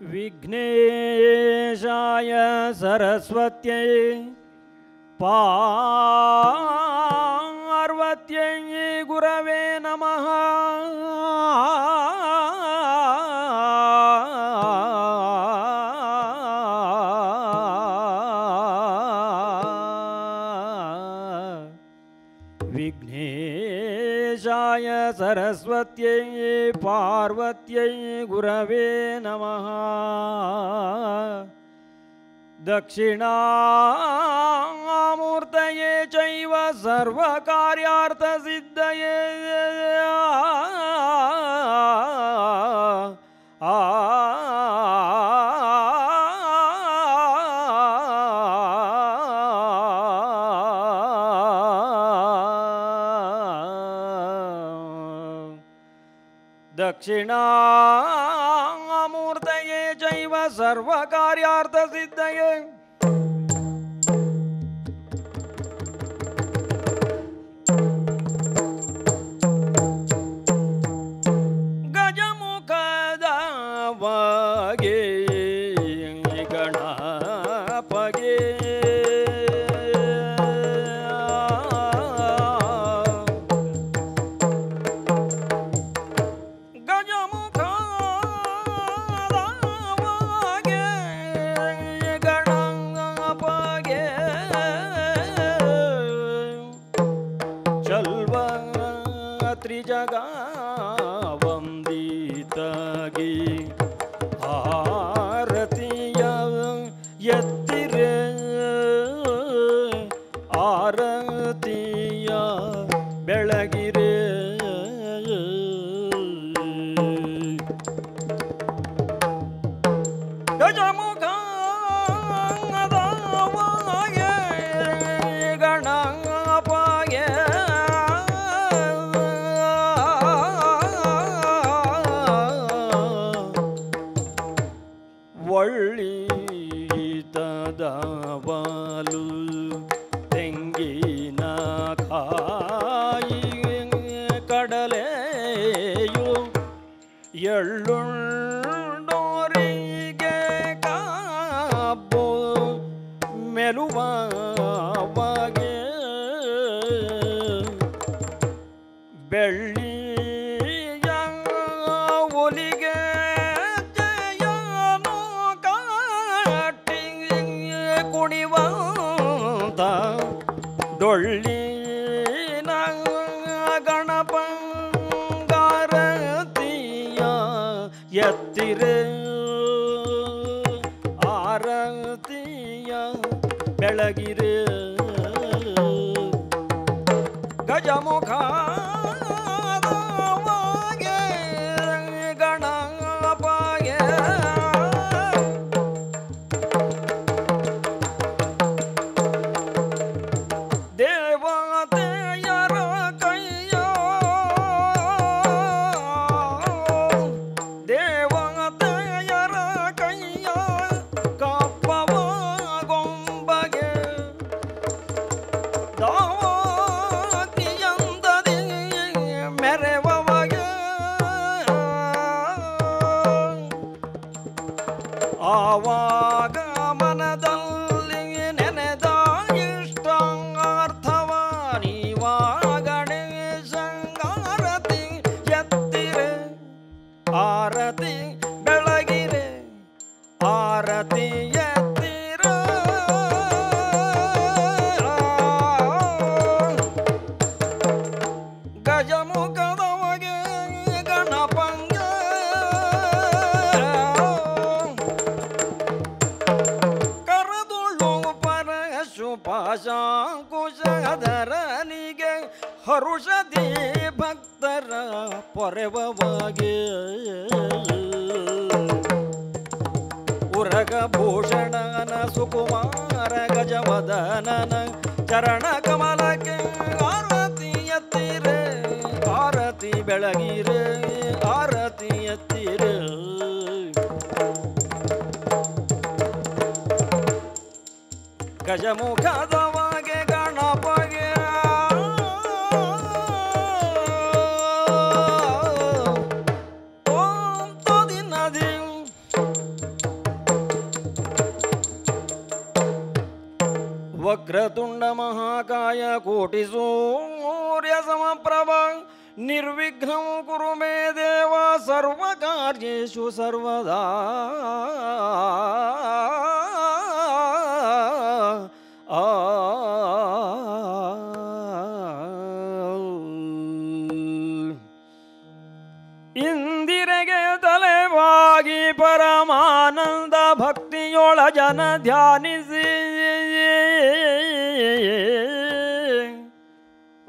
विघ्नेशाय सरस्वत्यै पार्वत्यै गुरवे नमः। सरस्वत्यै पार्वत्यै गुरवे नमः। दक्षिणामूर्तये चैव सर्वकार्यार्थसिद्धये। दक्षिणामूर्तये चैव सर्वकार्यार्थसिद्धये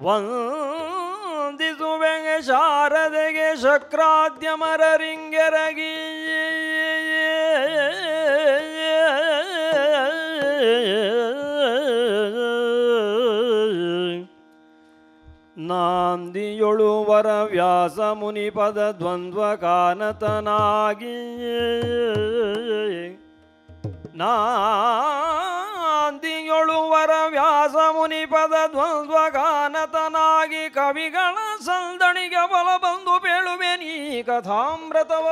ವಂದಿಸುವೆ ಶಾರದೆಗೆ ಶಕ್ರಾದ್ಯಮರರಿಂಗೆರಗಿ ನಾಂದಿಯೊಳುವರ ವ್ಯಾಸ ಮುನಿಪದ ದ್ವಂದ್ವ ಕಾನತನಾಗಿ ನಾಂದಿಯೊಳುವರ ವ್ಯಾಸ ಮುನಿಪದ ದ್ವಂದ್ವ ಕಾನತನಾಗಿ ಕವಿಗಳ ಸಂದಣಿಗೆ ಬಲ ಬಂದು ಬೇಳುವೆ ನೀ ಕಥಾಮೃತವ.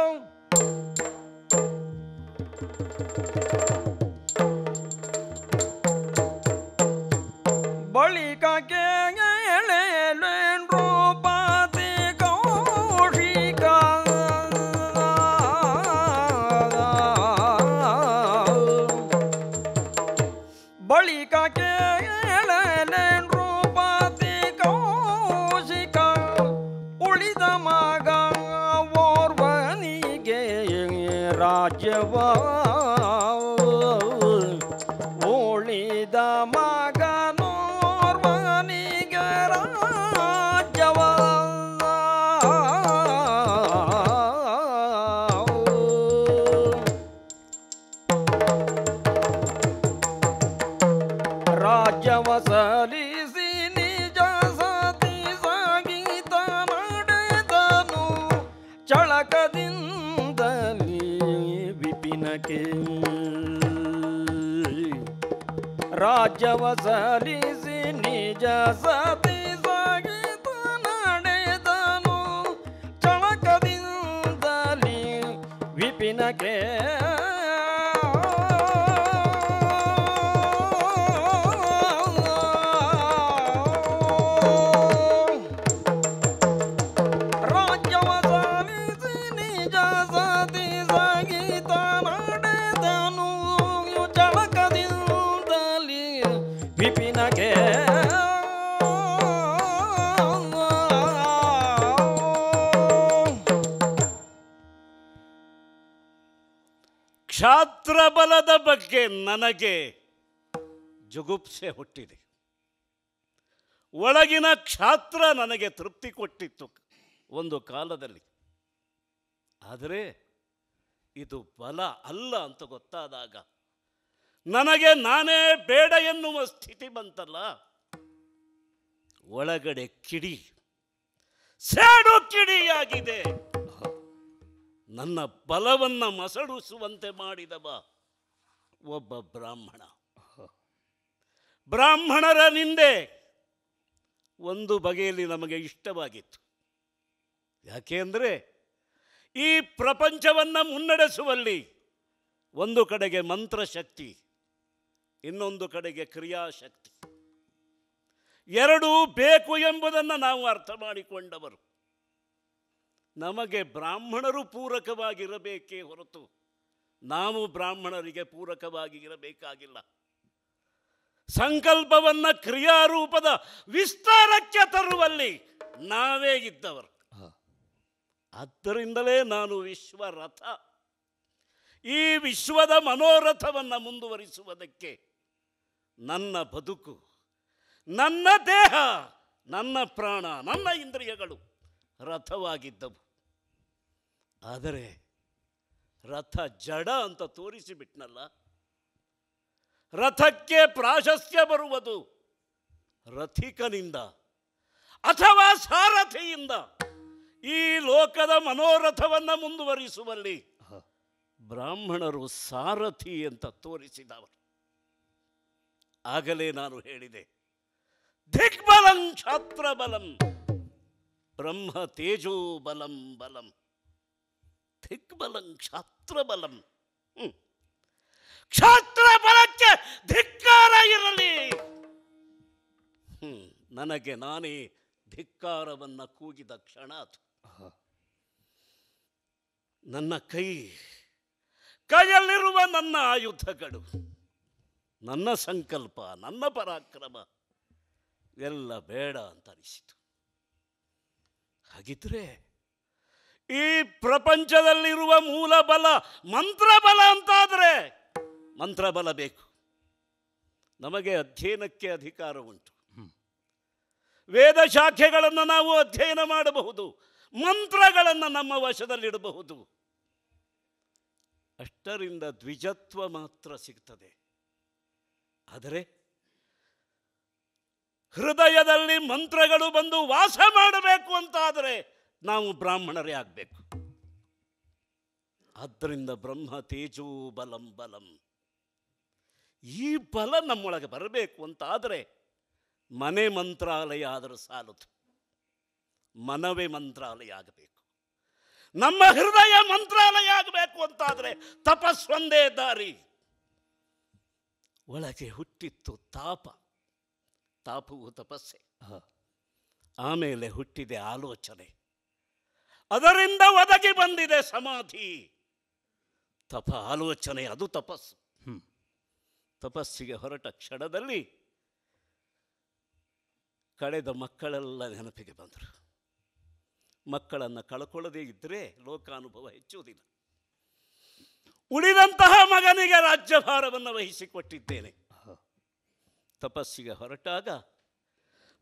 ಬಳಿಕ ಕೇಳೇನ್ ರಾಜ್ಯವ ಸಲಿಸಿ ನಿಜ ಸತಿ ನಡೆದನು. ಚಳಕದಿಂದಲಿ ವಿಪಿನಕ್ಕೆ ಬಲದ ಬಗ್ಗೆ ನನಗೆ ಜುಗುಪ್ಸೆ ಹುಟ್ಟಿದೆ. ಒಳಗಿನ ಕ್ಷಾತ್ರ ನನಗೆ ತೃಪ್ತಿ ಕೊಟ್ಟಿತ್ತು ಒಂದು ಕಾಲದಲ್ಲಿ. ಆದರೆ ಇದು ಬಲ ಅಲ್ಲ ಅಂತ ಗೊತ್ತಾದಾಗ ನನಗೆ ನಾನೇ ಬೇಡ ಎನ್ನುವ ಸ್ಥಿತಿ ಬಂತಲ್ಲ. ಒಳಗಡೆ ಕಿಡಿ, ಸೇಡು ಕಿಡಿಯಾಗಿದೆ. ನನ್ನ ಬಲವನ್ನು ಮಸಡಿಸುವಂತೆ ಮಾಡಿದವ ಒಬ್ಬ ಬ್ರಾಹ್ಮಣ. ಬ್ರಾಹ್ಮಣರ ನಿಂದೆ ಒಂದು ಬಗೆಯಲ್ಲಿ ನಮಗೆ ಇಷ್ಟವಾಗಿತ್ತು. ಯಾಕೆಂದರೆ ಈ ಪ್ರಪಂಚವನ್ನು ಮುನ್ನಡೆಸುವಲ್ಲಿ ಒಂದು ಕಡೆಗೆ ಮಂತ್ರಶಕ್ತಿ, ಇನ್ನೊಂದು ಕಡೆಗೆ ಕ್ರಿಯಾಶಕ್ತಿ. ಎರಡೂ ಬೇಕು ಎಂಬುದನ್ನು ನಾವು ಅರ್ಥ ಮಾಡಿಕೊಂಡವರು. ನಮಗೆ ಬ್ರಾಹ್ಮಣರು ಪೂರಕವಾಗಿರಬೇಕೇ ಹೊರತು ನಾವು ಬ್ರಾಹ್ಮಣರಿಗೆ ಪೂರಕವಾಗಿ ಇರಬೇಕಾಗಿಲ್ಲ. ಸಂಕಲ್ಪವನ್ನು ಕ್ರಿಯಾರೂಪದ ವಿಸ್ತಾರಕ್ಕೆ ತರುವಲ್ಲಿ ನಾವೇ ಇದ್ದವರು. ಆದ್ದರಿಂದಲೇ ನಾನು ವಿಶ್ವರಥ. ಈ ವಿಶ್ವದ ಮನೋರಥವನ್ನು ಮುಂದುವರಿಸುವುದಕ್ಕೆ ನನ್ನ ಬದುಕು ನನ್ನ ದೇಹ ನನ್ನ ಪ್ರಾಣ ನನ್ನ ಇಂದ್ರಿಯಗಳು ರಥವಾಗಿದ್ದವು. ಆದರೆ ರಥ ಜಡ ಅಂತ ತೋರಿಸಿಬಿಟ್ನಲ್ಲ. ರಥಕ್ಕೆ ಪ್ರಾಶಸ್ತ್ಯ ಬರುವುದು ರಥಿಕನಿಂದ ಅಥವಾ ಸಾರಥಿಯಿಂದ. ಈ ಲೋಕದ ಮನೋರಥವನ್ನು ಮುಂದುವರಿಸುವಲ್ಲಿ ಬ್ರಾಹ್ಮಣರು ಸಾರಥಿ ಅಂತ ತೋರಿಸಿದವರು. ಆಗಲೇ ನಾನು ಹೇಳಿದೆ ದಿಗ್ಬಲಂ ಛಾತ್ರ ಬಲಂ ಬ್ರಹ್ಮ ತೇಜೋ ಬಲಂ ಬಲಂ. ದಿಗ್ಬಲಂ ಕ್ಷಾತ್ರಬಲಂ. ಕ್ಷಾತ್ರ ಬಲಕ್ಕೆ ಧಿಕ್ಕಾರ ಇರಲಿ. ನನಗೆ ನಾನೇ ಧಿಕ್ಕಾರವನ್ನು ಕೂಗಿದ ಕ್ಷಣ ಅದು. ನನ್ನ ಕೈ ಕೈಯಲ್ಲಿರುವ ನನ್ನ ಆಯುಧಗಳು ನನ್ನ ಸಂಕಲ್ಪ ನನ್ನ ಪರಾಕ್ರಮ ಎಲ್ಲ ಬೇಡ ಅಂತ ಅನಿಸಿತು. ಹಾಗಿದ್ರೆ ಈ ಪ್ರಪಂಚದಲ್ಲಿರುವ ಮೂಲ ಬಲ ಮಂತ್ರಬಲ ಅಂತಾದರೆ ಮಂತ್ರ ಬಲ ಬೇಕು. ನಮಗೆ ಅಧ್ಯಯನಕ್ಕೆ ಅಧಿಕಾರ ಉಂಟು. ವೇದ ಶಾಖೆಗಳನ್ನು ನಾವು ಅಧ್ಯಯನ ಮಾಡಬಹುದು. ಮಂತ್ರಗಳನ್ನು ನಮ್ಮ ವಶದಲ್ಲಿಡಬಹುದು. ಅಷ್ಟರಿಂದ ದ್ವಿಜತ್ವ ಮಾತ್ರ ಸಿಗ್ತದೆ. ಆದರೆ ಹೃದಯದಲ್ಲಿ ಮಂತ್ರಗಳು ಬಂದು ವಾಸ ಮಾಡಬೇಕು ಅಂತಾದರೆ ನಾವು ಬ್ರಾಹ್ಮಣರೇ ಆಗಬೇಕು. ಆದ್ದರಿಂದ ಬ್ರಹ್ಮ ತೇಜೋ ಬಲಂ ಬಲಂ. ಈ ಬಲ ನಮ್ಮೊಳಗೆ ಬರಬೇಕು ಅಂತಾದರೆ ಮನೆ ಮಂತ್ರಾಲಯ ಆದರೂ ಸಾಲದು. ಮನವೇ ಮಂತ್ರಾಲಯ ಆಗಬೇಕು. ನಮ್ಮ ಹೃದಯ ಮಂತ್ರಾಲಯ ಆಗಬೇಕು ಅಂತಾದರೆ ತಪಸ್ಸೊಂದೇ ದಾರಿ. ಒಳಗೆ ಹುಟ್ಟಿತ್ತು ತಾಪ. ತಾಪವು ತಪಸ್ಸೆ. ಆಮೇಲೆ ಹುಟ್ಟಿದೆ ಆಲೋಚನೆ. ಅದರಿಂದ ಒದಗಿ ಬಂದಿದೆ ಸಮಾಧಿ. ತಪ ಆಲೋಚನೆ ಅದು ತಪಸ್ಸು. ತಪಸ್ಸಿಗೆ ಹೊರಟ ಕ್ಷಣದಲ್ಲಿ ಕಳೆದ ಮಕ್ಕಳೆಲ್ಲ ನೆನಪಿಗೆ ಬಂದರು. ಮಕ್ಕಳನ್ನು ಕಳ್ಕೊಳ್ಳದೇ ಇದ್ದರೆ ಲೋಕಾನುಭವ ಹೆಚ್ಚುವುದಿಲ್ಲ. ಉಳಿದಂತಹ ಮಗನಿಗೆ ರಾಜ್ಯಭಾರವನ್ನು ವಹಿಸಿಕೊಟ್ಟಿದ್ದೇನೆ. ತಪಸ್ಸಿಗೆ ಹೊರಟಾಗ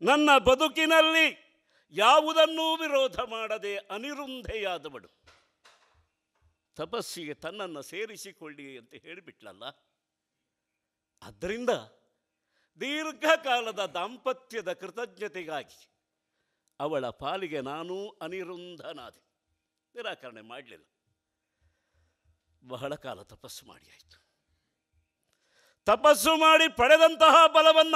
ನನ್ನ ಬದುಕಿನಲ್ಲಿ ಯಾವುದನ್ನೂ ವಿರೋಧ ಮಾಡದೆ ಅನಿರುಂಧೆಯಾದವಳು. ತಪಸ್ಸಿಗೆ ತನ್ನನ್ನು ಸೇರಿಸಿಕೊಳ್ಳಿ ಅಂತ ಹೇಳಿಬಿಟ್ಲಲ್ಲ? ಆದ್ದರಿಂದ ದೀರ್ಘಕಾಲದ ದಾಂಪತ್ಯದ ಕೃತಜ್ಞತೆಗಾಗಿ ಅವಳ ಪಾಲಿಗೆ ನಾನೂ ಅನಿರುಂಧನಾದೆ. ನಿರಾಕರಣೆ ಮಾಡಲಿಲ್ಲ. ಬಹಳ ಕಾಲ ತಪಸ್ಸು ಮಾಡಿ ಆಯಿತು. ತಪಸ್ಸು ಮಾಡಿ ಪಡೆದಂತಹ ಬಲವನ್ನ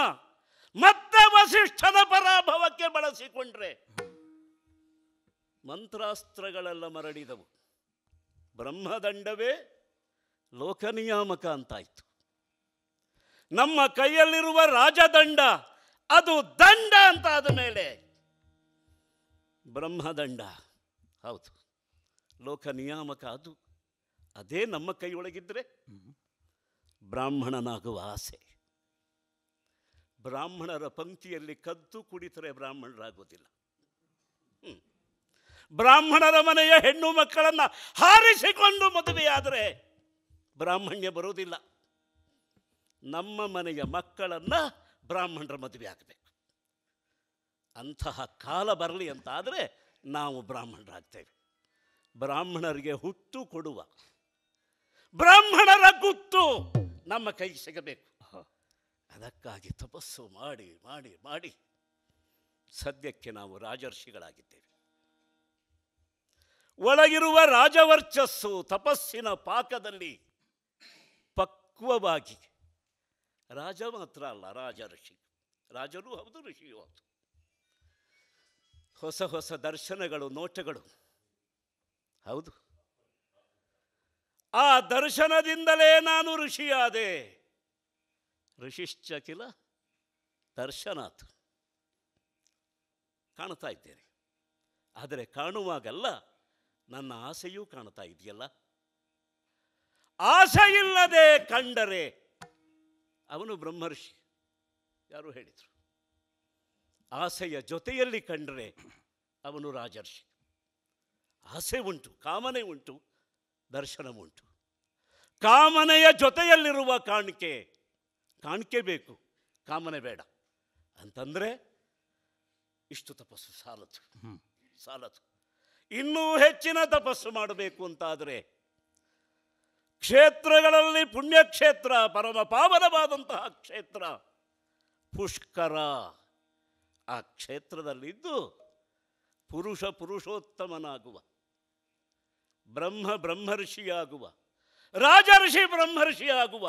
ಮತ್ತೆ ವಸಿಷ್ಠನ ಪರಾಭವಕ್ಕೆ ಬಳಸಿಕೊಂಡ್ರೆ ಮಂತ್ರಾಸ್ತ್ರಗಳೆಲ್ಲ ಮರಳಿದವು. ಬ್ರಹ್ಮದಂಡವೇ ಲೋಕನಿಯಾಮಕ ಅಂತಾಯಿತು. ನಮ್ಮ ಕೈಯಲ್ಲಿರುವ ರಾಜದಂಡ ಅದು ದಂಡ ಅಂತ ಆದ ಮೇಲೆ ಬ್ರಹ್ಮದಂಡ. ಹೌದು ಲೋಕ ನಿಯಾಮಕ ಅದು. ಅದೇ ನಮ್ಮ ಕೈಯೊಳಗಿದ್ರೆ ಬ್ರಾಹ್ಮಣನಾಗುವ ಆಸೆ. ಬ್ರಾಹ್ಮಣರ ಪಂಕ್ತಿಯಲ್ಲಿ ಕದ್ದು ಕುಡಿತರೆ ಬ್ರಾಹ್ಮಣರಾಗೋದಿಲ್ಲ ಹ್ಮ್. ಬ್ರಾಹ್ಮಣರ ಮನೆಯ ಹೆಣ್ಣು ಮಕ್ಕಳನ್ನು ಹಾರಿಸಿಕೊಂಡು ಮದುವೆಯಾದರೆ ಬ್ರಾಹ್ಮಣ್ಯ ಬರುವುದಿಲ್ಲ. ನಮ್ಮ ಮನೆಯ ಮಕ್ಕಳನ್ನು ಬ್ರಾಹ್ಮಣರ ಮದುವೆ ಆಗಬೇಕು. ಅಂತಹ ಕಾಲ ಬರಲಿ ಅಂತಾದರೆ ನಾವು ಬ್ರಾಹ್ಮಣರಾಗ್ತೇವೆ. ಬ್ರಾಹ್ಮಣರಿಗೆ ಹುಟ್ಟು ಕೊಡುವ, ಬ್ರಾಹ್ಮಣರ ಗುತ್ತು ನಮ್ಮ ಕೈ ಸಿಗಬೇಕು. ಅದಕ್ಕಾಗಿ ತಪಸ್ಸು ಮಾಡಿ ಮಾಡಿ ಮಾಡಿ ಸದ್ಯಕ್ಕೆ ನಾವು ರಾಜರ್ಷಿಗಳಾಗಿದ್ದೇವೆ. ಒಳಗಿರುವ ರಾಜವರ್ಚಸ್ಸು ತಪಸ್ಸಿನ ಪಾಕದಲ್ಲಿ ಪಕ್ವವಾಗಿ ರಾಜ ಮಾತ್ರ ಅಲ್ಲ ರಾಜ ಋಷಿ ರಾಜರೂ ಹೌದು, ಋಷಿಯೂ ಹೌದು. ಹೊಸ ಹೊಸ ದರ್ಶನಗಳು, ನೋಟಗಳು. ಹೌದು. ಆ ದರ್ಶನದಿಂದಲೇ ನಾನು ಋಷಿಯಾದೆ. ಋಷಿಶ್ಚ ಕಿಲ ದರ್ಶನಾಥ್ ಕಾಣ್ತಾ ಇದ್ದೇನೆ. ಆದರೆ ಕಾಣುವಾಗಲ್ಲ ನನ್ನ ಆಸೆಯೂ ಕಾಣ್ತಾ ಇದೆಯಲ್ಲ? ಆಸೆ ಇಲ್ಲದೆ ಕಂಡರೆ ಅವನು ಬ್ರಹ್ಮರ್ಷಿ, ಯಾರು ಹೇಳಿದರು. ಆಸೆಯ ಜೊತೆಯಲ್ಲಿ ಕಂಡರೆ ಅವನು ರಾಜರ್ಷಿ. ಆಸೆ ಉಂಟು, ಕಾಮನೆ ಉಂಟು ದರ್ಶನ ಉಂಟು ಕಾಮನೆಯ ಜೊತೆಯಲ್ಲಿರುವ ಕಾಣಿಕೆ ಕಾಣಿಕೆ ಬೇಕು ಕಾಮನೆ ಬೇಡ. ಅಂತಂದರೆ ಇಷ್ಟು ತಪಸ್ಸು ಸಾಲದು. ಸಾಲದು. ಇನ್ನೂ ಹೆಚ್ಚಿನ ತಪಸ್ಸು ಮಾಡಬೇಕು ಅಂತಾದರೆ ಕ್ಷೇತ್ರಗಳಲ್ಲಿ ಪುಣ್ಯಕ್ಷೇತ್ರ ಪರಮ ಪಾವನವಾದಂತಹ ಕ್ಷೇತ್ರ ಪುಷ್ಕರ. ಆ ಕ್ಷೇತ್ರದಲ್ಲಿದ್ದು ಪುರುಷ ಪುರುಷೋತ್ತಮನಾಗುವ. ಬ್ರಹ್ಮ ಬ್ರಹ್ಮರ್ಷಿಯಾಗುವ. ರಾಜರ್ಷಿ ಬ್ರಹ್ಮರ್ಷಿಯಾಗುವ.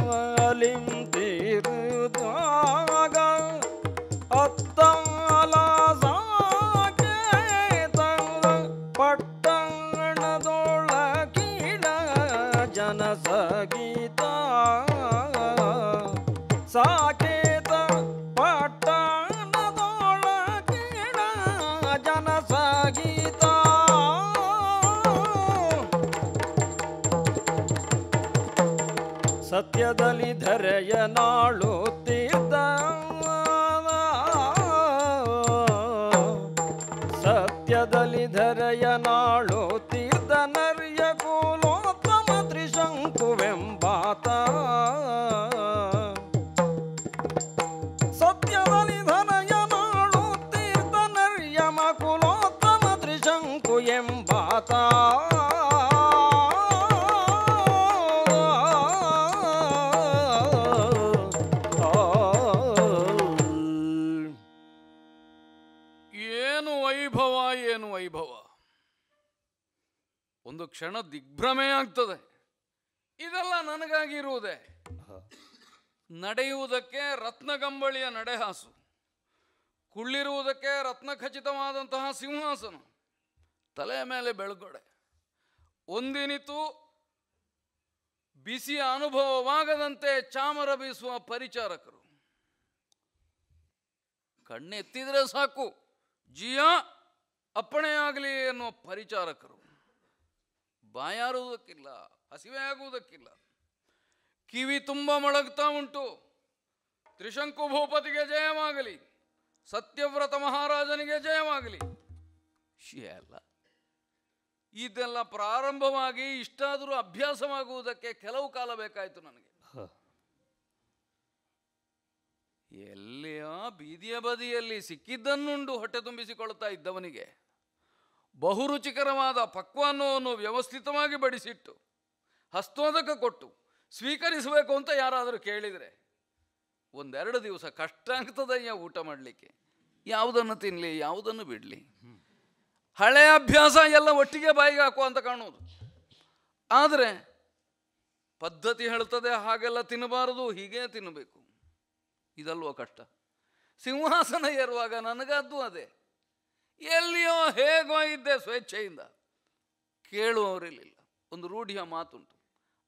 ಸತ್ಯದಲ್ಲಿ ಧರೆಯ ನಾಳುತ್ತಿದ್ದ ಸತ್ಯದಲ್ಲಿ ಧರೆಯ ನಾಳುತ್ತಿದ್ದ ಕ್ಷಣ ದಿಗ್ಭ್ರಮೆ ಆಗ್ತದೆ. ಇದೆಲ್ಲ ನನಗಾಗಿರುವುದೇ ನಡೆಯುವುದಕ್ಕೆ ರತ್ನಗಂಬಳಿಯ ನಡೆಹಾಸು. ಕುಳ್ಳಿರುವುದಕ್ಕೆ ರತ್ನ ಖಚಿತವಾದಂತಹ ಸಿಂಹಾಸನ. ತಲೆಯ ಮೇಲೆ ಬೆಳಗೊಡೆ. ಒಂದಿನಿತು ಬಿಸಿಯ ಅನುಭವವಾಗದಂತೆ ಚಾಮರ ಬೀಸುವ ಪರಿಚಾರಕರು. ಕಣ್ಣೆತ್ತಿದ್ರೆ ಸಾಕು. ಜಿಯ ಅಪ್ಪಣೆಯಾಗಲಿ ಎನ್ನುವ ಪರಿಚಾರಕರು. ಬಾಯಾರುವುದಕ್ಕಿಲ್ಲ ಹಸಿವೆ ಆಗುವುದಕ್ಕಿಲ್ಲ ಕಿವಿ ತುಂಬ ಮೊಳಗ್ತಾ ಉಂಟು. ತ್ರಿಶಂಕು ಭೂಪತಿಗೆ ಜಯವಾಗಲಿ. ಸತ್ಯವ್ರತ ಮಹಾರಾಜನಿಗೆ ಜಯವಾಗಲಿ. ವಿಷಯ ಅಲ್ಲ. ಇದೆಲ್ಲ ಪ್ರಾರಂಭವಾಗಿ ಇಷ್ಟಾದರೂ ಅಭ್ಯಾಸವಾಗುವುದಕ್ಕೆ ಕೆಲವು ಕಾಲ ಬೇಕಾಯಿತು ನನಗೆ. ಎಲ್ಲಿಯ ಬೀದಿಯ ಬದಿಯಲ್ಲಿ ಸಿಕ್ಕಿದ್ದನ್ನುಂಡು ಹೊಟ್ಟೆ ತುಂಬಿಸಿಕೊಳ್ತಾ ಇದ್ದವನಿಗೆ. ಬಹುರುಚಿಕರವಾದ ಪಕ್ವಾನ್ನವನ್ನು ವ್ಯವಸ್ಥಿತವಾಗಿ ಬಡಿಸಿಟ್ಟು ಹಸ್ತೋದಕ ಕೊಟ್ಟು ಸ್ವೀಕರಿಸಬೇಕು ಅಂತ ಯಾರಾದರೂ ಕೇಳಿದರೆ ಒಂದೆರಡು ದಿವಸ ಕಷ್ಟ ಆಗ್ತದಯ್ಯ ಊಟ ಮಾಡಲಿಕ್ಕೆ. ಯಾವುದನ್ನು ತಿನ್ನಲಿ ಯಾವುದನ್ನು ಬಿಡಲಿ? ಹಳೆಯ ಅಭ್ಯಾಸ ಎಲ್ಲ ಒಟ್ಟಿಗೆ ಬಾಯಿಗೆ ಹಾಕುವ ಅಂತ ಕಾಣೋದು ಆದರೆ ಪದ್ಧತಿ ಹೇಳ್ತದೆ, ಹಾಗೆಲ್ಲ ತಿನ್ನಬಾರದು, ಹೀಗೆ ತಿನ್ನಬೇಕು. ಇದಲ್ವ ಕಷ್ಟ? ಸಿಂಹಾಸನ ಏರುವಾಗ ನನಗದ್ದು ಅದೇ. ಎಲ್ಲಿಯೋ ಹೇಗೋ ಇದ್ದೆ ಸ್ವೇಚ್ಛೆಯಿಂದ. ಕೇಳುವವರಿರಲಿಲ್ಲ ಒಂದು ರೂಢಿಯ ಮಾತುಂಟು.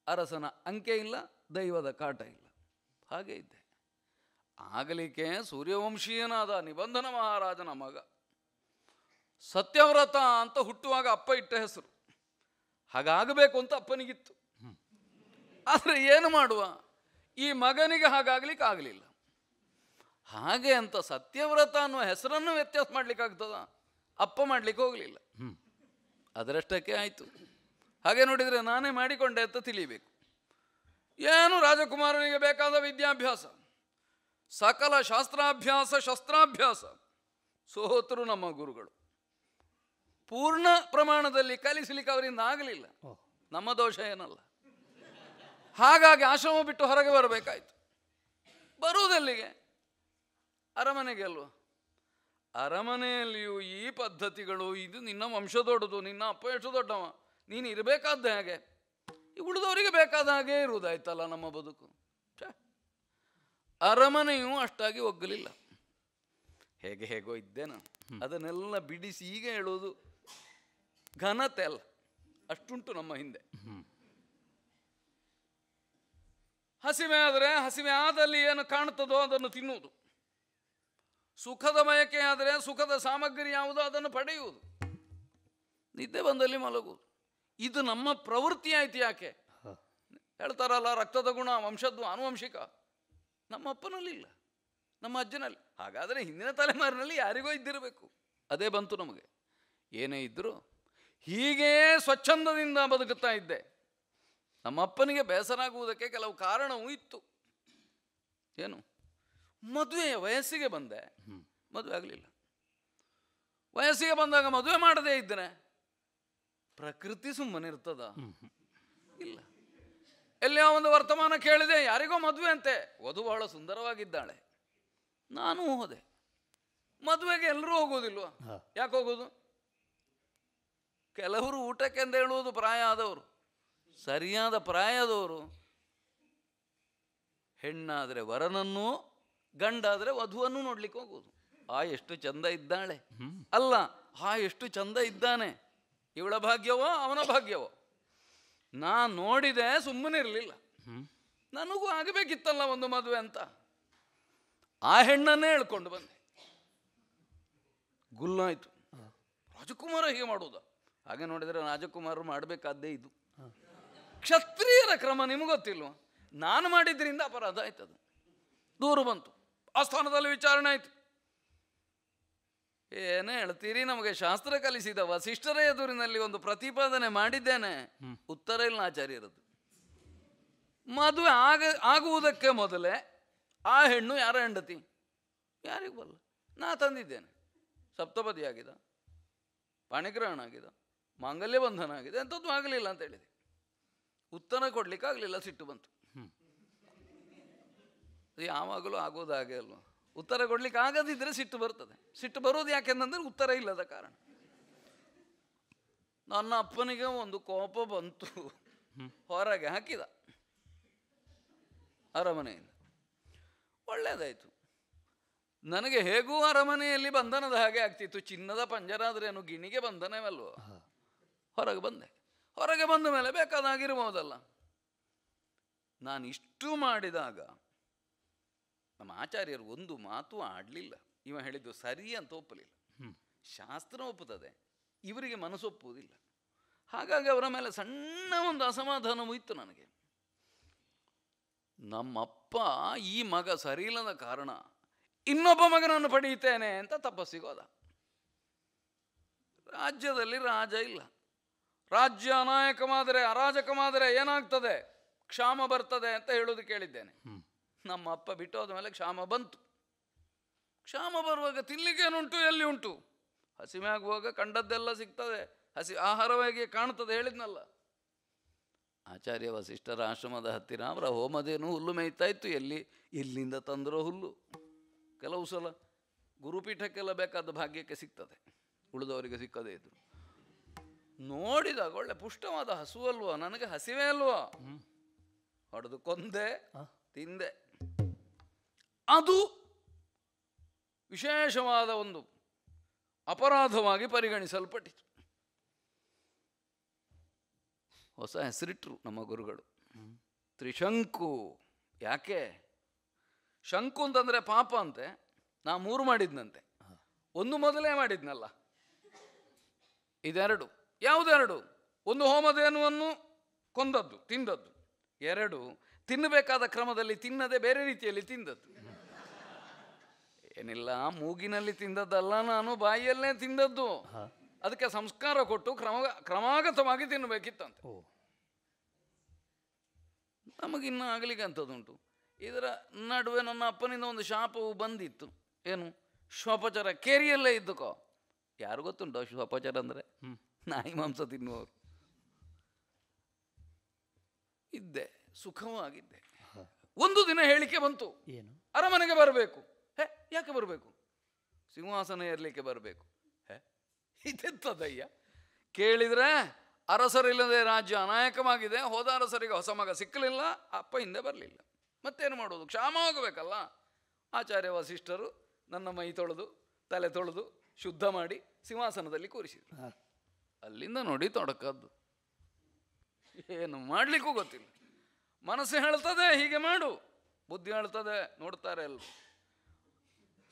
ಅರಸನ ಅಂಕೆ ಇಲ್ಲ, ದೈವದ ಕಾಟ ಇಲ್ಲ. ಹಾಗೆ ಇದ್ದೆ. ಆಗಲಿಕ್ಕೆ ಸೂರ್ಯವಂಶೀಯನಾದ ನಿಬಂಧನ ಮಹಾರಾಜನ ಮಗ. ಸತ್ಯವ್ರತ ಅಂತ ಹುಟ್ಟುವಾಗ ಅಪ್ಪ ಇಟ್ಟ ಹೆಸರು. ಹಾಗಾಗಬೇಕು ಅಂತ ಅಪ್ಪನಿಗಿತ್ತು. ಆದರೆ ಏನು ಮಾಡುವ? ಈ ಮಗನಿಗೆ ಹಾಗಾಗ್ಲಿಕ್ಕೆ ಆಗಲಿಲ್ಲ. ಹಾಗೆ ಅಂತ ಸತ್ಯವ್ರತ ಅನ್ನುವ ಹೆಸರನ್ನು ವ್ಯತ್ಯಾಸ ಮಾಡ್ಲಿಕ್ಕಾಗ್ತದ? ಅಪ್ಪ ಮಾಡ್ಲಿಕ್ಕೆ ಹೋಗಲಿಲ್ಲ. ಅದರಷ್ಟಕ್ಕೆ ಆಯಿತು. ಹಾಗೆ ನೋಡಿದರೆ ನಾನೇ ಮಾಡಿಕೊಂಡೆ ಅಂತ ತಿಳಿಬೇಕು. ಏನು ರಾಜಕುಮಾರನಿಗೆ ಬೇಕಾದ ವಿದ್ಯಾಭ್ಯಾಸ? ಸಕಲ ಶಾಸ್ತ್ರಾಭ್ಯಾಸ ಶಸ್ತ್ರಾಭ್ಯಾಸ. ಸೋತರು ನಮ್ಮ ಗುರುಗಳು. ಪೂರ್ಣ ಪ್ರಮಾಣದಲ್ಲಿ ಕಲಿಸಲಿಕ್ಕೆ ಅವರಿಂದ ಆಗಲಿಲ್ಲ. ನಮ್ಮ ದೋಷ ಏನಲ್ಲ. ಹಾಗಾಗಿ ಆಶ್ರಮ ಬಿಟ್ಟು ಹೊರಗೆ ಬರಬೇಕಾಯ್ತು. ಬರುವುದಲ್ಲಿಗೆ? ಅರಮನೆಗೆ ಅಲ್ವಾ? ಅರಮನೆಯಲ್ಲಿಯೂ ಈ ಪದ್ಧತಿಗಳು ಇದು ನಿನ್ನ ವಂಶ ದೊಡ್ಡದು ನಿನ್ನ ಅಪ್ಪ ಎಷ್ಟು ದೊಡ್ಡವ ನೀನು ಇರಬೇಕಾದ ಹಾಗೆ. ಈ ಉಳಿದವರಿಗೆ ಬೇಕಾದ ಹಾಗೆ ಇರುವುದಾಯ್ತಲ್ಲ ನಮ್ಮ ಬದುಕು. ಅರಮನೆಯು ಅರಮನೆಯೂ ಅಷ್ಟಾಗಿ ಒಗ್ಗಲಿಲ್ಲ. ಹೇಗೆ ಹೇಗೋ ಇದ್ದೇನ ಅದನ್ನೆಲ್ಲ ಬಿಡಿಸಿ ಈಗ ಹೇಳುವುದು ಘನತೆ ಅಲ್ಲ ಅಷ್ಟುಂಟು ನಮ್ಮ ಹಿಂದೆ. ಹಸಿವೆ ಆದರೆ ಹಸಿವೆ ಆದಲ್ಲಿ ಏನು ಕಾಣುತ್ತದೋ ಅದನ್ನು ತಿನ್ನುವುದು. ಸುಖದ ಮಯಕೆ ಆದರೆ ಸುಖದ ಸಾಮಗ್ರಿ ಯಾವುದೋ? ಅದನ್ನು ಪಡೆಯುವುದು. ನಿದ್ದೆ ಬಂದಲ್ಲಿ ಮಲಗುವುದು. ಇದು ನಮ್ಮ ಪ್ರವೃತ್ತಿ ಆಯ್ತು ಯಾಕೆ? ಹೇಳ್ತಾರಲ್ಲ ರಕ್ತದ ಗುಣ ವಂಶದ್ದು ಆನುವಂಶಿಕ. ನಮ್ಮ ಅಪ್ಪನಲ್ಲಿ ಇಲ್ಲ. ನಮ್ಮ ಅಜ್ಜನಲ್ಲಿ. ಹಾಗಾದರೆ ಹಿಂದಿನ ತಲೆಮಾರಿನಲ್ಲಿ ಯಾರಿಗೋ ಇದ್ದಿರಬೇಕು. ಅದೇ ಬಂತು ನಮಗೆ. ಏನೇ ಇದ್ದರೂ ಹೀಗೇ ಸ್ವಚ್ಛಂದದಿಂದ ಬದುಕುತ್ತಾ ಇದ್ದೆ. ನಮ್ಮಪ್ಪನಿಗೆ ಬೇಸರಾಗುವುದಕ್ಕೆ ಬೇಸರ ಆಗುವುದಕ್ಕೆ ಕೆಲವು ಕಾರಣವೂ ಇತ್ತು. ಏನು? ಮದುವೆಯ ವಯಸ್ಸಿಗೆ ಬಂದೆ. ಮದುವೆ ಆಗಲಿಲ್ಲ. ವಯಸ್ಸಿಗೆ ಬಂದಾಗ ಮದುವೆ ಮಾಡದೇ ಇದ್ದರೆ ಪ್ರಕೃತಿ ಸುಮ್ಮನೆ ಇರ್ತದ. ಇಲ್ಲ. ಎಲ್ಲಿಯೋ ಒಂದು ವರ್ತಮಾನ ಕೇಳಿದೆ ಯಾರಿಗೋ ಮದುವೆ ಅಂತೆ. ವಧು ಬಹಳ ಸುಂದರವಾಗಿದ್ದಾಳೆ. ನಾನು ಹೋದೆ. ಮದುವೆಗೆ ಎಲ್ಲರೂ ಹೋಗೋದಿಲ್ವಾ ಯಾಕೆ ಹೋಗೋದು ಕೆಲವರು ಊಟಕ್ಕೆ ಅಂತ ಹೇಳುವುದು ಪ್ರಾಯ ಆದವರು. ಸರಿಯಾದ ಪ್ರಾಯದವರು. ಹೆಣ್ಣಾದರೆ ವರನನ್ನೂ ಗಂಡಾದರೆ ವಧುವನ್ನು ನೋಡ್ಲಿಕ್ಕೆ ಹೋಗೋದು ಆ ಎಷ್ಟು ಚಂದ ಇದ್ದಾಳೆ. ಅಲ್ಲ ಆ ಎಷ್ಟು ಚಂದ ಇದ್ದಾನೆ. ಇವಳ ಭಾಗ್ಯವೋ ಅವನ ಭಾಗ್ಯವೋ. ನಾ ನೋಡಿದೆ ಸುಮ್ಮನೆ ಇರಲಿಲ್ಲ. ನನಗೂ ಆಗಬೇಕಿತ್ತಲ್ಲ ಒಂದು ಮದುವೆ ಅಂತ. ಆ ಹೆಣ್ಣನ್ನೇ ಹೇಳ್ಕೊಂಡು ಬಂದೆ. ಗುಲ್ಲಾಯ್ತು ರಾಜಕುಮಾರ ಹೀಗೆ ಮಾಡೋದು ಹಾಗೆ ನೋಡಿದರೆ ರಾಜಕುಮಾರರು ಮಾಡಬೇಕಾದ್ದೇ ಇದು. ಕ್ಷತ್ರಿಯರ ಕ್ರಮ ನಿಮಗೆ ಗೊತ್ತಿಲ್ವ? ನಾನು ಮಾಡಿದ್ರಿಂದ ಅಪರಾಧ ಆಯ್ತದು. ದೂರು ಬಂತು. ಆಸ್ಥಾನದಲ್ಲಿ ವಿಚಾರಣೆ ಆಯ್ತು. ಏನೇ ಹೇಳ್ತೀರಿ ನಮಗೆ ಶಾಸ್ತ್ರ ಕಲಿಸಿದ ವಸಿಷ್ಠರ ಎದುರಿನಲ್ಲಿ ಒಂದು ಪ್ರತಿಪಾದನೆ ಮಾಡಿದ್ದೇನೆ. ಉತ್ತರ ಇಲ್ಲ ಆಚಾರ್ಯರದ್ದು ಮದುವೆ ಆಗ ಆಗುವುದಕ್ಕೆ ಮೊದಲೇ ಆ ಹೆಣ್ಣು ಯಾರ ಹೆಂಡತಿ? ಯಾರಿಗೂ ಬಲ್ಲ ನಾ ತಂದಿದ್ದೇನೆ. ಸಪ್ತಪದಿ ಆಗಿದ ಪಾಣಿಗ್ರಹಣ ಆಗಿದ ಮಾಂಗಲ್ಯ ಬಂಧನ ಆಗಿದೆ ಅಂಥದ್ದು ಆಗಲಿಲ್ಲ ಅಂತ ಹೇಳಿದೆ. ಉತ್ತರ ಕೊಡ್ಲಿಕ್ಕೆ ಆಗಲಿಲ್ಲ ಸಿಟ್ಟು ಬಂತು. ಯಾವಾಗಲೂ ಆಗೋದಾಗೇ ಅಲ್ವ ಅಲ್ವಾ? ಉತ್ತರ ಕೊಡ್ಲಿಕ್ಕೆ ಆಗದಿದ್ದರೆ ಸಿಟ್ಟು ಬರ್ತದೆ. ಸಿಟ್ಟು ಬರೋದು ಯಾಕೆಂದ್ರೆ ಉತ್ತರ ಇಲ್ಲದ ಕಾರಣ. ನನ್ನ ಅಪ್ಪನಿಗೆ ಒಂದು ಕೋಪ ಬಂತು. ಹೊರಗೆ ಹಾಕಿದ. ಅರಮನೆಯಿಂದ. ಒಳ್ಳೆಯದಾಯಿತು ನನಗೆ ಹೇಗೂ ಅರಮನೆಯಲ್ಲಿ ಬಂಧನದ ಹಾಗೆ ಆಗ್ತಿತ್ತು. ಚಿನ್ನದ ಪಂಜರ ಆದ್ರೇನು ಗಿಣಿಗೆ ಬಂಧನವಲ್ವ? ಹೊರಗೆ ಬಂದೆ. ಹೊರಗೆ ಬಂದ ಮೇಲೆ ಬೇಕಾದಾಗಿರ್ಬೋದಲ್ಲ. ನಾನು ಇಷ್ಟು ಮಾಡಿದಾಗ ನಮ್ಮ ಆಚಾರ್ಯರು ಒಂದು ಮಾತು ಆಡಲಿಲ್ಲ. ಇವ ಹೇಳಿದ್ದು ಸರಿ ಅಂತ ಒಪ್ಪಲಿಲ್ಲ. ಶಾಸ್ತ್ರ ಒಪ್ಪುತ್ತದೆ. ಇವರಿಗೆ ಮನಸ್ಸೊಪ್ಪುವುದಿಲ್ಲ ಹಾಗಾಗಿ ಅವರ ಮೇಲೆ ಸಣ್ಣ ಒಂದು ಅಸಮಾಧಾನವೂ ಇತ್ತು ನನಗೆ. ನಮ್ಮಪ್ಪ ಈ ಮಗ ಸರಿಯಿಲ್ಲದ ಕಾರಣ ಇನ್ನೊಬ್ಬ ಮಗನನ್ನು ಪಡೆಯುತ್ತೇನೆ ಅಂತ ತಪ್ಪಸ್ಸಿಗೋದ ರಾಜ್ಯದಲ್ಲಿ ರಾಜ ಇಲ್ಲ. ರಾಜ್ಯ ಅನಾಯಕಮಾದರೆ ಅರಾಜಕಮಾದರೆ ಏನಾಗ್ತದೆ? ಕ್ಷಾಮ ಬರ್ತದೆ ಅಂತ ಹೇಳೋದು ಕೇಳಿದ್ದೇನೆ. ನಮ್ಮ ಅಪ್ಪ ಬಿಟ್ಟು ಹೋದ ಮೇಲೆ ಕ್ಷಾಮ ಬಂತು. ಕ್ಷಾಮ ಬರುವಾಗ ತಿನ್ಲಿಕ್ಕೇನುಂಟು ಎಲ್ಲಿ ಉಂಟು? ಹಸಿಮೆ ಆಗುವಾಗ ಕಂಡದ್ದೆಲ್ಲ ಸಿಗ್ತದೆ. ಹಸಿ ಆಹಾರವಾಗಿ ಕಾಣ್ತದೆ ಹೇಳಿದ್ನಲ್ಲ. ಆಚಾರ್ಯ ವಸಿಷ್ಠರ ಆಶ್ರಮದ ಹತ್ತಿರ ಅವರ ಹೋಮದೇನು ಹುಲ್ಲು ಮೇಯ್ತಾ ಇತ್ತು. ಎಲ್ಲಿ? ಎಲ್ಲಿಂದ ತಂದಿರೋ ಹುಲ್ಲು? ಕೆಲವು ಸಲ ಗುರುಪೀಠಕ್ಕೆಲ್ಲ ಬೇಕಾದ ಭಾಗ್ಯಕ್ಕೆ ಸಿಗ್ತದೆ. ಉಳಿದವರಿಗೆ ಸಿಕ್ಕದೇ ಇದ್ರು. ನೋಡಿದಾಗ ಒಳ್ಳೆ ಪುಷ್ಟವಾದ ಹಸು ಅಲ್ವಾ? ನನಗೆ ಹಸಿವೆ ಅಲ್ವಾ? ಹೊಡೆದು ಕೊಂದೆ ತಿಂದೆ. ಅದು ವಿಶೇಷವಾದ ಒಂದು ಅಪರಾಧವಾಗಿ ಪರಿಗಣಿಸಲ್ಪಟ್ಟಿತು. ಹೊಸ ಹೆಸರಿಟ್ರು ನಮ್ಮ ಗುರುಗಳು. ತ್ರಿಶಂಕು. ಯಾಕೆ? ಶಂಕು ಅಂತಂದ್ರೆ ಪಾಪ ಅಂತೆ. ನಾ ಮೂರು ಮಾಡಿದ್ನಂತೆ. ಒಂದು ಮೊದಲೇ ಮಾಡಿದ್ನಲ್ಲ. ಇದೆರಡು. ಯಾವುದೆರಡು? ಒಂದು ಹೋಮಧೇನುವನ್ನು ಕೊಂದದ್ದು, ತಿಂದದ್ದು. ಎರಡು, ತಿನ್ನಬೇಕಾದ ಕ್ರಮದಲ್ಲಿ ತಿನ್ನದೆ ಬೇರೆ ರೀತಿಯಲ್ಲಿ ತಿಂದದ್ದು. ಏನಿಲ್ಲ ಮೂಗಿನಲ್ಲಿ ತಿಂದದ್ದಲ್ಲ ನಾನು ಬಾಯಿಯಲ್ಲೇ ತಿಂದದ್ದು. ಅದಕ್ಕೆ ಸಂಸ್ಕಾರ ಕೊಟ್ಟು ಕ್ರಮ ಕ್ರಮಾಗತವಾಗಿ ತಿನ್ನಬೇಕಿತ್ತಂತೆ ನಮಗಿನ್ನೂ ಆಗಲಿಕ್ಕೆ ಅಂಥದ್ದುಂಟು. ಇದರ ನಡುವೆ ನನ್ನ ಅಪ್ಪನಿಂದ ಒಂದು ಶಾಪವು ಬಂದಿತ್ತು. ಏನು? ಶ್ವಪಚಾರ ಕೇರಿಯಲ್ಲೇ ಇದ್ದುಕೋ. ಯಾರು ಗೊತ್ತುಂಟು ಶ್ವಪಚಾರ ಅಂದರೆ? ನಾಯಿ ಮಾಂಸ ತಿನ್ನುವವರು. ಇದ್ದೆ ಸುಖವಾಗಿದ್ದೆ. ಒಂದು ದಿನ ಹೇಳಿಕೆ ಬಂತು. ಏನು? ಅರಮನೆಗೆ ಬರಬೇಕು. ಹೇ ಯಾಕೆ ಬರಬೇಕು? ಸಿಂಹಾಸನ ಏರ್ಲಿಕ್ಕೆ ಬರಬೇಕು. ಹೇ ಇದೆಂತದಯ್ಯ ಕೇಳಿದ್ರೆ ಅರಸರಿಲ್ಲದೆ ರಾಜ್ಯ ಅನಾಯಕವಾಗಿದೆ. ಹೋದ ಅರಸರಿಗೆ ಹೊಸ ಮಗ ಸಿಕ್ಕಲಿಲ್ಲ ಅಪ್ಪ ಹಿಂದೆ ಬರಲಿಲ್ಲ. ಮತ್ತೇನು ಮಾಡೋದು? ಕ್ಷಾಮ ಹೋಗಬೇಕಲ್ಲ? ಆಚಾರ್ಯ ವಸಿಷ್ಠರು ನನ್ನ ಮೈ ತೊಳೆದು ತಲೆ ತೊಳೆದು ಶುದ್ಧ ಮಾಡಿ ಸಿಂಹಾಸನದಲ್ಲಿ ಕೂರಿಸಿದ್ರು. ಅಲ್ಲಿಂದ ನೋಡಿ ತೊಡಕದ್ದು. ಏನು ಮಾಡಲಿಕ್ಕೂ ಗೊತ್ತಿಲ್ಲ. ಮನಸ್ಸು ಹೇಳ್ತದೆ ಹೀಗೆ ಮಾಡು. ಬುದ್ಧಿ ಹೇಳ್ತದೆ ನೋಡ್ತಾರೆ ಎಲ್ಲರೂ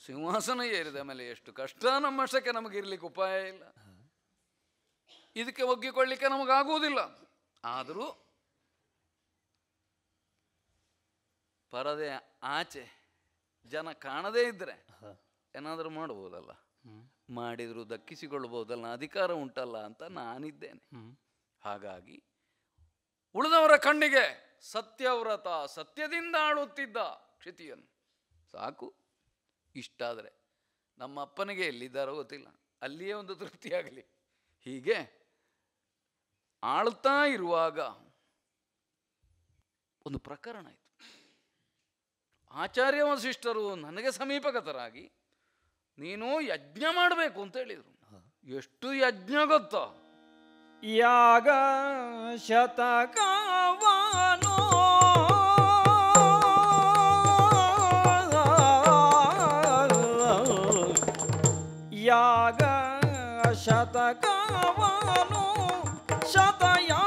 ಸಿಂಹಾಸನ ಏರಿದ ಮೇಲೆ ಎಷ್ಟು ಕಷ್ಟ ನಮ್ಮಷ್ಟಕ್ಕೆ ನಮಗೆ ನಮಗಿರ್ಲಿಕ್ಕೆ ಉಪಾಯ ಇಲ್ಲ. ಇದಕ್ಕೆ ಒಗ್ಗಿಕೊಳ್ಳಿಕ್ಕೆ ನಮಗಾಗುವುದಿಲ್ಲ. ಆದರೂ ಪರದೆ ಆಚೆ ಜನ ಕಾಣದೇ ಇದ್ದರೆ ಏನಾದರೂ ಮಾಡ್ಬೋದಲ್ಲ. ಮಾಡಿದ್ರು ದಕ್ಕಿಸಿಕೊಳ್ಬೋದಲ್ಲ ಅಧಿಕಾರ ಉಂಟಲ್ಲ ಅಂತ ನಾನಿದ್ದೇನೆ. ಹಾಗಾಗಿ ಉಳಿದವರ ಕಣ್ಣಿಗೆ ಸತ್ಯವ್ರತ ಸತ್ಯದಿಂದ ಆಳುತ್ತಿದ್ದ ಕ್ಷಿತಿಯನ್ನು ಸಾಕು. ಇಷ್ಟಾದರೆ ನಮ್ಮ ಅಪ್ಪನಿಗೆ ಎಲ್ಲಿದ್ದಾರೋ ಗೊತ್ತಿಲ್ಲ. ಅಲ್ಲಿಯೇ ಒಂದು ತೃಪ್ತಿಯಾಗಲಿ ಹೀಗೆ ಆಳ್ತಾ ಇರುವಾಗ ಒಂದು ಪ್ರಕರಣ ಆಯಿತು. ಆಚಾರ್ಯ ವಸಿಷ್ಠರು ನನಗೆ ಸಮೀಪಗತರಾಗಿ ನೀನು ಯಜ್ಞ ಮಾಡಬೇಕು ಅಂತ ಹೇಳಿದರು. ಎಷ್ಟು ಯಜ್ಞ ಗೊತ್ತೋ? ಯಾಗ ಶತಕವನು ಶತಕವನು ಶತಯಾಗ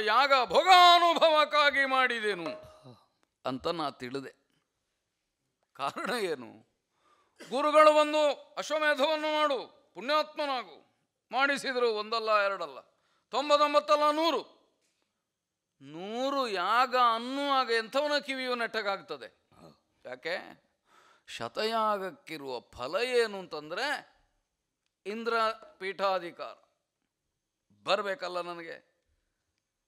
ಯಾಗ ಭೋಗಾನುಭವಕ್ಕಾಗಿ ಮಾಡಿದೆನು ಅಂತ ನಾ ತಿಳಿದೆ. ಕಾರಣ ಏನು? ಗುರುಗಳು ಬಂದು ಅಶ್ವಮೇಧವನ್ನು ಮಾಡು, ಪುಣ್ಯಾತ್ಮನಾಗು. ಮಾಡಿಸಿದರು ಒಂದಲ್ಲ, ಎರಡಲ್ಲ. ತೊಂಬತ್ತೊಂಬತ್ತಲ್ಲ ನೂರು. ನೂರು ಯಾಗ ಅನ್ನುವಾಗ ಎಂಥವನ ಕಿವಿಯು ನೆಟ್ಟಗಾಗ್ತದೆ? ಯಾಕೆ? ಶತಯಾಗಕ್ಕಿರುವ ಫಲ ಏನು ಅಂತಂದ್ರೆ ಇಂದ್ರ ಪೀಠಾಧಿಕಾರ ಬರಬೇಕಲ್ಲ ನನಗೆ?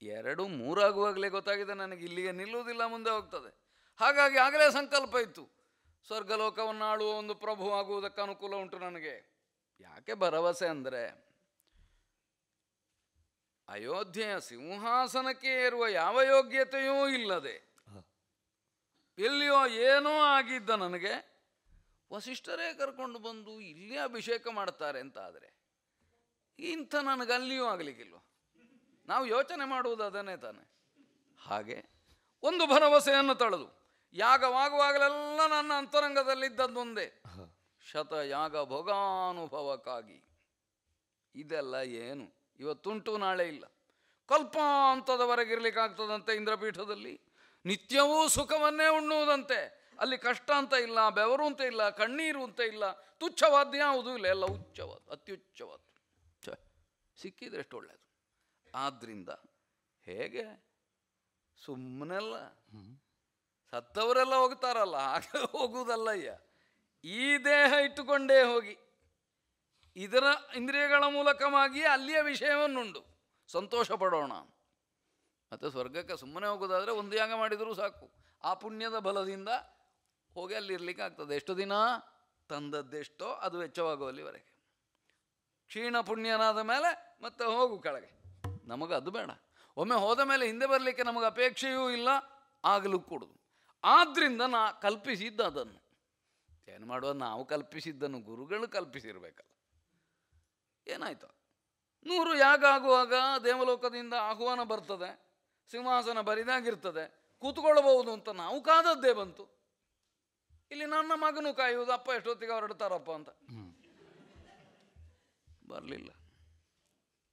ಎರಡು ಮೂರಾಗುವಾಗಲೇ ಗೊತ್ತಾಗಿದೆ ನನಗೆ ಇಲ್ಲಿಗೆ ನಿಲ್ಲುವುದಿಲ್ಲ ಮುಂದೆ ಹೋಗ್ತದೆ. ಹಾಗಾಗಿ ಆಗಲೇ ಸಂಕಲ್ಪ ಇತ್ತು. ಸ್ವರ್ಗಲೋಕವನ್ನು ಆಳುವ ಒಂದು ಪ್ರಭು ಆಗುವುದಕ್ಕೆ ಅನುಕೂಲ ಉಂಟು ನನಗೆ. ಯಾಕೆ ಭರವಸೆ ಅಂದರೆ ಅಯೋಧ್ಯೆಯ ಸಿಂಹಾಸನಕ್ಕೆ ಏರುವ ಯಾವ ಯೋಗ್ಯತೆಯೂ ಇಲ್ಲದೆ ಎಲ್ಲಿಯೋ ಏನೋ ಆಗಿದ್ದ ನನಗೆ ವಸಿಷ್ಠರೇ ಕರ್ಕೊಂಡು ಬಂದು ಇಲ್ಲಿ ಅಭಿಷೇಕ ಮಾಡ್ತಾರೆ ಅಂತ ಆದರೆ ಇಂಥ ನನಗೆ ಅಲ್ಲಿಯೂ ಆಗಲಿಕ್ಕಿಲ್ವ? ನಾವು ಯೋಚನೆ ಮಾಡುವುದು ಅದನ್ನೇ ತಾನೆ. ಹಾಗೆ ಒಂದು ಭರವಸೆಯನ್ನು ತಳೆದು ಯಾಗವಾಗುವಾಗಲೆಲ್ಲ ನನ್ನ ಅಂತರಂಗದಲ್ಲಿದ್ದದ್ದೊಂದೇ ಶತ ಯಾಗ ಭೋಗಾನುಭವಕ್ಕಾಗಿ ಇದೆಲ್ಲ ಏನು? ಇವತ್ತುಂಟು, ನಾಳೆ ಇಲ್ಲ. ಕಲ್ಪಾಂತದವರೆಗಿರ್ಲಿಕ್ಕಾಗ್ತದಂತೆ ಇಂದ್ರಪೀಠದಲ್ಲಿ. ನಿತ್ಯವೂ ಸುಖವನ್ನೇ ಉಣ್ಣುವುದಂತೆ. ಅಲ್ಲಿ ಕಷ್ಟ ಅಂತ ಇಲ್ಲ, ಬೆವರು ಅಂತ ಇಲ್ಲ, ಕಣ್ಣೀರು ಅಂತ ಇಲ್ಲ ತುಚ್ಛವಾದ ಯಾವುದೂ ಇಲ್ಲ, ಎಲ್ಲ ಉಚ್ಚವಾದ ಅತ್ಯುಚ್ಚವಾದ ಸಿಕ್ಕಿದ್ರೆ ಎಷ್ಟು ಒಳ್ಳೆಯದು ಆದ್ದರಿಂದ ಹೇಗೆ? ಸುಮ್ಮನೆಲ್ಲ ಸತ್ತವರೆಲ್ಲ ಹೋಗ್ತಾರಲ್ಲ, ಹಾಗೆ ಹೋಗುವುದಲ್ಲಯ್ಯ ಈ ದೇಹ ಇಟ್ಟುಕೊಂಡೇ ಹೋಗಿ, ಇದರ ಇಂದ್ರಿಯಗಳ ಮೂಲಕವಾಗಿ ಅಲ್ಲಿಯ ವಿಷಯವನ್ನುಂಡು. ಸಂತೋಷ ಪಡೋಣ. ಮತ್ತು ಸ್ವರ್ಗಕ್ಕೆ ಸುಮ್ಮನೆ ಹೋಗೋದಾದರೆ ಒಂದು ಯಾಗ ಮಾಡಿದರೂ ಸಾಕು. ಆ ಪುಣ್ಯದ ಬಲದಿಂದ ಹೋಗಿ ಅಲ್ಲಿರ್ಲಿಕ್ಕೆ ಆಗ್ತದೆ. ಎಷ್ಟು ದಿನ ತಂದದ್ದೆಷ್ಟೋ ಅದು ವೆಚ್ಚವಾಗುವಲ್ಲಿವರೆಗೆ. ಕ್ಷೀಣ ಪುಣ್ಯನಾದ ಮೇಲೆ ಮತ್ತೆ ಹೋಗು ಕೆಳಗೆ. ನಮಗೆ ಅದು ಬೇಡ. ಒಮ್ಮೆ ಹೋದ ಮೇಲೆ ಹಿಂದೆ ಬರಲಿಕ್ಕೆ ನಮಗೆ ಅಪೇಕ್ಷೆಯೂ ಇಲ್ಲ ಆಗಲೂ ಕೊಡೋದು. ಆದ್ದರಿಂದ ನಾ ಕಲ್ಪಿಸಿದ್ದ ಅದನ್ನು. ಏನು ಮಾಡುವ? ನಾವು ಕಲ್ಪಿಸಿದ್ದನ್ನು ಗುರುಗಳು ಕಲ್ಪಿಸಿರ್ಬೇಕಲ್ಲ. ಏನಾಯ್ತು? ನೂರು ಯಾಗ ಆಗುವಾಗ ದೇವಲೋಕದಿಂದ ಆಹ್ವಾನ ಬರ್ತದೆ ಸಿಂಹಾಸನ ಬರಿದಾಗಿರ್ತದೆ ಕೂತ್ಕೊಳ್ಳಬಹುದು ಅಂತ ನಾವು ಕಾದದ್ದೇ ಬಂತು. ಇಲ್ಲಿ ನನ್ನ ಮಗನು ಕಾಯುವುದು ಅಪ್ಪ ಎಷ್ಟೊತ್ತಿಗೆ ಹೊರಡ್ತಾರಪ್ಪ ಅಂತ. ಬರಲಿಲ್ಲ.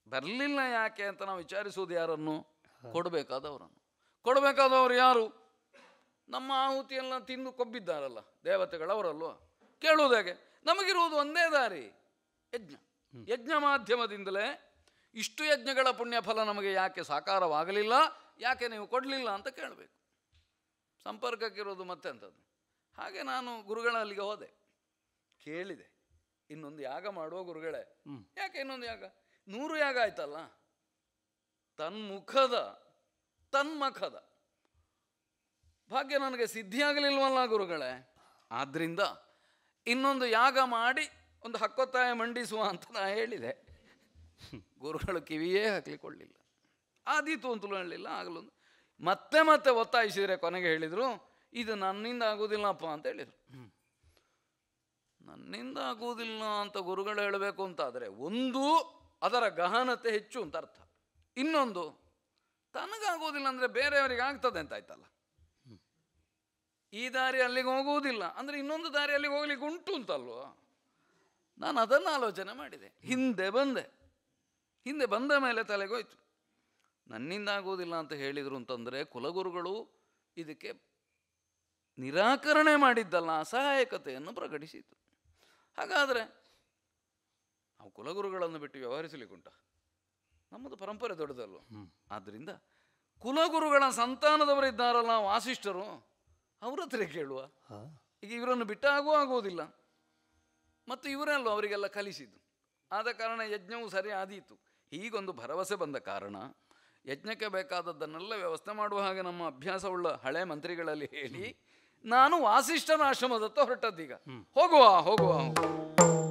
ಬರಲಿಲ್ಲ ಯಾಕೆ ಅಂತ ನಾವು ವಿಚಾರಿಸುವುದು ಯಾರನ್ನು? ಕೊಡಬೇಕಾದವರನ್ನು. ಕೊಡಬೇಕಾದವರು ಯಾರು? ನಮ್ಮ ಆಹುತಿಯೆಲ್ಲ ತಿಂದು ಕೊಬ್ಬಿದ್ದಾರಲ್ಲ ದೇವತೆಗಳವರಲ್ವ? ಕೇಳುವುದು ಹೇಗೆ? ನಮಗಿರುವುದು ಒಂದೇ ದಾರಿ ಯಜ್ಞ. ಯಜ್ಞ ಮಾಧ್ಯಮದಿಂದಲೇ ಇಷ್ಟು ಯಜ್ಞಗಳ ಪುಣ್ಯ ಫಲ ನಮಗೆ ಯಾಕೆ ಸಾಕಾರವಾಗಲಿಲ್ಲ ಯಾಕೆ ನೀವು ಕೊಡಲಿಲ್ಲ ಅಂತ ಕೇಳಬೇಕು. ಸಂಪರ್ಕಕ್ಕಿರೋದು ಮತ್ತೆಂಥದ್ದು? ಹಾಗೆ ನಾನು ಗುರುಗಳ ಅಲ್ಲಿಗೆ ಹೋದೆ. ಕೇಳಿದೆ ಇನ್ನೊಂದು ಯಾಗ ಮಾಡುವ ಗುರುಗಳೇ. ಯಾಕೆ ಇನ್ನೊಂದು ಯಾಗ? ನೂರು ಯಾಗ ಆಯ್ತಲ್ಲ? ತನ್ಮುಖದ ತನ್ಮಖದ ಭಾಗ್ಯ ನನಗೆ ಸಿದ್ಧಿಯಾಗಲಿಲ್ವಲ್ಲ ಗುರುಗಳೇ? ಆದ್ದರಿಂದ ಇನ್ನೊಂದು ಯಾಗ ಮಾಡಿ ಒಂದು ಹಕ್ಕೊತ್ತಾಯ ಮಂಡಿಸುವ ಅಂತ ನಾ ಹೇಳಿದೆ. ಗುರುಗಳು ಕಿವಿಯೇ ಹಾಕ್ಲಿಕ್ಕೊಳ್ಳಿಲ್ಲ ಆದೀತು ಅಂತಲೂ ಹೇಳಲಿಲ್ಲ ಆಗಲೊಂದು ಮತ್ತೆ ಮತ್ತೆ ಒತ್ತಾಯಿಸಿದರೆ ಕೊನೆಗೆ ಹೇಳಿದರು, ಇದು ನನ್ನಿಂದ ಆಗೋದಿಲ್ಲಪ್ಪ ಅಂತ ಹೇಳಿದರು. ನನ್ನಿಂದ ಆಗುವುದಿಲ್ಲ ಅಂತ ಗುರುಗಳು ಹೇಳಬೇಕು ಅಂತಾದರೆ ಒಂದು ಅದರ ಗಹನತೆ ಹೆಚ್ಚು ಅಂತ ಅರ್ಥ. ಇನ್ನೊಂದು, ತನಗಾಗೋದಿಲ್ಲ ಅಂದರೆ ಬೇರೆಯವರಿಗೆ ಆಗ್ತದೆ ಅಂತ ಆಯ್ತಲ್ಲ. ಈ ದಾರಿ ಅಲ್ಲಿಗೆ ಹೋಗುವುದಿಲ್ಲ. ಅಂದರೆ ಇನ್ನೊಂದು ದಾರಿ ಅಲ್ಲಿಗೆ ಹೋಗ್ಲಿಕ್ಕೆ ಉಂಟು ಅಂತಲ್ವಾ? ನಾನು ಅದನ್ನು ಆಲೋಚನೆ ಮಾಡಿದೆ. ಹಿಂದೆ ಬಂದೆ. ಹಿಂದೆ ಬಂದ ಮೇಲೆ ತಲೆಗೋಯ್ತು ನನ್ನಿಂದ ಆಗುವುದಿಲ್ಲ ಅಂತ ಹೇಳಿದರು ಅಂತಂದರೆ ಕುಲಗುರುಗಳು ಇದಕ್ಕೆ ನಿರಾಕರಣೆ ಮಾಡಿದ್ದಲ್ಲ, ಅಸಹಾಯಕತೆಯನ್ನು ಪ್ರಕಟಿಸಿತು. ಹಾಗಾದರೆ ನಾವು ಕುಲಗುರುಗಳನ್ನು ಬಿಟ್ಟು ವ್ಯವಹರಿಸಲಿಕ್ಕುಂಟ. ನಮ್ಮದು ಪರಂಪರೆ ದೊಡ್ಡದಲ್ಲ ಆದ್ದರಿಂದ ಕುಲಗುರುಗಳ ಸಂತಾನದವರಿದ್ದಾರಲ್ಲ ವಾಸಿಷ್ಠರು ಅವ್ರ ಹತ್ರ ಕೇಳುವ. ಈಗ ಇವರನ್ನು ಬಿಟ್ಟಾಗೂ ಆಗುವುದಿಲ್ಲ. ಮತ್ತು ಇವರಲ್ಲೂ ಅವರಿಗೆಲ್ಲ ಕಲಿಸಿದ್ದು? ಆದ ಕಾರಣ ಯಜ್ಞವು ಸರಿ ಆದೀತು. ಹೀಗೊಂದು ಭರವಸೆ ಬಂದ ಕಾರಣ ಯಜ್ಞಕ್ಕೆ ಬೇಕಾದದ್ದನ್ನೆಲ್ಲ ವ್ಯವಸ್ಥೆ ಮಾಡುವ ಹಾಗೆ ನಮ್ಮ ಅಭ್ಯಾಸವುಳ್ಳ ಹಳೆ ಮಂತ್ರಿಗಳಲ್ಲಿ ಹೇಳಿ ನಾನು ವಾಸಿಷ್ಠನ ಆಶ್ರಮದತ್ತ ಹೊರಟದ್ದೀಗ ಹೋಗುವ ಹೋಗುವ ಹೋಗುವ.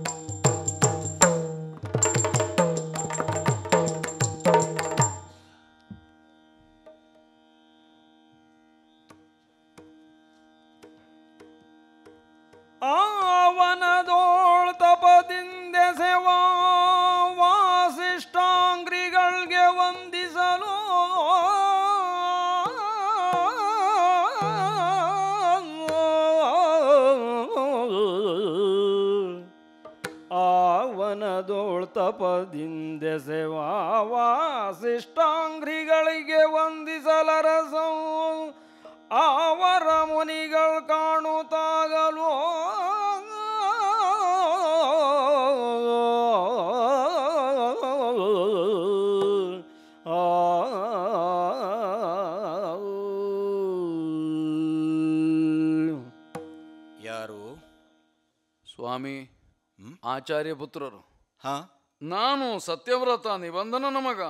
ಸ್ವಾಮಿ ಆಚಾರ್ಯ ಪುತ್ರರು. ಹಾ? ನಾನು ಸತ್ಯವ್ರತ ನಿಬಂಧನ ಮಗ.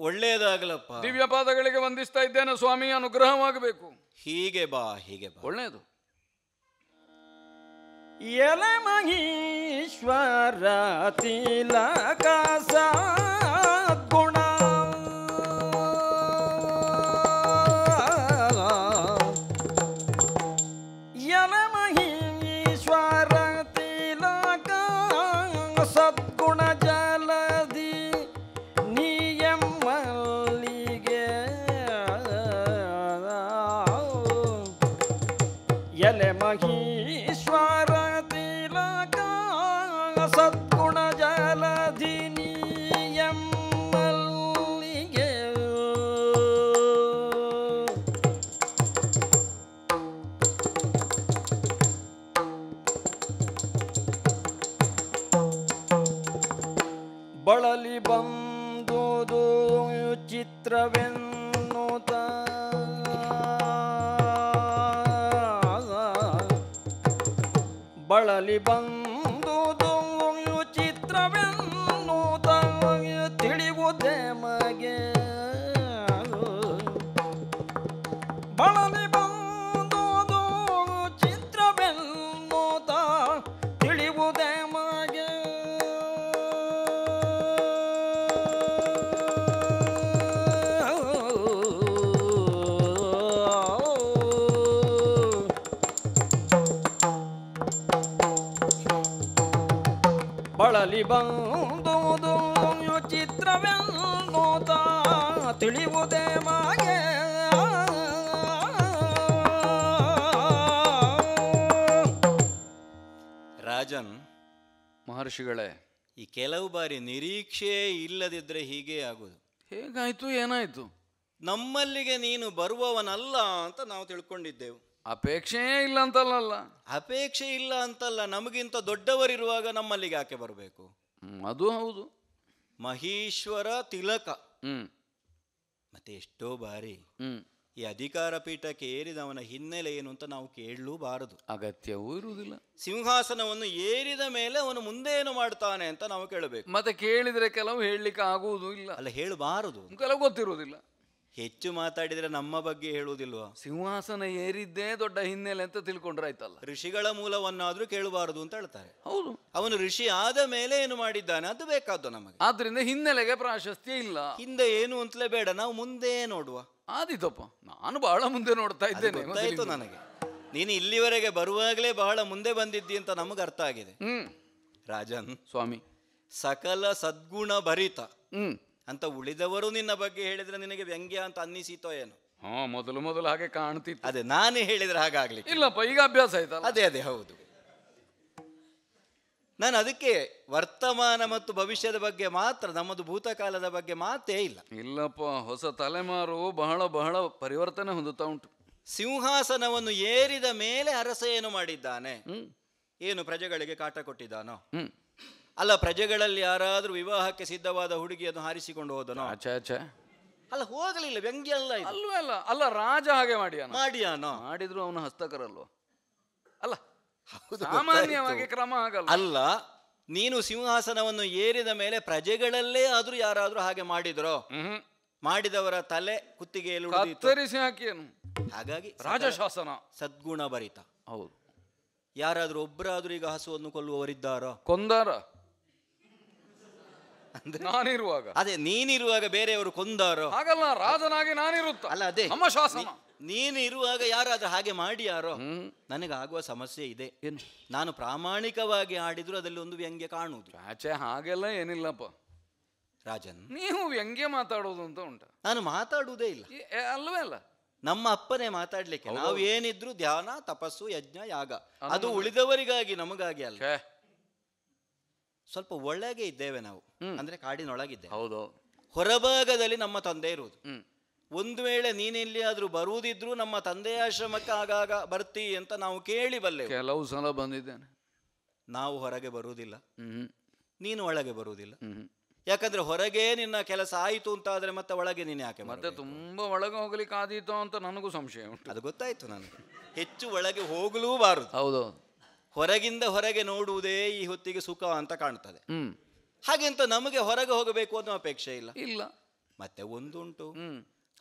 ಒಳ್ಳೇದಾಗಲಪ್ಪ ದಿವ್ಯ ಪಾದಗಳಿಗೆ ವಂದಿಸ್ತಾ ಇದ್ದೇನೆ ಸ್ವಾಮಿ ಅನುಗ್ರಹವಾಗಬೇಕು. ಹೀಗೆ ಬಾ ಹೀಗೆ ಬಾ. ಒಳ್ಳೆಯದು. ಎಲೆ ಮಹೀಶ್ವರ ತಿಲಕ ಗುಣ ಬಳಲಿ ಬಂದುದು ತಂಗು ತಿಳಿವು ಮಗೆ ಬಳಲಿ ಮಹರ್ಷಿಗಳೇ ಈ ಕೆಲವು ಬಾರಿ ನಿರೀಕ್ಷೆಯೇ ಇಲ್ಲದಿದ್ದರೆ ಹೀಗೆ ಆಗೋದು ಹೇಗಾಯಿತು ಏನಾಯಿತು? ನಮ್ಮಲ್ಲಿಗೆ ನೀನು ಬರುವವನಲ್ಲ ಅಂತ ನಾವು ತಿಳ್ಕೊಂಡಿದ್ದೆವು. ಅಪೇಕ್ಷೆಯೇ ಇಲ್ಲ ಅಂತಲ್ಲ ಅಪೇಕ್ಷೆ ಇಲ್ಲ ಅಂತಲ್ಲ ನಮಗಿಂತ ದೊಡ್ಡವರಿರುವಾಗ ನಮ್ಮಲ್ಲಿಗೆ ಯಾಕೆ ಬರಬೇಕು? ಅದು ಹೌದು. ಮಹೀಶ್ವರ ತಿಲಕ. ಹ್ಮ್. ಮತ್ತೆ ಎಷ್ಟೋ ಬಾರಿ ಈ ಅಧಿಕಾರ ಪೀಠಕ್ಕೆ ಏರಿದವನ ಹಿನ್ನೆಲೆ ಏನು ಅಂತ ನಾವು ಕೇಳಲೂಬಾರದು. ಅಗತ್ಯವೂ ಇರುವುದಿಲ್ಲ. ಸಿಂಹಾಸನವನ್ನು ಏರಿದ ಮೇಲೆ ಅವನು ಮುಂದೆ ಏನು ಮಾಡ್ತಾನೆ ಅಂತ ನಾವು ಕೇಳಬೇಕು. ಮತ್ತೆ ಕೇಳಿದ್ರೆ ಕೆಲವು ಹೇಳಲಿಕ್ಕೆ ಆಗುವುದು ಇಲ್ಲ. ಅಲ್ಲ ಹೇಳಬಾರದು. ಕೆಲವು ಗೊತ್ತಿರುವುದಿಲ್ಲ. ಹೆಚ್ಚು ಮಾತಾಡಿದರೆ ನಮ್ಮ ಬಗ್ಗೆ ಹೇಳುವುದಿಲ್ವಾ? ಸಿಂಹಾಸನ ಏರಿದ್ದೇ ದೊಡ್ಡ ಹಿನ್ನೆಲೆ ಅಂತ ತಿಳ್ಕೊಂಡ್ರಾಯ್ತಲ್ಲ. ಋಷಿಗಳ ಮೂಲವನ್ನಾದ್ರೂ ಕೇಳಬಾರದು ಅಂತ ಹೇಳ್ತಾರೆ. ಹೌದು. ಅವನು ಋಷಿ ಆದ ಮೇಲೆ ಏನು ಮಾಡಿದ್ದಾನೆ ಅದು ಬೇಕಾದ್ದು ನಮಗೆ. ಆದ್ರಿಂದ ಹಿನ್ನೆಲೆಗೆ ಪ್ರಾಶಸ್ತ್ಯ ಇಲ್ಲ. ಹಿಂದೆ ಏನು ಅಂತಲೇ ಬೇಡ ನಾವು ಮುಂದೆ ನೋಡುವ. ಆದಿತಪ್ಪ ನಾನು ಬಹಳ ಮುಂದೆ ನೋಡ್ತಾ ಇದ್ದೇನೆ ಗೊತ್ತಾಯ್ತು. ನನಗೆ. ನೀನು ಇಲ್ಲಿವರೆಗೆ ಬರುವಾಗಲೇ ಬಹಳ ಮುಂದೆ ಬಂದಿದ್ದಿ ಅಂತ ನಮಗೆ ಅರ್ಥ ಆಗಿದೆ. ರಾಜನ್. ಸ್ವಾಮಿ. ಸಕಲ ಸದ್ಗುಣ ಭರಿತ. ಹ್ಮ್. ಅಂತ ಉಳಿದವರು ನಿನ್ನ ಬಗ್ಗೆ ಹೇಳಿದ್ರೆ ನಿನಗೆ ವ್ಯಂಗ್ಯ ಅಂತ ಅನ್ನಿಸಿತೋ ಏನು? ಹಾ ಮೊದಲು ಮೊದಲು ಹಾಗೆ ಕಾಣ್ತಿತ್ತು. ಅದೇ ನಾನೇ ಹೇಳಿದ್ರೆ ಹಾಗಾಗ್ಲಿ ಇಲ್ಲಪ್ಪ ಈಗ ಅಭ್ಯಾಸ ಆಯ್ತಲ್ಲ? ಅದೇ ಅದೇ ಹೌದು. ನಾನು ಅದಕ್ಕೆ ವರ್ತಮಾನ ಮತ್ತು ಭವಿಷ್ಯದ ಬಗ್ಗೆ ಮಾತ್ರ ನಮ್ಮದು ಭೂತಕಾಲದ ಬಗ್ಗೆ ಮಾತೇ ಇಲ್ಲ. ಇಲ್ಲಪ್ಪ ಹೊಸ ತಲೆಮಾರು ಬಹಳ ಬಹಳ ಪರಿವರ್ತನೆ ಹೊಂದುತ್ತಾ ಉಂಟು. ಸಿಂಹಾಸನವನ್ನು ಏರಿದ ಮೇಲೆ ಅರಸ ಏನು ಮಾಡಿದ್ದಾನೆ? ಏನು ಪ್ರಜೆಗಳಿಗೆ ಕಾಟ ಕೊಟ್ಟಿದ್ದಾನೋ? ಅಲ್ಲ ಪ್ರಜೆಗಳಲ್ಲಿ ಯಾರಾದರೂ ವಿವಾಹಕ್ಕೆ ಸಿದ್ಧವಾದ ಹುಡುಗಿಯನ್ನು ಹಾರಿಸಿಕೊಂಡು ಹೋದನೋ? ಅಲ್ಲ ಹೋಗಲಿಲ್ಲ ವ್ಯಂಗ್ಯ ಅಲ್ಲ ಅಲ್ವೇ ಅಲ್ಲ ಅಲ್ಲ ರಾಜ ಹಾಗೆ ಮಾಡಿಯಾನ? ಮಾಡಿಯಾನೋ? ಮಾಡಿದ್ರು ಅವನು ಹಸ್ತಕರಲ್ವ? ಅಲ್ಲ ಸಾಮಾನ್ಯವಾಗಿ ಕ್ರಮ ಆಗಲ್ಲ. ಅಲ್ಲ ನೀನು ಸಿಂಹಾಸನವನ್ನು ಏರಿದ ಮೇಲೆ ಪ್ರಜೆಗಳಲ್ಲೇ ಆದ್ರೂ ಯಾರಾದ್ರೂ ಹಾಗೆ ಮಾಡಿದ್ರೋ? ಮಾಡಿದವರ ತಲೆ ಕುತ್ತಿಗೆಯಲ್ಲಿ ಕತ್ತರಿಸಿ ಹಾಕಿಯನು ಹಾಗಾಗಿ ರಾಜಶಾಸನ. ಸದ್ಗುಣ ಭರಿತ. ಹೌದು. ಯಾರಾದ್ರೂ ಒಬ್ಬರಾದ್ರೂ ಈಗ ಹಸುವನ್ನು ಕೊಲ್ಲುವವರಿದ್ದಾರೋ? ಕೊಂದಾರ? ಅಂದ್ರೆ ನಾನಿರುವಾಗ. ಅದೇ ನೀನಿರುವಾಗ ಬೇರೆಯವರು ಕೊಂದಾರೋ? ಹಾಗಲ್ಲ ರಾಜನಾಗಿ ನಾನಿರುತ್ತ. ಅಲ್ಲ ಅದೇ. ನಮ್ಮ ಶಾಸನ. ನೀನು ಇರುವಾಗ ಯಾರಾದ್ರೂ ಹಾಗೆ ಮಾಡಿ ಯಾರೋ ನನಗಾಗುವ ಆಗುವ ಸಮಸ್ಯೆ ಇದೆ. ನಾನು ಪ್ರಾಮಾಣಿಕವಾಗಿ ಆಡಿದ್ರು ಅದರಲ್ಲಿ ಒಂದು ವ್ಯಂಗ್ಯ ಕಾಣುವುದು. ಆಚೆ ಹಾಗೆಲ್ಲ ಏನಿಲ್ಲಪ್ಪ. ರಾಜನ್. ನೀವು ವ್ಯಂಗ್ಯ ಮಾತಾಡೋದು ಅಂತ ಉಂಟ. ನಾನು ಮಾತಾಡುವುದೇ ಇಲ್ಲ. ಅಲ್ವೇ ಅಲ್ಲ? ನಮ್ಮ ಅಪ್ಪನೇ ಮಾತಾಡ್ಲಿಕ್ಕೆ. ನಾವು ಏನಿದ್ರು ಧ್ಯಾನ ತಪಸ್ಸು ಯಜ್ಞ ಯಾಗ. ಅದು ಉಳಿದವರಿಗಾಗಿ ನಮಗಾಗಿ ಅಲ್ಲ. ಸ್ವಲ್ಪ ಒಳಗೆ ಇದ್ದೇವೆ ನಾವು. ಅಂದ್ರೆ ಕಾಡಿನೊಳಗಿದ್ದೇವೆ. ಹೌದು. ಹೊರಭಾಗದಲ್ಲಿ ನಮ್ಮ ತಂದೆ ಇರುವುದು. ಒಂದು ವೇಳೆ ನೀನೆಲ್ಲಿ ಆದ್ರೂ ಬರುವುದಿದ್ರು ನಮ್ಮ ತಂದೆಯ ಆಶ್ರಮಕ್ಕೆ ಆಗಾಗ ಬರ್ತಿ ಅಂತ ನಾವು ಕೇಳಿ ಬಲ್ಲೆ ಕೆಲವು ಸಲ ಬಂದಿದ್ದೇನೆ. ನಾವು ಹೊರಗೆ ಬರುವುದಿಲ್ಲ. ನೀನು ಒಳಗೆ ಬರುವುದಿಲ್ಲ. ಯಾಕಂದ್ರೆ ಹೊರಗೆ ನಿನ್ನ ಕೆಲಸ ಆಯಿತು ಅಂತ ಆದ್ರೆ ಮತ್ತೆ ಒಳಗೆ ನೀನು ಯಾಕೆ ಮತ್ತೆ? ತುಂಬಾ ಒಳಗೆ ಹೋಗ್ಲಿಕ್ಕೆ ಆದೀತು ಅಂತ ನನಗೂ ಸಂಶಯ ಉಂಟು. ಅದು ಗೊತ್ತಾಯ್ತು ನನಗೆ. ಹೆಚ್ಚು ಒಳಗೆ ಹೋಗಲೂ ಬಾರದು ಹೌದು ಹೊರಗಿಂದ ಹೊರಗೆ ನೋಡುವುದೇ ಈ ಹೊತ್ತಿಗೆ ಸುಖ ಅಂತ ಕಾಣ್ತದೆ. ಹಾಗೆಂತ ನಮಗೆ ಹೊರಗೆ ಹೋಗಬೇಕು ಅನ್ನೋ ಅಪೇಕ್ಷೆ ಇಲ್ಲ. ಇಲ್ಲ. ಮತ್ತೆ ಒಂದುಂಟು.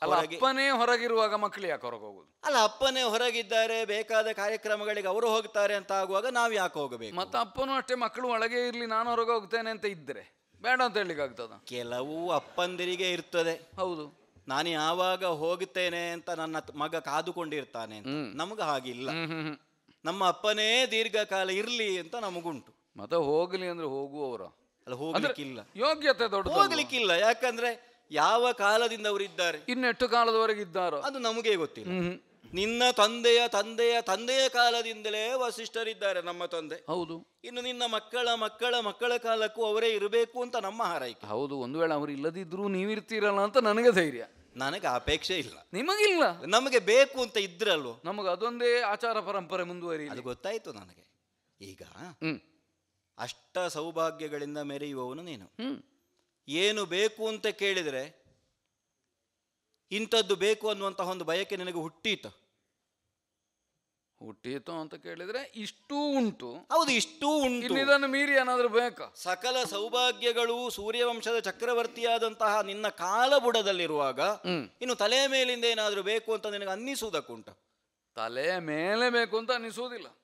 ಅಲ್ಲ ಅಪ್ಪನೇ ಹೊರಗಿರುವಾಗ ಮಕ್ಕಳು ಯಾಕೆ ಹೊರಗೆ ಹೋಗುದು? ಅಲ್ಲ ಅಪ್ಪನೇ ಹೊರಗಿದ್ದಾರೆ ಬೇಕಾದ ಕಾರ್ಯಕ್ರಮಗಳಿಗೆ ಅವರು ಹೋಗ್ತಾರೆ ಅಂತ ಆಗುವಾಗ ನಾವು ಯಾಕೆ ಹೋಗಬೇಕು? ಮತ್ತೆ ಅಪ್ಪನೂ ಅಷ್ಟೇ ಮಕ್ಕಳು ಒಳಗೆ ಇರ್ಲಿ ನಾನು ಹೊರಗೆ ಹೋಗ್ತೇನೆ ಅಂತ ಇದ್ರೆ ಬೇಡ ಅಂತ ಹೇಳಲಿಕ್ಕೆ ಆಗ್ತದ? ಕೆಲವು ಅಪ್ಪಂದಿರಿಗೆ ಇರ್ತದೆ. ಹೌದು. ನಾನು ಯಾವಾಗ ಹೋಗ್ತೇನೆ ಅಂತ ನನ್ನ ಮಗ ಕಾದುಕೊಂಡಿರ್ತಾನೆ. ನಮ್ಗೆ ಹಾಗಿಲ್ಲ. ನಮ್ಮ ಅಪ್ಪನೇ ದೀರ್ಘಕಾಲ ಇರ್ಲಿ ಅಂತ ನಮಗುಂಟು. ಮತ್ತೆ ಹೋಗ್ಲಿ ಅಂದ್ರೆ ಹೋಗುವವರು. ಅಲ್ಲ ಹೋಗ್ಲಿಕ್ಕಿಲ್ಲ. ಯೋಗ್ಯತೆ ದೊಡ್ಡ ಹೋಗ್ಲಿಕ್ಕಿಲ್ಲ. ಯಾಕಂದ್ರೆ ಯಾವ ಕಾಲದಿಂದ ಅವರು ಇದ್ದಾರೆ? ಇನ್ನೆಷ್ಟು ಕಾಲದವರೆಗೆ ಇದ್ದಾರೋ? ಅದು ನಮಗೆ ಗೊತ್ತಿಲ್ಲ. ನಿನ್ನ ತಂದೆಯ ತಂದೆಯ ತಂದೆಯ ಕಾಲದಿಂದಲೇ ವಸಿಷ್ಠರಿದ್ದಾರೆ ನಮ್ಮ ತಂದೆ. ಹೌದು. ಇನ್ನು ನಿನ್ನ ಮಕ್ಕಳ ಮಕ್ಕಳ ಮಕ್ಕಳ ಕಾಲಕ್ಕೂ ಅವರೇ ಇರಬೇಕು ಅಂತ ನಮ್ಮ ಹಾರೈಕೆ. ಹೌದು ಒಂದು ವೇಳೆ ಅವ್ರು ಇಲ್ಲದಿದ್ರು ನೀವಿರ್ತೀರಲ್ಲ ಅಂತ ನನಗೆ ಧೈರ್ಯ. ನನಗೆ ಅಪೇಕ್ಷೆ ಇಲ್ಲ. ನಿಮಗಿಲ್ಲ. ನಮಗೆ ಬೇಕು ಅಂತ ಇದ್ರಲ್ವ? ನಮಗೆ ಅದೊಂದೇ ಆಚಾರ ಪರಂಪರೆ ಮುಂದುವರಿ ಅದು ಗೊತ್ತಾಯ್ತು ನನಗೆ. ಈಗ ಅಷ್ಟ ಸೌಭಾಗ್ಯಗಳಿಂದ ಮೆರೆಯುವವನು ನೀನು. ಏನು ಬೇಕು ಅಂತ ಕೇಳಿದರೆ ಇಂಥದ್ದು ಬೇಕು ಅನ್ನುವಂತಹ ಒಂದು ಬಯಕೆ ನಿನಗೆ ಹುಟ್ಟೀತು? ಹುಟ್ಟೀತು ಅಂತ ಕೇಳಿದ್ರೆ ಇಷ್ಟೂ ಉಂಟು. ಹೌದು ಇಷ್ಟೂ ಉಂಟು. ಮೀರಿ ಏನಾದ್ರೂ ಬೇಕಾ? ಸಕಲ ಸೌಭಾಗ್ಯಗಳು ಸೂರ್ಯವಂಶದ ಚಕ್ರವರ್ತಿಯಾದಂತಹ ನಿನ್ನ ಕಾಲಬುಡದಲ್ಲಿರುವಾಗ ಬುಡದಲ್ಲಿರುವಾಗ ಇನ್ನು ತಲೆಯ ಮೇಲಿಂದ ಏನಾದರೂ ಬೇಕು ಅಂತ ನಿನಗೆ ಅನ್ನಿಸುವುದಕ್ಕುಂಟ? ತಲೆಯ ಮೇಲೆ ಬೇಕು ಅಂತ ಅನಿಸುವುದಿಲ್ಲ ಹಾ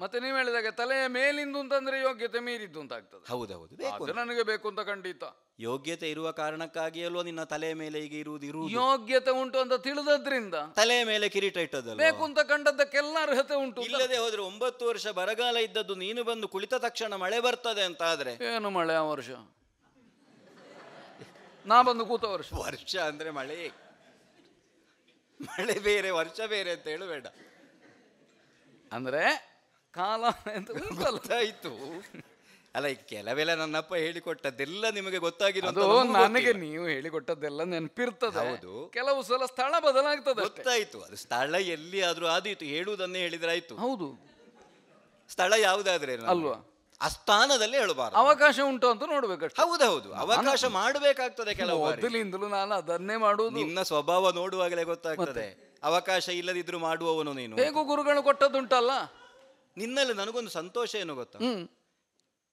ಮತ್ತೆ ನೀವು ಹೇಳಿದಾಗ ತಲೆಯ ಮೇಲಿಂದು ಅಂತಂದ್ರೆ ಯೋಗ್ಯತೆ ಮೀರಿದ್ದು ಅಂತ ಆಗ್ತದೆ ಹೌದೌದು ಬೇಕು ಅದು ನನಗೆ ಬೇಕು ಅಂತ ಖಂಡಿತ. ಯೋಗ್ಯತೆ ಇರುವ ಕಾರಣಕ್ಕಾಗಿ ಅಲ್ವಾ ನಿನ್ನ ತಲೆಯ ಮೇಲೆ ಈಗ ಇರುವುದು ಇರುವುದು? ಯೋಗ್ಯತೆ ಉಂಟು ಅಂತ ತಿಳಿದದ್ರಿಂದ ತಲೆಯ ಮೇಲೆ ಕಿರೀಟ ಇಟ್ಟದಲ್ಲ ಬೇಕು ಅಂತ ಕಂಡದ್ದಕ್ಕೆಲ್ಲ ಅರ್ಹತೆ ಉಂಟು ಅಂತ. ಇಲ್ಲದೆ ಹೋದ್ರೆ ಒಂಬತ್ತು ವರ್ಷ ಬರಗಾಲ ಇದ್ದದ್ದು ನೀನು ಬಂದು ಕುಳಿತ ತಕ್ಷಣ ಮಳೆ ಬರ್ತದೆ ಅಂತ ಆದ್ರೆ ಏನು ಮಳೆ ಆ ವರ್ಷ? ನಾ ಬಂದು ಕೂತ ವರ್ಷ. ವರ್ಷ ಅಂದ್ರೆ ಮಳೆ. ಮಳೆ ಬೇರೆ ವರ್ಷ ಬೇರೆ ಅಂತ ಹೇಳಬೇಡ ಅಂದ್ರೆ ಕಾಲ ಅಂತ ಗೊತ್ತಾಯಿತು. ಅಲ್ಲ ಈ ಕೆಲವೆಲ್ಲ ನನ್ನಪ್ಪ ಹೇಳಿಕೊಟ್ಟದ್ದೆಲ್ಲ ನಿಮಗೆ ಗೊತ್ತಾಗಿರೋದು ನನಗೆ ನೀವು ಹೇಳಿಕೊಟ್ಟದ್ದೆಲ್ಲ ನೆನಪಿರ್ತದೆ. ಹೌದು. ಕೆಲವು ಸಲ ಸ್ಥಳ ಬದಲಾಗ್ತದೆ. ಗೊತ್ತಾಯ್ತು. ಅದು ಸ್ಥಳ ಎಲ್ಲಿ ಆದ್ರೂ ಆದೀತು ಹೇಳುವುದನ್ನೇ ಹೇಳಿದ್ರೆ ಆಯ್ತು ಹೌದು. ಸ್ಥಳ ಯಾವುದಾದ್ರೆ ಅಲ್ವಾ? ಆ ಸ್ಥಾನದಲ್ಲಿ ಹೇಳಬಾರ್ದು. ಅವಕಾಶ ಉಂಟು ಅಂತ ನೋಡ್ಬೇಕಷ್ಟೇ. ಹೌದೌದು ಅವಕಾಶ ಮಾಡಬೇಕಾಗ್ತದೆ ಕೆಲವು. ಮೊದಲಿಂದಲೂ ನಾನು ಅದನ್ನೇ ಮಾಡುವುದು. ನಿನ್ನ ಸ್ವಭಾವ ನೋಡುವಾಗಲೇ ಗೊತ್ತಾಗ್ತದೆ. ಅವಕಾಶ ಇಲ್ಲದಿದ್ರು ಮಾಡುವವನು ನೀನು. ಹೇಗೂ ಗುರುಗಳು ಕೊಟ್ಟದ್ದುಂಟಲ್ಲ? ನಿನ್ನಲ್ಲಿ ನನಗೊಂದು ಸಂತೋಷ ಏನು ಗೊತ್ತಾ?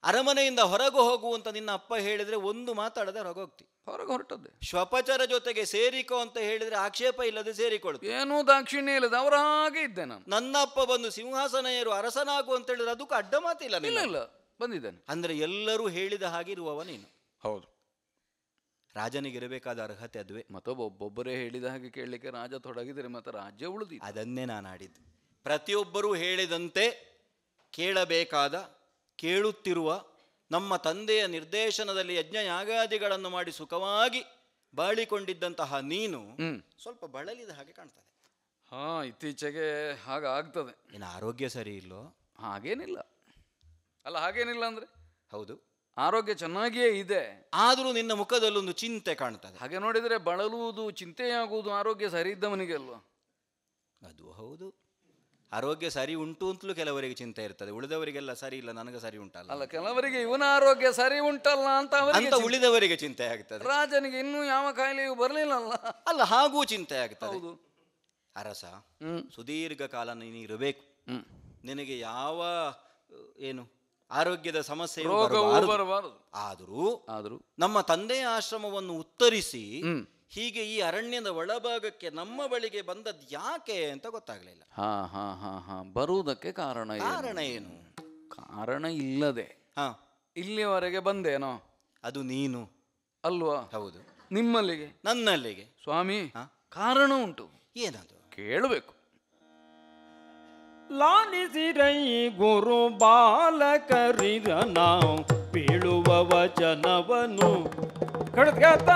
ಅರಮನೆಯಿಂದ ಹೊರಗೆ ಹೋಗುವಂತ ನಿನ್ನ ಅಪ್ಪ ಹೇಳಿದ್ರೆ ಒಂದು ಮಾತಾಡದೆ ಹೊರಗೋಗ್ತಿ. ಹೊರಗೆ ಹೊರಟದ್ದು. ಶ್ವಪಚರ ಜೊತೆಗೆ ಸೇರಿಕೋ ಅಂತ ಹೇಳಿದ್ರೆ ಆಕ್ಷೇಪ ಇಲ್ಲದೆ ಸೇರಿಕೊಳ್ಳುತ್ತೆ. ಏನೂ ದಾಕ್ಷಿಣ್ಯ ಇಲ್ಲದೆ ಅವರ ಹಾಗೆ ಇದ್ದೆ ನಾನು. ನನ್ನ ಅಪ್ಪ ಬಂದು ಸಿಂಹಾಸನ ಏರು ಅರಸನಾಗು ಅಂತ ಹೇಳಿದ್ರೆ ಅದಕ್ಕೆ ಅಡ್ಡ ಮಾತಿಲ್ಲ ಇಲ್ಲ. ಇಲ್ಲ ಬಂದಿದ್ದೇನೆ. ಅಂದ್ರೆ ಎಲ್ಲರೂ ಹೇಳಿದ ಹಾಗಿರುವವ ನೀನು. ಹೌದು. ರಾಜನಿಗಿರಬೇಕಾದ ಅರ್ಹತೆ ಅದುವೆ. ಮತ್ತೊಬ್ಬ ಒಬ್ಬೊಬ್ಬರೇ ಹೇಳಿದ ಹಾಗೆ ಕೇಳಲಿಕ್ಕೆ ರಾಜ ತೊಡಗಿದರೆ ಮತ್ತೆ ರಾಜ್ಯ ಉಳಿದಿ ಅದನ್ನೇ ನಾನು ಆಡಿದ್ದು. ಪ್ರತಿಯೊಬ್ಬರೂ ಹೇಳಿದಂತೆ ಕೇಳಬೇಕಾದ ಕೇಳುತ್ತಿರುವ ನಮ್ಮ ತಂದೆಯ ನಿರ್ದೇಶನದಲ್ಲಿ ಯಜ್ಞ ಯಾಗಾದಿಗಳನ್ನು ಮಾಡಿ ಸುಖವಾಗಿ ಬಾಳಿಕೊಂಡಿದ್ದಂತಹ ನೀನು ಸ್ವಲ್ಪ ಬಳಲಿದ ಹಾಗೆ ಕಾಣ್ತದೆ. ಹಾ ಇತ್ತೀಚೆಗೆ ಹಾಗಾಗ್ತದೆ. ಇನ್ನು ಆರೋಗ್ಯ ಸರಿ ಇಲ್ಲೋ ಹಾಗೇನಿಲ್ಲ. ಅಲ್ಲ ಹಾಗೇನಿಲ್ಲ ಅಂದ್ರೆ? ಹೌದು. ಆರೋಗ್ಯ ಚೆನ್ನಾಗಿಯೇ ಇದೆ. ಆದರೂ ನಿನ್ನ ಮುಖದಲ್ಲೊಂದು ಚಿಂತೆ ಕಾಣ್ತದೆ. ಹಾಗೆ ನೋಡಿದರೆ ಬಳಲುವುದು ಚಿಂತೆಯಾಗುವುದು ಆರೋಗ್ಯ ಸರಿ ಇದ್ದವನಿಗೆ ಅಲ್ವಾ? ಅದು ಹೌದು. ಆರೋಗ್ಯ ಸರಿ ಉಂಟು ಅಂತಲೂ ಕೆಲವರಿಗೆ ಚಿಂತೆ ಇರ್ತದೆ. ಉಳಿದವರಿಗೆಲ್ಲ ಸರಿ ಇಲ್ಲ ನನಗೆ ಸರಿ ಉಂಟಲ್ಲ. ಅಲ್ಲ ಕೆಲವರಿಗೆ ಇವನ ಆರೋಗ್ಯ ಸರಿ ಉಂಟಲ್ಲ ಅಂತ ಅಂತ ಉಳಿದವರಿಗೆ ಚಿಂತೆ ಆಗ್ತದೆ. ರಾಜನಿಗೆ ಇನ್ನೂ ಯಾವ ಕಾಯಿಲೆಯೂ ಬರಲಿಲ್ಲಲ್ಲ. ಅಲ್ಲ ಹಾಗೂ ಚಿಂತೆ ಆಗ್ತದೆ. ಅರಸ ಸುದೀರ್ಘ ಕಾಲ ನೀನು ಇರಬೇಕು. ನಿನಗೆ ಯಾವ ಏನು ಆರೋಗ್ಯದ ಸಮಸ್ಯೆ ಆದರೂ ಆದರೂ. ನಮ್ಮ ತಂದೆಯ ಆಶ್ರಮವನ್ನು ಉತ್ತರಿಸಿ ಹೀಗೆ ಈ ಅರಣ್ಯದ ಒಳಭಾಗಕ್ಕೆ ನಮ್ಮ ಬಳಿಗೆ ಬಂದದ್ದು ಯಾಕೆ ಅಂತ ಗೊತ್ತಾಗ್ಲಿಲ್ಲ. ಹಾ ಹಾ ಹಾ ಹಾ. ಬರುವುದಕ್ಕೆ ಕಾರಣ? ಕಾರಣ ಏನು? ಕಾರಣ ಇಲ್ಲದೆ. ಹಾ. ಇಲ್ಲಿಯವರೆಗೆ ಬಂದೇನೋ? ಅದು ನೀನು. ಅಲ್ವಾ? ಹೌದು. ನಿಮ್ಮಲ್ಲಿಗೆ? ನನ್ನಲ್ಲಿಗೆ. ಸ್ವಾಮಿ ಹಾ? ಕಾರಣ ಉಂಟು. ಏನದು ಕೇಳಬೇಕು. ಲಾಲಿಸಿರೈ ಗುರು ಬಾಲಕರಿರ ನಾವು ಬೀಳುವ ವಚನವನು ಖಡ್ಗತ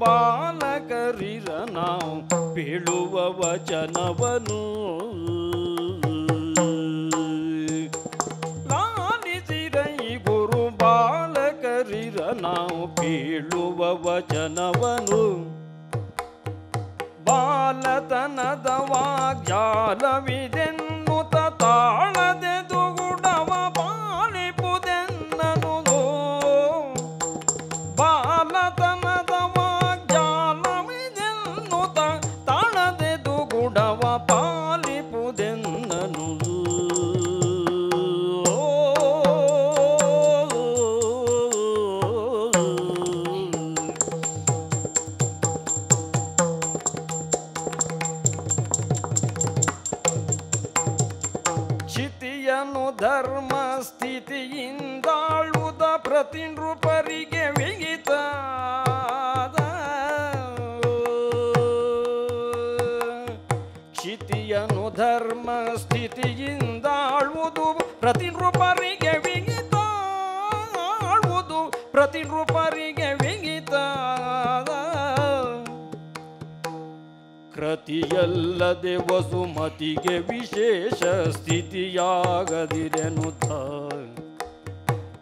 ಬಾಲಕರಿರ ನಾವು ಬೀಳುವ ವಚನವನು. ಲಾಲಿಸಿರೈ ಗುರು ಬಾಲಕರಿರ ನಾವು ಬೀಳುವ ವಚನವನು. ಬಾಲತನದ ವಾಗ್ಜಾಲವಿದೆನ್ನುತ ತಾಳದೆ ಸ್ಥಿತಿಯಿಂದಾಳುವುದ ಪ್ರತಿ ನೃಪರಿಗೆ ವಿಗಿತ ಕ್ಷಿತಿಯನು ಧರ್ಮ ಸ್ಥಿತಿಯಿಂದಾಳುವುದು ಪ್ರತಿನೃಪರಿಗೆ ವಿಗಿತ ಆಳುವುದು ಪ್ರತಿನೃಪರಿಗೆ ವಿಗಿತ ಕೃತಿಯಲ್ಲದೆ ವಸುಮತಿಗೆ ವಿಶೇಷ ಸ್ಥಿತಿಯಾಗದಿರೆನುತ್ತ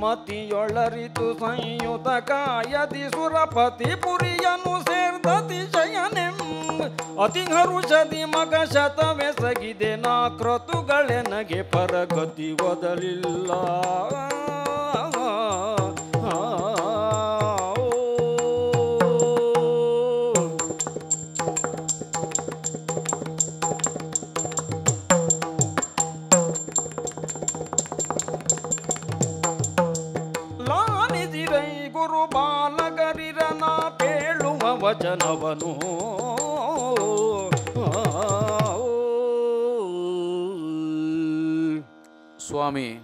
ಮತಿಯೊಳರಿತು ಸಂಯುತ ಕಾಯದಿ ಸುರಪತಿ ಪುರಿಯನು ಸೇರ್ದತಿ ಶಯನೆಂ ಅತಿ ಹರುಷದಿ ಮಗ ಶತವೆಸಗಿದೆ, ನಾ ಕ್ರತುಗಳೆನಗೆ ಪರಗತಿ ಒದಲಿಲ್ಲ. ವಚನವನು ಸ್ವಾಮಿ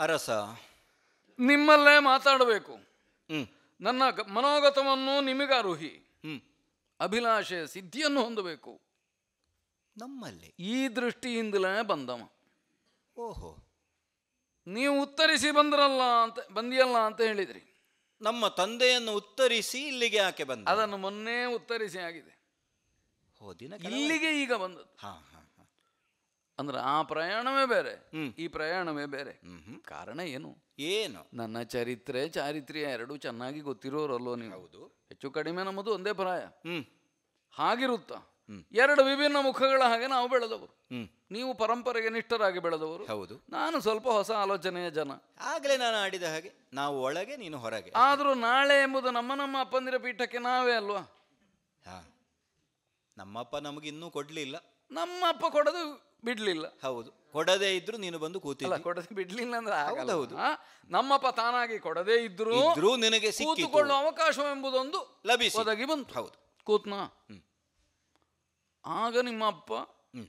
ಅರಸ. ನಿಮ್ಮಲ್ಲೇ ಮಾತಾಡಬೇಕು. ನನ್ನ ಮನೋಗತವನ್ನು ನಿಮಗಾರುಹಿ. ಹ್ಮ್. ಅಭಿಲಾಷೆ ಸಿದ್ಧಿಯನ್ನು ಹೊಂದಬೇಕು. ನಮ್ಮಲ್ಲಿ. ಈ ದೃಷ್ಟಿಯಿಂದಲೇ ಬಂದವ. ಓಹೋ. ನೀವು ಉತ್ತರಿಸಿ ಬಂದ್ರಲ್ಲ ಅಂತ ಬಂದಿಯಲ್ಲ ಅಂತ ಹೇಳಿದ್ರಿ. ನಮ್ಮ ತಂದೆಯನ್ನು ಉತ್ತರಿಸಿ ಇಲ್ಲಿಗೆ ಯಾಕೆ ಬಂದ? ಅದನ್ನು ಮೊನ್ನೆ ಉತ್ತರಿಸಿ ಆಗಿದೆ. ಇಲ್ಲಿಗೆ ಈಗ ಬಂದದ್ದು. ಹಾ ಹಾ ಹಾ. ಅಂದ್ರೆ ಆ ಪ್ರಯಾಣವೇ ಬೇರೆ. ಈ ಪ್ರಯಾಣವೇ ಬೇರೆ. ಕಾರಣ ಏನು? ಏನು? ನನ್ನ ಚರಿತ್ರೆ ಚಾರಿತ್ರ್ಯ ಎರಡು ಚೆನ್ನಾಗಿ ಗೊತ್ತಿರೋರಲ್ಲೋ ನೀವು? ಹೌದು. ಹೆಚ್ಚು ಕಡಿಮೆ ನಮ್ಮದು ಒಂದೇ ಪ್ರಾಯ. ಹಾಗಿರುತ್ತ? ಎರಡು ವಿಭಿನ್ನ ಮುಖಗಳ ಹಾಗೆ ನಾವು ಬೆಳೆದವರು. ಹ್ಮ್. ನೀವು ಪರಂಪರೆಗೆ ನಿಷ್ಠರಾಗಿ ಬೆಳೆದವರು. ಹೌದು. ನಾನು ಸ್ವಲ್ಪ ಹೊಸ ಆಲೋಚನೆಯ ಜನ. ಆಗಲೇ ನಾನು ಆಡಿದ ಹಾಗೆ ನಾವು ಒಳಗೆ ನೀನು ಹೊರಗೆ. ಆದರೂ ನಾಳೆ ಎಂಬುದು ನಮ್ಮ ನಮ್ಮ ಅಪ್ಪಂದಿರ ಪೀಠಕ್ಕೆ ನಾವೇ ಅಲ್ವಾ? ಹಾ. ನಮ್ಮಪ್ಪ ನಮಗೆ ಇನ್ನೂ ಕೊಡ್ಲಿಲ್ಲ. ನಮ್ಮ ಅಪ್ಪ ಕೊಡದು ಬಿಡ್ಲಿಲ್ಲ. ಹೌದು. ಕೊಡದೇ ಇದ್ರು ನೀನು ಬಂದು ಕೂತಿಲ್ಲ ಕೊಡದೆ ಬಿಡ್ಲಿಲ್ಲ ಅಂದ್ರೆ ಹೌದು. ನಮ್ಮಪ್ಪ ತಾನಾಗಿ ಕೊಡದೇ ಇದ್ರು ನಿನಗೆ ಕೂತುಕೊಳ್ಳುವ ಅವಕಾಶವೆಂಬುದೊಂದು ಲಭಿಸಿ. ಒದಗಿ ಬಂತು. ಹೌದು. ಕೂತ್ನಾ? ಹ್ಮ್. ಆಗ ನಿಮ್ಮ ಅಪ್ಪ ಹ್ಮ್.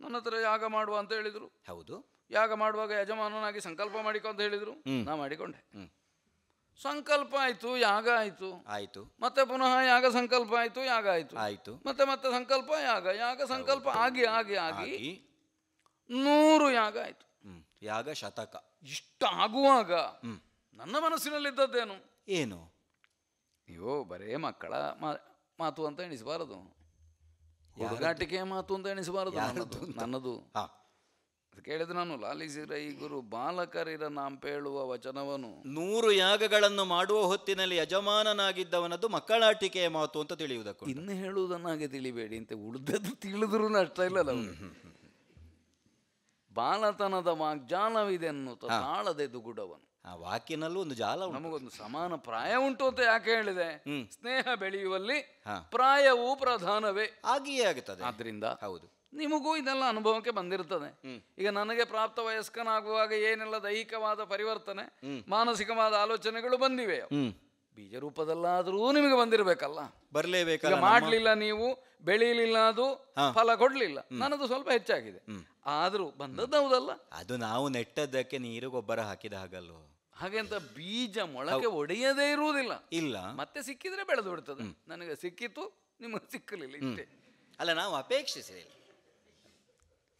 ನನ್ನ ಹತ್ರ ಯಾಗ ಮಾಡುವ ಅಂತ ಹೇಳಿದ್ರು. ಹೌದು. ಯಾಗ ಮಾಡುವಾಗ ಯಜಮಾನನಾಗಿ ಸಂಕಲ್ಪ ಮಾಡಿಕೊ ಅಂತ ಹೇಳಿದ್ರು. ನಾ ಮಾಡಿಕೊಂಡೆ. ಸಂಕಲ್ಪ ಆಯ್ತು ಯಾಗ ಆಯ್ತು. ಆಯ್ತು. ಮತ್ತೆ ಪುನಃ ಯಾಗ ಸಂಕಲ್ಪ ಆಯ್ತು ಯಾಗ ಆಯ್ತು. ಆಯ್ತು. ಮತ್ತೆ ಮತ್ತೆ ಸಂಕಲ್ಪ ಯಾಗ. ಯಾಗ ಸಂಕಲ್ಪ ಆಗಿ ಆಗಿ ಆಗಿ ನೂರು ಯಾಗ ಆಯ್ತು. ಯಾಗ ಶತಕ. ಇಷ್ಟ ಆಗುವಾಗ ಹ್ಮ್. ನನ್ನ ಮನಸ್ಸಿನಲ್ಲಿದ್ದದ್ದೇನು? ಏನು? ಅಯ್ಯೋ ಬರೇ ಮಕ್ಕಳ ಮಾತು ಅಂತ ಎಣಿಸಬಾರದು. ಹುಡುಗಾಟಿಕೆಯ ಮಾತು ಅಂತ ಎಣಿಸಬಾರದು. ನನ್ನದು ನನ್ನದು. ಕೇಳಿದ್ರೆ ನಾನು ಲಾಲಿಸಿರ ಈ ಗುರು ಬಾಲಕರಿರ ನಾಂಪೇಳುವ ವಚನವನು. ನೂರು ಯಾಗಗಳನ್ನು ಮಾಡುವ ಹೊತ್ತಿನಲ್ಲಿ ಯಜಮಾನನಾಗಿದ್ದವನದ್ದು ಮಕ್ಕಳಾಟಿಕೆಯ ಮಾತು ಅಂತ ತಿಳಿಯುವುದಕ್ಕೂ ಇನ್ನು ಹೇಳುವುದನ್ನು ಹಾಗೆ ತಿಳಿಬೇಡಿ. ಅಂತ ಉಳಿದದ್ದು ತಿಳಿದ್ರೂ ಅಷ್ಟ ಇಲ್ಲ ಬಾಲತನದ ಬಾಲತನದ ಅನ್ನು ತಾಳದೆದು ದುಗುಡವನು ಆ ವಾಕಿನಲ್ಲೂ ಒಂದು ಜಾಲ ನಮಗೊಂದು ಸಮಾನ ಪ್ರಾಯ ಉಂಟು ಅಂತ ಯಾಕೆ ಹೇಳಿದೆ? ಸ್ನೇಹ ಬೆಳೆಯುವಲ್ಲಿ. ಪ್ರಾಯವೂ ಪ್ರಧಾನವೇ. ಆಗಿಯೇ ಆಗುತ್ತದೆ. ಆದ್ರಿಂದ ಹೌದು. ನಿಮಗೂ ಇದೆಲ್ಲ ಅನುಭವಕ್ಕೆ ಬಂದಿರ್ತದೆ ಈಗ ನನಗೆ ಪ್ರಾಪ್ತ ವಯಸ್ಕನಾಗುವಾಗ ಏನೆಲ್ಲ ದೈಹಿಕವಾದ ಪರಿವರ್ತನೆ ಮಾನಸಿಕವಾದ ಆಲೋಚನೆಗಳು ಬಂದಿವೆ ಬೀಜ ರೂಪದಲ್ಲಾದರೂ ನಿಮಗೆ ಬಂದಿರಬೇಕಲ್ಲ. ಬರಲೇಬೇಕು ಮಾಡಲಿಲ್ಲ ಮಾಡ್ಲಿಲ್ಲ ನೀವು ಬೆಳೀಲಿಲ್ಲ ಅದು. ಫಲ ಕೊಡ್ಲಿಲ್ಲ. ನನ್ನದು ಸ್ವಲ್ಪ ಹೆಚ್ಚಾಗಿದೆ. ಆದ್ರೂ ಬಂದದ್ದು ಹೌದಲ್ಲ ಅದು ನಾವು ನೆಟ್ಟದ್ದಕ್ಕೆ ನೀರು ಗೊಬ್ಬರ ಹಾಕಿದ ಹಾಗಲ್ವೋ ಹಾಗೆ ಅಂತ ಬೀಜ ಮೊಳಕೆ ಒಡೆಯದೇ ಇರುವುದಿಲ್ಲ. ಇಲ್ಲ. ಮತ್ತೆ ಸಿಕ್ಕಿದ್ರೆ ಬೆಳೆದು ಬಿಡ್ತದೆ. ನನಗೆ ಸಿಕ್ಕಿತು ನಿಮಗೆ ಸಿಕ್ಕಲಿಲ್ಲ ಇಷ್ಟೇ. ಅಲ್ಲ ನಾವು ಅಪೇಕ್ಷಿಸಲಿಲ್ಲ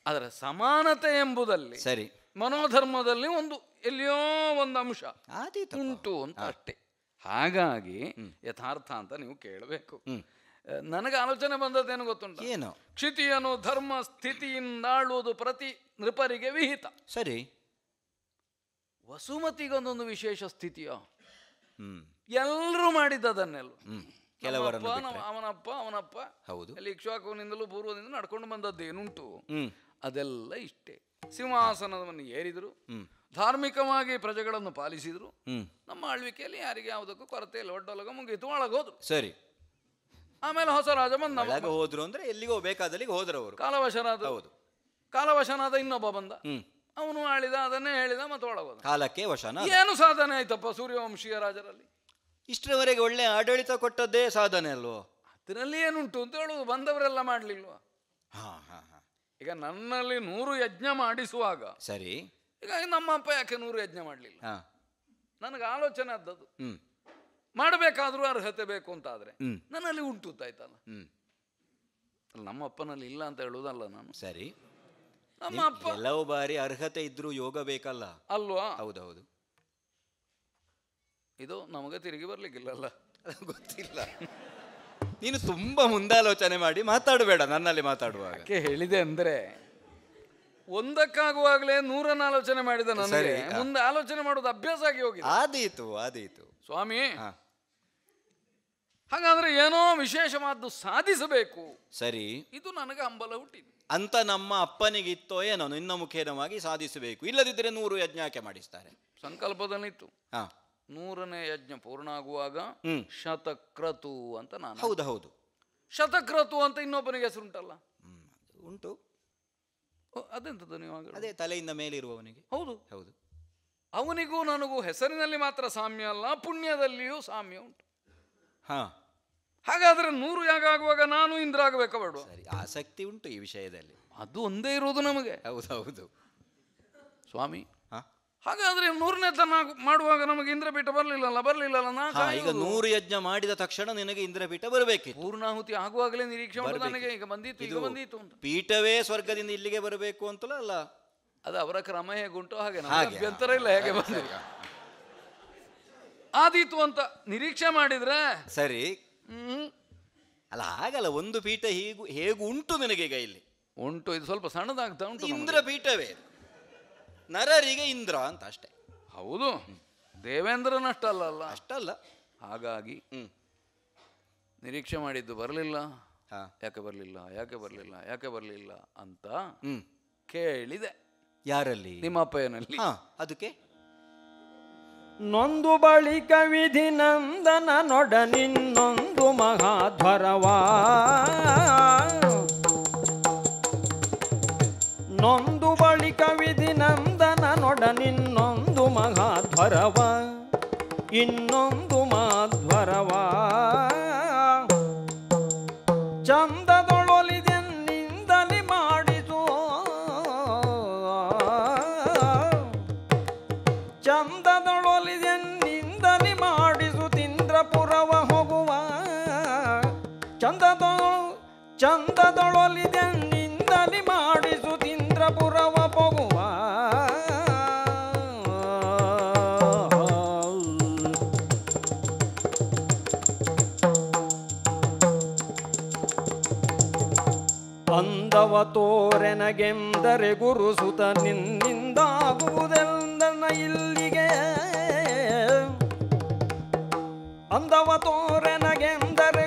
ಅದರ ಸಮಾನತೆ ಎಂಬುದಲ್ಲಿ ಸರಿ. ಮನೋಧರ್ಮದಲ್ಲಿ ಒಂದು ಎಲ್ಲಿಯೋ ಒಂದು ಅಂಶ ಉಂಟು ಅಂತ ಅಷ್ಟೇ. ಹಾಗಾಗಿ ಯಥಾರ್ಥ ಅಂತ ನೀವು ಕೇಳಬೇಕು. ನನಗೆ ಆಲೋಚನೆ ಬಂದದ್ದೇನು ಗೊತ್ತುಂಟು? ಏನು? ಕ್ಷಿತಿಯನು ಧರ್ಮ ಸ್ಥಿತಿಯಿಂದಾಳುವುದು ಪ್ರತಿ ನೃಪರಿಗೆ ವಿಹಿತ. ಸರಿ. ವಸುಮತಿಗೊಂದೊಂದು ವಿಶೇಷ ಸ್ಥಿತಿಯೋ? ಎಲ್ಲರೂ ಮಾಡಿದ್ದದನ್ನೆಲ್ಲ. ಅವನಪ್ಪ ಅವನಪ್ಪ. ಹೌದು. ಅಲ್ಲಿ ಇಕ್ಷ್ವಾಕುವಿನಿಂದಲೂ ಪೂರ್ವದಿಂದ ನಡ್ಕೊಂಡು ಬಂದದ್ದೇನುಂಟು? ಏನುಂಟು ಅದೆಲ್ಲ ಇಷ್ಟೇ. ಸಿಂಹಾಸನವನ್ನು ಏರಿದರು. ಧಾರ್ಮಿಕವಾಗಿ ಪ್ರಜೆಗಳನ್ನು ಪಾಲಿಸಿದ್ರು. ನಮ್ಮ ಆಳ್ವಿಕೆಯಲ್ಲಿ ಯಾರಿಗೆ ಯಾವುದಕ್ಕೂ ಕೊರತೆ ಇಲ್ಲ. ಒಡ್ಡೊಲಗ ಮುಗೀತು ಒಳಗೋದ್ರು. ಸರಿ. ಆಮೇಲೆ ಹೊಸ ರಾಜ ಬಂದ ಹೋದ್ರು ಅಂದ್ರೆ ಎಲ್ಲಿಗೋ ಬೇಕಾದಲ್ಲಿಗೆ ಹೋದ್ರವರು ಕಾಲವಶನಾದ ಹೌದು. ಕಾಲವಶನಾದ ಇನ್ನೊಬ್ಬ ಬಂದ. ಅವನು ಆಳಿದ ಅದನ್ನೇ ಹೇಳಿದ ಮತ್ತೆ ಒಳಗೋದ. ಕಾಲಕ್ಕೆ ವಶನ ಏನು ಸಾಧನೆ ಆಯ್ತಪ್ಪ ಸೂರ್ಯವಂಶೀಯ ರಾಜರಲ್ಲಿ? ಇಷ್ಟರವರೆಗೆ ಒಳ್ಳೆ ಆಡಳಿತ ಕೊಟ್ಟದ್ದೇ ಸಾಧನೆ ಅಲ್ವೋ? ಅದರಲ್ಲಿ ಏನುಂಟು ಅಂತ ಹೇಳುವುದು ಬಂದವರೆಲ್ಲ ಮಾಡ್ಲಿಲ್ವ? ಹಾ ಹಾ ಹಾ. ಈಗ ನನ್ನಲ್ಲಿ ನೂರು ಯಜ್ಞ ಮಾಡಿಸುವಾಗ ಸರಿ. ಈಗ ನಮ್ಮ ಅಪ್ಪ ಯಾಕೆ ನೂರು ಯಜ್ಞ ಮಾಡಲಿಲ್ಲ? ಹಾ. ನನಗೆ ಆಲೋಚನೆ ಆದದ್ದು. ಹ್ಮ್. ಮಾಡಬೇಕಾದ್ರೂ ಅರ್ಹತೆ ಬೇಕು ಅಂತ ಆದ್ರೆ ಹ್ಮ್. ನನ್ನಲ್ಲಿ ಉಂಟು ಅಂತಾಯ್ತಲ್ಲ ಹ್ಮ್. ನಮ್ಮ ಅಪ್ಪನಲ್ಲಿ ಇಲ್ಲ ಅಂತ ಹೇಳುವುದಲ್ಲ ನಾನು. ಸರಿ. ಅಪ್ಪ. ಕೆಲವು ಬಾರಿ ಅರ್ಹತೆ ಇದ್ರೂ ಯೋಗ ಬೇಕಲ್ಲ? ಅಲ್ವಾ? ಹೌದೌದು. ಇದು ನಮಗೆ ತಿರುಗಿ ಬರ್ಲಿಕ್ಕಿಲ್ಲಲ್ಲ? ಗೊತ್ತಿಲ್ಲ. ನೀನು ತುಂಬಾ ಮುಂದಾಲೋಚನೆ ಮಾಡಿ ಮಾತಾಡಬೇಡ ನನ್ನಲ್ಲಿ ಮಾತಾಡುವಾಗ. ಹೇಳಿದೆ ಅಂದ್ರೆ ಒಂದಕ್ಕಾಗುವಾಗಲೇ ನೂರನ್ನ ಆಲೋಚನೆ ಮಾಡಿದ ನನಗೆ. ಹಾ. ಮುಂದೆ ಆಲೋಚನೆ ಮಾಡೋದು ಅಭ್ಯಾಸ ಆಗಿ ಹೋಗಿದೆ. ಆದೀತು ಆದೀತು. ಸ್ವಾಮಿ ಹಾಗಾದ್ರೆ ಏನೋ ವಿಶೇಷವಾದ್ದು ಸಾಧಿಸಬೇಕು. ಸರಿ. ಇದು ನನಗೆ ಹಂಬಲ ಹುಟ್ಟಿದೆ ಅಂತ ನಮ್ಮ ಅಪ್ಪನಿಗಿತ್ತೋ ಏನೋ ನಿನ್ನ ಮುಖೇನವಾಗಿ ಸಾಧಿಸಬೇಕು. ಇಲ್ಲದಿದ್ದರೆ ನೂರು ಯಜ್ಞಾಕೆ ಮಾಡಿಸ್ತಾರೆ. ಸಂಕಲ್ಪದಲ್ಲಿತ್ತು. ಹಾ. ನೂರನೇ ಯಜ್ಞ ಪೂರ್ಣ ಆಗುವಾಗ. ಶತಕ್ರತು ಅಂತ ನಾನು ಹೌದು ಹೌದು. ಶತಕ್ರತು ಅಂತ ಇನ್ನೊಬ್ಬನಿಗೆ ಹೆಸರುಂಟಲ್ಲ ಉಂಟಲ್ಲ? ಉಂಟು. ಓ, ಅದೆಂತದ್ದು ನೀವು ಅದೇ ತಲೆಯಿಂದ ಮೇಲಿರುವವನಿಗೆ. ಹೌದು. ಹೌದು. ಅವನಿಗೂ ನನಗೂ ಹೆಸರಿನಲ್ಲಿ ಮಾತ್ರ ಸಾಮ್ಯ ಅಲ್ಲ ಪುಣ್ಯದಲ್ಲಿಯೂ ಸಾಮ್ಯ ಉಂಟು. ಹಾ. ಹಾಗಾದ್ರೆ ನೂರು ಯಾಗ ಆಗುವಾಗ ನಾನು ಇಂದ್ರ ಆಗಬೇಕಾ ಬೇಡ ಸರಿ ಆಸಕ್ತಿ ಉಂಟು ಈ ವಿಷಯದಲ್ಲಿ. ಅದು ಒಂದೇ ಇರೋದು ನಮಗೆ. ಹೌದು ಹೌದು. ಸ್ವಾಮಿ ಹಾಗಾದ್ರೆ ನೂರನೇ ತನ ಮಾಡುವಾಗ ನಮಗೆ ಇಂದ್ರಪೀಠ ಬರಲಿಲ್ಲಲ್ಲ ಬರಲಿಲ್ಲಲ್ಲ ನಾ ಈಗ. ನೂರು ಯಜ್ಞ ಮಾಡಿದ ತಕ್ಷಣ ನಿನಗೆ ಇಂದ್ರಪೀಠ ಬರಬೇಕು ಪೂರ್ಣಾಹುತಿ ಆಗುವಾಗಲೇ ನಿರೀಕ್ಷೆ ನನಗೆ ಈಗ ಬಂದಿತ್ತು ಈಗ ಇದು ಬಂದಿತ್ತು ಪೀಠವೇ ಸ್ವರ್ಗದಿಂದ ಇಲ್ಲಿಗೆ ಬರಬೇಕು ಅಂತಲ್ಲ ಅಲ್ಲ. ಅದು ಅವರ ಕ್ರಮ ಹೇಗುಂಟು ಹಾಗೆ ಅಭ್ಯಂತರ ಇಲ್ಲ ಹೇಗೆ ಬಂದಿಲ್ಲ ಆದೀತು ಅಂತ ನಿರೀಕ್ಷೆ ಮಾಡಿದ್ರೆ ಸರಿ ಅಲ್ಲ ಹಾಗಲ್ಲ ಒಂದು ಪೀಠ ಹೀಗೂ ಹೇಗೂ ಉಂಟು ನಿನಗೀಗ ಇಲ್ಲಿ. ಉಂಟು ಇದು ಸ್ವಲ್ಪ ಸಣ್ಣದಾಗ್ತಾ ಉಂಟು ನಮಗೆ. ಇಂದ್ರ ಪೀಠವೇ? ನರರಿಗೆ ಇಂದ್ರ ಅಂತ ಅಷ್ಟೇ. ಹೌದು ದೇವೇಂದ್ರನಷ್ಟಲ್ಲ ಅಲ್ಲ. ಅಷ್ಟಲ್ಲ. ಹಾಗಾಗಿ ಹ್ಮ್. ನಿರೀಕ್ಷೆ ಮಾಡಿದ್ದು ಬರಲಿಲ್ಲ. ಹಾ. ಯಾಕೆ ಬರಲಿಲ್ಲ ಯಾಕೆ ಬರಲಿಲ್ಲ ಯಾಕೆ ಬರಲಿಲ್ಲ ಅಂತ ಹ್ಮ್. ಕೇಳಿದೆ. ಯಾರಲ್ಲಿ? ನಿಮ್ಮ ಅಪ್ಪಯ್ಯನಲ್ಲಿ. ಹಾ ಅದಕ್ಕೆ? ನೊಂದು ಬಳಿಕ ವಿಧಿ ನಂದನ ನೊಡನಿನ್ನೊಂದು ಮಹಾಧ್ವರವಾ. ನೊಂದು ಬಳಿಕ ವಿಧಿ ನಂದನ ನೊಡನಿನ್ನೊಂದು ಮಹಾಧ್ವರವ. ಇನ್ನೊಂದು ಮಾಧ್ವರವಾ ಚಂದದೊಳೊಲಿದೆನ್ನಿಂದಲಿ ಚಂದದೊಳೊಲಿದೆನ್ನಿಂದಲಿ ಮಾಡಿಸುತ್ತಿಂದ್ರಪುರವ ಪೋಗುವ. ಅಂದವ ತೋರೆನಗೆಂದರೆ ಗುರುಸುತ ನಿನ್ನಿಂದಾಗುವುದೆಂದನ ಇಲ್ಲಿಗೆ. ಅಂದವ ತೋರೆನಗೆಂದರೆ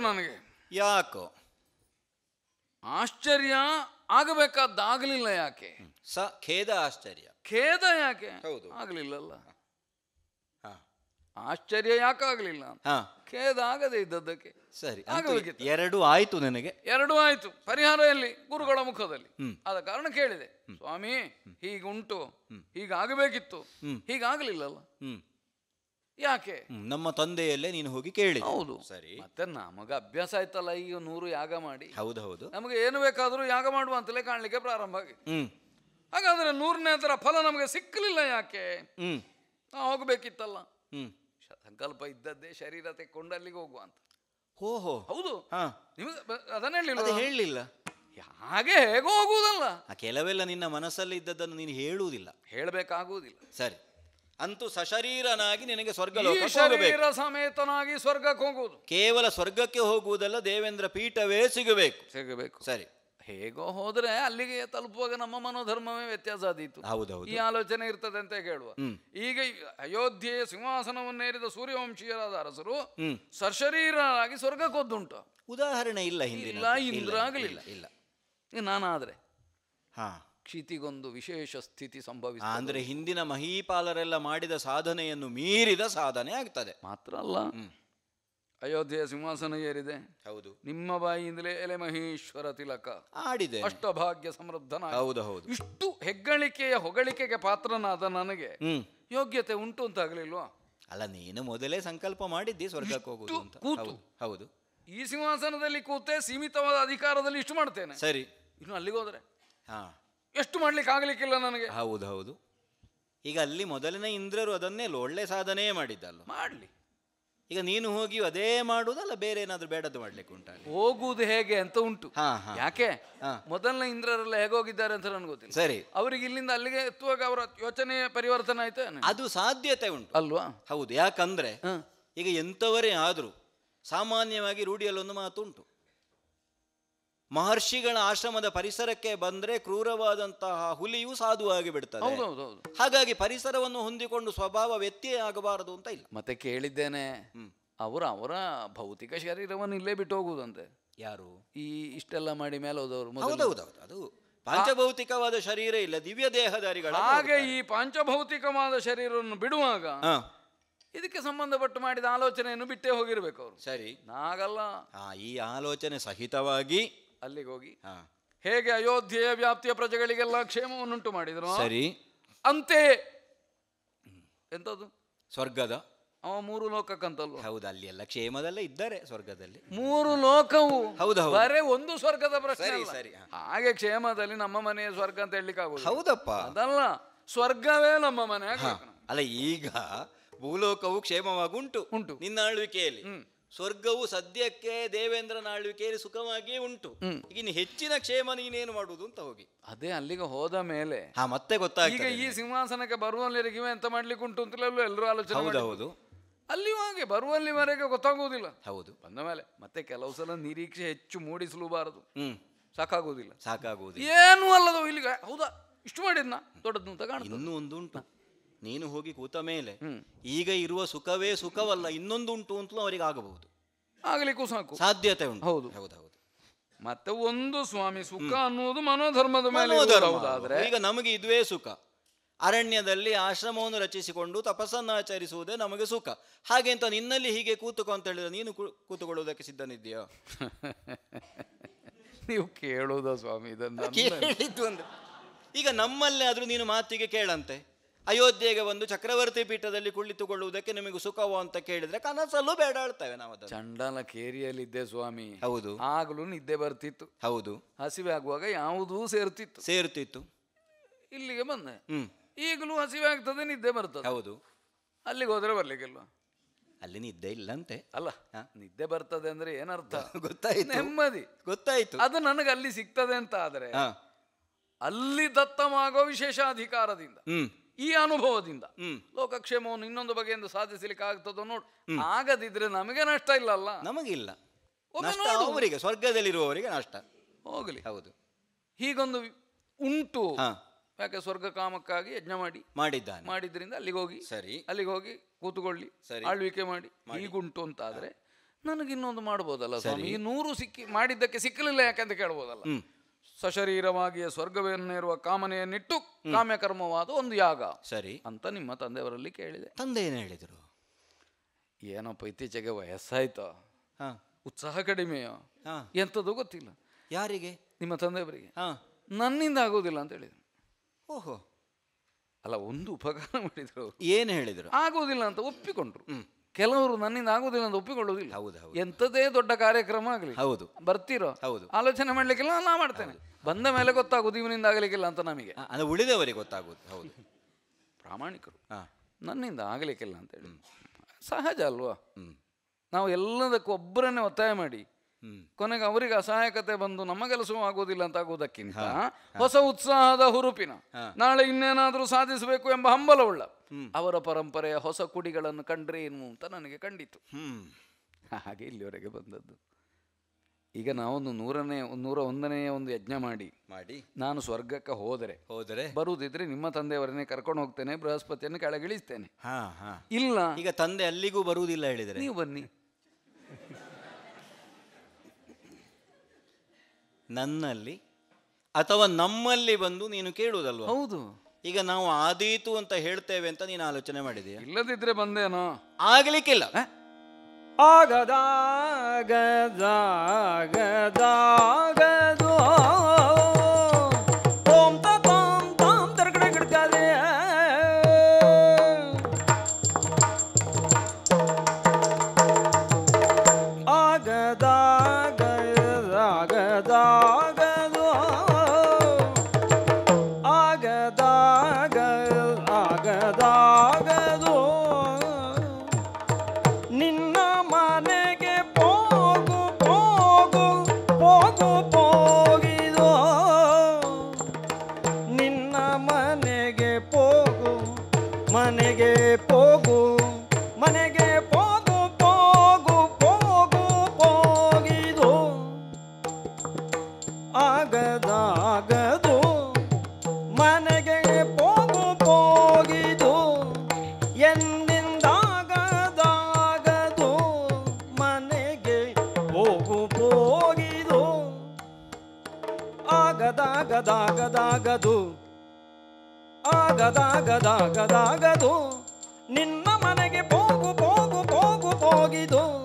ನನಗೆ. ಯಾಕೋ? ಆಶ್ಚರ್ಯ ಆಗಬೇಕಾದ್ದಾಗಲಿಲ್ಲ ಯಾಕೆ? ಸ ಖೇದ ಆಶ್ಚರ್ಯ. ಖೇದ ಯಾಕೆ? ಹೌದು. ಆಗಲಿಲ್ಲಲ್ಲ. ಆಶ್ಚರ್ಯ ಯಾಕಾಗಲಿಲ್ಲ ಖೇದ ಆಗದೆ ಇದ್ದದ್ದಕ್ಕೆ. ಸರಿ ಆಗಬೇಕಿತ್ತು. ಎರಡು ಆಯ್ತು ನನಗೆ. ಎರಡು ಆಯ್ತು ಪರಿಹಾರ ಎಲ್ಲಿ? ಗುರುಗಳ ಮುಖದಲ್ಲಿ. ಆದ ಕಾರಣ ಕೇಳಿದೆ. ಸ್ವಾಮಿ ಹೀಗುಂಟು ಹೀಗಾಗಬೇಕಿತ್ತು. ಹೀಗಾಗಲಿಲ್ಲಲ್ಲ. ಯಾಕೆ? ನಮ್ಮ ತಂದೆಯಲ್ಲೇ ನೀನು ಹೋಗಿ ಕೇಳಿ ಹೌದು. ಸರಿ. ಮತ್ತೆ ನಮಗೆ ಅಭ್ಯಾಸ ಆಯ್ತಲ್ಲ ಈಗ ನೂರು ಯಾಗ ಮಾಡಿ. ಹೌದು ಹೌದು. ನಮಗೆ ಏನು ಬೇಕಾದರೂ ಯಾಗ ಮಾಡುವ ಅಂತಲೇ ಕಾಣಲಿಕ್ಕೆ ಪ್ರಾರಂಭ ಆಗಿ ಹ್ಮ್. ಹಾಗಾದ್ರೆ ನೂರನೇ ಅದರ ಫಲ ನಮಗೆ ಸಿಕ್ಕಲಿಲ್ಲ ಯಾಕೆ? ಹ್ಮ್. ನಾವು ಹೋಗ್ಬೇಕಿತ್ತಲ್ಲ. ಸಂಕಲ್ಪ ಇದ್ದದ್ದೇ ಶರೀರ ತೆಕ್ಕೊಂಡು ಅಲ್ಲಿಗೆ ಹೋಗುವ ಅಂತ. ಹೋ ಹೋ. ಹೌದು. ಹಾ. ನಿಮಗೆ ಅದನ್ನ ಅದು ಹೇಳಿಲ್ಲ. ಹೇಳಲಿಲ್ಲ ಹಾಗೆ ಹೇಗೋ ಹೋಗುವುದಲ್ಲ. ಆ ಕೆಲವೆಲ್ಲ ನಿನ್ನ ಮನಸ್ಸಲ್ಲಿ ಇದ್ದದ್ದನ್ನು ನೀನು ಹೇಳುವುದಿಲ್ಲ. ಹೇಳಬೇಕಾಗುವುದಿಲ್ಲ. ಸರಿ. ಅಂತೂ ಸಶರೀರನಾಗಿ ನಿನಗೆ ಸ್ವರ್ಗ ಈ ಲೋಕಕ್ಕೆ ಶರೀರ ಸಮೇತನಾಗಿ ಸ್ವರ್ಗಕ್ಕೆ ಹೋಗುವುದು. ಕೇವಲ ಸ್ವರ್ಗಕ್ಕೆ ಹೋಗುವುದಲ್ಲ ದೇವೇಂದ್ರ ಪೀಠವೇ ಸಿಗಬೇಕು. ಸಿಗಬೇಕು. ಸರಿ. ಹೇಗೋ ಹೋದ್ರೆ ಅಲ್ಲಿಗೆ ತಲುಪುವಾಗ ನಮ್ಮ ಮನೋಧರ್ಮವೇ ವ್ಯತ್ಯಾಸ ಆದೀತು. ಹೌದೌದು. ಈ ಆಲೋಚನೆ ಇರ್ತದೆ ಅಂತ ಕೇಳುವ. ಈಗ ಅಯೋಧ್ಯೆಯ ಸಿಂಹಾಸನವನ್ನೇರಿದ ಸೂರ್ಯವಂಶೀಯರಾದ ಅರಸರು ಸಶರೀರನಾಗಿ ಸಶರೀರರಾಗಿ ಸ್ವರ್ಗಕ್ಕೊದ್ದುಂಟು ಉದಾಹರಣೆ ಇಲ್ಲ ಇಲ್ಲ, ಇಂದ್ರ ಆಗಲಿಲ್ಲ. ಇಲ್ಲ ನಾನಾದ್ರೆ. ಹಾ. ಕ್ಷಿತಿಗೊಂದು ವಿಶೇಷ ಸ್ಥಿತಿ ಸಂಭವಿಸಿದೆ ಸಂಭವಿಸ ಅಂದ್ರೆ ಹಿಂದಿನ ಮಹೀಪಾಲರೆಲ್ಲ ಮಾಡಿದ ಸಾಧನೆಯನ್ನು ಮೀರಿದ ಸಾಧನೆ ಆಗ್ತದೆ. ಮಾತ್ರ ಅಲ್ಲ. ಅಯೋಧ್ಯೆಯ ಸಿಂಹಾಸನ ಏರಿದೆ. ಹೌದು. ನಿಮ್ಮ ಬಾಯಿಯಿಂದಲೇ ಎಲೆ ಮಹೇಶ್ವರ ತಿಲಕ. ಆಡಿದೆ. ಅಷ್ಟಭಾಗ್ಯ ಸಮೃದ್ಧನ ಹೌದು ಹೌದು. ಇಷ್ಟು ಹೆಗ್ಗಳಿಕೆಯ ಹೊಗಳಿಕೆಗೆ ಪಾತ್ರನಾದ ನನಗೆ ಯೋಗ್ಯತೆ ಉಂಟು ಅಂತ ಆಗ್ಲಿಲ್ವಾ ಅಲ್ಲ ನೀನು ಮೊದಲೇ ಸಂಕಲ್ಪ ಮಾಡಿದ್ದಿ ಸ್ವರ್ಗಕ್ಕೆ ಹೋಗುದು ಅಂತ. ಕೂತು. ಹೌದು ಹೌದು. ಈ ಸಿಂಹಾಸನದಲ್ಲಿ ಕೂತೆ ಸೀಮಿತವಾದ ಅಧಿಕಾರದಲ್ಲಿ ಇಷ್ಟು ಮಾಡ್ತೇನೆ. ಸರಿ. ಇನ್ನು ಅಲ್ಲಿಗೆ ಹೋದ್ರೆ? ಹಾ. ಎಷ್ಟು ಮಾಡ್ಲಿಕ್ಕೆ ಆಗ್ಲಿಕ್ಕಿಲ್ಲ ನನಗೆ. ಹೌದು ಹೌದು. ಈಗ ಅಲ್ಲಿ ಮೊದಲಿನ ಇಂದ್ರರು ಅದನ್ನೇ ಒಳ್ಳೆ ಸಾಧನೆ ಮಾಡಿದ್ದಲ್ಲ ಮಾಡಲಿ. ಈಗ ನೀನು ಹೋಗಿ ಅದೇ ಮಾಡುವುದಲ್ಲ ಬೇರೆ ಏನಾದರೂ ಬೇಡದ್ದು ಮಾಡ್ಲಿಕ್ಕೆ ಉಂಟು ಹೋಗುವುದು ಹೇಗೆ ಅಂತ ಉಂಟು. ಹಾ ಹಾ. ಯಾಕೆ. ಮೊದಲನೇ ಇಂದ್ರರೆಲ್ಲ ಹೇಗೋಗಿದ್ದಾರೆ ಅಂತ ನನಗೆ ಗೊತ್ತಿಲ್ಲ. ಸರಿ. ಅವರಿಗೆ ಇಲ್ಲಿಂದ ಅಲ್ಲಿಗೆ ಎತ್ತುವಾಗ ಅವರ ಯೋಚನೆ ಪರಿವರ್ತನೆ ಆಯ್ತು ಅದು ಸಾಧ್ಯತೆ ಉಂಟು. ಅಲ್ವಾ? ಹೌದು ಯಾಕಂದ್ರೆ. ಈಗ ಎಂಥವರೇ ಆದರೂ ಸಾಮಾನ್ಯವಾಗಿ ರೂಢಿಯಲ್ಲೊಂದು ಮಾತು ಉಂಟು. ಮಹರ್ಷಿಗಳ ಆಶ್ರಮದ ಪರಿಸರಕ್ಕೆ ಬಂದ್ರೆ ಕ್ರೂರವಾದಂತಹ ಹುಲಿಯು ಸಾಧುವಾಗಿ ಬಿಡ್ತದೆ ಹಾಗಾಗಿ ಪರಿಸರವನ್ನು ಹೊಂದಿಕೊಂಡು ಸ್ವಭಾವ ವ್ಯತ್ಯಯ ಆಗಬಾರದು ಅಂತ ಇಲ್ಲ. ಮತ್ತೆ ಕೇಳಿದ್ದೇನೆ ಅವರ ಅವರು ಭೌತಿಕ ಶರೀರವನ್ನು ಇಲ್ಲೇ ಬಿಟ್ಟು ಹೋಗುವುದಂತೆ ಯಾರು? ಈ ಇಷ್ಟೆಲ್ಲ ಮಾಡಿ ಮೇಲೆ ಹೋದವರು ಅದು ಪಾಂಚಭೌತಿಕವಾದ ಶರೀರ ಇಲ್ಲ ದಿವ್ಯ ದೇಹಧಾರಿಗಳ ಹಾಗೆ ಈ ಪಾಂಚಭೌತಿಕವಾದ ಶರೀರವನ್ನು ಬಿಡುವಾಗ ಇದಕ್ಕೆ ಸಂಬಂಧಪಟ್ಟು ಮಾಡಿದ ಆಲೋಚನೆಯನ್ನು ಬಿಟ್ಟೇ ಹೋಗಿರ್ಬೇಕು ಅವರು. ಸರಿ. ನಾಗಲ್ಲ. ಈ ಆಲೋಚನೆ ಸಹಿತವಾಗಿ ಅಲ್ಲಿಗೆ ಹೋಗಿ ಹೇಗೆ ಅಯೋಧ್ಯೆಯ ವ್ಯಾಪ್ತಿಯ ಪ್ರಜೆಗಳಿಗೆಲ್ಲ ಕ್ಷೇಮವನ್ನುಂಟು ಮಾಡಿದ್ರು? ಸರಿ. ಅಂತೆ ಎಂತದ್ದು ಸ್ವರ್ಗದ. ಅವ ಮೂರು ಲೋಕಕ್ಕಂತಲ್ಲ ಹೌದು ಅಲ್ಲಿ ಎಲ್ಲ ಕ್ಷೇಮದಲ್ಲೇ ಇದ್ದಾರೆ ಸ್ವರ್ಗದಲ್ಲಿ. ಮೂರು ಲೋಕವು. ಹೌದು. ಬರೇ ಒಂದು ಸ್ವರ್ಗದ ಪ್ರಶ್ನೆ ಸರಿ. ಹಾಗೆ ಕ್ಷೇಮದಲ್ಲಿ ನಮ್ಮ ಮನೆಯ ಸ್ವರ್ಗ ಅಂತ ಹೇಳಲಿಕ್ಕೆ ಆಗುದು ಹೌದಪ್ಪ. ಅದಲ್ಲ ಸ್ವರ್ಗವೇ ನಮ್ಮ ಮನೆ. ಅಲ್ಲ ಈಗ ಭೂಲೋಕವು ಕ್ಷೇಮವಾಗುಂಟು. ಉಂಟು. ನಿನ್ನ ಆಳ್ವಿಕೆಯಲ್ಲಿ. ಸ್ವರ್ಗವು ಸದ್ಯಕ್ಕೆ ದೇವೇಂದ್ರನ ಆಳ್ವಿಕೆಯಲ್ಲಿ ಸುಖವಾಗಿಯೇ ಉಂಟು. ಇನ್ನು ಹೆಚ್ಚಿನ ಕ್ಷೇಮ ನೀನೇನು ಮಾಡುವುದು ಅಂತ ಹೋಗಿ. ಅದೇ ಅಲ್ಲಿಗೆ ಹೋದ ಮೇಲೆ ಹಾ ಮತ್ತೆ ಈಗ ಗೊತ್ತಾಗ್ತದೆ ಈ ಸಿಂಹಾಸನಕ್ಕೆ ಬರುವಲ್ಲಿವರೆಗೆ ಎಂತ ಮಾಡ್ಲಿಕ್ಕೆ ಉಂಟು ಅಂತಲೇ ಎಲ್ಲರೂ ಆಲೋಚನೆ ಹೌದು ಮಾಡಿದ್ರು. ಹೌದು. ಅಲ್ಲಿ ಹಾಗೆ ಬರುವಲ್ಲಿವರೆಗೆ ಗೊತ್ತಾಗುವುದಿಲ್ಲ. ಹೌದು. ಬಂದ ಮೇಲೆ ಮತ್ತೆ ಕೆಲವು ಸಲ ನಿರೀಕ್ಷೆ ಹೆಚ್ಚು ಮೂಡಿಸಲೂಬಾರದು ಹ್ಮ್. ಸಾಕಾಗುವುದಿಲ್ಲ. ಸಾಕಾಗುವುದು ಏನು ಅಲ್ಲದು ಇಲ್ಲಿಗೆ ಹೌದಾ? ಇಷ್ಟು ಮಾಡಿದ್ನ? ದೊಡ್ಡದು ಅಂತ ಕಾಣ್ತದೆ. ಇನ್ನೂ ಒಂದು ಉಂಟು. ನೀನು ಹೋಗಿ ಕೂತ ಮೇಲೆ ಈಗ ಇರುವ ಸುಖವೇ ಸುಖವಲ್ಲ ಇನ್ನೊಂದು ಉಂಟು ಅಂತಲೂ ಅವರಿಗೆ ಆಗಬಹುದು. ಆಗಲಿಕ್ಕೂ ಸಾಕು. ಸಾಧ್ಯತೆ ಉಂಟು. ಹೌದು. ಹೌದು ಹೌದು. ಮತ್ತೆ ಒಂದು ಸ್ವಾಮಿ ಸುಖ ಅನ್ನುವುದು ಮನೋಧರ್ಮದ ಮೇಲೆ ಈಗ ನಮಗೆ ಇದುವೇ ಸುಖ. ಅರಣ್ಯದಲ್ಲಿ ಆಶ್ರಮವನ್ನು ರಚಿಸಿಕೊಂಡು ತಪಸ್ಸನ್ನು ಆಚರಿಸುವುದೇ ನಮಗೆ ಸುಖ. ಹಾಗೆ ಅಂತ ನಿನ್ನಲ್ಲಿ ಹೀಗೆ ಕೂತುಕೋ ಅಂತ ಹೇಳಿದ್ರೆ ನೀನು ಕೂತುಕೊಳ್ಳುವುದಕ್ಕೆ ಸಿದ್ಧನಿದ್ದೀಯಾ? ನೀವು ಕೇಳುವುದ ಸ್ವಾಮಿ ಇದನ್ನು ಈಗ ನಮ್ಮಲ್ಲೇ ಆದ್ರೂ ನೀನು ಮಾತಿಗೆ ಕೇಳಂತೆ. ಅಯೋಧ್ಯೆಗೆ ಒಂದು ಚಕ್ರವರ್ತಿ ಪೀಠದಲ್ಲಿ ಕುಳಿತುಕೊಳ್ಳುವುದಕ್ಕೆ ನಿಮಗೆ ಸುಖವೋ ಅಂತ ಕೇಳಿದ್ರೆ ಕನಸಲ್ಲೂ ಬೇಡ ಹೇಳ್ತೇವೆ ನಾವು ಚಂಡನ ಚಂಡಾಲ ಕೇರಿಯಲ್ಲಿದ್ದೆ ಸ್ವಾಮಿ. ಹೌದು. ಆಗ್ಲೂ ನಿದ್ದೆ ಬರ್ತಿತ್ತು. ಹೌದು. ಹಸಿವೆ ಆಗುವಾಗ ಯಾವುದೂ ಸೇರ್ತಿತ್ತು. ಸೇರ್ತಿತ್ತು. ಇಲ್ಲಿಗೆ ಬಂದೆ. ಹ್ಮ್. ಈಗಲೂ ಹಸಿವೆ ಆಗ್ತದೆ ನಿದ್ದೆ ಬರ್ತದೆ. ಹೌದು. ಅಲ್ಲಿಗೆ ಹೋದ್ರೆ ಬರ್ಲಿಕ್ಕಿಲ್ವಾ? ಅಲ್ಲಿ ನಿದ್ದೆ ಇಲ್ಲಂತೆ. ಅಲ್ಲ. ನಿದ್ದೆ ಬರ್ತದೆ ಅಂದ್ರೆ ಏನರ್ಥ? ಗೊತ್ತಾಯ್ತು. ನೆಮ್ಮದಿ. ಗೊತ್ತಾಯ್ತು. ಅದು ನನಗೆ ಅಲ್ಲಿ ಸಿಗ್ತದೆ ಅಂತ ಆದ್ರೆ ಅಲ್ಲಿ ದತ್ತಮಾಗೋ ವಿಶೇಷಾಧಿಕಾರದಿಂದ ಹ್ಮ್. ಈ ಅನುಭವದಿಂದ. ಹ್ಮ್. ಲೋಕಕ್ಷೇಮವನ್ನು ಇನ್ನೊಂದು ಬಗೆಯಿಂದ ಸಾಧಿಸಲಿಕ್ಕೆ ಆಗ್ತದೋ ನೋಡು ಆಗದಿದ್ರೆ ನಮಗೆ ನಷ್ಟ ಇಲ್ಲ ಅಲ್ಲ ನಮಗಿಲ್ಲ. ಅವರಿಗೆ ಸ್ವರ್ಗದಲ್ಲಿರುವವರಿಗೆ ನಷ್ಟ. ಹೋಗಲಿ. ಹೌದು. ಹೀಗೊಂದು ಉಂಟು. ಯಾಕೆ ಸ್ವರ್ಗ ಕಾಮಕ್ಕಾಗಿ ಯಜ್ಞ ಮಾಡಿ. ಮಾಡಿದ್ದಾನೆ. ಮಾಡಿದ್ರಿಂದ ಅಲ್ಲಿಗೆ ಹೋಗಿ. ಸರಿ. ಅಲ್ಲಿಗೆ ಹೋಗಿ ಕೂತುಕೊಳ್ಳಿ. ಸರಿ. ಆಳ್ವಿಕೆ ಮಾಡಿ. ಹೀಗುಂಟು ಅಂತ ಆದ್ರೆ ನನಗಿನ್ನೊಂದು ಮಾಡ್ಬೋದಲ್ಲ ಸ್ವಾಮಿ? ಈ ನೂರು ಸಿಕ್ಕಿ ಮಾಡಿದ್ದಕ್ಕೆ ಸಿಕ್ಕಲಿಲ್ಲ ಯಾಕಂತ ಕೇಳ್ಬೋದಲ್ಲ? ಸಶರೀರವಾಗಿಯೇ ಸ್ವರ್ಗವನ್ನೇರುವ ಕಾಮನೆಯನ್ನಿಟ್ಟು ಕಾಮ್ಯಕರ್ಮವಾದ ಒಂದು ಯಾಗ. ಸರಿ. ಅಂತ ನಿಮ್ಮ ತಂದೆಯವರಲ್ಲಿ ಕೇಳಿದೆ. ತಂದೆ ಏನು ಹೇಳಿದರು? ಏನಪ್ಪ ಇತ್ತೀಚೆಗೆ ವಯಸ್ಸಾಯ್ತೋ? ಹಾ. ಉತ್ಸಾಹ ಕಡಿಮೆಯೋ? ಹಾ. ಎಂಥದ್ದು ಗೊತ್ತಿಲ್ಲ. ಯಾರಿಗೆ? ನಿಮ್ಮ ತಂದೆಯವರಿಗೆ. ಹಾ. ನನ್ನಿಂದ ಆಗೋದಿಲ್ಲ ಅಂತ ಹೇಳಿದರು. ಓಹೋ. ಅಲ್ಲ ಒಂದು ಉಪಕಾರ ಮಾಡಿದ್ರು. ಏನು ಹೇಳಿದರು? ಆಗೋದಿಲ್ಲ ಅಂತ ಒಪ್ಪಿಕೊಂಡ್ರು. ಕೆಲವರು ನನ್ನಿಂದ ಆಗುವುದಿಲ್ಲ ಅಂತ ಒಪ್ಪಿಕೊಳ್ಳುವುದಿಲ್ಲ. ಹೌದು ಹೌದು. ಎಂಥದೇ ದೊಡ್ಡ ಕಾರ್ಯಕ್ರಮ ಆಗಲಿ. ಹೌದು. ಬರ್ತೀರೋ? ಹೌದು. ಆಲೋಚನೆ ಮಾಡ್ಲಿಕ್ಕಿಲ್ಲ ನಾ ಮಾಡ್ತೇನೆ. ಬಂದ ಮೇಲೆ ಗೊತ್ತಾಗುದು ಇವನಿಂದ ಆಗಲಿಕ್ಕಿಲ್ಲ ಅಂತ ನಮಗೆ. ಅದು ಉಳಿದವರಿಗೆ ಗೊತ್ತಾಗುದು ಹೌದು. ಪ್ರಾಮಾಣಿಕರು. ಹಾ. ನನ್ನಿಂದ ಆಗಲಿಕ್ಕಿಲ್ಲ ಅಂತ ಹೇಳಿ. ಸಹಜ ಅಲ್ವಾ? ನಾವು ಎಲ್ಲದಕ್ಕೂ ಒಬ್ಬರನ್ನೇ ಒತ್ತಾಯ ಮಾಡಿ ಕೊನೆಗೆ ಅವರಿಗೆ ಅಸಹಾಯಕತೆ ಬಂದು ನಮ್ಮ ಕೆಲಸವೂ ಆಗುವುದಿಲ್ಲ ಅಂತ ಆಗೋದಕ್ಕಿಂತ ಹೊಸ ಉತ್ಸಾಹದ ಹುರುಪಿನ ನಾಳೆ ಇನ್ನೇನಾದರೂ ಸಾಧಿಸಬೇಕು ಎಂಬ ಹಂಬಲವುಳ್ಳ ಅವರ ಪರಂಪರೆಯ ಹೊಸ ಕುಡಿಗಳನ್ನು ಕಂಡ್ರೆ ಏನು ಅಂತ ನನಗೆ ಕಂಡಿತು. ಹ್ಮ್. ಹಾಗೆ ಇಲ್ಲಿವರೆಗೆ ಬಂದದ್ದು. ಈಗ ನಾವೊಂದು ನೂರನೇ ನೂರ ಒಂದನೆಯ ಒಂದು ಯಜ್ಞ ಮಾಡಿ. ಮಾಡಿ. ನಾನು ಸ್ವರ್ಗಕ್ಕೆ ಹೋದರೆ ಹೋದರೆ? ಬರುವುದಿದ್ರೆ ನಿಮ್ಮ ತಂದೆಯವರನ್ನೇ ಕರ್ಕೊಂಡು ಹೋಗ್ತೇನೆ ಬೃಹಸ್ಪತಿಯನ್ನು ಕೆಳಗಿಳಿಸ್ತೇನೆ. ಹಾ ಹಾ. ಇಲ್ಲ. ಈಗ ತಂದೆ ಅಲ್ಲಿಗೂ ಬರುವುದಿಲ್ಲ ಹೇಳಿದರೆ? ನೀವು ಬನ್ನಿ. ನನ್ನಲ್ಲಿ ಅಥವಾ ನಮ್ಮಲ್ಲಿ ಬಂದು ನೀನು ಕೇಳುವುದಲ್ವ? ಹೌದು. ಈಗ ನಾವು ಆದೀತು ಅಂತ ಹೇಳ್ತೇವೆ ಅಂತ ನೀನು ಆಲೋಚನೆ ಮಾಡಿದೀಯ? ಇಲ್ಲದಿದ್ರೆ ಬಂದೇನೋ? ಆಗ್ಲಿಕ್ಕಿಲ್ಲ. ಆಗದಾಗದಾಗದು ಆಗದಾಗದಾಗದಾಗದು ಆಗದಾಗದಾಗದಾಗದು. ನಿನ್ನ ಮನೆಗೆ ಹೋಗು ಹೋಗು ಹೋಗು ಹೋಗಿದು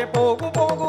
ನಿನ್ನ ಮನೆಗೆ ಹೋಗು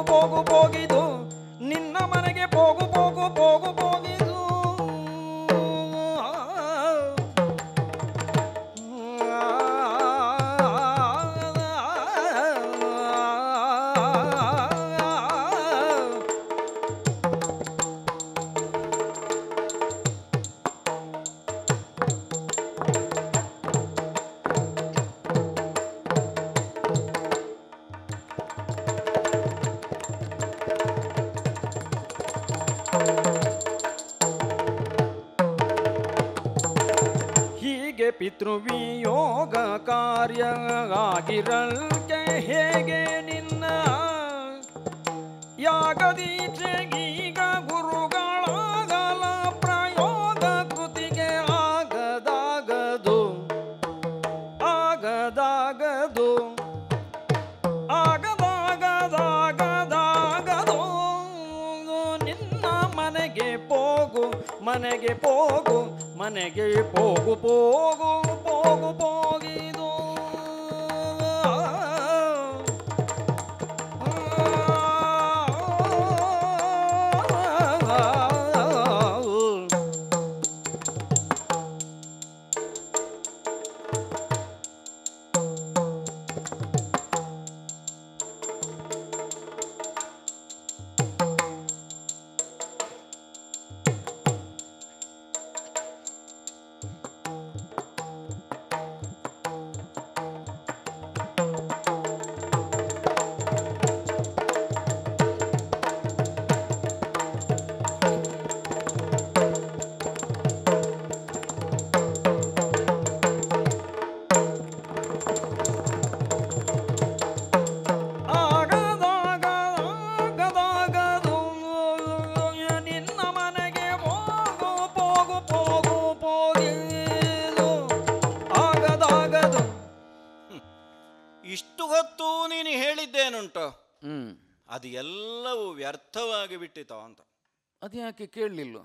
ಅದ್ಯಾಕೆ ಕೇಳಲಿಲ್ಲ?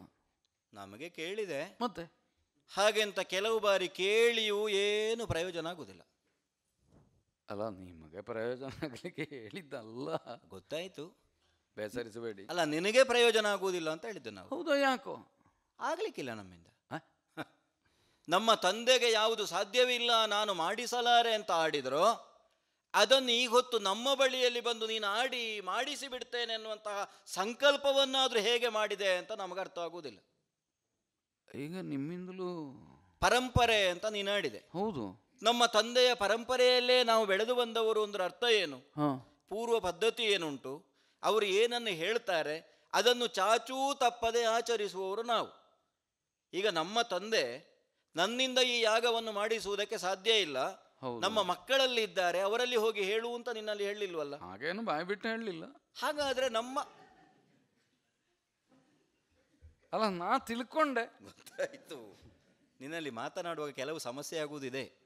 ನಮಗೆ ಕೇಳಿದೆ. ಮತ್ತೆ? ಹಾಗೆಂತ ಕೆಲವು ಬಾರಿ ಕೇಳಿಯೂ ಏನು ಪ್ರಯೋಜನ ಆಗುವುದಿಲ್ಲ ಅಲ್ಲ ನಿಮಗೆ ಪ್ರಯೋಜನ ಆಗಲಿಕ್ಕೆ ಹೇಳಿದ್ದಲ್ಲ. ಗೊತ್ತಾಯ್ತು. ಬೇಸರಿಸಬೇಡಿ. ಅಲ್ಲ ನಿನಗೆ ಪ್ರಯೋಜನ ಆಗುವುದಿಲ್ಲ ಅಂತ ಹೇಳಿದ್ದೆ ನಾವು. ಹೌದಾ ಯಾಕೋ? ಆಗ್ಲಿಕ್ಕಿಲ್ಲ ನಮ್ಮಿಂದ. ನಮ್ಮ ತಂದೆಗೆ ಯಾವುದು ಸಾಧ್ಯವಿಲ್ಲ ನಾನು ಮಾಡಿಸಲಾರೆ ಅಂತ ಆಡಿದರೋ ಅದನ್ನು ಈ ಹೊತ್ತು ನಮ್ಮ ಬಳಿಯಲ್ಲಿ ಬಂದು ನೀನು ಆಡಿ ಮಾಡಿಸಿ ಬಿಡ್ತೇನೆ ಅನ್ನುವಂತಹ ಸಂಕಲ್ಪವನ್ನಾದರೂ ಹೇಗೆ ಮಾಡಿದೆ ಅಂತ ನಮಗೆ ಅರ್ಥ ಆಗುವುದಿಲ್ಲ. ಈಗ ನಿಮ್ಮಿಂದಲೂ ಪರಂಪರೆ ಅಂತ ನೀನು ಆಡಿದೆ. ಹೌದು. ನಮ್ಮ ತಂದೆಯ ಪರಂಪರೆಯಲ್ಲೇ ನಾವು ಬೆಳೆದು ಬಂದವರು ಅಂದ್ರೆ ಅರ್ಥ ಏನು? ಪೂರ್ವ ಪದ್ಧತಿ ಏನುಂಟು? ಅವರು ಏನನ್ನು ಹೇಳ್ತಾರೆ? ಅದನ್ನು ಚಾಚೂ ತಪ್ಪದೆ ಆಚರಿಸುವವರು ನಾವು. ಈಗ ನಮ್ಮ ತಂದೆ ನನ್ನಿಂದ ಈ ಯಾಗವನ್ನು ಮಾಡಿಸುವುದಕ್ಕೆ ಸಾಧ್ಯ ಇಲ್ಲ. ನಮ್ಮ ಮಕ್ಕಳಲ್ಲಿ ಇದ್ದಾರೆ ಅವರಲ್ಲಿ ಹೋಗಿ ಹೇಳು ಅಂತ ನಿನ್ನಲ್ಲಿ ಹೇಳಿಲ್ವಲ್ಲ ಹಾಗೇನು ಬಾಯಿ ಬಿಟ್ಟು ಹೇಳಲಿಲ್ಲ. ಹಾಗಾದ್ರೆ ನಮ್ಮ ಅಲ್ಲ ನಾ ತಿಳ್ಕೊಂಡೆ. ಗೊತ್ತಾಯ್ತು. ನಿನ್ನಲ್ಲಿ ಮಾತನಾಡುವಾಗ ಕೆಲವು ಸಮಸ್ಯೆ ಆಗುವುದಿದೆ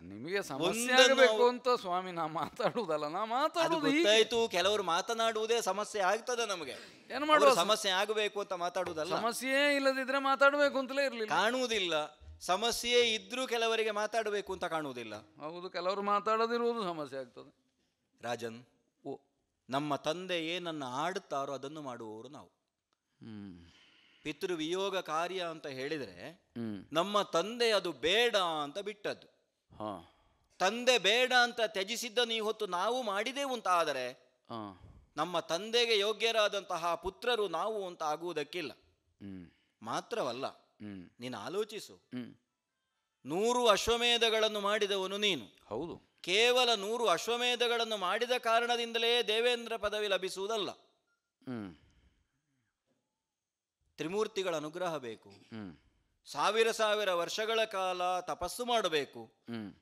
ನಿಮಗೆ ಸಮಸ್ಯೆ ಆಗಬೇಕು ಅಂತ ಸ್ವಾಮಿ ನಾ ಮಾತಾಡುವುದಲ್ಲ ನಾ ಮಾತಾಡುದು ಮಾತಾಡುವುದು ಗೊತ್ತಾಯ್ತು ಕೆಲವರು ಮಾತನಾಡುವುದೇ ಸಮಸ್ಯೆ ಆಗ್ತದೆ ನಮಗೆ. ಏನು ಮಾಡುವ ಸಮಸ್ಯೆ ಆಗಬೇಕು ಅಂತ ಮಾತಾಡುವುದಲ್ಲ. ಸಮಸ್ಯೆ ಇಲ್ಲದಿದ್ರೆ ಮಾತಾಡಬೇಕು ಅಂತಲೇ ಇರಲಿಲ್ಲ. ಕಾಣುವುದಿಲ್ಲ. ಸಮಸ್ಯೆ ಇದ್ರೂ ಕೆಲವರಿಗೆ ಮಾತಾಡಬೇಕು ಅಂತ ಕಾಣುವುದಿಲ್ಲ. ಹೌದು ಕೆಲವರು ಮಾತಾಡದಿರುವುದು ಸಮಸ್ಯೆ ಆಗ್ತದೆ. ರಾಜನ್ ಓ. ನಮ್ಮ ತಂದೆ ಏನನ್ನು ಆಡುತ್ತಾರೋ ಅದನ್ನು ಮಾಡುವವರು ನಾವು. ಪಿತೃವಿಯೋಗ ಪಿತೃ ಕಾರ್ಯ ಅಂತ ಹೇಳಿದರೆ ನಮ್ಮ ತಂದೆ ಅದು ಬೇಡ ಅಂತ ಬಿಟ್ಟದ್ದು. ಹಾ. ತಂದೆ ಬೇಡ ಅಂತ ತ್ಯಜಿಸಿದ್ದನ್ನು ಈ ಹೊತ್ತು ನಾವು ಮಾಡಿದೆವು ಅಂತ ಆದರೆ ನಮ್ಮ ತಂದೆಗೆ ಯೋಗ್ಯರಾದಂತಹ ಪುತ್ರರು ನಾವು ಅಂತ ಆಗುವುದಕ್ಕಿಲ್ಲ. ಮಾತ್ರವಲ್ಲ ನೀನು ಆಲೋಚಿಸು. ನೂರು ಅಶ್ವಮೇಧಗಳನ್ನು ಮಾಡಿದವನು ನೀನು. ಹೌದು. ಕೇವಲ ನೂರು ಅಶ್ವಮೇಧಗಳನ್ನು ಮಾಡಿದ ಕಾರಣದಿಂದಲೇ ದೇವೇಂದ್ರ ಪದವಿ ಲಭಿಸುವುದಲ್ಲ. ತ್ರಿಮೂರ್ತಿಗಳ ಅನುಗ್ರಹ ಬೇಕು. ಸಾವಿರ ಸಾವಿರ ವರ್ಷಗಳ ಕಾಲ ತಪಸ್ಸು ಮಾಡಬೇಕು.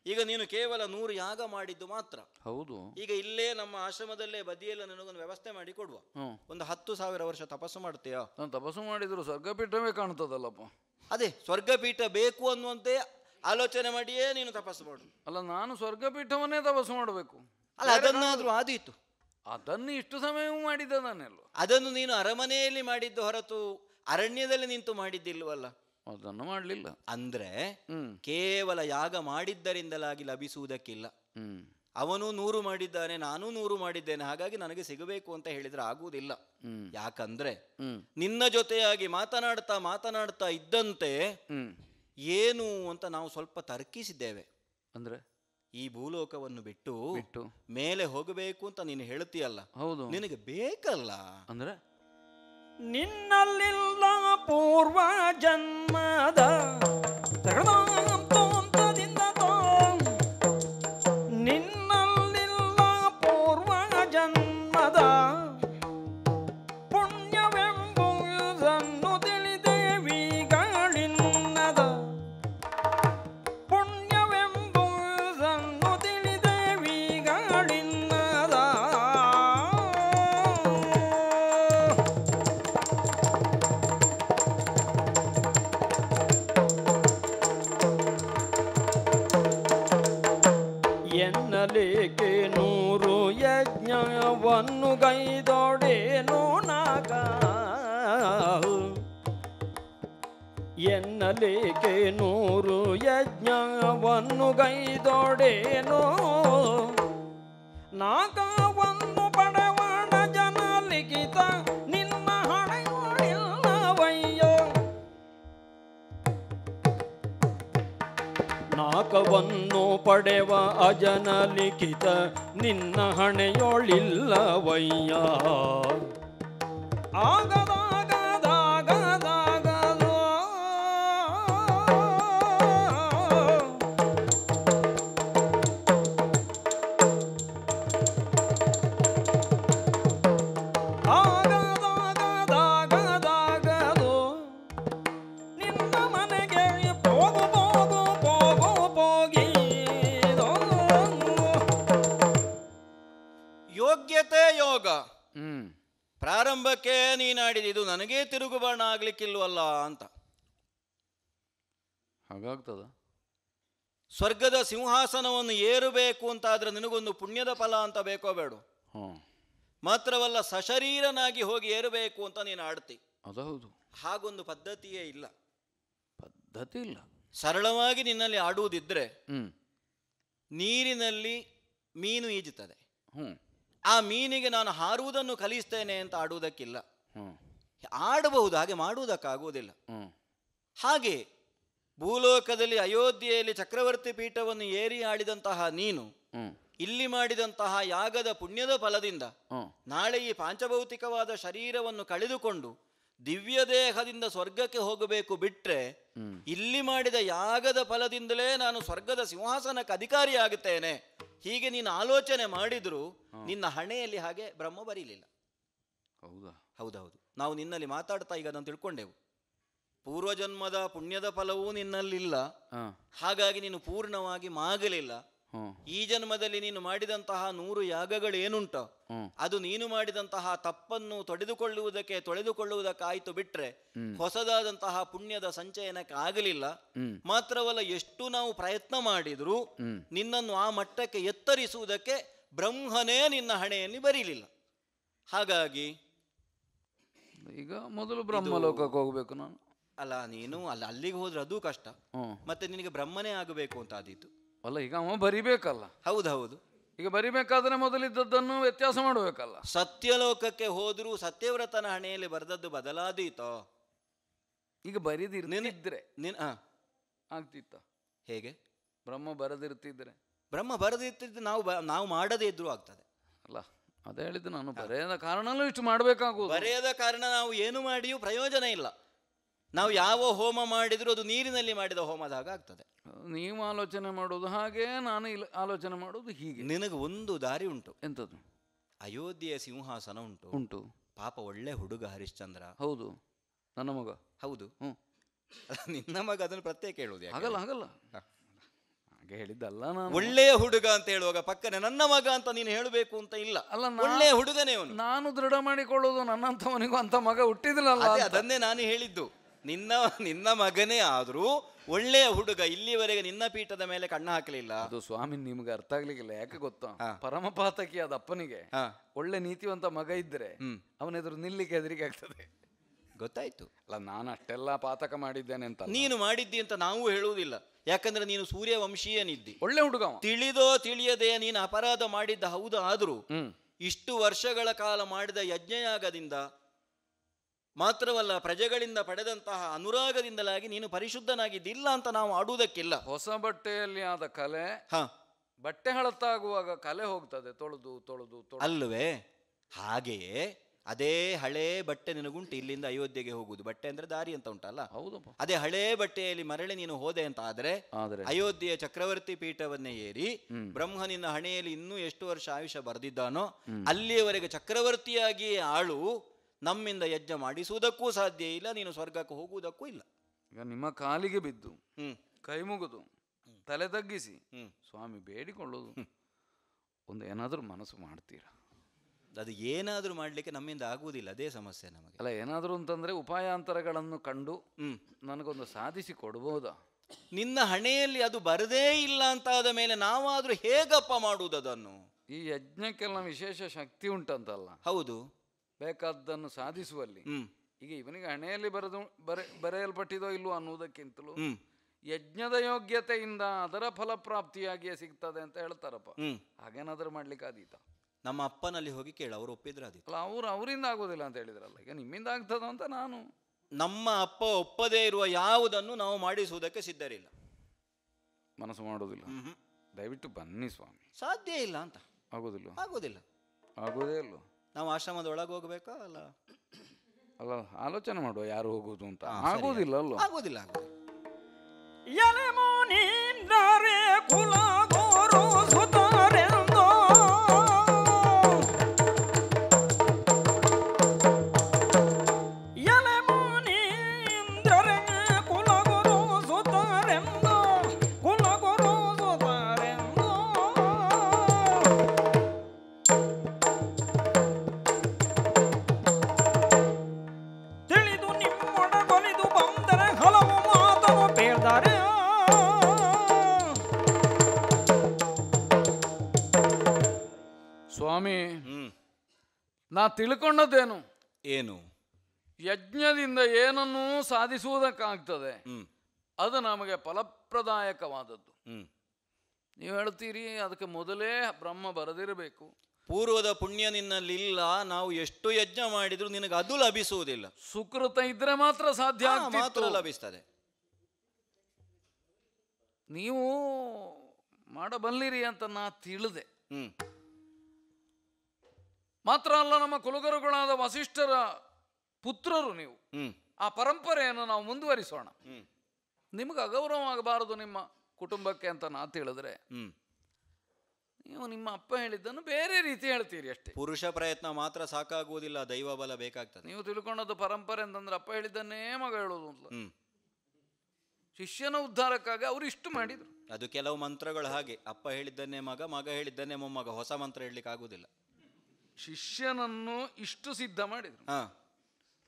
ಈಗ ನೀನು ಕೇವಲ ನೂರು ಯಾಗ ಮಾಡಿದ್ದು ಮಾತ್ರ. ಹೌದು. ಈಗ ಇಲ್ಲೇ ನಮ್ಮ ಆಶ್ರಮದಲ್ಲೇ ಬದಿಯಲ್ಲ ನನಗೊಂದು ವ್ಯವಸ್ಥೆ ಮಾಡಿ ಕೊಡುವ. ಒಂದು ಹತ್ತು ಸಾವಿರ ವರ್ಷ ತಪಸ್ಸು ಮಾಡ್ತೀಯಾ? ನಾನು ತಪಸ್ಸು ಮಾಡಿದ್ರು ಸ್ವರ್ಗಪೀಠವೇ ಕಾಣ್ತದಲ್ಲಪ್ಪ. ಅದೇ ಸ್ವರ್ಗಪೀಠ ಬೇಕು ಅನ್ನುವಂತೆ ಆಲೋಚನೆ ಮಾಡಿಯೇ ನೀನು ತಪಸ್ಸು ಮಾಡು. ಅಲ್ಲ ನಾನು ಸ್ವರ್ಗಪೀಠವನ್ನೇ ತಪಸ್ಸು ಮಾಡಬೇಕು. ಅಲ್ಲ ಅದನ್ನಾದ್ರೂ ಆದೀತು. ಅದನ್ನು ಇಷ್ಟು ಸಮಯವೂ ಮಾಡಿದ್ದ ನಾನೆಲ್ಲ. ಅದನ್ನು ನೀನು ಅರಮನೆಯಲ್ಲಿ ಮಾಡಿದ್ದು ಹೊರತು ಅರಣ್ಯದಲ್ಲಿ ನಿಂತು ಮಾಡಿದ್ದಿಲ್ವಲ್ಲ? ಅದನ್ನು ಮಾಡಲಿಲ್ಲ. ಅಂದ್ರೆ ಕೇವಲ ಯಾಗ ಮಾಡಿದ್ದರಿಂದಲಾಗಿ ಲಭಿಸುವುದಕ್ಕಿಲ್ಲ. ಹ್ಮ್. ಅವನು ನೂರು ಮಾಡಿದ್ದಾನೆ ನಾನು ನೂರು ಮಾಡಿದ್ದೇನೆ ಹಾಗಾಗಿ ನನಗೆ ಸಿಗಬೇಕು ಅಂತ ಹೇಳಿದ್ರೆ ಆಗುವುದಿಲ್ಲ. ಯಾಕಂದ್ರೆ ಹ್ಮ್. ನಿನ್ನ ಜೊತೆಯಾಗಿ ಮಾತನಾಡ್ತಾ ಮಾತನಾಡ್ತಾ ಇದ್ದಂತೆ ಹ್ಮ್. ಏನು ಅಂತ ನಾವು ಸ್ವಲ್ಪ ತರ್ಕಿಸಿದ್ದೇವೆ. ಅಂದ್ರೆ? ಈ ಭೂಲೋಕವನ್ನು ಬಿಟ್ಟು ಬಿಟ್ಟು. ಮೇಲೆ ಹೋಗಬೇಕು ಅಂತ ನೀನು ಹೇಳ್ತೀಯಲ್ಲ. ಹೌದು. ನಿನಗೆ ಬೇಕಲ್ಲ? ಅಂದ್ರೆ? ನಿನ್ನಲ್ಲಿಲ್ಲ ಪೂರ್ವ ಜನ್ಮದ ಎನ್ನಲೇಕೆ ನೂರು ಯಜ್ಞವನ್ನು ಗೈದೊಡೇನು ನಾಗ. ಎನ್ನಲೇಕೆ ನೂರು ಯಜ್ಞವನ್ನು ಗೈದೊಡೇನು ನಾಗವನ್ನು ಪಡವಣ ಜನ ಲಿಖಿತ ನಾಕವನ್ನು ಪಡೆವ ಅಜನ ಲಿಖಿತ ನಿನ್ನ ಹಣೆಯೊಳಿಲ್ಲವಯ್ಯ. ಆಗದಾಗದಾಗದಾಗದೋ ಪ್ರಾರಂಭಕ್ಕೆ ನೀನಾಡಿದ ಇದು ನನಗೇ ತಿರುಗುಬಾಣ ಆಗ್ಲಿಕ್ಕಿಲ್ವಲ್ಲ ಅಂತ. ಹಾಗಾಗ್ತದ? ಸ್ವರ್ಗದ ಸಿಂಹಾಸನವನ್ನು ಏರಬೇಕು ಅಂತ ಆದ್ರೆ ನಿನಗೊಂದು ಪುಣ್ಯದ ಫಲ ಅಂತ ಬೇಕೋ ಬೇಡ? ಮಾತ್ರವಲ್ಲ ಸಶರೀರನಾಗಿ ಹೋಗಿ ಏರಬೇಕು ಅಂತ ನೀನು ಆಡ್ತಿ. ಅದೌದು. ಹಾಗೊಂದು ಪದ್ಧತಿಯೇ ಇಲ್ಲ. ಪದ್ಧತಿ ಇಲ್ಲ. ಸರಳವಾಗಿ ನಿನ್ನಲ್ಲಿ ಆಡುವುದಿದ್ರೆ ನೀರಿನಲ್ಲಿ ಮೀನು ಈಜುತ್ತದೆ. ಆ ಮೀನಿಗೆ ನಾನು ಹಾರುವುದನ್ನು ಕಲಿಸ್ತೇನೆ ಅಂತ ಆಡುವುದಕ್ಕಿಲ್ಲ. ಆಡಬಹುದು ಹಾಗೆ ಮಾಡುವುದಕ್ಕಾಗುವುದಿಲ್ಲ. ಹಾಗೆ ಭೂಲೋಕದಲ್ಲಿ ಅಯೋಧ್ಯೆಯಲ್ಲಿ ಚಕ್ರವರ್ತಿ ಪೀಠವನ್ನು ಏರಿ ಆಡಿದಂತಹ ನೀನು ಇಲ್ಲಿ ಮಾಡಿದಂತಹ ಯಾಗದ ಪುಣ್ಯದ ಫಲದಿಂದ ನಾಳೆ ಈ ಪಾಂಚಭೌತಿಕವಾದ ಶರೀರವನ್ನು ಕಳೆದುಕೊಂಡು ದಿವ್ಯ ದೇಹದಿಂದ ಸ್ವರ್ಗಕ್ಕೆ ಹೋಗಬೇಕು ಬಿಟ್ರೆ ಇಲ್ಲಿ ಮಾಡಿದ ಯಾಗದ ಫಲದಿಂದಲೇ ನಾನು ಸ್ವರ್ಗದ ಸಿಂಹಾಸನಕ್ಕೆ ಅಧಿಕಾರಿಯಾಗುತ್ತೇನೆ. ಹೀಗೆ ನೀನು ಆಲೋಚನೆ ಮಾಡಿದ್ರು ನಿನ್ನ ಹಣೆಯಲ್ಲಿ ಹಾಗೆ ಬ್ರಹ್ಮ ಬರೀಲಿಲ್ಲ. ಹೌದಾ? ಹೌದೌದು. ನಾವು ನಿನ್ನಲ್ಲಿ ಮಾತಾಡ್ತಾ ಈಗ ಅದನ್ನು ತಿಳ್ಕೊಂಡೆವು. ಪೂರ್ವಜನ್ಮದ ಪುಣ್ಯದ ಫಲವೂ ನಿನ್ನಲ್ಲಿಲ್ಲ. ಹಾಗಾಗಿ ನೀನು ಪೂರ್ಣವಾಗಿ ಮಾಗಲಿಲ್ಲ. ಈ ಜನ್ಮದಲ್ಲಿ ನೀನು ಮಾಡಿದಂತಹ ನೂರು ಯಾಗಗಳು ಏನುಂಟ ಅದು ನೀನು ಮಾಡಿದಂತಹ ತಪ್ಪನ್ನು ತೊಡೆದುಕೊಳ್ಳುವುದಕ್ಕೆ ತೊಳೆದುಕೊಳ್ಳುವುದಕ್ಕಾಯ್ತು ಬಿಟ್ರೆ ಹೊಸದಾದಂತಹ ಪುಣ್ಯದ ಸಂಚಯನಕ್ಕೆ ಆಗಲಿಲ್ಲ ಮಾತ್ರವಲ್ಲ ಎಷ್ಟು ನಾವು ಪ್ರಯತ್ನ ಮಾಡಿದ್ರು ನಿನ್ನನ್ನು ಆ ಮಟ್ಟಕ್ಕೆ ಎತ್ತರಿಸುವುದಕ್ಕೆ ಬ್ರಹ್ಮನೇ ನಿನ್ನ ಹಣೆಯಲ್ಲಿ ಬರೀಲಿಲ್ಲ. ಹಾಗಾಗಿ ಈಗ ಮೊದಲು ಬ್ರಹ್ಮಲೋಕಕ್ಕೆ ಹೋಗ್ಬೇಕು ನಾನು. ಅಲ್ಲ ನೀನು ಅಲ್ಲ ಅಲ್ಲಿಗೆ ಹೋದ್ರೆ ಅದು ಕಷ್ಟ. ಮತ್ತೆ ನಿನಗೆ ಬ್ರಹ್ಮನೇ ಆಗಬೇಕು ಅಂತ ಆದೀತು. ಅಲ್ಲ ಈಗ ಅವ ಬರಿಬೇಕಲ್ಲ. ಹೌದು ಹೌದು. ಈಗ ಬರಿಬೇಕಾದ್ರೆ ಮೊದಲಿದ್ದದ್ದನ್ನು ವ್ಯತ್ಯಾಸ ಮಾಡಬೇಕಲ್ಲ. ಸತ್ಯಲೋಕಕ್ಕೆ ಹೋದರೂ ಸತ್ಯವ್ರತನ ಹಣೆಯಲ್ಲಿ ಬರೆದದ್ದು ಬದಲಾದೀತೋ? ಈಗ ಬರಿದಿರ್ತಿದ್ರೆ. ನಿನ್ ಆ, ಆಗ್ತಿತ್ತ? ಹೇಗೆ? ಬ್ರಹ್ಮ ಬರೆದಿರ್ತಿದ್ರೆ. ಬ್ರಹ್ಮ ಬರೆದಿರ್ತಿದ್ರೆ ನಾವು ನಾವು ಮಾಡದೇ ಇದ್ರೂ ಆಗ್ತದೆ. ಅಲ್ಲ ಅದೇ ಹೇಳಿದ್ದು ನಾನು. ಬರೆಯದ ಕಾರಣನೂ ಇಷ್ಟು ಮಾಡಬೇಕಾಗುವುದು. ಬರೆಯದ ಕಾರಣ ನಾವು ಏನು ಮಾಡಿಯೂ ಪ್ರಯೋಜನ ಇಲ್ಲ. ನಾವು ಯಾವ ಹೋಮ ಮಾಡಿದರೂ ಅದು ನೀರಿನಲ್ಲಿ ಮಾಡಿದ ಹೋಮದ ಹಾಗೆ ಆಗ್ತದೆ. ನೀವು ಆಲೋಚನೆ ಮಾಡೋದು ಹಾಗೆ ನಾನು ಇಲ್ಲಿ ಆಲೋಚನೆ ಮಾಡೋದು ಹೀಗೆ. ನಿನಗೆ ಒಂದು ದಾರಿ ಉಂಟು. ಎಂಥದ್ದು ಅಯೋಧ್ಯೆಯ ಸಿಂಹಾಸನ ಉಂಟು. ಉಂಟು. ಪಾಪ ಒಳ್ಳೆ ಹುಡುಗ ಹರಿಶ್ಚಂದ್ರ. ಹೌದು. ನನ್ನ ಮಗ. ಹೌದು. ಹ್ಞೂ ನಿನ್ನ ಮಗ ಅದನ್ನು ಪ್ರತ್ಯೇಕ ಹೇಳುವುದು ಯಾಕೆ? ಆಗಲ್ಲ ಆಗಲ್ಲ ಹಾಗೆ ಹೇಳಿದ್ದಲ್ಲ ನಾನು. ಒಳ್ಳೆಯ ಹುಡುಗ ಅಂತ ಹೇಳುವಾಗ ಪಕ್ಕನೆ ನನ್ನ ಮಗ ಅಂತ ನೀನು ಹೇಳಬೇಕು ಅಂತ ಇಲ್ಲ. ಅಲ್ಲ, ಒಳ್ಳೆಯ ಹುಡುಗನೇ ಅವನು. ನಾನು ದೃಢ ಮಾಡಿಕೊಳ್ಳೋದು ನನ್ನಂಥವನಿಗೂ ಅಂತ ಮಗ ಹುಟ್ಟಿದ್ರಲ್ಲ ಅದೇ ಅದನ್ನೇ ನಾನು ಹೇಳಿದ್ದು. ನಿನ್ನ ನಿನ್ನ ಮಗನೇ ಆದ್ರೂ ಒಳ್ಳೆಯ ಹುಡುಗ ಇಲ್ಲಿವರೆಗೆ ನಿನ್ನ ಪೀಠದ ಮೇಲೆ ಕಣ್ಣು ಹಾಕಲಿಲ್ಲ. ಅದು ಸ್ವಾಮಿ ನಿಮ್ಗೆ ಅರ್ಥ ಆಗ್ಲಿಕ್ಕಿಲ್ಲ. ಯಾಕೆ ಗೊತ್ತಾ? ಪರಮ ಪರಮಪಾತಕಿ ಅದ ಅಪ್ಪನಿಗೆ ಒಳ್ಳೆ ನೀತಿವಂತ ಮಗ ಇದ್ರೆ. ಅವನ ಎದುರು ನಿಲ್ಲಿಕ್ಕೆ ಹೆದರಿಕೆ ಆಗ್ತದೆ. ಗೊತ್ತಾಯ್ತು. ಅಲ್ಲ ನಾನು ಅಷ್ಟೆಲ್ಲ ಪಾತಕ ಮಾಡಿದ್ದೇನೆ ಅಂತ ನೀನು ಮಾಡಿದ್ದಿ ಅಂತ ನಾವು ಹೇಳುವುದಿಲ್ಲ. ಯಾಕಂದ್ರೆ ನೀನು ಸೂರ್ಯವಂಶೀಯನಿದ್ದಿ. ಒಳ್ಳೆ ಹುಡುಗ. ತಿಳಿದೋ ತಿಳಿಯದೆ ನೀನು ಅಪರಾಧ ಮಾಡಿದ್ದ ಹೌದು ಆದ್ರೂ ಹ್ಮ್. ಇಷ್ಟು ವರ್ಷಗಳ ಕಾಲ ಮಾಡಿದ ಯಜ್ಞಯಾಗದಿಂದ ಮಾತ್ರವಲ್ಲ ಪ್ರಜೆಗಳಿಂದ ಪಡೆದಂತಹ ಅನುರಾಗದಿಂದಲಾಗಿ ನೀನು ಪರಿಶುದ್ಧನಾಗಿದ್ದಿಲ್ಲ ಅಂತ ನಾವು ಆಡುವುದಕ್ಕಿಲ್ಲ. ಹೊಸ ಬಟ್ಟೆಯಲ್ಲಿ ಆದ ಕಲೆ ಹ. ಬಟ್ಟೆ ಹಳತ್ತಾಗುವಾಗ ಕಲೆ ಹೋಗ್ತದೆ ತೊಳೆದು ತೊಳೆದು ಅಲ್ಲವೇ? ಹಾಗೆಯೇ ಅದೇ ಹಳೇ ಬಟ್ಟೆ ನಿನಗುಂಟು ಇಲ್ಲಿಂದ ಅಯೋಧ್ಯೆಗೆ ಹೋಗುದು ಬಟ್ಟೆ ಅಂದ್ರೆ ದಾರಿ ಅಂತ ಉಂಟಲ್ಲ? ಹೌದಪ್ಪ. ಅದೇ ಹಳೇ ಬಟ್ಟೆಯಲ್ಲಿ ಮರಳಿ ನೀನು ಹೋದೆ ಅಂತ ಆದ್ರೆ ಆದ್ರೆ? ಅಯೋಧ್ಯೆಯ ಚಕ್ರವರ್ತಿ ಪೀಠವನ್ನೇ ಏರಿ ಬ್ರಹ್ಮನಿನ ಹಣೆಯಲ್ಲಿ ಇನ್ನೂ ಎಷ್ಟು ವರ್ಷ ಆಯುಷ ಬರೆದಿದ್ದಾನೋ ಅಲ್ಲಿಯವರೆಗೆ ಚಕ್ರವರ್ತಿಯಾಗಿ ಆಳು ನಮ್ಮಿಂದ ಯಜ್ಞ ಮಾಡಿಸುವುದಕ್ಕೂ ಸಾಧ್ಯ ಇಲ್ಲ ನೀನು ಸ್ವರ್ಗಕ್ಕೆ ಹೋಗುವುದಕ್ಕೂ ಇಲ್ಲ. ಈಗ ನಿಮ್ಮ ಕಾಲಿಗೆ ಬಿದ್ದು ಕೈ ಮುಗಿದು ತಲೆ ತಗ್ಗಿಸಿ ಸ್ವಾಮಿ ಬೇಡಿಕೊಳ್ಳೋದು ಒಂದು ಏನಾದರೂ ಮನಸ್ಸು ಮಾಡ್ತೀರಾ? ಅದು ಏನಾದರೂ ಮಾಡಲಿಕ್ಕೆ ನಮ್ಮಿಂದ ಆಗುವುದಿಲ್ಲ ಅದೇ ಸಮಸ್ಯೆ ನಮಗೆ. ಅಲ್ಲ ಏನಾದರೂ ಅಂತಂದರೆ ಉಪಾಯಾಂತರಗಳನ್ನು ಕಂಡು ನನಗೊಂದು ಸಾಧಿಸಿ ಕೊಡ್ಬೋದಾ? ನಿನ್ನ ಹಣೆಯಲ್ಲಿ ಅದು ಬರದೇ ಇಲ್ಲ ಅಂತ ಆದ ಮೇಲೆ ನಾವಾದರೂ ಹೇಗಪ್ಪ ಮಾಡುವುದು ಅದನ್ನು ಈ ಯಜ್ಞಕ್ಕೆಲ್ಲ ವಿಶೇಷ ಶಕ್ತಿ ಉಂಟಂತಲ್ಲ. ಹೌದು. ಬೇಕಾದ್ದನ್ನು ಸಾಧಿಸುವಲ್ಲಿ ಈಗ ಇವನಿಗೆ ಹಣೆಯಲ್ಲಿ ಬರೆದು ಬರೆ ಬರೆಯಲ್ಪಟ್ಟಿದೋ ಇಲ್ಲೋ ಅನ್ನುವುದಕ್ಕಿಂತಲೂ ಯಜ್ಞದ ಯೋಗ್ಯತೆಯಿಂದ ಅದರ ಫಲಪ್ರಾಪ್ತಿಯಾಗಿಯೇ ಸಿಗ್ತದೆ ಅಂತ ಹೇಳ್ತಾರಪ್ಪ. ಹಾಗೇನಾದರೂ ಮಾಡ್ಲಿಕ್ಕೆ ಆದೀತ? ನಮ್ಮ ಅಪ್ಪನಲ್ಲಿ ಹೋಗಿ ಕೇಳ ಅವರು ಒಪ್ಪಿದ್ರೆ ಅದಿತ್ತು ಅಲ್ಲ ಅವ್ರು ಅವರಿಂದ ಆಗೋದಿಲ್ಲ ಅಂತ ಹೇಳಿದ್ರಲ್ಲ ಈಗ ನಿಮ್ಮಿಂದ ಆಗ್ತದೋ ಅಂತ ನಾನು. ನಮ್ಮ ಅಪ್ಪ ಒಪ್ಪದೇ ಇರುವ ಯಾವುದನ್ನು ನಾವು ಮಾಡಿಸುವುದಕ್ಕೆ ಸಿದ್ಧರಿಲ್ಲ. ಮನಸ್ಸು ಮಾಡೋದಿಲ್ಲ. ದಯವಿಟ್ಟು ಬನ್ನಿ ಸ್ವಾಮಿ. ಸಾಧ್ಯ ಇಲ್ಲ ಅಂತ. ಆಗೋದಿಲ್ಲ ಆಗೋದಿಲ್ಲ. ಆಗೋದೇ ಇಲ್ವ ನಾವು ಆಶ್ರಮದ ಒಳಗೆ ಹೋಗ್ಬೇಕಾ ಅಲ್ಲ? ಅಲ್ಲ ಆಲೋಚನೆ ಮಾಡುವ ಯಾರು ಹೋಗೋದು ಅಂತ. ಆಗೋದಿಲ್ಲ ಅಲ್ಲ? ಆಗೋದಿಲ್ಲ ಕುಲ ನಾ ತಿಳ್ಕೊಂಡದ್ದೇನು? ಏನು? ಯಜ್ಞದಿಂದ ಏನನ್ನೂ ಸಾಧಿಸುವುದಕ್ಕಾಗ್ತದೆ. ಅದು ನಮಗೆ ಫಲಪ್ರದಾಯಕವಾದದ್ದು. ಹ್ಮ್. ನೀವು ಹೇಳ್ತೀರಿ ಅದಕ್ಕೆ ಮೊದಲೇ ಬ್ರಹ್ಮ ಬರೆದಿರಬೇಕು. ಪೂರ್ವದ ಪುಣ್ಯ ನಿನ್ನಲ್ಲಿಲ್ಲ ನಾವು ಎಷ್ಟು ಯಜ್ಞ ಮಾಡಿದ್ರು ನಿನಗೆ ಅದು ಲಭಿಸುವುದಿಲ್ಲ. ಸುಕೃತ ಇದ್ರೆ ಮಾತ್ರ ಸಾಧ್ಯ ಮಾತ್ರ ಲಭಿಸ್ತದೆ. ನೀವು ಮಾಡಬಲ್ಲಿರಿ ಅಂತ ನಾ ತಿಳಿದೆ. ಹ್ಮ್. ಮಾತ್ರ ಅಲ್ಲ ನಮ್ಮ ಕುಲಗರುಗಳಾದ ವಸಿಷ್ಠರ ಪುತ್ರರು ನೀವು. ಹ್ಮ್. ಆ ಪರಂಪರೆಯನ್ನು ನಾವು ಮುಂದುವರಿಸೋಣ. ಹ್ಮ್. ಅಗೌರವ ಆಗಬಾರದು ನಿಮ್ಮ ಕುಟುಂಬಕ್ಕೆ ಅಂತ ನಾ ತಿಳಿದ್ರೆ. ಹ್ಮ್. ನೀವು ನಿಮ್ಮ ಅಪ್ಪ ಹೇಳಿದ್ದನ್ನು ಬೇರೆ ರೀತಿ ಹೇಳ್ತೀರಿ ಅಷ್ಟೇ. ಪುರುಷ ಪ್ರಯತ್ನ ಮಾತ್ರ ಸಾಕಾಗುವುದಿಲ್ಲ ದೈವ ಬಲ ಬೇಕಾಗ್ತದೆ. ನೀವು ತಿಳ್ಕೊಂಡದ್ದು ಪರಂಪರೆ ಅಂತಂದ್ರೆ ಅಪ್ಪ ಹೇಳಿದ್ದನ್ನೇ ಮಗ ಹೇಳೋದು ಅಂತ ಹ್ಮ್. ಶಿಷ್ಯನ ಉದ್ಧಾರಕ್ಕಾಗಿ ಅವರು ಇಷ್ಟು ಮಾಡಿದ್ರು. ಅದು ಕೆಲವು ಮಂತ್ರಗಳು ಹಾಗೆ ಅಪ್ಪ ಹೇಳಿದ್ದನ್ನೇ ಮಗ ಮಗ ಹೇಳಿದ್ದನ್ನೇ ಮೊಮ್ಮಗ ಹೊಸ ಮಂತ್ರ ಹೇಳಲಿಕ್ಕೆ ಆಗುದಿಲ್ಲ ಶಿಷ್ಯನನ್ನು ಇಷ್ಟು ಸಿದ್ಧ ಮಾಡಿದ್ರು.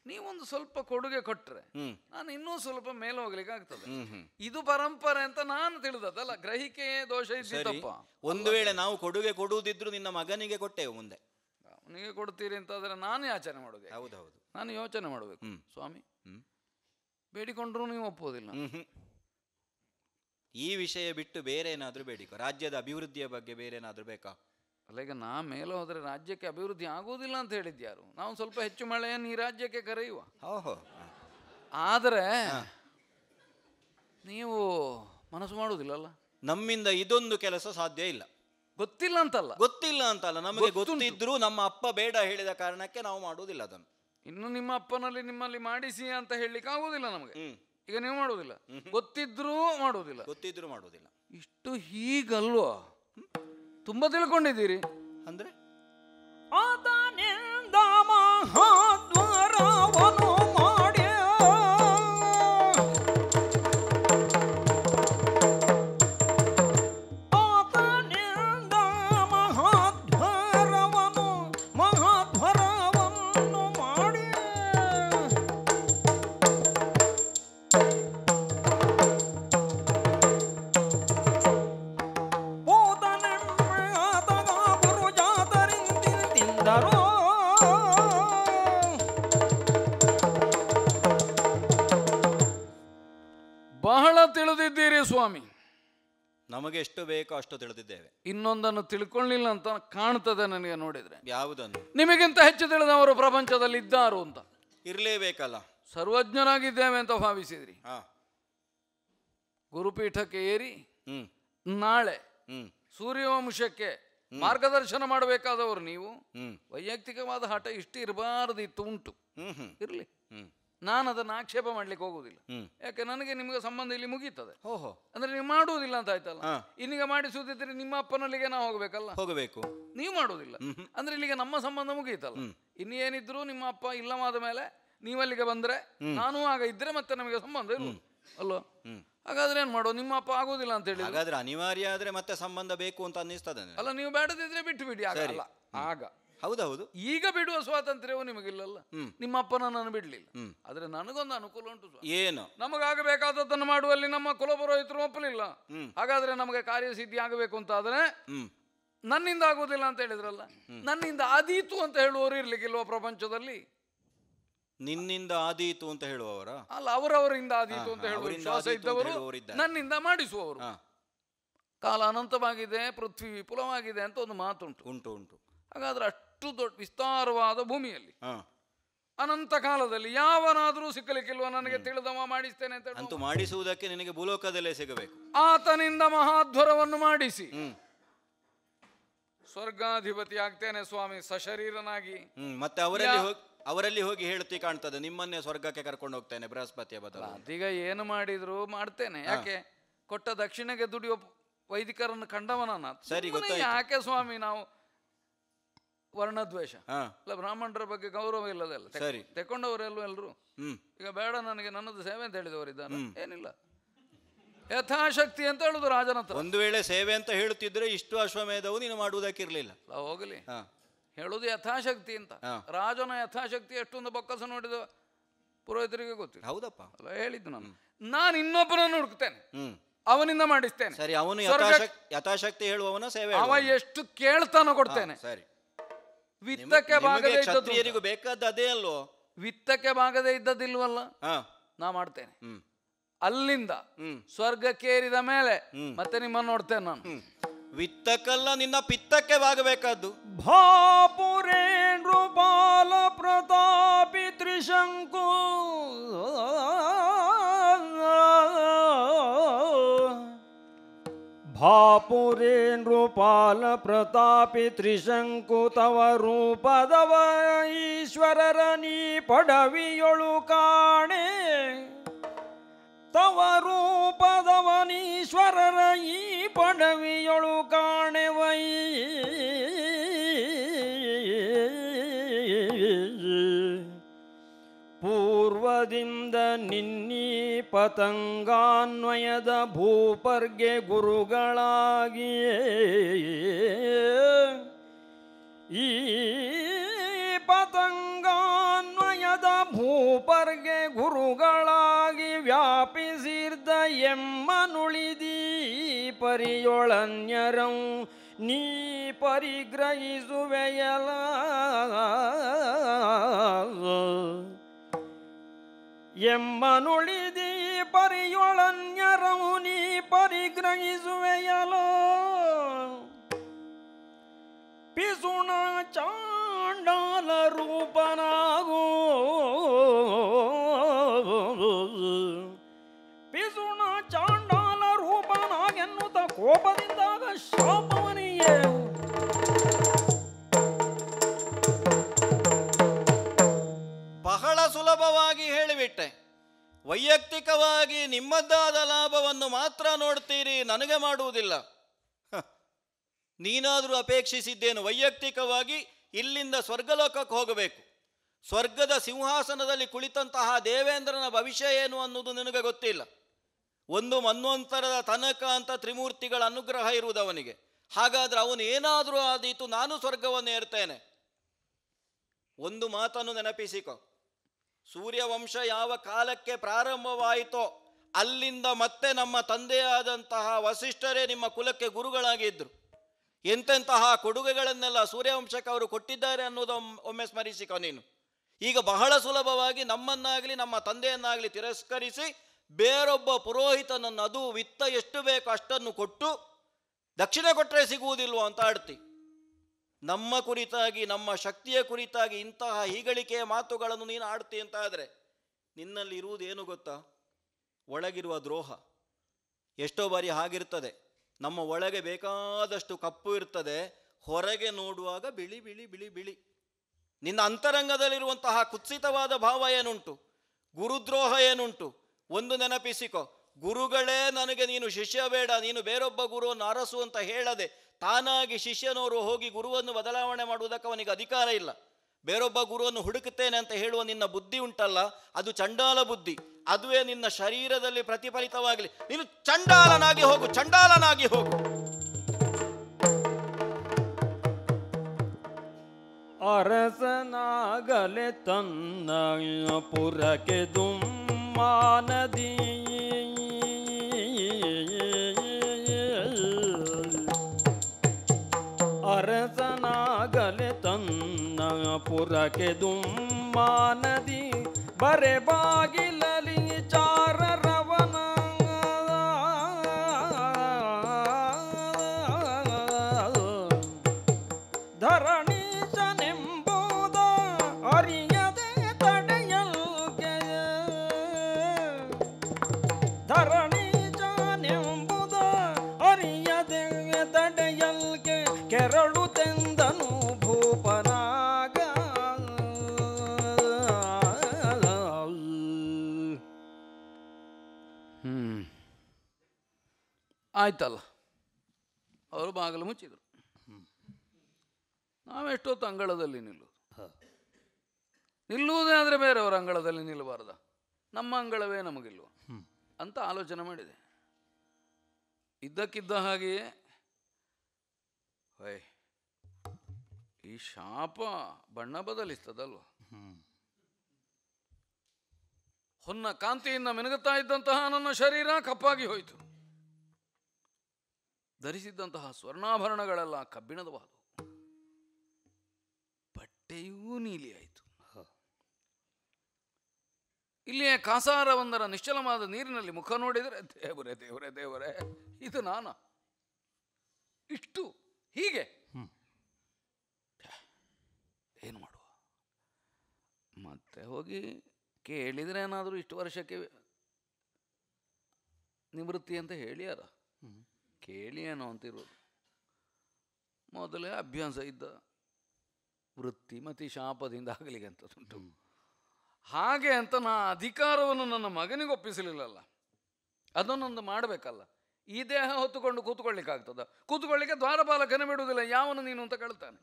ನೀವೊಂದು ಸ್ವಲ್ಪ ಕೊಡುಗೆ ಕೊಟ್ರೆ ಹ್ಮ್. ನಾನು ಇನ್ನೂ ಸ್ವಲ್ಪ ಮೇಲೆ ಹೋಗ್ಲಿಕ್ಕೆ ಆಗ್ತದೆ. ಇದು ಪರಂಪರೆ ಅಂತ ನಾನು ತಿಳಿದದಲ್ಲ ಗ್ರಹಿಕೆ ದೋಷ ಸರಿ. ಇದ್ದಿತ್ತಪ್ಪ ಒಂದು ವೇಳೆ ನಾವು ಕೊಡುಗೆ ಕೊಡುವುದಿದ್ರು ನಿನ್ನ ಮಗನಿಗೆ ಕೊಟ್ಟೆವು ಮುಂದೆ. ಅವನಿಗೆ ಕೊಡ್ತೀರಿ ಅಂತಾದ್ರೆ ನಾನು ಯಾಚನೆ ಮಾಡೋದು ಹೌದೌದು. ನಾನು ಯೋಚನೆ ಮಾಡಬೇಕು. ಸ್ವಾಮಿ ಬೇಡಿಕೊಂಡ್ರು ನೀವು ಒಪ್ಪೋದಿಲ್ಲ. ಈ ವಿಷಯ ಬಿಟ್ಟು ಬೇರೆ ಏನಾದ್ರೂ ಬೇಡಿಕೋ. ರಾಜ್ಯದ ಅಭಿವೃದ್ಧಿಯ ಬಗ್ಗೆ ಬೇರೆ ಏನಾದ್ರೂ ಬೇಕಾ? ಅಲ್ಲ ಈಗ ನಾ ಮೇಲೆ ಹೋದರೆ ರಾಜ್ಯಕ್ಕೆ ಅಭಿವೃದ್ಧಿ ಆಗುವುದಿಲ್ಲ ಅಂತ ಹೇಳಿದ್ಯಾರು ನಾವು ಸ್ವಲ್ಪ ಹೆಚ್ಚು ಮಳೆಯನ್ನು ಈ ರಾಜ್ಯಕ್ಕೆ ಕರೆಯುವ. ಓಹೋ. ಆದರೆ ನೀವು ಮನಸ್ಸು ಮಾಡುವುದಿಲ್ಲಲ್ಲ? ನಮ್ಮಿಂದ ಇದೊಂದು ಕೆಲಸ ಸಾಧ್ಯ ಇಲ್ಲ. ಗೊತ್ತಿಲ್ಲ ಅಂತಲ್ಲ? ಗೊತ್ತಿಲ್ಲ ಅಂತಲ್ಲ. ನಮಗೆ. ಗೊತ್ತಿದ್ರು ನಮ್ಮ ಅಪ್ಪ ಬೇಡ ಹೇಳಿದ ಕಾರಣಕ್ಕೆ ನಾವು ಮಾಡುವುದಿಲ್ಲ ಅದನ್ನು. ಇನ್ನು ನಿಮ್ಮ ಅಪ್ಪನಲ್ಲಿ ನಿಮ್ಮಲ್ಲಿ ಮಾಡಿಸಿ ಅಂತ ಹೇಳಲಿಕ್ಕೆ ಆಗುವುದಿಲ್ಲ ನಮಗೆ. ಈಗ ನೀವು ಮಾಡುವುದಿಲ್ಲ. ಗೊತ್ತಿದ್ರೂ ಮಾಡುವುದಿಲ್ಲ. ಗೊತ್ತಿದ್ರು ಮಾಡುವುದಿಲ್ಲ. ಇಷ್ಟು ಹೀಗಲ್ವಾ? ತುಂಬಾ ತಿಳ್ಕೊಂಡಿದ್ದೀರಿ? ಅಂದ್ರೆ? ಆತನಿಂದ ಮಹಾದ್ವಾರವನು ನಮಗೆ ಎಷ್ಟು ಬೇಕೋ ಅಷ್ಟು ತಿಳಿದಿದ್ದೇವೆ. ಇನ್ನೊಂದನ್ನು ತಿಳ್ಕೊಳ್ಳಿಲ್ಲ ಅಂತ ಕಾಣ್ತದೆ ನನಗೆ ನೋಡಿದ್ರೆ. ಯಾವುದನ್ನು? ನಿಮಗಿಂತ ಹೆಚ್ಚು ತಿಳಿದವರು ಪ್ರಪಂಚದಲ್ಲಿ ಇದ್ದಾರು ಅಂತ. ಇರಲೇಬೇಕಲ್ಲ. ಸರ್ವಜ್ಞನಾಗಿದ್ದೇವೆ ಅಂತ ಭಾವಿಸಿದ್ರಿ. ಹಾ. ಗುರುಪೀಠಕ್ಕೆ ಏರಿ ನಾಳೆ ಹ್ಮ್. ಸೂರ್ಯವಂಶಕ್ಕೆ ಮಾರ್ಗದರ್ಶನ ಮಾಡಬೇಕಾದವರು ನೀವು. ವೈಯಕ್ತಿಕವಾದ ಹಠ ಇಷ್ಟು ಇರಬಾರದಿತ್ತು ಉಂಟು ಇರಲಿ. ಹ್ಮ್. ನಾನು ಅದನ್ನು ಆಕ್ಷೇಪ ಮಾಡ್ಲಿಕ್ಕೆ ಹೋಗುವುದಿಲ್ಲ. ಯಾಕೆ? ನನಗೆ ನಿಮಗೆ ಸಂಬಂಧ ಇಲ್ಲಿ ಮುಗೀತದೆ. ಓಹೋ ಅಂದ್ರೆ ನೀವು ಮಾಡುವುದಿಲ್ಲ ಅಂತ ಆಯ್ತಲ್ಲ. ಇನ್ನೀಗ ಮಾಡಿಸುವುದಿದ್ರೆ ನಿಮ್ಮ ಅಪ್ಪನಲ್ಲಿಗೆ ನಾವು ಹೋಗಬೇಕಲ್ಲ? ಹೋಗಬೇಕು. ನೀವು ಮಾಡುವುದಿಲ್ಲ. ಅಂದ್ರೆ ಇಲ್ಲಿಗೆ ನಮ್ಮ ಸಂಬಂಧ ಮುಗೀತಲ್ಲ? ಇನ್ನು ಏನಿದ್ರು ನಿಮ್ಮ ಅಪ್ಪ ಇಲ್ಲವಾದ ಮೇಲೆ ನೀವಲ್ಲಿಗೆ ಬಂದ್ರೆ ನಾನು ಆಗ ಇದ್ರೆ ಮತ್ತೆ ನಮಗೆ ಸಂಬಂಧ ಇಲ್ಲ ಅಲ್ವಾ ಹಾಗಾದ್ರೆ ಏನ್ ಮಾಡೋ ನಿಮ್ಮ ಅಪ್ಪ ಆಗುದಿಲ್ಲ ಅಂತ ಹೇಳಿ ಹಾಗಾದ್ರೆ ಅನಿವಾರ್ಯ ಆದ್ರೆ ಮತ್ತೆ ಸಂಬಂಧ ಬೇಕು ಅಂತ ಅನ್ನಿಸ್ತದೆ ಅಲ್ಲ ನೀವು ಬೇಡದಿದ್ರೆ ಬಿಟ್ಟು ಬಿಡಿ ಆಗ. ಹೌದೌದು. ಈಗ ಬಿಡುವ ಸ್ವಾತಂತ್ರ್ಯವು ನಿಮಗಿಲ್ಲಲ್ಲ. ನಿಮ್ಮ ಅಪ್ಪನ ನಾನು ಬಿಡ್ಲಿಲ್ಲ. ಆದ್ರೆ ನನಗೊಂದು ಅನುಕೂಲ ಉಂಟು ಏನು? ನಮಗಾಗಬೇಕಾದದ್ದನ್ನು ಮಾಡುವಲ್ಲಿ ನಮ್ಮ ಕುಲಪುರೋಹಿತರು ಒಪ್ಪಲಿಲ್ಲ. ಹಾಗಾದ್ರೆ ನಮಗೆ ಕಾರ್ಯಸಿದ್ಧಿ ಆಗಬೇಕು ಅಂತ ಆದ್ರೆ ನನ್ನಿಂದ ಆಗುವುದಿಲ್ಲ ಅಂತ ಹೇಳಿದ್ರಲ್ಲ? ನನ್ನಿಂದ ಆದೀತು ಅಂತ ಹೇಳುವವರು ಇರ್ಲಿಕ್ಕಿಲ್ವ ಪ್ರಪಂಚದಲ್ಲಿ? ನಿನ್ನಿಂದ ಆದೀತು ಅಂತ ಹೇಳುವವರ? ಅಲ್ಲ ಅವರವರಿಂದ ಆದೀತು ಅಂತ ಹೇಳುವ ವಿಶ್ವಾಸ ಇದ್ದವರು ನನ್ನಿಂದ ಮಾಡಿಸುವವರು. ಕಾಲ ಅನಂತವಾಗಿದೆ ಪೃಥ್ವಿ ವಿಪುಲವಾಗಿದೆ ಅಂತ ಒಂದು ಮಾತುಂಟು. ಉಂಟು ಉಂಟು. ಹಾಗಾದ್ರೆ ಅಷ್ಟು ದೊಡ್ಡ ವಿಸ್ತಾರವಾದ ಭೂಮಿಯಲ್ಲಿ. ಅನಂತ ಕಾಲದಲ್ಲಿ ಯಾವನಾದರೂ ಸಿಕ್ಕಲಿಕ್ಕಿಲ್ವ ನನಗೆ ತಿಳಿದವ ಮಾಡಿಸ್ತೇನೆ ಅಂತ ಅಂತೂ ಮಾಡಿಸುವುದಕ್ಕೆ ನಿನಗೆ ಭೂಲೋಕದಲ್ಲೇ ಸಿಗಬೇಕು. ಆತನಿಂದ ಮಹಾಧ್ವರವನ್ನು ಮಾಡಿಸಿ. ಸ್ವರ್ಗಾಧಿಪತಿ ಆಗ್ತೇನೆ ಸ್ವಾಮಿ ಸಶರೀರನಾಗಿ. ಮತ್ತೆ ಅವರಲ್ಲಿ ಹೋಗಿ ಅವರಲ್ಲಿ ಹೋಗಿ ಹೇಳ್ತಿ ಕಾಣ್ತದೆ ನಿಮ್ಮನ್ನೇ ಸ್ವರ್ಗಕ್ಕೆ ಕರ್ಕೊಂಡು ಹೋಗ್ತೇನೆ ಬೃಹಸ್ಪತಿಯ ಬದಲು. ಅದೀಗ ಏನು ಮಾಡಿದ್ರು ಮಾಡ್ತೇನೆ. ಯಾಕೆ? ಕೊಟ್ಟ ದಕ್ಷಿಣೆಗೆ ದುಡಿಯೋ ವೈದಿಕರನ್ನು ಕಂಡವನ. ಸರಿ. ಯಾಕೆ ಸ್ವಾಮಿ ನಾವು ವರ್ಣದ್ವೇಷ. ಇಲ್ಲ ಬ್ರಾಹ್ಮಣರ ಬಗ್ಗೆ ಗೌರವ ಇಲ್ಲದಲ್ಲ ಸರಿ. ತೆಕ್ಕೊಂಡವರೆಲ್ಲೂ ಎಲ್ಲರೂ ಈಗ ಬೇಡ ನನಗೆ ನನ್ನದು ಸೇವೆ ಅಂತ ಹೇಳಿದವರಿದ್ದಾನೆ ಏನಿಲ್ಲ. ಯಥಾಶಕ್ತಿ ಅಂತ ಹೇಳುದು ರಾಜನ ಹತ್ರ. ಒಂದು ವೇಳೆ ಸೇವೆ ಅಂತ ಹೇಳುತ್ತಿದ್ರೆ ಇಷ್ಟು ಅಶ್ವಮೇಧವು ನೀನು ಮಾಡುವುದಕ್ಕಿರಲಿಲ್ಲ. ಹೋಗಲಿ. ಹೇಳುದು ಯಥಾಶಕ್ತಿ ಅಂತ. ರಾಜನ ಯಥಾಶಕ್ತಿ ಎಷ್ಟೊಂದು ಬೊಕ್ಕಸ ನೋಡಿದ ಪುರೋಹಿತರಿಗೆ ಗೊತ್ತಿಲ್ಲ. ಹೌದಪ್ಪ. ಅಲ್ಲ ಹೇಳಿದ್ದು ನಾನು. ನಾನು ಇನ್ನೊಬ್ಬನನ್ನು ಹುಡುಕ್ತೇನೆ. ಅವನಿಂದ ಮಾಡಿಸ್ತೇನೆ. ಸರಿ ಅವನು ಯಥಾಶಕ್ತಿ ಹೇಳುವವನ ಸೇವೆ ಅವ ಎಷ್ಟು ಕೇಳ್ತಾನೋ ಕೊಡ್ತೇನೆ. ಸರಿ. ವಿತ್ತಕ್ಕೆ ಭಾಗದೇ ಇದ್ದದ್ದು ಕ್ಷತ್ರಿಯರಿಗೂ ಬೇಕಾದ ಅದೇ ಅಲ್ವೋ? ವಿತ್ತಕ್ಕೆ ಬಾಗದೇ ಇದ್ದದಿಲ್ವಲ್ಲ ಹಾ. ನಾ ಮಾಡ್ತೇನೆ. ಅಲ್ಲಿಂದ ಸ್ವರ್ಗಕ್ಕೇರಿದ ಮೇಲೆ ಮತ್ತೆ ನಿಮ್ಮನ್ನು ನೋಡ್ತೇನೆ ನಾನು. ವಿತ್ತಕ್ಕಲ್ಲ ನಿನ್ನ ಪಿತ್ತಕ್ಕೆ ಬಾಗಬೇಕಾದ್ದು ಭಾಪುರೇಂದ್ರ ಬಾಲ ಪ್ರತಾಪಿ ತ್ರಿಶಂಕು. ಭಾಪುರೇಂದ್ರ ರೂಪಾಲ ಪ್ರತಾಪಿ ತ್ರಿಶಂಕುತವ ರೂಪದವ ಈಶ್ವರರ ನೀ ಪಡವಿಯೊಳು ಕಾಣೆ. ತವ ರೂಪದವನೀಶ್ವರರ ಈ ಪಡವಿಯೊಳು ಕಾಣೆವೈ. ಪೂರ್ವದಿಂದ ನಿನ್ನೀ ಪತಂಗಾನ್ವಯದ ಭೂಪರ್ಗೆ ಗುರುಗಳಾಗಿಯೇ. ಈ ಪತಂಗಾನ್ವಯದ ಭೂಪರ್ಗೆ ಗುರುಗಳಾಗಿ ವ್ಯಾಪಿಸಿರ್ದ ಎಮ್ಮನುಳಿದೀ ಪರಿಯೊಳನ್ಯರಂ ನೀ ಪರಿಗ್ರಹಿಸುವೆಯಲ. ಎಮ್ಮನುಳಿದೀ ಪರಿಯೊಳನ್ಯರಂ ನೀ ಪರಿಗ್ರಹಿಸುವೆಯಲೋ ಪಿಸುಣ ಚಾಂಡಾಲ ವೈಯಕ್ತಿಕವಾಗಿ ನಿಮ್ಮದ್ದಾದ ಲಾಭವನ್ನು ಮಾತ್ರ ನೋಡ್ತೀರಿ, ನನಗೆ ಮಾಡುವುದಿಲ್ಲ. ನೀನಾದರೂ ಅಪೇಕ್ಷಿಸಿದ್ದೇನು, ವೈಯಕ್ತಿಕವಾಗಿ ಇಲ್ಲಿಂದ ಸ್ವರ್ಗಲೋಕಕ್ಕೆ ಹೋಗಬೇಕು. ಸ್ವರ್ಗದ ಸಿಂಹಾಸನದಲ್ಲಿ ಕುಳಿತಂತಹ ದೇವೇಂದ್ರನ ಭವಿಷ್ಯ ಏನು ಅನ್ನೋದು ನಿನಗೆ ಗೊತ್ತಿಲ್ಲ. ಒಂದು ಮನ್ವಂತರದ ತನಕ ಅಂತ ತ್ರಿಮೂರ್ತಿಗಳ ಅನುಗ್ರಹ ಇರುವುದು ಅವನಿಗೆ ಹಾಗಾದ್ರೆ ಅವನು ಏನಾದರೂ ಆದೀತು, ನಾನು ಸ್ವರ್ಗವನ್ನು ಏರ್ತೇನೆ. ಒಂದು ಮಾತನ್ನು ನೆನಪಿಸಿಕೊ. ಸೂರ್ಯವಂಶ ಯಾವ ಕಾಲಕ್ಕೆ ಪ್ರಾರಂಭವಾಯಿತೋ ಅಲ್ಲಿಂದ ಮತ್ತೆ ನಮ್ಮ ತಂದೆಯಾದಂತಹ ವಸಿಷ್ಠರೇ ನಿಮ್ಮ ಕುಲಕ್ಕೆ ಗುರುಗಳಾಗಿದ್ದರು. ಎಂತೆಂತಹ ಕೊಡುಗೆಗಳನ್ನೆಲ್ಲ ಸೂರ್ಯವಂಶಕ್ಕೆ ಅವರು ಕೊಟ್ಟಿದ್ದಾರೆ ಅನ್ನೋದು ಒಮ್ಮೆ ಸ್ಮರಿಸಿಕೊ ನೀನು ಈಗ ಬಹಳ ಸುಲಭವಾಗಿ ನಮ್ಮನ್ನಾಗಲಿ, ನಮ್ಮ ತಂದೆಯನ್ನಾಗಲಿ ತಿರಸ್ಕರಿಸಿ ಬೇರೊಬ್ಬ ಪುರೋಹಿತನನ್ನು ಅದು ವಿತ್ತ ಎಷ್ಟು ಬೇಕೋ ಅಷ್ಟನ್ನು ಕೊಟ್ಟು ದಕ್ಷಿಣ ಕೊಟ್ಟರೆ ಸಿಗುವುದಿಲ್ವೋ ಅಂತ ಆಡ್ತಿ. ನಮ್ಮ ಕುರಿತಾಗಿ, ನಮ್ಮ ಶಕ್ತಿಯ ಕುರಿತಾಗಿ ಇಂತಹ ಹೀಗಳಿಕೆಯ ಮಾತುಗಳನ್ನು ನೀನು ಆಡ್ತಿ ಅಂತ ಆದರೆ ನಿನ್ನಲ್ಲಿ ಇರುವುದೇನು ಗೊತ್ತಾ? ಒಳಗಿರುವ ದ್ರೋಹ. ಎಷ್ಟೋ ಬಾರಿ ಹಾಗಿರ್ತದೆ. ನಮ್ಮ ಒಳಗೆ ಬೇಕಾದಷ್ಟು ಕಪ್ಪು ಇರ್ತದೆ. ಹೊರಗೆ ನೋಡುವಾಗ ಬಿಳಿ ಬಿಳಿ ಬಿಳಿ ಬಿಳಿ. ನಿನ್ನ ಅಂತರಂಗದಲ್ಲಿರುವಂತಹ ಕುತ್ಸಿತವಾದ ಭಾವ ಏನುಂಟು? ಗುರುದ್ರೋಹ ಏನುಂಟು? ಒಂದು ನೆನಪಿಸಿಕೊ. ಗುರುಗಳೇ ನನಗೆ ನೀನು ಶಿಷ್ಯ ಬೇಡ, ನೀನು ಬೇರೊಬ್ಬ ಗುರುವನ್ನು ಅರಸು ಅಂತ ಹೇಳದೆ ತಾನಾಗಿ ಶಿಷ್ಯನವರು ಹೋಗಿ ಗುರುವನ್ನು ಬದಲಾವಣೆ ಮಾಡುವುದಕ್ಕೆ ಅವನಿಗೆ ಅಧಿಕಾರ ಇಲ್ಲ. ಬೇರೊಬ್ಬ ಗುರುವನ್ನು ಹುಡುಕುತ್ತೇನೆ ಅಂತ ಹೇಳುವ ನಿನ್ನ ಬುದ್ಧಿ ಉಂಟಲ್ಲ, ಅದು ಚಂಡಾಲ ಬುದ್ಧಿ. ಅದುವೇ ನಿನ್ನ ಶರೀರದಲ್ಲಿ ಪ್ರತಿಫಲಿತವಾಗಲಿ. ನೀನು ಚಂಡಾಲನಾಗಿ ಹೋಗು ಚಂಡಾಲನಾಗಿ ಹೋಗು. ಅರಸನಾಗಲೆ ತನ್ನ ಪುರಕ್ಕೆ ದುಮ್ಮಾನದಿ. ಅರಸನಾಗಲೆ ತನ್ನ ಪುರಕ್ಕೆ ದುಮ್ಮಾನದಿ ಬರೆ ಬಾಗಿಲಲಿ ಆಯ್ತಲ್ಲ. ಅವರು ಬಾಗಿಲು ಮುಚ್ಚಿದರು. ನಾವೆಷ್ಟೊತ್ತು ಅಂಗಳದಲ್ಲಿ ನಿಲ್ಲುವುದು ನಿಲ್ಲುವುದೇ ಆದರೆ ಬೇರೆಯವರ ಅಂಗಳದಲ್ಲಿ ನಿಲ್ಲಬಾರ್ದ. ನಮ್ಮ ಅಂಗಳವೇ ನಮಗಿಲ್ವ? ಅಂತ ಆಲೋಚನೆ ಮಾಡಿದೆ. ಇದ್ದಕ್ಕಿದ್ದ ಹಾಗೆಯೇ. ಹೊಯ್ ಈ ಶಾಪ ಬಣ್ಣ ಬದಲಿಸ್ತದಲ್ವ? ಹೊನ್ನ ಕಾಂತಿಯಿಂದ ಮಿನುಗುತ್ತಾ ಇದ್ದಂತಹ ನನ್ನ ಶರೀರ ಕಪ್ಪಾಗಿ ಹೋಯಿತು. ಧರಿಸಿದ್ದಂತಹ ಸ್ವರ್ಣಾಭರಣಗಳೆಲ್ಲ ಕಬ್ಬಿಣದವಾದವು. ಬಟ್ಟೆಯೂ ನೀಲಿ ಆಯಿತು. ಇಲ್ಲಿಯೇ ಕಾಸಾರವೊಂದರ ನಿಶ್ಚಲವಾದ ನೀರಿನಲ್ಲಿ ಮುಖ ನೋಡಿದರೆ ದೇವರೇ ದೇವರೇ ದೇವರೇ ಇದು ನಾನ? ಇಷ್ಟು? ಹೀಗೆ? ಏನು ಮಾಡುವ? ಮತ್ತೆ ಹೋಗಿ ಕೇಳಿದರೆ ಏನಾದರೂ ಇಷ್ಟು ವರ್ಷಕ್ಕೆ ನಿವೃತ್ತಿ ಅಂತ ಹೇಳಿಯಾರ? ಕೇಳಿ ಏನೋ ಅಂತಿರೋದು. ಮೊದಲೇ ಅಭ್ಯಾಸ ಇದ್ದ. ವೃತ್ತಿ ಮತಿ ಶಾಪದಿಂದ ಆಗಲಿಕ್ಕೆ ಅಂತದುಂಟು ಹಾಗೆ ಅಂತ ನಾ ಅಧಿಕಾರವನ್ನು ನನ್ನ ಮಗನಿಗೆ ಒಪ್ಪಿಸಲಿಲ್ಲಲ್ಲ. ಅದನ್ನೊಂದು ಮಾಡಬೇಕಲ್ಲ. ಈ ದೇಹ ಹೊತ್ತುಕೊಂಡು ಕೂತ್ಕೊಳ್ಳಿಕ್ಕಾಗ್ತದ ಕೂತ್ಕೊಳ್ಳಿಕ್ಕೆ ದ್ವಾರಪಾಲಕನ ಬಿಡುವುದಿಲ್ಲ. ಯಾವನು ನೀನು ಅಂತ ಕೇಳ್ತಾನೆ.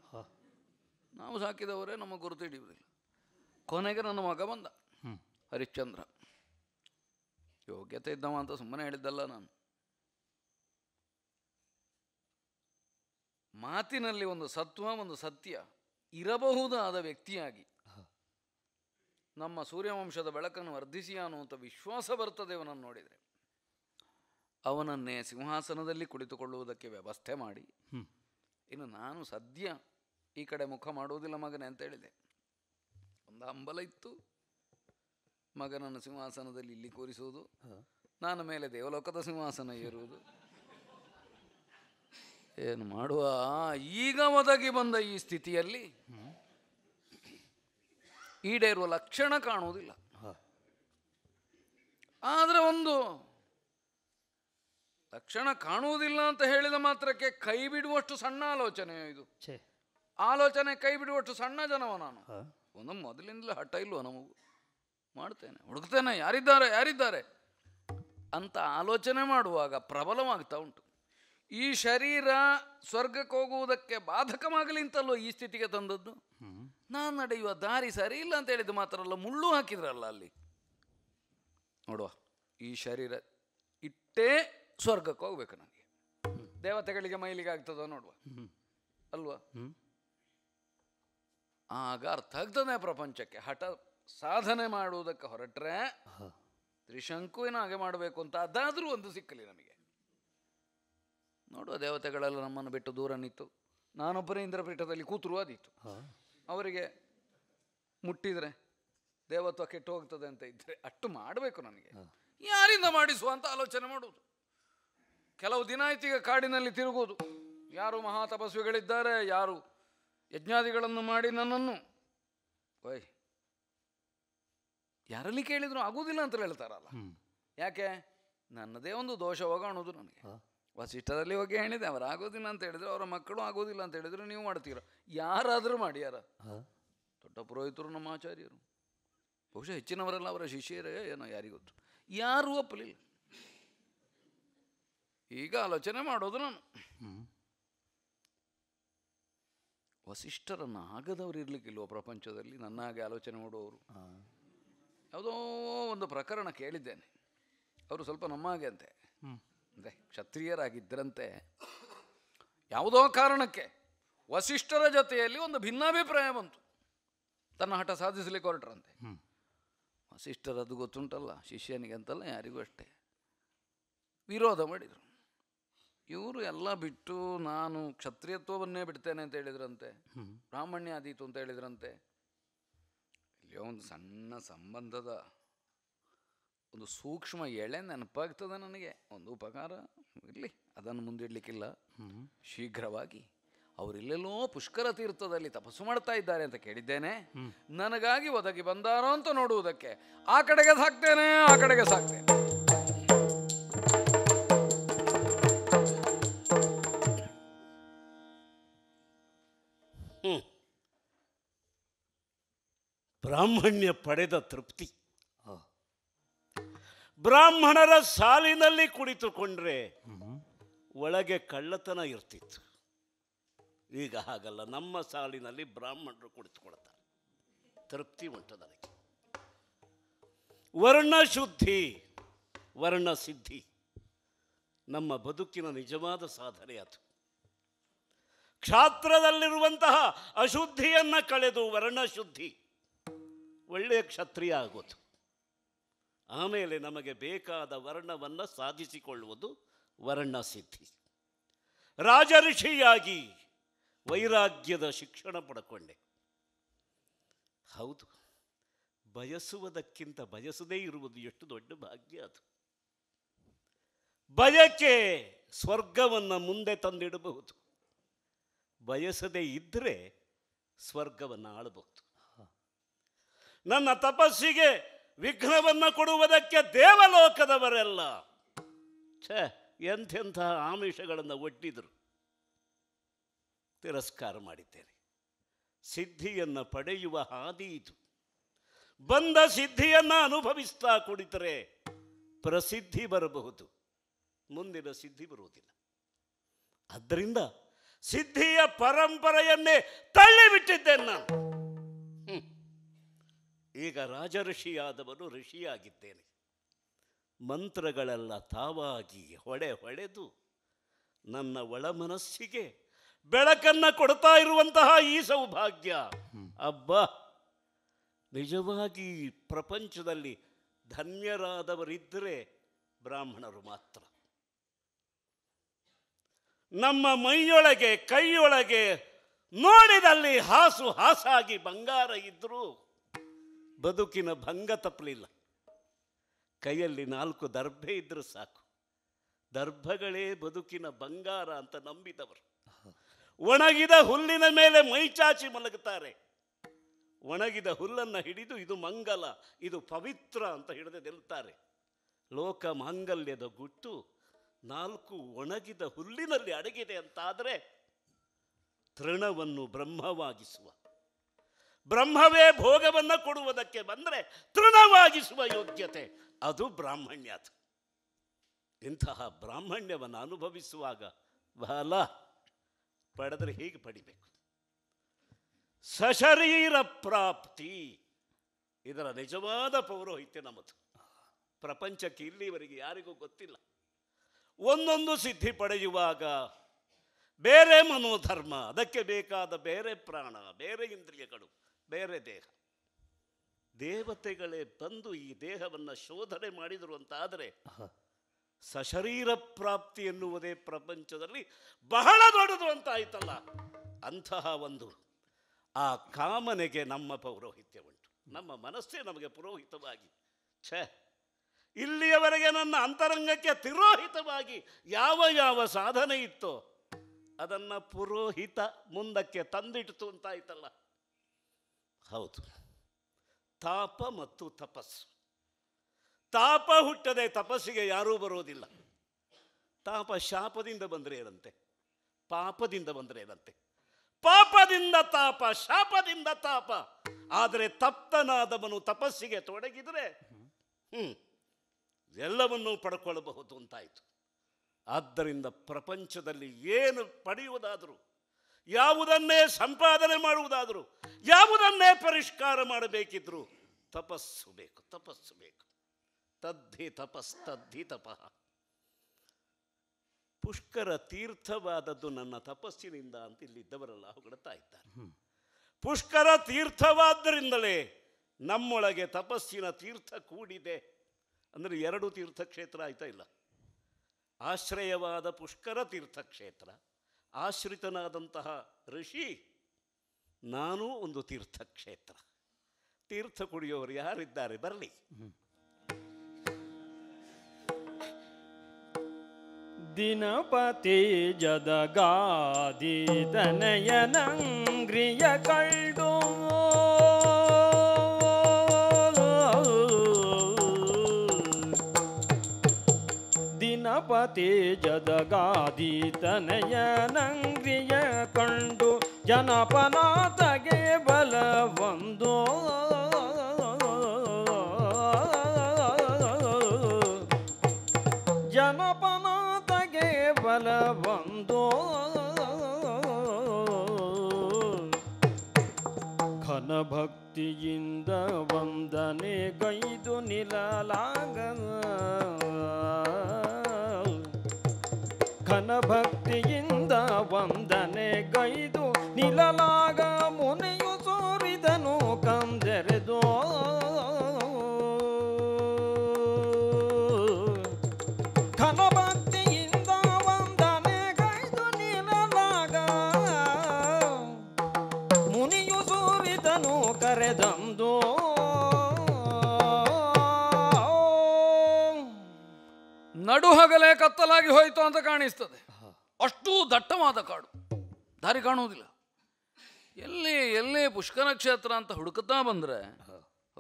ನಾವು ಸಾಕಿದವರೇ ನಮ್ಮ ಗುರುತು ಹಿಡಿಯುವುದಿಲ್ಲ ಕೊನೆಗೆ ನನ್ನ ಮಗ ಬಂದ. ಹರಿಶ್ಚಂದ್ರ. ಯೋಗ್ಯತೆ ಇದ್ದವ ಅಂತ ಸುಮ್ಮನೆ ಹೇಳಿದ್ದಲ್ಲ ನಾನು. ಮಾತಿನಲ್ಲಿ ಒಂದು ಸತ್ವ ಒಂದು ಸತ್ಯ ಇರಬಹುದಾದ ವ್ಯಕ್ತಿಯಾಗಿ. ನಮ್ಮ ಸೂರ್ಯವಂಶದ ಬೆಳಕನ್ನು ವರ್ಧಿಸಿ ಅನ್ನುವಂಥ ವಿಶ್ವಾಸ ಬರ್ತದೆ ಅವನನ್ನು ನೋಡಿದರೆ. ಅವನನ್ನೇ ಸಿಂಹಾಸನದಲ್ಲಿ ಕುಳಿತುಕೊಳ್ಳುವುದಕ್ಕೆ ವ್ಯವಸ್ಥೆ ಮಾಡಿ. ಇನ್ನು ನಾನು ಸದ್ಯ ಈ ಕಡೆ ಮುಖ ಮಾಡುವುದಿಲ್ಲ ಮಗನೇ ಅಂತ ಹೇಳಿದೆ. ಒಂದು ಹಂಬಲ ಇತ್ತು. ಮಗನನ್ನು ಸಿಂಹಾಸನದಲ್ಲಿ ಇಲ್ಲಿ ಕೂರಿಸುವುದು. ನಾನು ಮೇಲೆ ದೇವಲೋಕದ ಸಿಂಹಾಸನ ಏರುವುದು. ಏನು ಮಾಡುವ? ಈಗ ಒದಗಿ ಬಂದ ಈ ಸ್ಥಿತಿಯಲ್ಲಿ ಈಡೇರುವ ಲಕ್ಷಣ ಕಾಣುವುದಿಲ್ಲ. ಆದರೆ ಒಂದು ಲಕ್ಷಣ ಕಾಣುವುದಿಲ್ಲ ಅಂತ ಹೇಳಿದ ಮಾತ್ರಕ್ಕೆ ಕೈ ಬಿಡುವಷ್ಟು ಸಣ್ಣ ಆಲೋಚನೆ ಇದು. ಆಲೋಚನೆ ಕೈ ಬಿಡುವಷ್ಟು ಸಣ್ಣ ಜನವ ನಾನು. ಒಂದು ಮೊದಲಿಂದಲೇ ಹಠ ಇಲ್ವ ನಮಗೂ? ಮಾಡ್ತೇನೆ. ಹುಡುಕ್ತೇನೆ. ಯಾರಿದ್ದಾರೆ? ಯಾರಿದ್ದಾರೆ? ಅಂತ ಆಲೋಚನೆ ಮಾಡುವಾಗ ಪ್ರಬಲವಾಗ್ತಾ ಉಂಟು. ಈ ಶರೀರ ಸ್ವರ್ಗಕ್ಕೆ ಹೋಗುವುದಕ್ಕೆ ಬಾಧಕವಾಗಲಿ ಅಂತಲ್ವ ಈ ಸ್ಥಿತಿಗೆ ತಂದದ್ದು? ನಾನು ನಡೆಯುವ ದಾರಿ ಸರಿ ಇಲ್ಲ ಅಂತ ಹೇಳಿದ್ದು ಮಾತ್ರ ಅಲ್ಲ ಮುಳ್ಳು ಹಾಕಿದ್ರಲ್ಲ ಅಲ್ಲಿ. ನೋಡುವ ಈ ಶರೀರ ಇಟ್ಟೇ ಸ್ವರ್ಗಕ್ಕೆ ಹೋಗ್ಬೇಕು ನನಗೆ. ದೇವತೆಗಳಿಗೆ ಮೈಲಿಗೆ ಆಗ್ತದೋ ನೋಡುವ. ಅಲ್ವಾ? ಆಗ ಅರ್ಥ ಆಗ್ತದೆ ಪ್ರಪಂಚಕ್ಕೆ. ಹಠ ಸಾಧನೆ ಮಾಡುವುದಕ್ಕೆ ಹೊರಟ್ರೆ ತ್ರಿಶಂಕುವಿನ ಹಾಗೆ ಮಾಡಬೇಕು ಅಂತ ಅದಾದರೂ ಒಂದು ಸಿಕ್ಕಲಿ ನಮಗೆ. ನೋಡುವ ದೇವತೆಗಳೆಲ್ಲ ನಮ್ಮನ್ನು ಬಿಟ್ಟು ದೂರ ನಿಂತು ನಾನೊಬ್ಬರೇ ಇಂದ್ರಪೀಠದಲ್ಲಿ ಕೂತರು ಆದೀತು. ಅವರಿಗೆ ಮುಟ್ಟಿದರೆ ದೇವತ್ವ ಕೆಟ್ಟು ಹೋಗ್ತದೆ ಅಂತ ಇದ್ದರೆ ಅಷ್ಟು ಮಾಡಬೇಕು ನನಗೆ. ಯಾರಿಂದ ಮಾಡಿಸುವ ಅಂತ ಆಲೋಚನೆ ಮಾಡುವುದು. ಕೆಲವು ದಿನ ಆಯ್ತು ಈಗ ಕಾಡಿನಲ್ಲಿ ತಿರುಗುವುದು. ಯಾರು ಮಹಾ ತಪಸ್ವಿಗಳಿದ್ದಾರೆ ಯಾರು ಯಜ್ಞಾದಿಗಳನ್ನು ಮಾಡಿ ನನ್ನನ್ನು. ಓಯ್ ಯಾರಲ್ಲಿ ಕೇಳಿದ್ರು ಆಗುವುದಿಲ್ಲ ಅಂತ ಹೇಳ್ತಾರಲ್ಲ. ಯಾಕೆ? ನನ್ನದೇ ಒಂದು ದೋಷ ಹೋಗೋಣದು ನನಗೆ. ವಸಿಷ್ಠರಲ್ಲಿ ಹೋಗಿ ಹೇಳಿದೆ ಅವ್ರು ಆಗೋದಿಲ್ಲ ಅಂತ ಹೇಳಿದ್ರು ಅವರ ಮಕ್ಕಳು ಆಗೋದಿಲ್ಲ ಅಂತ ಹೇಳಿದ್ರು ನೀವು ಮಾಡ್ತೀರ? ಯಾರಾದರೂ ಮಾಡಿ ಯಾರ ದೊಡ್ಡ ಪುರೋಹಿತರು ನಮ್ಮ ಆಚಾರ್ಯರು. ಬಹುಶಃ ಹೆಚ್ಚಿನವರೆಲ್ಲ ಅವರ ಶಿಷ್ಯರೇ ಏನೋ ಯಾರಿಗೊತ್ತು ಯಾರೂ ಒಪ್ಪಲಿಲ್ಲ. ಈಗ ಆಲೋಚನೆ ಮಾಡೋದು ನಾನು. ವಸಿಷ್ಠರನ್ನು ನಾಗದವರು ಇರಲಿಕ್ಕಿಲ್ವೋ ಪ್ರಪಂಚದಲ್ಲಿ? ನನ್ನ ಹಾಗೆ ಆಲೋಚನೆ ಮಾಡುವವರು ಯಾವುದೋ ಒಂದು ಪ್ರಕರಣ ಕೇಳಿದ್ದೇನೆ. ಅವರು ಸ್ವಲ್ಪ ನಮ್ಮ ಹಾಗೆ ಅಂತೆ. ಅಂದರೆ ಕ್ಷತ್ರಿಯರಾಗಿದ್ದರಂತೆ ಯಾವುದೋ ಕಾರಣಕ್ಕೆ ವಸಿಷ್ಠರ ಜೊತೆಯಲ್ಲಿ ಒಂದು ಭಿನ್ನಾಭಿಪ್ರಾಯ ಬಂತು. ತನ್ನ ಹಠ ಸಾಧಿಸಲಿಕ್ಕೆ ಹೊರಟ್ರಂತೆ ವಸಿಷ್ಠರದು ಗೊತ್ತುಂಟಲ್ಲ ಶಿಷ್ಯನಿಗೆ ಅಂತಲ್ಲ ಯಾರಿಗೂ ಅಷ್ಟೇ. ವಿರೋಧ ಮಾಡಿದರು. ಇವರು ಎಲ್ಲ ಬಿಟ್ಟು ನಾನು ಕ್ಷತ್ರಿಯತ್ವವನ್ನೇ ಬಿಡ್ತೇನೆ ಅಂತ ಹೇಳಿದ್ರಂತೆ ಬ್ರಾಹ್ಮಣ್ಯ ಆದೀತು ಅಂತ ಹೇಳಿದ್ರಂತೆ. ಇಲ್ಲಿಯೋ ಒಂದು ಸಣ್ಣ ಸಂಬಂಧದ ಒಂದು ಸೂಕ್ಷ್ಮ ಎಳೆ ನೆನಪಾಗ್ತದೆ ನನಗೆ. ಒಂದು ಉಪಕಾರ. ಇರಲಿ, ಅದನ್ನು ಮುಂದಿಡ್ಲಿಕ್ಕಿಲ್ಲ. ಶೀಘ್ರವಾಗಿ ಅವರಿಲ್ಲೆಲ್ಲೋ ಪುಷ್ಕರ ತೀರ್ಥದಲ್ಲಿ ತಪಸ್ಸು ಮಾಡ್ತಾ ಇದ್ದಾರೆ ಅಂತ ಕೇಳಿದ್ದೇನೆ. ನನಗಾಗಿ ಒದಗಿ ಬಂದಾರೋ ಅಂತ ನೋಡುವುದಕ್ಕೆ ಆ ಕಡೆಗೆ ಸಾಕ್ತೇನೆ, ಆ ಕಡೆಗೆ ಸಾಕ್ತೇನೆ. ಬ್ರಾಹ್ಮಣ್ಯ ಪಡೆದ ತೃಪ್ತಿ. ಬ್ರಾಹ್ಮಣರ ಸಾಲಿನಲ್ಲಿ ಕುಳಿತುಕೊಂಡ್ರೆ ಒಳಗೆ ಕಳ್ಳತನ ಇರ್ತಿತ್ತು. ಈಗ ಹಾಗಲ್ಲ, ನಮ್ಮ ಸಾಲಿನಲ್ಲಿ ಬ್ರಾಹ್ಮಣರು ಕುಳಿತುಕೊಳ್ತಾರೆ. ತೃಪ್ತಿ ಉಂಟು ನನಗೆ ವರ್ಣ ಶುದ್ಧಿ, ವರ್ಣ ಸಿದ್ಧಿ, ನಮ್ಮ ಬದುಕಿನ ನಿಜವಾದ ಸಾಧನೆ ಅದು. ಕ್ಷಾತ್ರದಲ್ಲಿರುವಂತಹ ಅಶುದ್ಧಿಯನ್ನು ಕಳೆದು ವರ್ಣಶುದ್ಧಿ ಒಳ್ಳೆಯ ಕ್ಷತ್ರಿಯ ಆಗೋದು. ಆಮೇಲೆ ನಮಗೆ ಬೇಕಾದ ವರ್ಣವನ್ನು ಸಾಧಿಸಿಕೊಳ್ಳುವುದು ವರ್ಣ ಸಿದ್ಧಿ. ರಾಜಋಷಿಯಾಗಿ ವೈರಾಗ್ಯದ ಶಿಕ್ಷಣ ಪಡ್ಕೊಂಡೆ. ಹೌದು ಬಯಸುವುದಕ್ಕಿಂತ ಬಯಸದೇ ಇರುವುದು ಎಷ್ಟು ದೊಡ್ಡ ಭಾಗ್ಯ ಅದು. ಬಯಕೆ ಸ್ವರ್ಗವನ್ನು ಮುಂದೆ ತಂದಿಡಬಹುದು. ಬಯಸದೇ ಇದ್ದರೆ ಸ್ವರ್ಗವನ್ನು ಆಳಬಹುದು. ನನ್ನ ತಪಸ್ಸಿಗೆ ವಿಘ್ನವನ್ನು ಕೊಡುವುದಕ್ಕೆ ದೇವಲೋಕದವರೆಲ್ಲ. ಛೇ, ಎಂಥೆಂಥ ಆಮಿಷಗಳನ್ನು ಒಡ್ಡಿದರು. ತಿರಸ್ಕಾರ ಮಾಡಿದ್ದೇನೆ. ಸಿದ್ಧಿಯನ್ನು ಪಡೆಯುವ ಹಾದಿ ಇದು. ಬಂದ ಸಿದ್ಧಿಯನ್ನು ಅನುಭವಿಸ್ತಾ ಕುಡಿತರೆ ಪ್ರಸಿದ್ಧಿ ಬರಬಹುದು. ಮುಂದಿನ ಸಿದ್ಧಿ ಬರುವುದಿಲ್ಲ. ಆದ್ದರಿಂದ ಸಿದ್ಧಿಯ ಪರಂಪರೆಯನ್ನೇ ತಳ್ಳಿಬಿಟ್ಟಿದ್ದೇನೆ ನಾನು. ಈಗ ರಾಜಋಷಿಯಾದವನು ಋಷಿಯಾಗಿದ್ದೇನೆ. ಮಂತ್ರಗಳೆಲ್ಲ ತಾವಾಗಿ ಹೊಡೆ ಹೊಡೆದು ನನ್ನ ಒಳ ಮನಸ್ಸಿಗೆ ಬೆಳಕನ್ನು ಕೊಡ್ತಾ ಇರುವಂತಹ ಈ ಸೌಭಾಗ್ಯ. ಅಬ್ಬ! ನಿಜವಾಗಿ ಪ್ರಪಂಚದಲ್ಲಿ ಧನ್ಯರಾದವರಿದ್ದರೆ ಬ್ರಾಹ್ಮಣರು ಮಾತ್ರ. ನಮ್ಮ ಮೈಯೊಳಗೆ ಕೈಯೊಳಗೆ ನೋಡಿದಲ್ಲಿ ಹಾಸು ಹಾಸಾಗಿ ಬಂಗಾರ ಇದ್ದರೂ ಬದುಕಿನ ಭಂಗ ತಪ್ಪಲಿಲ್ಲ. ಕೈಯಲ್ಲಿ ನಾಲ್ಕು ದರ್ಭೆ ಇದ್ರೂ ಸಾಕು. ದರ್ಭಗಳೇ ಬದುಕಿನ ಬಂಗಾರ ಅಂತ ನಂಬಿದವರು. ಒಣಗಿದ ಹುಲ್ಲಿನ ಮೇಲೆ ಮೈಚಾಚಿ ಮಲಗುತ್ತಾರೆ. ಒಣಗಿದ ಹುಲ್ಲನ್ನು ಹಿಡಿದು ಇದು ಮಂಗಲ, ಇದು ಪವಿತ್ರ ಅಂತ ಹಿಡಿದು ನಿಲ್ತಾರೆ. ಲೋಕ ಮಾಂಗಲ್ಯದ ಗುಟ್ಟು ನಾಲ್ಕು ಒಣಗಿದ ಹುಲ್ಲಿನಲ್ಲಿ ಅಡಗಿದೆ ಅಂತಾದರೆ ತೃಣವನ್ನು ಬ್ರಹ್ಮವಾಗಿಸುವ. ಬ್ರಹ್ಮವೇ ಭೋಗವನ್ನು ಕೊಡುವುದಕ್ಕೆ ಬಂದರೆ ತೃಣವಾಗಿಸುವ ಯೋಗ್ಯತೆ. ಅದು ಬ್ರಾಹ್ಮಣ್ಯ ಅದು. ಇಂತಹ ಬ್ರಾಹ್ಮಣ್ಯವನ್ನು ಅನುಭವಿಸುವಾಗ ಬಹಳ ಪಡೆದರೆ ಹೀಗೆ ಪಡಿಬೇಕು. ಸಶರೀರ ಪ್ರಾಪ್ತಿ. ಇದರ ನಿಜವಾದ ಪೌರೋಹಿತ್ಯ ನಮ್ಮದು. ಪ್ರಪಂಚಕ್ಕೆ ಇಲ್ಲಿವರೆಗೆ ಯಾರಿಗೂ ಗೊತ್ತಿಲ್ಲ. ಒಂದೊಂದು ಸಿದ್ಧಿ ಪಡೆಯುವಾಗ ಬೇರೆ ಮನೋಧರ್ಮ, ಅದಕ್ಕೆ ಬೇಕಾದ ಬೇರೆ ಪ್ರಾಣ, ಬೇರೆ ಇಂದ್ರಿಯಗಳು. ಬೇರೆ ದೇಹ. ದೇವತೆಗಳೇ ಬಂದು ಈ ದೇಹವನ್ನು ಶೋಧನೆ ಮಾಡಿದರು ಅಂತಾದರೆ ಸಶರೀರ ಪ್ರಾಪ್ತಿ ಎನ್ನುವುದೇ ಪ್ರಪಂಚದಲ್ಲಿ ಬಹಳ ದೊಡ್ಡದು ಅಂತ ಆಯ್ತಲ್ಲ. ಅಂತಹ ಒಂದು ಆ ಕಾಮನೆಗೆ ನಮ್ಮ ಪೌರೋಹಿತ್ಯ ಉಂಟು. ನಮ್ಮ ಮನಸ್ಸೇ ನಮಗೆ ಪುರೋಹಿತವಾಗಿ. ಛೇ ಇಲ್ಲಿಯವರೆಗೆ ನನ್ನ ಅಂತರಂಗಕ್ಕೆ ತಿರೋಹಿತವಾಗಿ ಯಾವ ಯಾವ ಸಾಧನೆ ಇತ್ತೋ ಅದನ್ನು ಪುರೋಹಿತ ಮುಂದಕ್ಕೆ ತಂದಿಡ್ತು ಅಂತಾಯ್ತಲ್ಲ ಹೌದು. ತಾಪ ಮತ್ತು ತಪಸ್ಸು. ತಾಪ ಹುಟ್ಟದೆ ತಪಸ್ಸಿಗೆ ಯಾರೂ ಬರೋದಿಲ್ಲ ತಾಪ ಶಾಪದಿಂದ ಬಂದರೆ ಏನಂತೆ? ಪಾಪದಿಂದ ಬಂದರೆ ಏನಂತೆ? ಪಾಪದಿಂದ ತಾಪ, ಶಾಪದಿಂದ ತಾಪ. ಆದರೆ ತಪ್ತನಾದವನು ತಪಸ್ಸಿಗೆ ತೊಡಗಿದರೆ, ಹ್ಮ್, ಎಲ್ಲವನ್ನೂ ಪಡ್ಕೊಳ್ಳಬಹುದು ಅಂತಾಯಿತು. ಆದ್ದರಿಂದ ಪ್ರಪಂಚದಲ್ಲಿ ಏನು ಪಡೆಯುವುದಾದರೂ ಯಾವುದನ್ನೇ ಸಂಪಾದನೆ ಮಾಡುವುದಾದರೂ ಯಾವುದನ್ನೇ ಪರಿಷ್ಕಾರ ಮಾಡಬೇಕಿದ್ರು ತಪಸ್ಸು ಬೇಕು ತಪಸ್ಸು ಬೇಕು. ತದ್ಧಿ ತಪಸ್ ತದ್ಧಿ ತಪಃ. ಪುಷ್ಕರ ತೀರ್ಥವಾದದ್ದು ನನ್ನ ತಪಸ್ಸಿನಿಂದ ಅಂತ ಇಲ್ಲಿದ್ದವರೆಲ್ಲ ಹೊಗಳುತ್ತಾ ಇದ್ದಾರೆ. ಪುಷ್ಕರ ತೀರ್ಥವಾದ್ದರಿಂದಲೇ ನಮ್ಮೊಳಗೆ ತಪಸ್ಸಿನ ತೀರ್ಥ ಕೂಡಿದೆ. ಅಂದರೆ ಎರಡು ತೀರ್ಥಕ್ಷೇತ್ರ ಆಯ್ತಾ ಇಲ್ಲ? ಆಶ್ರಯವಾದ ಪುಷ್ಕರ ತೀರ್ಥಕ್ಷೇತ್ರ. ಆಶ್ರಿತನಾದಂತಹ ಋಷಿ ನಾನು ಒಂದು ತೀರ್ಥಕ್ಷೇತ್ರ. ತೀರ್ಥ ಕುಡಿಯೋರು ಯಾರಿದ್ದಾರೆ? ಬರಲಿ. ದಿನಪತಿ ಜದಗಾದಿ ತನಯನಂಗ್ರಿಯ ಕಳ್ದು ದಿನಪತಿ ಜದಗಾದಿ ತನಯನಂಗ್ರಿಯ ಕಂಡು ಜನಪನಾತಗೆ ಬಲವೊಂದು ಜನಪನಾತಗೆ ಬಲವೊಂದು ಘನ ಭಕ್ತಿಯಿಂದ ವಂದನೆ ಗೈದು ನಿಲ್ಲಲಾಗ ಘನ ಭಕ್ತಿಯಿಂದ ವಂದನೆ ಗೈದು ನಿಲಲಾಗ ಮುನೆಯು ಸೋರಿದನು ಕಂದೆರೆದು. ನಡುಹಗಲೇ ಕತ್ತಲಾಗಿ ಹೋಯಿತು ಅಂತ ಕಾಣಿಸ್ತದೆ. ಅಷ್ಟು ದಟ್ಟವಾದ ಕಾಡು. ದಾರಿ ಕಾಣುವುದಿಲ್ಲ. ಎಲ್ಲಿ ಎಲ್ಲಿ ಪುಷ್ಕರ ಕ್ಷೇತ್ರ ಅಂತ ಹುಡುಕುತ್ತಾ ಬಂದ್ರೆ,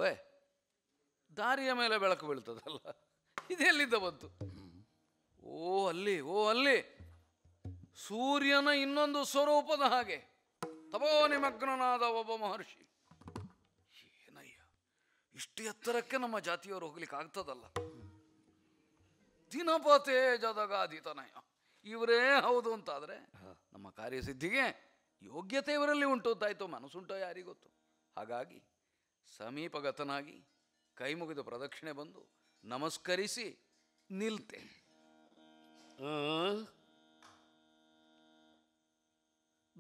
ಓಯ್, ದಾರಿಯ ಮೇಲೆ ಬೆಳಕು ಬೀಳ್ತದಲ್ಲ. ಇದೆಲ್ಲಿದ್ದ ಬಂತು? ಓ, ಅಲ್ಲಿ ಓ, ಅಲ್ಲಿ. ಸೂರ್ಯನ ಇನ್ನೊಂದು ಸ್ವರೂಪದ ಹಾಗೆ. ತಪೋ ನಿಮಗ್ನಾದ ಒಬ್ಬ ಮಹರ್ಷಿ. ಏನಯ್ಯ, ಇಷ್ಟು ಎತ್ತರಕ್ಕೆ ನಮ್ಮ ಜಾತಿಯವರು ಹೋಗ್ಲಿಕ್ಕೆ ಆಗ್ತದಲ್ಲ. ದಿನಪತೆ ಜದಗಾದಿತನಯ ಇವರೇ ಹೌದು ಅಂತಾದರೆ ನಮ್ಮ ಕಾರ್ಯಸಿದ್ಧಿಗೆ ಯೋಗ್ಯತೆ ಇವರಲ್ಲಿ ಉಂಟು ಅಂತಾಯ್ತು ಮನಸ್ಸುಂಟೋ ಯಾರಿಗೊತ್ತು ಹಾಗಾಗಿ ಸಮೀಪಗತನಾಗಿ ಕೈ ಮುಗಿದು ಪ್ರದಕ್ಷಿಣೆ ಬಂದು ನಮಸ್ಕರಿಸಿ ನಿಲ್ತೆ.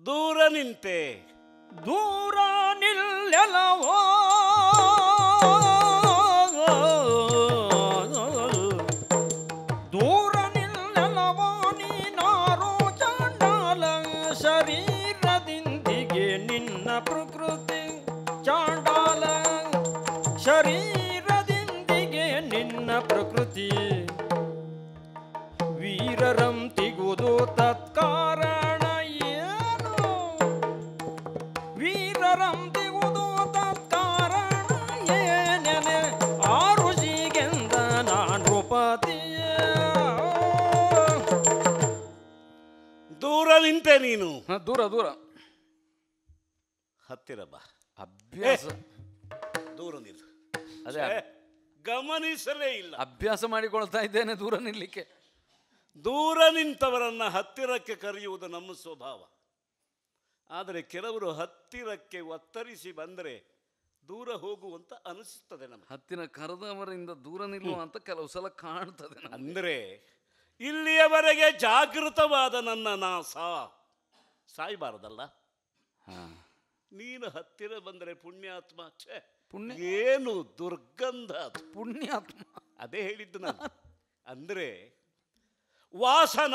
ದೂರ ನಿಂತೆ. ದೂರ ನಿಲ್ಲೆಲವೋ ವೀರರಂ ತಿಗುದು ತತ್ಕಾರಣ ಏನು? ವೀರರಂ ತಿಗುದು ತತ್ಕಾರಣ ಆರು ಆ ಋಷಿಗೆಂದ ನಾನೃಪತಿಯ ದೂರ ನಿಂತೆ ನೀನು. ದೂರ ದೂರ. ಹತ್ತಿರ ಬಾ. ಅಭ್ಯಾಸ. ದೂರ ನಿಲ್ಲು ಅದೇ ಗಮನಿಸಲೇ ಇಲ್ಲ. ಅಭ್ಯಾಸ ಮಾಡಿಕೊಳ್ತಾ ಇದ್ದೇನೆ ದೂರ ನಿಲ್ಲಿಕ್ಕೆ. ದೂರ ನಿಂತವರನ್ನ ಹತ್ತಿರಕ್ಕೆ ಕರೆಯುವುದು ನಮ್ಮ ಸ್ವಭಾವ. ಆದರೆ ಕೆಲವರು ಹತ್ತಿರಕ್ಕೆ ಒತ್ತರಿಸಿ ಬಂದರೆ ದೂರ ಹೋಗುವಂತ ಅನಿಸುತ್ತದೆ ನಮ್ಮ ಹತ್ತಿನ ಕರೆದವರಿಂದ ದೂರ ನಿಲ್ಲುವ ಅಂತ ಕೆಲವು ಸಲ ಕಾಣ್ತದೆ. ಅಂದರೆ ಇಲ್ಲಿಯವರೆಗೆ ಜಾಗೃತವಾದ ನನ್ನ ನಾ ಸಾ ಸಾಯಬಾರದಲ್ಲ. ನೀನು ಹತ್ತಿರ ಬಂದರೆ ಪುಣ್ಯಾತ್ಮ ಛೇ ಪುಣ್ಯ ಏನು ದುರ್ಗಂಧ ಪುಣ್ಯಾತ್ಮ. ಅದೇ ಹೇಳಿದ್ದು ನಾನು. ಅಂದರೆ ವಾಸನ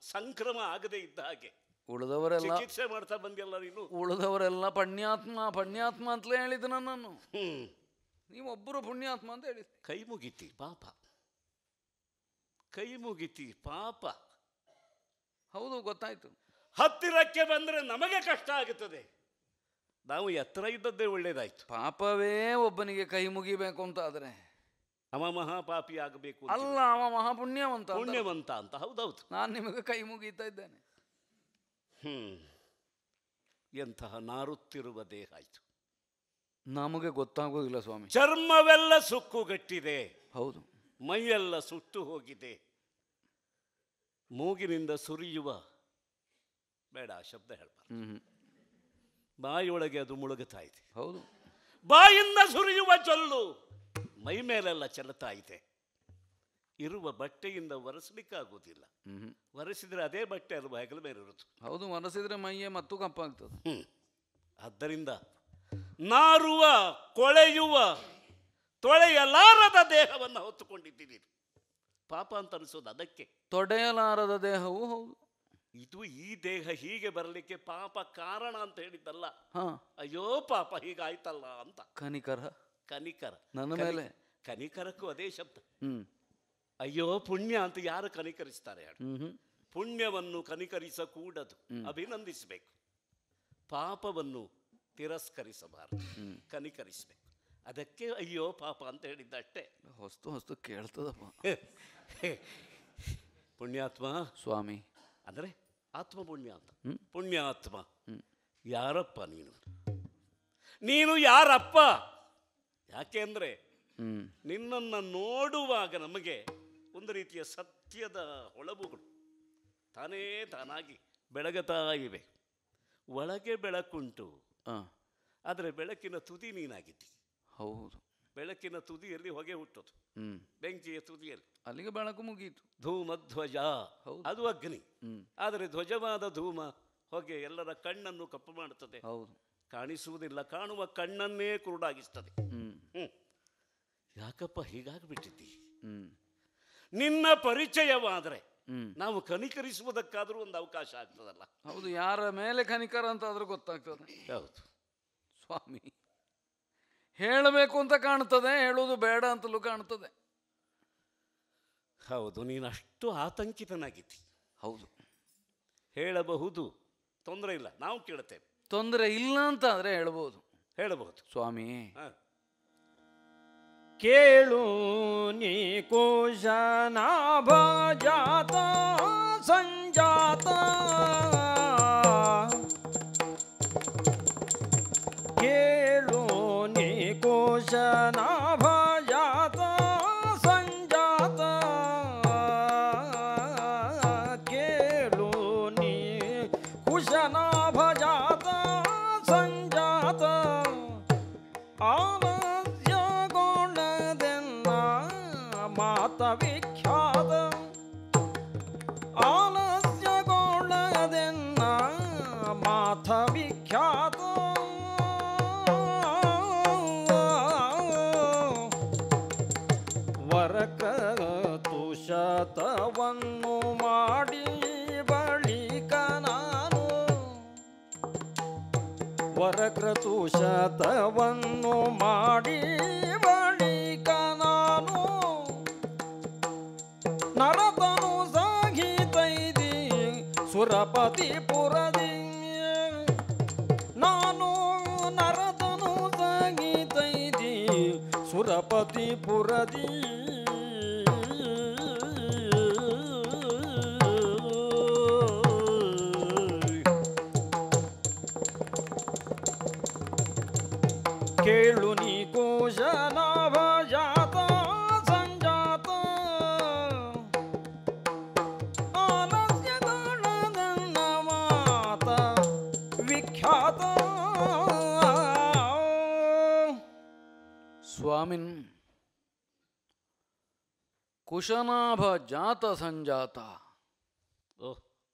ಸಂಕ್ರಮ ಆಗದೆ ಇದ್ದ ಹಾಗೆ. ಉಳಿದವರೆಲ್ಲ ಚಿಕಿತ್ಸೆ ಮಾಡ್ತಾ ಬಂದಿಲ್ಲ ನೀನು? ಉಳಿದವರೆಲ್ಲ ಪುಣ್ಯಾತ್ಮ ಪುಣ್ಯಾತ್ಮ ಅಂತಲೇ ಹೇಳಿದ ನನ್ನನ್ನು. ಹ್ಮ್. ನೀವೊಬ್ಬರು ಪುಣ್ಯಾತ್ಮ ಅಂತ ಹೇಳಿದ್ರಿ ಕೈ ಮುಗಿತಿ ಪಾಪ. ಕೈ ಮುಗಿತಿ ಪಾಪ. ಹೌದು ಗೊತ್ತಾಯ್ತು. ಹತ್ತಿರಕ್ಕೆ ಬಂದರೆ ನಮಗೆ ಕಷ್ಟ ಆಗುತ್ತದೆ. ನಾವು ಎತ್ತರ ಇದ್ದದ್ದೇ ಒಳ್ಳೇದಾಯ್ತು. ಪಾಪವೇ ಒಬ್ಬನಿಗೆ ಕೈ ಮುಗಿಬೇಕು ಅಂತ ಆದ್ರೆ. ಅವ ಮಹಾಪಾಪಿ ಆಗಬೇಕು ಅಲ್ಲ ಅವ ಮಹಾಪುಣ್ಯವಂತ. ಪುಣ್ಯವಂತ ಅಂತ. ಹೌದೌದು. ನಾನು ನಿಮಗೆ ಕೈ ಮುಗಿತಾ ಇದ್ದೇನೆ. ಹ್ಮ್. ಎಂತಹ ನಾರುತ್ತಿರುವ ದೇಹ ಆಯಿತು. ನಮಗೆ ಗೊತ್ತಾಗೋದಿಲ್ಲ ಸ್ವಾಮಿ. ಚರ್ಮವೆಲ್ಲ ಸುಕ್ಕುಗಟ್ಟಿದೆ. ಹೌದು. ಮೈಯೆಲ್ಲ ಸುಟ್ಟು ಹೋಗಿದೆ. ಮೂಗಿನಿಂದ ಸುರಿಯುವ ಬೇಡ ಶಬ್ದ ಹೇಳ್ಬಾರ್ದು. ಬಾಯಿಯೊಳಗೆ ಅದು ಮುಳುಗುತ್ತಾ ಇದೆ. ಹೌದು. ಬಾಯಿಂದ ಸುರಿಯುವ ಜೊಲ್ಲು ಮೈ ಮೇಲೆಲ್ಲ ಚೆಲ್ಲುತ್ತಾ ಇದೆ. ಇರುವ ಬಟ್ಟೆಯಿಂದ ಒರೆಸ್ಲಿಕ್ಕಾಗೋದಿಲ್ಲ. ಒರೆಸಿದ್ರೆ ಅದೇ ಬಟ್ಟೆ ಅದು ಹೆಗಲ ಮೇಲೆ ಇರುತ್ತೆ ಹೌದು ಒರೆಸಿದ್ರೆ ಮೈಯೇ ಮತ್ತು ಕಂಪಾಗ್ತದೆ ಹ್ಞೂ ಆದ್ದರಿಂದ ನಾರುವ ಕೊಳೆಯುವ ತೊಳೆಯಲಾರದ ದೇಹವನ್ನು ಹೊತ್ತುಕೊಂಡಿದ್ದೀರಿ. ಪಾಪ ಅಂತ ಅನಿಸೋದು ಅದಕ್ಕೆ. ತೊಡೆಯಲಾರದ ದೇಹವು ಹೌದು. ಇದು ಈ ದೇಹ ಹೀಗೆ ಬರಲಿಕ್ಕೆ ಪಾಪ ಕಾರಣ ಅಂತ ಹೇಳಿದ್ದಲ್ಲ. ಹಾ. ಅಯ್ಯೋ ಪಾಪ ಹೀಗಾಯ್ತಲ್ಲ ಅಂತ. ಕನಿಕರ. ಕನಿಕರ. ನನ್ನ ಮೇಲೆ? ಕನಿಕರಕ್ಕೂ ಅದೇ ಶಬ್ದ. ಅಯ್ಯೋ ಪುಣ್ಯ ಅಂತ ಯಾರು ಕನಿಕರಿಸ್ತಾರೆ ಹೇಳು. ಕೂಡದು ಪುಣ್ಯವನ್ನು ಕನಿಕರಿಸಕೂಡದು. ಅಭಿನಂದಿಸಬೇಕು. ಪಾಪವನ್ನು ತಿರಸ್ಕರಿಸಬಾರದು. ಕನಿಕರಿಸಬೇಕು. ಅದಕ್ಕೆ ಅಯ್ಯೋ ಪಾಪ ಅಂತ ಹೇಳಿದ್ದಷ್ಟೇ. ಹೊಸ್ತು ಹೊಸ್ತು ಕೇಳ್ತದಪ್ಪ. ಪುಣ್ಯಾತ್ಮ. ಸ್ವಾಮಿ. ಅಂದರೆ ಆತ್ಮ ಪುಣ್ಯ ಅಂತ. ಪುಣ್ಯಾತ್ಮ. ಯಾರಪ್ಪ ನೀನು? ನೀನು ಯಾರಪ್ಪ? ಯಾಕೆ ಅಂದರೆ ನಿನ್ನನ್ನು ನೋಡುವಾಗ ನಮಗೆ ಒಂದು ರೀತಿಯ ಸತ್ಯದ ಹೊಳಬುಗಳು ತಾನೇ ತಾನಾಗಿ ಬೆಳಗತಾ ಇವೆ ಒಳಗೆ ಬೆಳಕುಂಟು. ಆದರೆ ಬೆಳಕಿನ ತುದಿ ನೀನಾಗಿದ್ದಿ. ಹೌದು. ಬೆಳಕಿನ ತುದಿಯಲ್ಲಿ ಹೊಗೆ ಹುಟ್ಟೋದು. ಹ್ಮ್. ಬೆಂಕಿಯ ತುದಿಯಲ್ಲಿ. ಅಲ್ಲಿಗೆ ಬೆಳಕು ಮುಗಿಯಿತು. ಧೂಮಧ್ವಜ. ಅದು ಅಗ್ನಿ. ಆದರೆ ಧ್ವಜವಾದ ಧೂಮ ಹೊಗೆ ಎಲ್ಲರ ಕಣ್ಣನ್ನು ಕಪ್ಪು ಮಾಡುತ್ತದೆ. ಹೌದು. ಕಾಣಿಸುವುದಿಲ್ಲ ಕಾಣುವ ಕಣ್ಣನ್ನೇ ಕುರುಡಾಗಿಸ್ತದೆ. ಯಾಕಪ್ಪ ಹೀಗಾಗ್ಬಿಟ್ಟಿದ್ದಿ? ನಿನ್ನ ಪರಿಚಯವಾದರೆ ನಾವು ಕನಿಕರಿಸುವುದಕ್ಕಾದರೂ ಒಂದು ಅವಕಾಶ ಆಗ್ತದಲ್ಲ. ಹೌದು ಯಾರ ಮೇಲೆ ಕನಿಕರ ಅಂತ ಆದ್ರೂ ಗೊತ್ತಾಗ್ತದೆ. ಹೌದು. ಸ್ವಾಮಿ ಹೇಳಬೇಕು ಅಂತ ಕಾಣ್ತದೆ ಹೇಳೋದು ಬೇಡ ಅಂತಲೂ ಕಾಣ್ತದೆ. ಹೌದು ನೀನು ಅಷ್ಟು ಆತಂಕಿತನಾಗಿದ್ದಿ. ಹೌದು. ಹೇಳಬಹುದು ತೊಂದರೆ ಇಲ್ಲ ನಾವು ಕೇಳುತ್ತೇವೆ ತೊಂದರೆ ಇಲ್ಲ ಅಂತ ಆದ್ರೆ ಹೇಳ್ಬೋದು ಹೇಳಬಹುದು. ಸ್ವಾಮಿ ಹ. ಕೇಳು ನೀ ಕುಶನಾಭ ಜಾತ ಸಂಜಾತ. ಕೇಳು ನೀ ಕುಶನಾಭ ಜಾತ ವರಕ್ರತುಶತವನ್ನು ಮಾಡಿ ಬಳಿಕ ನಾನು ನರತನು ಸಾಗಿತೈದಿ ಸುರಪತಿ ಪುರದಿ. ನಾನು ನರತನು ಸಾಗಿತೈದಿ ಸುರಪತಿ ಪುರದಿ. ಸ್ವಾಮಿನ್. ಕುಶನಾಭ ಜಾತ ಸಂಜಾತ.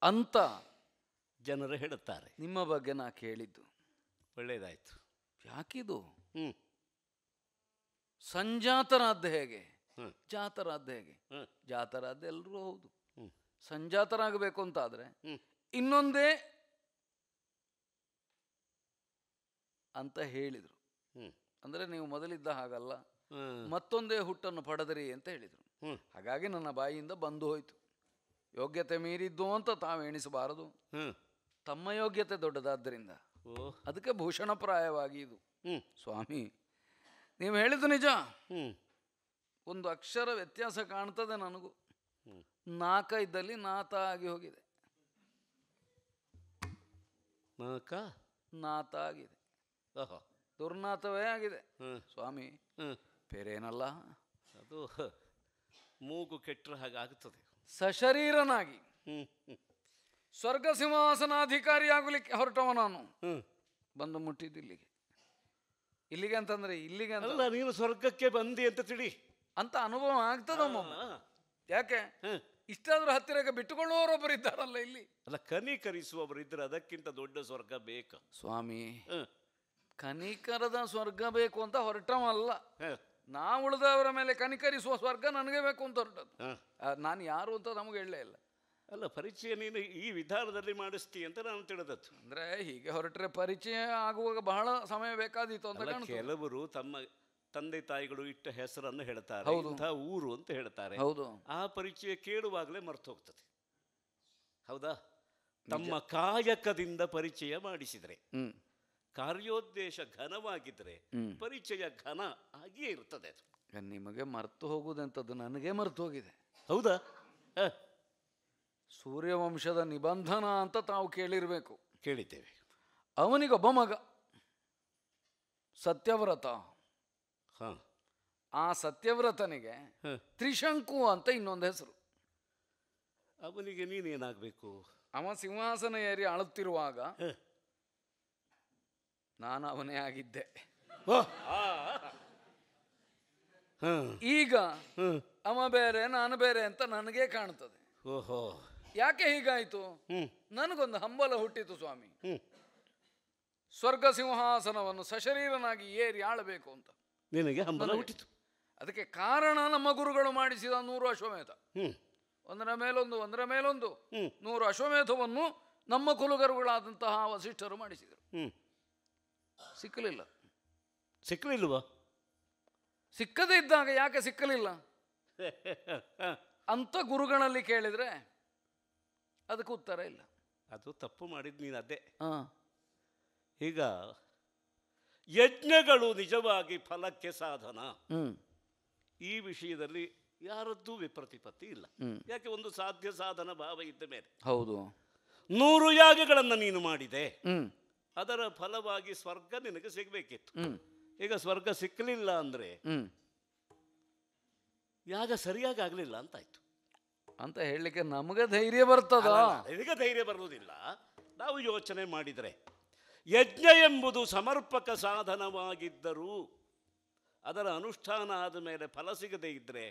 ಅಂತ ಜನರು ಹೇಳುತ್ತಾರೆ. ನಿಮ್ಮ ಬಗ್ಗೆ ನಾ ಕೇಳಿದ್ದು. ಒಳ್ಳೇದಾಯ್ತು. ಯಾಕಿದು? ಹ್ಞೂ ಸಂಜಾತರಾದ ಹೇಗೆ? ಜಾತರಾದ್ದು ಜಾತರಾದ ಹೇಗೆ ಜಾತರಾದ್ದು ಜಾತರಾದ ಎಲ್ಲರೂ ಹೌದು. ಸಂಜಾತರಾಗಬೇಕು ಅಂತಾದರೆ. ಇನ್ನೊಂದೇ ಅಂತ ಹೇಳಿದರು. ಅಂದ್ರೆ ನೀವು ಮೊದಲಿದ್ದ ಹಾಗಲ್ಲ. ಮತ್ತೊಂದೇ ಹುಟ್ಟನ್ನು ಪಡೆದರಿ ಅಂತ ಹೇಳಿದರು. ಹಾಗಾಗಿ ನನ್ನ ಬಾಯಿಯಿಂದ ಬಂದು ಹೋಯಿತು. ಯೋಗ್ಯತೆ ಮೀರಿದ್ದು ಅಂತ ತಾವು ಎಣಿಸಬಾರದು. ತಮ್ಮ ಯೋಗ್ಯತೆ ದೊಡ್ಡದಾದ್ದರಿಂದ. ಅದಕ್ಕೆ ಭೂಷಣಪ್ರಾಯವಾಗಿ ಇದು. ಹ್ಮ್. ಸ್ವಾಮಿ ನೀವು ಹೇಳಿದ್ದು ನಿಜ. ಒಂದು ಅಕ್ಷರ ವ್ಯತ್ಯಾಸ ಕಾಣ್ತದೆ ನನಗೂ. ನಾಕ ಇದ್ದಲ್ಲಿ ನಾತ ಆಗಿ ಹೋಗಿದೆ. ನಾಕ? ನಾತ ಆಗಿದೆ. ಓಹೋ ದುರ್ನಾತವೇ ಆಗಿದೆ ಸ್ವಾಮಿ ಬೇರೇನಲ್ಲ. ಅದು ಮೂಗು ಕೆಟ್ಟರೆ ಹಾಗೆ ಆಗ್ತದೆ ಸಶರೀರನಾಗಿ. ಸ್ವರ್ಗ ಸಿಂಹಾಸನಾಧಿಕಾರಿ ಸಿಂಹಾಸನಾಧಿಕಾರಿಯಾಗಲಿಕ್ಕೆ ಹೊರಟವ ನಾನು. ಬಂದು ಮುಟ್ಟಿದ್ದು ಇಲ್ಲಿಗೆ. ಇಲ್ಲಿಗೆ ಅಂತಂದ್ರೆ ಇಲ್ಲಿಗೆ ಅಂತ. ಅಲ್ಲ ನೀನು ಸ್ವರ್ಗಕ್ಕೆ ಬಂದಿ ಅಂತ ತಿಳಿ. ಅಂತ ಅನುಭವ ಆಗ್ತದ ಯಾಕೆ. ಇಷ್ಟಾದ್ರೂ ಹತ್ತಿರಕ್ಕೆ ಬಿಟ್ಟುಕೊಳ್ಳುವವರೊಬ್ಬರು ಇದ್ದಾರಲ್ಲ ಇಲ್ಲಿ. ಅಲ್ಲ ಕನಿಕರಿಸುವವರು ಇದ್ರೆ ಅದಕ್ಕಿಂತ ದೊಡ್ಡ ಸ್ವರ್ಗ ಬೇಕು. ಸ್ವಾಮಿ. ಕನಿಕರದ ಸ್ವರ್ಗ ಬೇಕು ಅಂತ ಹೊರಟವಲ್ಲ. ನಾ ಉಳಿದವರ ಮೇಲೆ ಕನಿಕರಿಸುವ ಸ್ವರ್ಗ ನನಗೆ ಬೇಕು ಅಂತ ಹೊರಟದ್ದು. ನಾನು ಯಾರು ಅಂತ ನಮಗೆ ಹೇಳಲೇ ಇಲ್ಲ. ಅಲ್ಲ ಪರಿಚಯ ನೀನು ಈ ವಿಧಾನದಲ್ಲಿ ಮಾಡಿಸ್ತಿ ಅಂತ ನಾನು ತಿಳಿದದ್ದು. ಅಂದ್ರೆ ಹೀಗೆ ಹೊರಟ್ರೆ ಪರಿಚಯ ಆಗುವಾಗ ಬಹಳ ಸಮಯ ಬೇಕಾದೀತು ಅಂತ ಕೆಲವರು ತಮ್ಮ ತಂದೆ ತಾಯಿಗಳು ಇಟ್ಟ ಹೆಸರನ್ನು ಹೇಳ್ತಾರೆ. ಇಂಥ ಊರು ಅಂತ ಹೇಳ್ತಾರೆ. ಹೌದು. ಆ ಪರಿಚಯ ಕೇಳುವಾಗಲೇ ಮರ್ತು ಹೋಗ್ತದೆ ಹೌದಾ ತಮ್ಮ ಕಾಯಕದಿಂದ ಪರಿಚಯ ಮಾಡಿಸಿದರೆ. ಕಾರ್ಯೋದ್ದೇಶ ಘನವಾಗಿದ್ದರೆ ಪರಿಚಯ ಘನ ಆಗಿಯೇ ಇರ್ತದೆ ಅದು. ನಿಮಗೆ ಮರ್ತು ಹೋಗುವುದಂಥದ್ದು ನನಗೆ ಮರ್ತು ಹೋಗಿದೆ. ಹೌದಾ? ಸೂರ್ಯವಂಶದ ನಿಬಂಧನ ಅಂತ ತಾವು ಕೇಳಿರಬೇಕು. ಕೇಳಿದ್ದೇವೆ. ಅವನಿಗೊಬ್ಬ ಮಗ. ಸತ್ಯವ್ರತ. ಹಾ. ಆ ಸತ್ಯವ್ರತನಿಗೆ. ತ್ರಿಶಂಕು ಅಂತ ಇನ್ನೊಂದು ಹೆಸರು. ಅವನಿಗೆ ನೀನೇನಾಗಬೇಕು? ಅವ ಸಿಂಹಾಸನ ಏರಿ ಆಳುತ್ತಿರುವಾಗ. ನಾನು ಅವನೇ ಆಗಿದ್ದೆ. ಈಗ ಅವ ಬೇರೆ ನಾನು ಬೇರೆ ಅಂತ ನನಗೇ ಕಾಣ್ತದೆ. ಓಹೋ. ಯಾಕೆ ಹೀಗಾಯಿತು? ನನಗೊಂದು ಹಂಬಲ ಹುಟ್ಟಿತು ಸ್ವಾಮಿ. ಸ್ವರ್ಗ ಸಿಂಹಾಸನವನ್ನು ಸಶರೀರನಾಗಿ ಏರಿ ಆಳಬೇಕು ಅಂತ. ನಿನಗೆ ಹಂಬಲ ಹುಟ್ಟಿತು. ಅದಕ್ಕೆ ಕಾರಣ ನಮ್ಮ ಗುರುಗಳು ಮಾಡಿಸಿದ ನೂರು ಅಶ್ವಮೇಧ. ಹ್ಮ್. ಒಂದರ ಮೇಲೊಂದು ಒಂದರ ಮೇಲೊಂದು. ನೂರು ಅಶ್ವಮೇಧವನ್ನು ನಮ್ಮ ಕುಲುಗರುಗಳಾದಂತಹ ವಸಿಷ್ಠರು ಮಾಡಿಸಿದರು. ಸಿಕ್ಕಲಿಲ್ಲ. ಸಿಕ್ಕಲಿಲ್ವಾ? ಸಿಕ್ಕದೇ ಇದ್ದಾಗ ಯಾಕೆ ಸಿಕ್ಕಲಿಲ್ಲ? ಅಂತ ಗುರುಗಳಲ್ಲಿ ಕೇಳಿದ್ರೆ ಅದಕ್ಕೂ ಉತ್ತರ ಇಲ್ಲ. ಅದು ತಪ್ಪು ಮಾಡಿದ್ ನೀನು ಅದೇ. ಹಾ. ಈಗ ಯಜ್ಞಗಳು ನಿಜವಾಗಿ ಫಲಕ್ಕೆ ಸಾಧನ. ಹ್ಮ್. ಈ ವಿಷಯದಲ್ಲಿ ಯಾರದ್ದೂ ವಿಪ್ರತಿಪತ್ತಿ ಇಲ್ಲ. ಯಾಕೆ ಒಂದು ಸಾಧ್ಯ ಸಾಧನ ಭಾವ ಇದ್ದ ಮೇಲೆ? ಹೌದು. ನೂರು ಯಾಗಗಳನ್ನು ನೀನು ಮಾಡಿದೆ. ಅದರ ಫಲವಾಗಿ ಸ್ವರ್ಗ ನಿನಗೆ ಸಿಗಬೇಕಿತ್ತು. ಈಗ ಸ್ವರ್ಗ ಸಿಕ್ಕಲಿಲ್ಲ ಅಂದರೆ ಯಾಗ ಸರಿಯಾಗಿ ಆಗಲಿಲ್ಲ ಅಂತಾಯ್ತು. ಅಂತ ಹೇಳಲಿಕ್ಕೆ ನಮಗೆ ಧೈರ್ಯ ಬರ್ತದ? ಈಗ ಧೈರ್ಯ ಬರುವುದಿಲ್ಲ. ನಾವು ಯೋಚನೆ ಮಾಡಿದರೆ ಯಜ್ಞ ಎಂಬುದು ಸಮರ್ಪಕ ಸಾಧನವಾಗಿದ್ದರೂ ಅದರ ಅನುಷ್ಠಾನ ಆದ ಮೇಲೆ ಫಲ ಸಿಗದೇ ಇದ್ದರೆ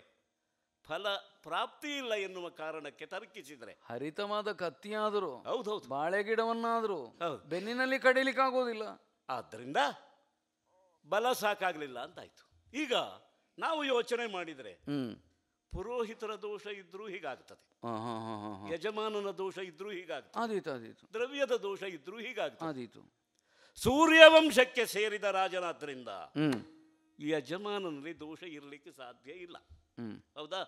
ಫಲ ಪ್ರಾಪ್ತಿ ಇಲ್ಲ ಎನ್ನುವ ಕಾರಣಕ್ಕೆ ತರ್ಕಿಸಿದರೆ. ಹರಿತವಾದ ಕತ್ತಿಯಾದರೂ. ಹೌದೌದು. ಬಾಳೆ ಗಿಡವನ್ನಾದರೂ. ಬೆನ್ನಿನಲ್ಲಿ ಕಡಿಲಿಕ್ಕಾಗೋದಿಲ್ಲ. ಆದ್ದರಿಂದ ಬಲ ಸಾಕಾಗಲಿಲ್ಲ ಅಂತಾಯ್ತು. ಈಗ ನಾವು ಯೋಚನೆ ಮಾಡಿದರೆ ಪುರೋಹಿತರ ದೋಷ ಇದ್ರೂ ಹೀಗಾಗ್ತದೆ. ಯಜಮಾನನ ದೋಷ ಇದ್ರೂ ಹೀಗಾಗ್ತದೆ. ದ್ರವ್ಯದ ದೋಷ ಇದ್ರೂ ಹೀಗಾಗ್ತದೆ. ಸೂರ್ಯವಂಶಕ್ಕೆ ಸೇರಿದ ರಾಜನಾದ್ರಿಂದ ಯಜಮಾನನಲ್ಲಿ ದೋಷ ಇರಲಿಕ್ಕೆ ಸಾಧ್ಯ ಇಲ್ಲ. ಹೌದಾ?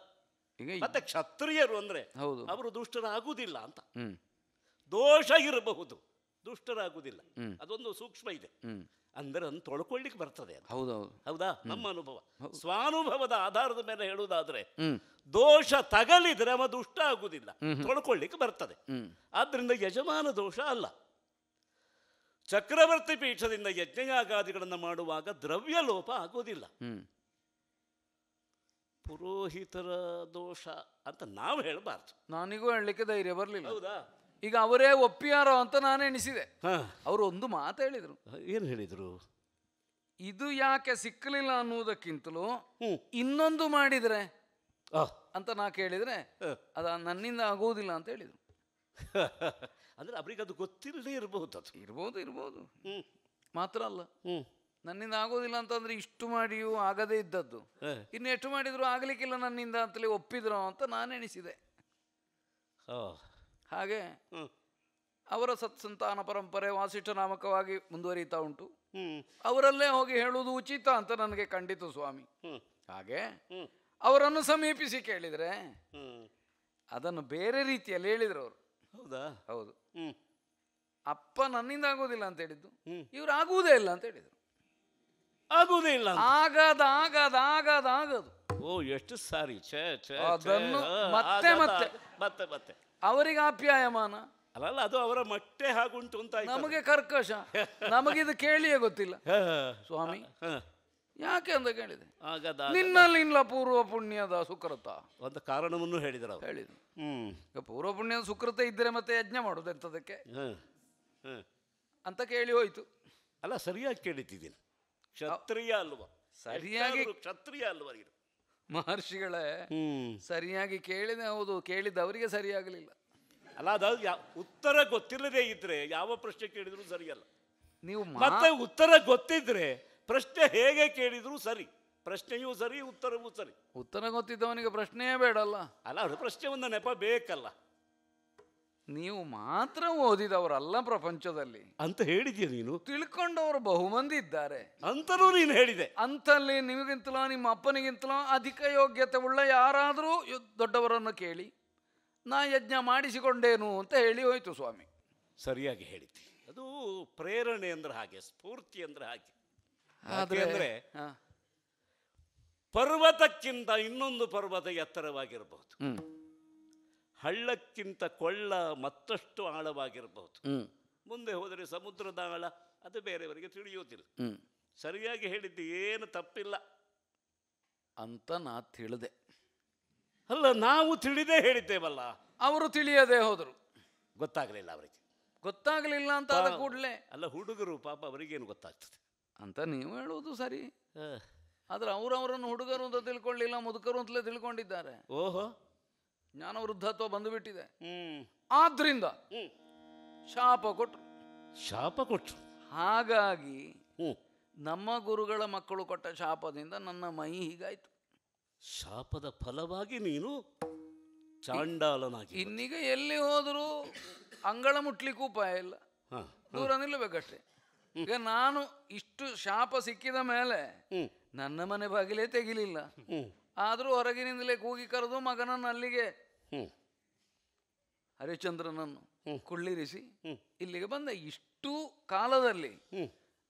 ಮತ್ತೆ ಕ್ಷತ್ರಿಯರು ಅಂದ್ರೆ ಹೌದು. ಅವರು ದುಷ್ಟರಾಗುವುದಿಲ್ಲ ಅಂತ. ದೋಷ ಇರಬಹುದು. ದುಷ್ಟರಾಗುವುದಿಲ್ಲ. ಅದೊಂದು ಸೂಕ್ಷ್ಮ ಇದೆ. ಅಂದ್ರೆ ಅದನ್ನು ತೊಳ್ಕೊಳ್ಳಿಕ್ಕೆ ಬರ್ತದೆ ಹೌದಾ ನಮ್ಮ ಅನುಭವ. ಸ್ವಾನುಭವದ ಆಧಾರದ ಮೇಲೆ ಹೇಳುವುದಾದ್ರೆ ದೋಷ ತಗಲಿದ್ರೆ ಅವ ದುಷ್ಟ ಆಗುವುದಿಲ್ಲ. ತೊಳ್ಕೊಳ್ಳಿಕ್ಕೆ ಬರ್ತದೆ. ಆದ್ರಿಂದ ಆದ್ದರಿಂದ ಯಜಮಾನ ದೋಷ ಅಲ್ಲ. ಚಕ್ರವರ್ತಿ ಪೀಠದಿಂದ ಯಜ್ಞಯಾಗಾದಿಗಳನ್ನು ಮಾಡುವಾಗ ದ್ರವ್ಯ ಲೋಪ ಆಗುವುದಿಲ್ಲ ಪುರೋಹಿತರ ದೋಷ ಅಂತ ನಾವು ಹೇಳಬಾರ್ದು. ನಾನಿಗೂ ಹೇಳಲಿಕ್ಕೆ ಧೈರ್ಯ ಬರಲಿಲ್ಲ. ಹೌದಾ? ಈಗ ಅವರೇ ಒಪ್ಪಿಯಾರೋ ಅಂತ ನಾನು ಎಣಿಸಿದೆ. ಹಾ. ಅವರು ಒಂದು ಮಾತು ಹೇಳಿದರು. ಏನು ಹೇಳಿದರು? ಇದು ಯಾಕೆ ಸಿಕ್ಕಲಿಲ್ಲ ಅನ್ನುವುದಕ್ಕಿಂತಲೂ ಇನ್ನೊಂದು ಮಾಡಿದರೆ. ಅಂತ ನಾ ಕೇಳಿದರೆ ಅದು ನನ್ನಿಂದ ಆಗುವುದಿಲ್ಲ ಅಂತ ಹೇಳಿದರು. ಅಂದರೆ ಅವರಿಗೆ ಅದು ಗೊತ್ತಿಲ್ಲದೆ ಇರಬಹುದು ಅದು. ಇರ್ಬೋದು ಇರ್ಬೋದು. ಮಾತ್ರ ಅಲ್ಲ. ನನ್ನಿಂದ ಆಗೋದಿಲ್ಲ ಅಂತಂದ್ರೆ ಇಷ್ಟು ಮಾಡಿಯೂ ಆಗದೇ ಇದ್ದದ್ದು. ಇನ್ನು ಎಷ್ಟು ಮಾಡಿದ್ರು ಆಗಲಿಕ್ಕಿಲ್ಲ ನನ್ನಿಂದ ಅಂತಲೇ ಒಪ್ಪಿದ್ರು ಅಂತ ನಾನು ಎಣಿಸಿದೆ. ಹಾಗೆ ಅವರ ಸತ್ಸಂತಾನ ಪರಂಪರೆ ವಾಸಿಷ್ಠ ನಾಮಕವಾಗಿ ಮುಂದುವರಿತಾ ಉಂಟು. ಅವರಲ್ಲೇ ಹೋಗಿ ಹೇಳುವುದು ಉಚಿತ ಅಂತ ನನಗೆ ಕಂಡಿತು ಸ್ವಾಮಿ. ಹಾಗೆ ಅವರನ್ನು ಸಮೀಪಿಸಿ ಕೇಳಿದರೆ ಅದನ್ನು ಬೇರೆ ರೀತಿಯಲ್ಲಿ ಹೇಳಿದ್ರು ಅವರು. ಹೌದಾ? ಹೌದು. ಅಪ್ಪ ನನ್ನಿಂದ ಆಗೋದಿಲ್ಲ ಅಂತ ಹೇಳಿದ್ದು. ಇವ್ರು ಆಗುವುದೇ ಇಲ್ಲ ಅಂತ ಹೇಳಿದ್ರು. ಆಗುವುದೇ ಇಲ್ಲ ಅಂತ. ಆಗದ ಆಗದ ಆಗದ ಆಗದು. ಓ ಎಷ್ಟು ಸಾರಿ. ಛೇ ಛೇ ಛೇ. ಅದನ್ನು ಮತ್ತೆ ಮತ್ತೆ. ಮತ್ತೆ ಮತ್ತೆ. ಅವರಿಗೆ ಆಪ್ಯಾಯಮಾನ ಅಲ್ಲ ಅದು ಅವರ ಮಟ್ಟೆ ಹಾಗುಂಟು ಅಂತ ನಮಗೆ ಕರ್ಕಶ. ನಮಗಿದು ಕೇಳಿಯೇ ಗೊತ್ತಿಲ್ಲ. ಸ್ವಾಮಿ. ಯಾಕೆ ಅಂತ ಕೇಳಿದೆ? ನಿನ್ನಲ್ಲಿ ಇಲ್ಲ ಪೂರ್ವ ಪುಣ್ಯದ ಸುಕೃತ. ಒಂದು ಕಾರಣವನ್ನು ಹೇಳಿದ್ರು ಅವರು. ಹೇಳಿದ್ರು. ಹ್ಮ್. ಈಗ ಪೂರ್ವ ಪುಣ್ಯದ ಸುಕೃತ ಇದ್ದರೆ ಮತ್ತೆ ಯಜ್ಞ ಮಾಡುದು ಎಂತದಕ್ಕೆ ಅಂತ ಕೇಳಿ ಹೋಯ್ತು. ಅಲ್ಲ ಸರಿಯಾಗಿ ಕೇಳಿದ್ದೀನಿ ಕ್ಷತ್ರಿಯ ಅಲ್ವಾ? ಸರಿಯಾಗಿ- ಕ್ಷತ್ರಿಯ ಅಲ್ವಾ ಇದು? ಮಹರ್ಷಿಗಳೇ ಸರಿಯಾಗಿ ಕೇಳಿದೆ ಹೌದು ಕೇಳಿದವರಿಗೆ ಸರಿಯಾಗಲಿಲ್ಲ. ಅಲ್ಲ ಅದಾದ ಉತ್ತರ ಗೊತ್ತಿಲ್ಲದೆ ಇದ್ರೆ ಯಾವ ಪ್ರಶ್ನೆ ಕೇಳಿದ್ರು ಸರಿಯಲ್ಲ. ನೀವು ಮತ್ತೆ ಉತ್ತರ ಗೊತ್ತಿದ್ರೆ ಪ್ರಶ್ನೆ ಹೇಗೆ ಕೇಳಿದ್ರು ಸರಿ. ಪ್ರಶ್ನೆಯೂ ಸರಿ ಉತ್ತರವೂ ಸರಿ. ಉತ್ತರ ಗೊತ್ತಿದ್ದವನಿಗೆ ಪ್ರಶ್ನೆಯೇ ಬೇಡಲ್ಲ. ಅಲ್ಲ ಪ್ರಶ್ನೆ ಒಂದು ನೆಪ ಬೇಕಲ್ಲ. ನೀವು ಮಾತ್ರ ಓದಿದವರಲ್ಲ ಪ್ರಪಂಚದಲ್ಲಿ. ಅಂತ ಹೇಳಿದ್ಯಾ ನೀನು? ತಿಳ್ಕೊಂಡವರು ಬಹುಮಂದಿ ಇದ್ದಾರೆ ಅಂತಲೂ ನೀನು ಹೇಳಿದೆ. ಅಂತಲ್ಲಿ ನಿಮಗಿಂತಲೋ ನಿಮ್ಮ ಅಪ್ಪನಿಗಿಂತಲೋ ಅಧಿಕ ಯೋಗ್ಯತೆ ಉಳ್ಳ ಯಾರಾದರೂ ದೊಡ್ಡವರನ್ನು ಕೇಳಿ ನಾ ಯಜ್ಞ ಮಾಡಿಸಿಕೊಂಡೇನು ಅಂತ ಹೇಳಿ ಹೋಯ್ತು ಸ್ವಾಮಿ. ಸರಿಯಾಗಿ ಹೇಳಿದ್ದೆ. ಅದು ಪ್ರೇರಣೆ ಅಂದ್ರೆ ಹಾಗೆ ಸ್ಫೂರ್ತಿ ಅಂದ್ರೆ ಹಾಗೆ. ಆದ್ರೆ ಅಂದ್ರೆ. ಪರ್ವತಕ್ಕಿಂತ ಇನ್ನೊಂದು ಪರ್ವತ ಎತ್ತರವಾಗಿರಬಹುದು. ಹಳ್ಳಕ್ಕಿಂತ ಕೊಳ್ಳ ಮತ್ತಷ್ಟು ಆಳವಾಗಿರಬಹುದು. ಮುಂದೆ ಹೋದರೆ ಸಮುದ್ರದ ಆಳ ಅದು ಬೇರೆಯವರಿಗೆ ತಿಳಿಯುವುದಿಲ್ಲ. ಸರಿಯಾಗಿ ಹೇಳಿದ್ದು ಏನು ತಪ್ಪಿಲ್ಲ. ಅಂತ ನಾ ತಿಳಿದೆ. ಅಲ್ಲ ನಾವು ತಿಳಿದೇ ಹೇಳಿದ್ದೇವಲ್ಲ. ಅವರು ತಿಳಿಯದೆ ಹೋದರು. ಗೊತ್ತಾಗಲಿಲ್ಲ ಅವರಿಗೆ. ಗೊತ್ತಾಗಲಿಲ್ಲ ಅಂತ ಆದ ಕೂಡಲೇ. ಅಲ್ಲ ಹುಡುಗರು ಪಾಪ ಅವರಿಗೇನು ಗೊತ್ತಾಗ್ತದೆ. ಅಂತ ನೀವು ಹೇಳುವುದು ಸರಿ. ಆದರೆ ಆದ್ರೆ ಅವರವರನ್ನು ಹುಡುಗರು ಅಂತ ತಿಳ್ಕೊಳ್ಳಿಲ್ಲ ಮುದುಕರು ಅಂತಲೇ ತಿಳ್ಕೊಂಡಿದ್ದಾರೆ. ಓಹೋ. ಜ್ಞಾನ ವೃದ್ಧತ್ವ ಬಂದುಬಿಟ್ಟಿದೆ. ಬಿಟ್ಟಿದೆ ಆದ್ರಿಂದ ಶಾಪ ಕೊಟ್ರು. ಶಾಪ ಕೊಟ್ರು. ಹಾಗಾಗಿ ನಮ್ಮ ಗುರುಗಳ ಮಕ್ಕಳು ಕೊಟ್ಟ ಶಾಪದಿಂದ ನನ್ನ ಮೈ ಹೀಗಾಯ್ತು. ಶಾಪದ ಫಲವಾಗಿ ನೀನು ಚಾಂಡಾಲನಾಗಿ ಇನ್ನೀಗ ಎಲ್ಲಿ ಹೋದರೂ ಅಂಗಳ ಮುಟ್ಲಿಕ್ಕೂ ಉಪಾಯ ಇಲ್ಲ. ದೂರ ನಿಲ್ಲಬೇಕಷ್ಟೇ. ಈಗ ನಾನು ಇಷ್ಟು ಶಾಪ ಸಿಕ್ಕಿದ ಮೇಲೆ ನನ್ನ ಮನೆ ಬಾಗಿಲೇ ತೆಗಿಲಿಲ್ಲ. ಆದರೂ ಹೊರಗಿನಿಂದಲೇ ಕೂಗಿ ಕರೆದು ಮಗನನ್ನು ಅಲ್ಲಿಗೆ ಹರಿಶ್ಚಂದ್ರನನ್ನು ಹ್ಮ್. ಕುಳ್ಳಿರಿಸಿ ಹ್ಮ್. ಇಲ್ಲಿಗೆ ಬಂದ. ಇಷ್ಟು ಕಾಲದಲ್ಲಿ ಹ್ಮ್.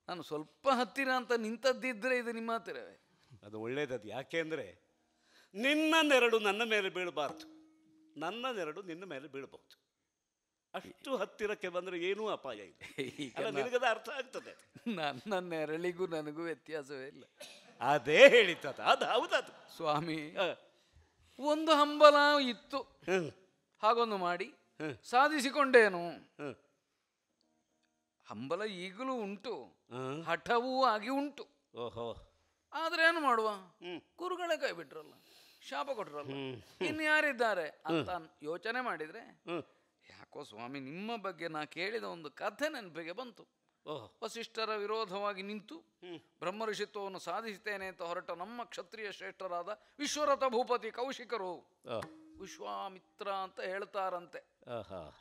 ನಾನು ಸ್ವಲ್ಪ ಹತ್ತಿರ ಅಂತ ನಿಂತದ್ದಿದ್ರೆ ಇದು ನಿಮ್ಮ ಹತ್ತಿರವೇ ಅದು ಒಳ್ಳೇದದು. ಯಾಕೆಂದ್ರೆ ನಿನ್ನ ನೆರಡು ನನ್ನ ಮೇಲೆ ಬೀಳಬಾರ್ದು. ನನ್ನ ನೆರಡು ನಿನ್ನ ಮೇಲೆ ಬೀಳಬಹುದು. ಅಷ್ಟು ಹತ್ತಿರಕ್ಕೆ ಬಂದ್ರೆ ಏನೂ ಅಪಾಯ ಇದೆ ನಿನಗದ ಅರ್ಥ ಆಗ್ತದೆ. ನನ್ನ ನೆರಳಿಗೂ ನನಗೂ ವ್ಯತ್ಯಾಸವೇ ಇಲ್ಲ. ಅದೇ ಹೇಳಿತದ ಅದು ಹೌದದು. ಸ್ವಾಮಿ. ಒಂದು ಹಂಬಲ ಇತ್ತು. ಹಾಗೊಂದು ಮಾಡಿ. ಸಾಧಿಸಿಕೊಂಡೇನು? ಹಂಬಲ ಈಗಲೂ ಉಂಟು. ಹಠವೂ ಆಗಿ ಉಂಟು. ಓಹೋ. ಆದ್ರೆ ಏನು ಮಾಡುವ? ಕುರುಗಳೇ ಗುರುಗಳೇ ಕೈ ಬಿಟ್ರಲ್ಲ. ಶಾಪ ಕೊಟ್ರಲ್ಲ. ಇನ್ಯಾರಿದ್ದಾರೆ ಅಂತ ಯೋಚನೆ ಮಾಡಿದ್ರೆ ಯಾಕೋ ಸ್ವಾಮಿ ನಿಮ್ಮ ಬಗ್ಗೆ ನಾ ಕೇಳಿದ ಒಂದು ಕಥೆ ನೆನಪಿಗೆ ಬಂತು. ವಸಿಷ್ಠರ ವಿರೋಧವಾಗಿ ನಿಂತು ಬ್ರಹ್ಮ ಋಷಿತ್ವವನ್ನು ಸಾಧಿಸುತ್ತೇನೆ ಅಂತ ಹೊರಟ ನಮ್ಮ ಕ್ಷತ್ರಿಯ ಶ್ರೇಷ್ಠರಾದ ವಿಶ್ವರಥ ಭೂಪತಿ ಕೌಶಿಕರು. ವಿಶ್ವಾಮಿತ್ರ ಅಂತ ಹೇಳ್ತಾರಂತೆ. ಆಹಾ.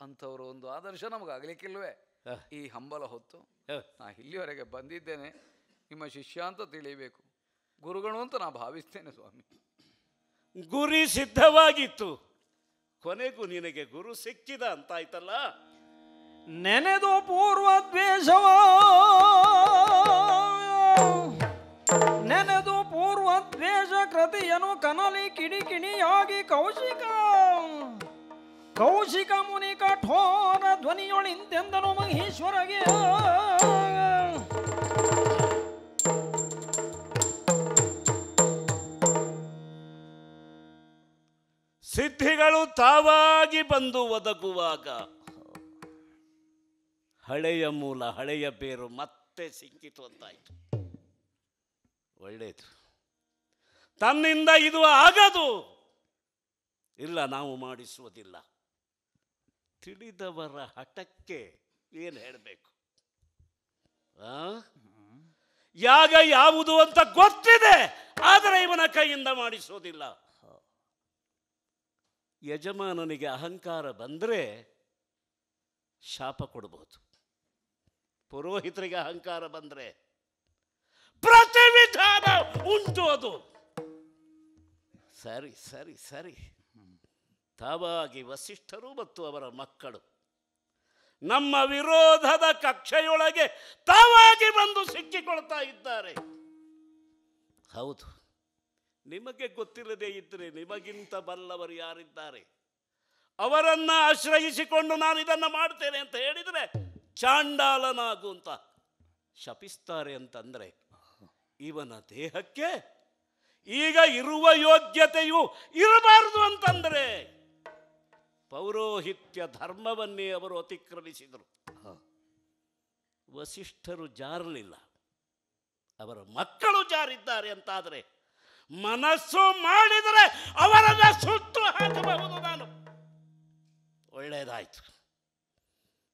ಅಂಥವರು ಒಂದು ಆದರ್ಶ ನಮಗಾಗಲಿಕ್ಕಿಲ್ವೇ. ಈ ಹಂಬಲ ಹೊತ್ತು. ನಾ ಇಲ್ಲಿವರೆಗೆ ಬಂದಿದ್ದೇನೆ. ನಿಮ್ಮ ಶಿಷ್ಯ ಅಂತ ತಿಳಿಯಬೇಕು. ಗುರುಗಳು ಅಂತ ನಾ ಭಾವಿಸ್ತೇನೆ ಸ್ವಾಮಿ. ಗುರಿ ಸಿದ್ಧವಾಗಿತ್ತು. ಕೊನೆಗೂ ನಿನಗೆ ಗುರು ಸಿಕ್ಕಿದ ಅಂತ ಆಯ್ತಲ್ಲ ನೆನೆದು ಪೂರ್ವ ದ್ವೇಷವ ನೆನೆದು ಪೂರ್ವ ದ್ವೇಷ ಕೃತಿಯನು ಕನಲಿ ಕಿಡಿಕಿಣಿಯಾಗಿ ಕೌಶಿಕ. ಕೌಶಿಕ ಮುನಿ ಕಠೋರ ಧ್ವನಿಯೊಳಿಂತೆಂದನು ಮಹೇಶ್ವರಗೆ. ಸಿದ್ಧಿಗಳು ತಾವಾಗಿ ಬಂದು ಒದಗುವಾಗ ಹಳೆಯ ಮೂಲ, ಹಳೆಯ ಬೇರು ಮತ್ತೆ ಸಿಕ್ಕಿತು ಅಂತಾಯಿತು. ಒಳ್ಳೆಯದು. ತನ್ನಿಂದ ಇದು ಆಗದು. ಇಲ್ಲ, ನಾವು ಮಾಡಿಸುವುದಿಲ್ಲ. ತಿಳಿದವರ ಹಠಕ್ಕೆ ಏನು ಹೇಳಬೇಕು? ಯಾಗ ಯಾವುದು ಅಂತ ಗೊತ್ತಿದೆ, ಆದರೆ ಇವನ ಕೈಯಿಂದ ಮಾಡಿಸೋದಿಲ್ಲ ಯಜಮಾನನಿಗೆ ಅಹಂಕಾರ ಬಂದರೆ ಶಾಪ ಕೊಡಬಹುದು ಪುರೋಹಿತರಿಗೆ ಅಹಂಕಾರ ಬಂದರೆ ಪ್ರತಿವಿಧಾನ ಉಂಟು ಅದು. ಸರಿ ಸರಿ ಸರಿ. ತಾವಾಗಿ ವಸಿಷ್ಠರು ಮತ್ತು ಅವರ ಮಕ್ಕಳು, ನಮ್ಮ ವಿರೋಧದ ಕಕ್ಷೆಯೊಳಗೆ ತಾವಾಗಿ ಬಂದು ಸಿಕ್ಕಿಕೊಳ್ತಾ ಇದ್ದಾರೆ. ಹೌದು. ನಿಮಗೆ ಗೊತ್ತಿಲ್ಲದೆ ಇದ್ದರೆ ನಿಮಗಿಂತ ಬಲ್ಲವರು ಯಾರಿದ್ದಾರೆ? ಅವರನ್ನು ಆಶ್ರಯಿಸಿಕೊಂಡು ನಾನು ಇದನ್ನು ಮಾಡ್ತೇನೆ ಅಂತ ಹೇಳಿದರೆ ಚಾಂಡಾಲನಾಗು ಅಂತ ಶಪಿಸ್ತಾರೆ ಅಂತಂದ್ರೆ ಇವನ ದೇಹಕ್ಕೆ ಈಗ ಇರುವ ಯೋಗ್ಯತೆಯು ಇರಬಾರದು ಅಂತಂದ್ರೆ ಪೌರೋಹಿತ್ಯ ಧರ್ಮವನ್ನೇ ಅವರು ಅತಿಕ್ರಮಿಸಿದರು. ವಸಿಷ್ಠರು ಜಾರಲಿಲ್ಲ. ಅವರ ಮಕ್ಕಳು ಜಾರಿದ್ದಾರೆ ಅಂತಾದರೆ ಮನಸ್ಸು ಮಾಡಿದರೆ ಅವರನ್ನ ಸುಟ್ಟು ಹಾಕಬಹುದು ನಾನು. ಒಳ್ಳೆಯದಾಯಿತು.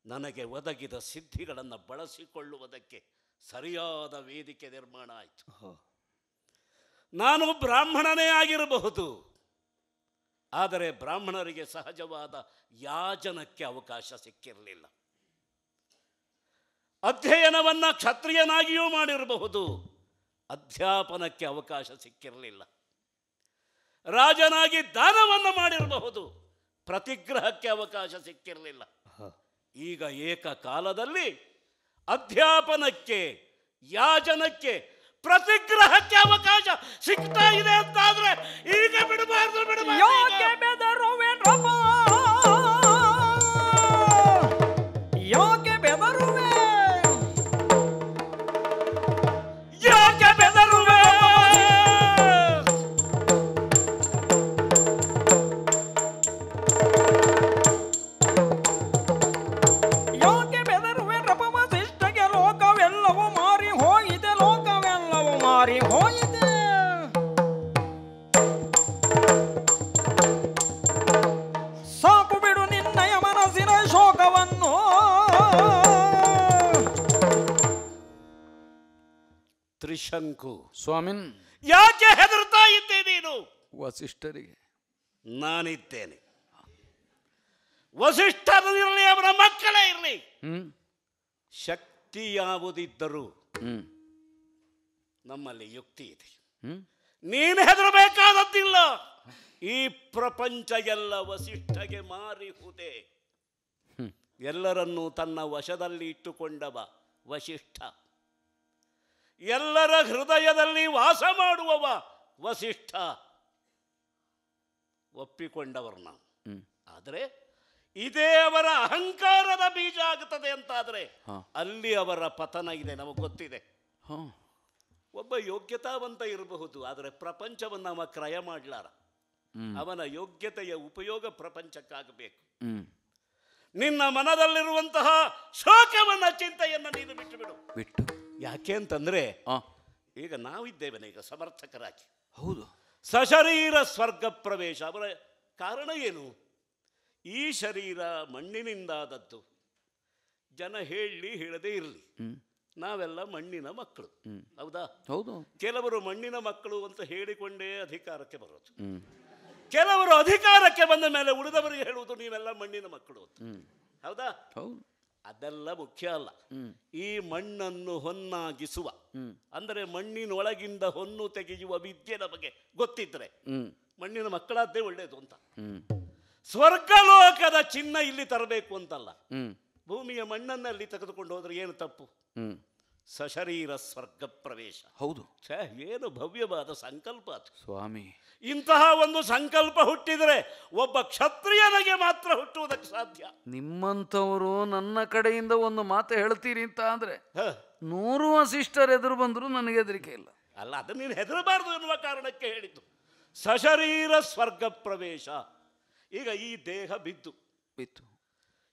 ನನಗೆ ಒದಗಿದ ಸಿದ್ಧಿಗಳನ್ನು ಬಳಸಿಕೊಳ್ಳುವುದಕ್ಕೆ ಸರಿಯಾದ ವೇದಿಕೆ ನಿರ್ಮಾಣ ಆಯಿತು. ನಾನು ಬ್ರಾಹ್ಮಣನೇ ಆಗಿರಬಹುದು. ಆದರೆ ಬ್ರಾಹ್ಮಣರಿಗೆ ಸಹಜವಾದ ಯಾಜನಕ್ಕೆ ಅವಕಾಶ ಸಿಕ್ಕಿರಲಿಲ್ಲ. ಅಧ್ಯಯನವನ್ನು ಕ್ಷತ್ರಿಯನಾಗಿಯೂ ಮಾಡಿರಬಹುದು. ಅಧ್ಯಾಪನಕ್ಕೆ ಅವಕಾಶ ಸಿಕ್ಕಿರಲಿಲ್ಲ. ರಾಜನಾಗಿ ದಾನವನ್ನು ಮಾಡಿರಬಹುದು. ಪ್ರತಿಗ್ರಹಕ್ಕೆ ಅವಕಾಶ ಸಿಕ್ಕಿರಲಿಲ್ಲ. ಈಗ ಏಕಕಾಲದಲ್ಲಿ ಅಧ್ಯಾಪನಕ್ಕೆ ಯಾಜನಕ್ಕೆ ಪ್ರತಿಗ್ರಹಕ್ಕೆ ಅವಕಾಶ ಸಿಗ್ತಾ ಇದೆ ಅಂತಾದ್ರೆ ಈಗ ಬಿಡಬಾರ್ದು ಬಿಡಬಾರ್ದು ತ್ರಿಶಂಕು ಸ್ವಾಮಿನ್ ಯಾಕೆ ಹೆದರ್ತಾ ಇದ್ದೆ ನೀನು? ವಸಿಷ್ಠರಿಗೆ. ನಾನಿದ್ದೇನೆ. ವಸಿಷ್ಠರಿರಲಿ ಅವರ ಮಕ್ಕಳೇ ಇರಲಿ. ಶಕ್ತಿ ಯಾವುದಿದ್ದರೂ ನಮ್ಮಲ್ಲಿ ಯುಕ್ತಿ ಇದೆ. ನೀನು ಹೆದರಬೇಕಾದದ್ದಿಲ್ಲ. ಈ ಪ್ರಪಂಚ ಎಲ್ಲ ವಸಿಷ್ಠಗೆ ಮಾರಿಹುದೆ. ಎಲ್ಲರನ್ನೂ ತನ್ನ ವಶದಲ್ಲಿ ಇಟ್ಟುಕೊಂಡವ ವಸಿಷ್ಠ. ಎಲ್ಲರ ಹೃದಯದಲ್ಲಿ ವಾಸ ಮಾಡುವವ ವಸಿಷ್ಠ. ಒಪ್ಪಿಕೊಂಡವರು ನಾವು. ಆದರೆ ಇದೇ ಅವರ ಅಹಂಕಾರದ ಬೀಜ ಆಗುತ್ತದೆ ಅಂತಾದರೆ. ಅಲ್ಲಿ ಅವರ ಪತನ ಇದೆ ನಮಗೆ ಗೊತ್ತಿದೆ. ಒಬ್ಬ ಯೋಗ್ಯತಾವಂತ ಇರಬಹುದು ಆದರೆ ಪ್ರಪಂಚವನ್ನು ಅವ ಕ್ರಯ ಮಾಡಲಾರ. ಅವನ ಯೋಗ್ಯತೆಯ ಉಪಯೋಗ ಪ್ರಪಂಚಕ್ಕಾಗಬೇಕು. ನಿನ್ನ ಮನದಲ್ಲಿರುವಂತಹ ಶೋಕವನ್ನ ಚಿಂತೆಯನ್ನು ನೀನು ಬಿಟ್ಟು ಬಿಡು. ಬಿಟ್ಟು. ಯಾಕೆ ಅಂತಂದ್ರೆ ಈಗ ನಾವಿದ್ದೇವೆ ಈಗ ಸಮರ್ಥಕರಾಗಿ. ಹೌದು. ಸಶರೀರ ಸ್ವರ್ಗ ಪ್ರವೇಶ. ಅವರ ಕಾರಣ ಏನು? ಈ ಶರೀರ ಮಣ್ಣಿನಿಂದಾದದ್ದು. ಜನ ಹೇಳಿ ಹೇಳದೇ ಇರಲಿ. ನಾವೆಲ್ಲ ಮಣ್ಣಿನ ಮಕ್ಕಳು. ಹೌದಾ? ಹೌದು. ಕೆಲವರು ಮಣ್ಣಿನ ಮಕ್ಕಳು ಅಂತ ಹೇಳಿಕೊಂಡೇ ಅಧಿಕಾರಕ್ಕೆ ಬರೋದು. ಕೆಲವರು ಅಧಿಕಾರಕ್ಕೆ ಬಂದ ಮೇಲೆ ಉಳಿದವರಿಗೆ ಹೇಳುವುದು ನೀವೆಲ್ಲ ಮಣ್ಣಿನ ಮಕ್ಕಳು ಅಂತ. ಹೌದಾ? ಹೌದು. ಅದೆಲ್ಲ ಮುಖ್ಯ ಅಲ್ಲ. ಈ ಮಣ್ಣನ್ನು ಹೊನ್ನಾಗಿಸುವ ಅಂದರೆ ಮಣ್ಣಿನೊಳಗಿಂದ ಹೊನ್ನು ತೆಗೆಯುವ ವಿದ್ಯೆ ನಮಗೆ ಗೊತ್ತಿದ್ರೆ ಮಣ್ಣಿನ ಮಕ್ಕಳಾದ್ದೇ ಒಳ್ಳೆಯದು ಅಂತ. ಸ್ವರ್ಗಲೋಕದ ಚಿನ್ನ ಇಲ್ಲಿ ತರಬೇಕು ಅಂತಲ್ಲ. ಭೂಮಿಯ ಮಣ್ಣನ್ನಲ್ಲಿ ತೆಗೆದುಕೊಂಡು ಹೋದ್ರೆ ಏನು ತಪ್ಪು? ಸಶರೀರ ಸ್ವರ್ಗ ಪ್ರವೇಶ ಹೌದು. ಛೇ ಏನು ಭವ್ಯವಾದ ಸಂಕಲ್ಪ ಅದು. ಸ್ವಾಮಿ. ಇಂತಹ ಒಂದು ಸಂಕಲ್ಪ ಹುಟ್ಟಿದರೆ ಒಬ್ಬ ಕ್ಷತ್ರಿಯನಿಗೆ ಮಾತ್ರ ಹುಟ್ಟುವುದಕ್ಕೆ ಸಾಧ್ಯ. ನಿಮ್ಮಂಥವರು ನನ್ನ ಕಡೆಯಿಂದ ಒಂದು ಮಾತು ಹೇಳ್ತೀರಿ ಅಂತ ಅಂದರೆ. ನೂರು ವಸಿಷ್ಠರು ಎದುರು ಬಂದರೂ ನನಗೆ ಹೆದರಿಕೆ ಇಲ್ಲ. ಅಲ್ಲ ಅದು ನೀನು ಹೆದರಬಾರದು ಎನ್ನುವ ಕಾರಣಕ್ಕೆ ಹೇಳಿದ್ದು. ಸಶರೀರ ಸ್ವರ್ಗ ಪ್ರವೇಶ ಈಗ ಈ ದೇಹ ಬಿದ್ದು. ಬಿತ್ತು.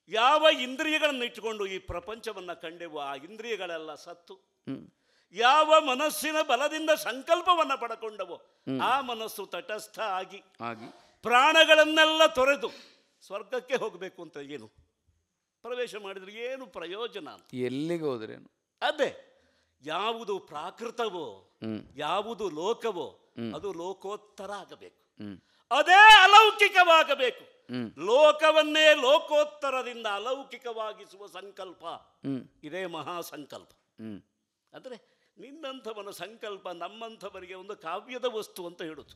ಯಾವ ಇಂದ್ರಿಯಗಳನ್ನು ಇಟ್ಟುಕೊಂಡು ಈ ಪ್ರಪಂಚವನ್ನು ಕಂಡೆವು ಆ ಇಂದ್ರಿಯಗಳೆಲ್ಲ ಸತ್ತು. ಯಾವ ಮನಸ್ಸಿನ ಬಲದಿಂದ ಸಂಕಲ್ಪವನ್ನು ಪಡ್ಕೊಂಡವು ಆ ಮನಸ್ಸು ತಟಸ್ಥ ಆಗಿ. ಪ್ರಾಣಗಳನ್ನೆಲ್ಲ ತೊರೆದು ಸ್ವರ್ಗಕ್ಕೆ ಹೋಗಬೇಕು ಅಂತ ಏನು? ಪ್ರವೇಶ ಮಾಡಿದ್ರೆ ಏನು ಪ್ರಯೋಜನ ಅಂತ? ಎಲ್ಲಿಗೆ ಹೋದ್ರೇನು ಅದೇ ಯಾವುದು ಪ್ರಾಕೃತವೋ ಯಾವುದು ಲೋಕವೋ ಅದು ಲೋಕೋತ್ತರ ಆಗಬೇಕು. ಅದೇ ಅಲೌಕಿಕವಾಗಬೇಕು. ಲೋಕವನ್ನೇ ಲೋಕೋತ್ತರದಿಂದ ಅಲೌಕಿಕವಾಗಿಸುವ ಸಂಕಲ್ಪ. ಇದೇ ಮಹಾಸಂಕಲ್ಪ ಸಂಕಲ್ಪ. ಅಂದರೆ ನಿನ್ನಂಥವನ ಸಂಕಲ್ಪ ನಮ್ಮಂಥವರಿಗೆ ಒಂದು ಕಾವ್ಯದ ವಸ್ತು ಅಂತ ಹೇಳುದು.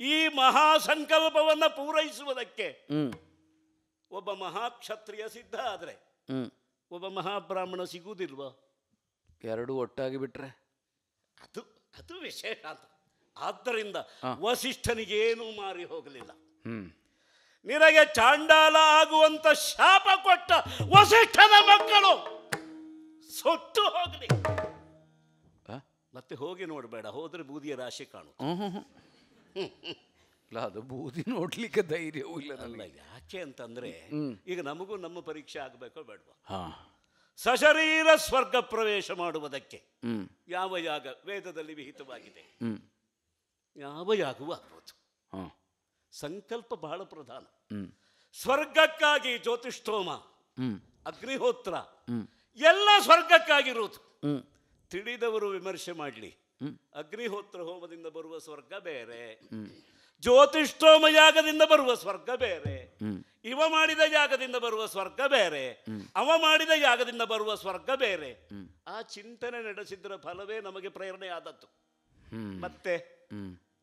ಈ ಮಹಾಸಂಕಲ್ಪವನ್ನು ಪೂರೈಸುವುದಕ್ಕೆ ಹ್ಮ್. ಒಬ್ಬ ಮಹಾಕ್ಷತ್ರಿಯ ಸಿದ್ಧ ಆದರೆ ಒಬ್ಬ ಮಹಾಬ್ರಾಹ್ಮಣ ಸಿಗುವುದಿಲ್ವ ಎರಡು ಒಟ್ಟಾಗಿ ಬಿಟ್ರೆ? ಅದು ಅದು ವಿಶೇಷ ಅಂತ. ಆದ್ದರಿಂದ ವಸಿಷ್ಠನಿಗೇನೂ ಮಾರಿ ಹೋಗಲಿಲ್ಲ. ನಿನಗೆ ಚಾಂಡಾಲ ಆಗುವಂತ ಶಾಪ ಕೊಟ್ಟ ವಸಿಷ್ಠನ ಮಕ್ಕಳು ಸೊಟ್ಟು ಹೋಗಲಿ? ಮತ್ತೆ ಹೋಗಿ ನೋಡಬೇಡ ಹೋದ್ರೆ ಬೂದಿಯ ರಾಶಿ ಕಾಣು. ಇಲ್ಲ ಅದು ಬೂದಿ ನೋಡ್ಲಿಕ್ಕೆ ಧೈರ್ಯವೂ ಇಲ್ಲ ಅಲ್ಲ ಯಾಕೆ ಅಂತಂದ್ರೆ ಈಗ ನಮಗೂ ನಮ್ಮ ಪರೀಕ್ಷೆ ಆಗಬೇಕೋ ಬೇಡವಾ? ಸಶರೀರ ಸ್ವರ್ಗ ಪ್ರವೇಶ ಮಾಡುವುದಕ್ಕೆ ಯಾವ ಯಾಗ ವೇದದಲ್ಲಿ ವಿಹಿತವಾಗಿದೆ. ಯಾವ ಯಾಗವೂ ಆಗ್ಬೋದು ಸಂಕಲ್ಪ ಬಹಳ ಪ್ರಧಾನ. ಸ್ವರ್ಗಕ್ಕಾಗಿ ಜ್ಯೋತಿಷ್ಠೋಮ ಅಗ್ನಿಹೋತ್ರ ಎಲ್ಲ ಸ್ವರ್ಗಕ್ಕಾಗಿರುವುದು ಹ್ಮ್. ತಿಳಿದವರು ವಿಮರ್ಶೆ ಮಾಡಲಿ. ಅಗ್ನಿಹೋತ್ರ ಹೋಮದಿಂದ ಬರುವ ಸ್ವರ್ಗ ಬೇರೆ. ಜ್ಯೋತಿಷ್ಠೋಮ ಯಾಗದಿಂದ ಬರುವ ಸ್ವರ್ಗ ಬೇರೆ. ಇವ ಮಾಡಿದ ಯಾಗದಿಂದ ಬರುವ ಸ್ವರ್ಗ ಬೇರೆ. ಅವ ಮಾಡಿದ ಯಾಗದಿಂದ ಬರುವ ಸ್ವರ್ಗ ಬೇರೆ. ಆ ಚಿಂತನೆ ನಡೆಸಿದ್ರ ಫಲವೇ ನಮಗೆ ಪ್ರೇರಣೆ ಆದದ್ದು ಮತ್ತೆ?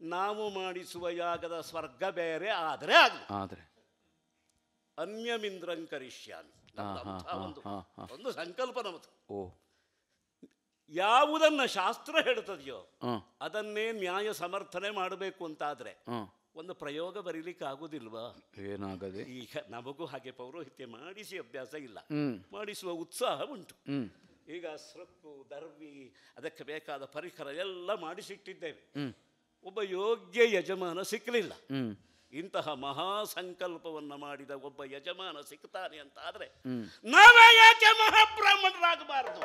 ನಾವು ಮಾಡಿಸುವ ಯಾಗದ ಸ್ವರ್ಗ ಬೇರೆ ಆದರೆ ಆಗಲಿ. ಆದರೆ. ಅನ್ಯಮಿಂದ್ರಂ ಕರಿಷ್ಯಾಮಿ. ಒಂದು ಸಂಕಲ್ಪ ನಮ್ಮದು ಓ. ಯಾವುದನ್ನ ಶಾಸ್ತ್ರ ಹೇಳ್ತದೆಯೋ ಅದನ್ನೇ ನ್ಯಾಯ ಸಮರ್ಥನೆ ಮಾಡಬೇಕು ಅಂತಾದ್ರೆ ಒಂದು ಪ್ರಯೋಗ ಬರೀಲಿಕ್ಕೆ ಆಗುದಿಲ್ವಾ ಏನಾಗದೆ? ಈಗ ನಮಗೂ ಹಾಗೆ ಪೌರೋಹಿತ್ಯ ಮಾಡಿಸಿ ಅಭ್ಯಾಸ ಇಲ್ಲ. ಮಾಡಿಸುವ ಉತ್ಸಾಹ ಉಂಟು. ಈಗ ಸೊಪ್ಪು ದರ್ವಿ ಅದಕ್ಕೆ ಬೇಕಾದ ಪರಿಕರ ಎಲ್ಲ ಮಾಡಿಸಿಟ್ಟಿದ್ದೇವೆ. ಒಬ್ಬ ಯೋಗ್ಯ ಯಜಮಾನ ಸಿಕ್ಕಲಿಲ್ಲ ಇಂತಹ ಮಹಾ ಸಂಕಲ್ಪವನ್ನ ಮಾಡಿದ ಒಬ್ಬ ಯಜಮಾನ ಸಿಗ್ತಾನೆ ಅಂತ ಆದರೆ. ನಾವೇ ಯಾಕೆ ಮಹಾಬ್ರಾಹ್ಮಣರಾಗಬಾರದು?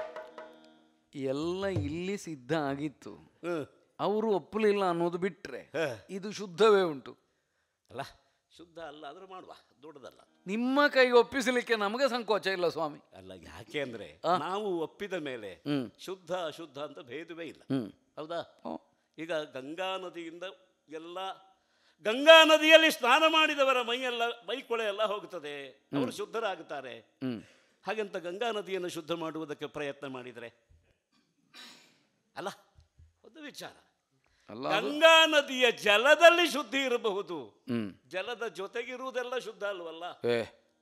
ಎಲ್ಲ ಇಲ್ಲಿ ಸಿದ್ಧ ಆಗಿತ್ತು. ಅವರು ಒಪ್ಪಲಿಲ್ಲ ಅನ್ನೋದು ಬಿಟ್ರೆ ಹ. ಇದು ಶುದ್ಧವೇ ಉಂಟು. ಅಲ್ಲ ಶುದ್ಧ ಅಲ್ಲ ಆದರೂ ಮಾಡುವ ದೊಡ್ಡದಲ್ಲ. ನಿಮ್ಮ ಕೈಗೆ ಒಪ್ಪಿಸಲಿಕ್ಕೆ ನಮಗೆ ಸಂಕೋಚ ಇಲ್ಲ ಸ್ವಾಮಿ. ಅಲ್ಲ ಯಾಕೆ ಅಂದ್ರೆ ನಾವು ಒಪ್ಪಿದ ಮೇಲೆ. ಶುದ್ಧ ಅಶುದ್ಧ ಅಂತ ಭೇದವೇ ಇಲ್ಲ. ಹೌದಾ. ಈಗ ಗಂಗಾ ನದಿಯಿಂದ ಎಲ್ಲ ಗಂಗಾ ನದಿಯಲ್ಲಿ ಸ್ನಾನ ಮಾಡಿದವರ ಮೈಯೆಲ್ಲ ಮೈ ಕೊಳೆ ಎಲ್ಲ ಹೋಗುತ್ತದೆ. ಅವರು ಶುದ್ಧರಾಗುತ್ತಾರೆ. ಹಾಗೆಂತ ಗಂಗಾ ನದಿಯನ್ನು ಶುದ್ಧ ಮಾಡುವುದಕ್ಕೆ ಪ್ರಯತ್ನ ಮಾಡಿದರೆ ಅಲ್ಲ ಒಂದು ವಿಚಾರ. ಗಂಗಾ ನದಿಯ ಜಲದಲ್ಲಿ ಶುದ್ಧಿ ಇರಬಹುದು. ಜಲದ ಜೊತೆಗಿರುವುದೆಲ್ಲ ಶುದ್ಧ ಅಲ್ವಲ್ಲ?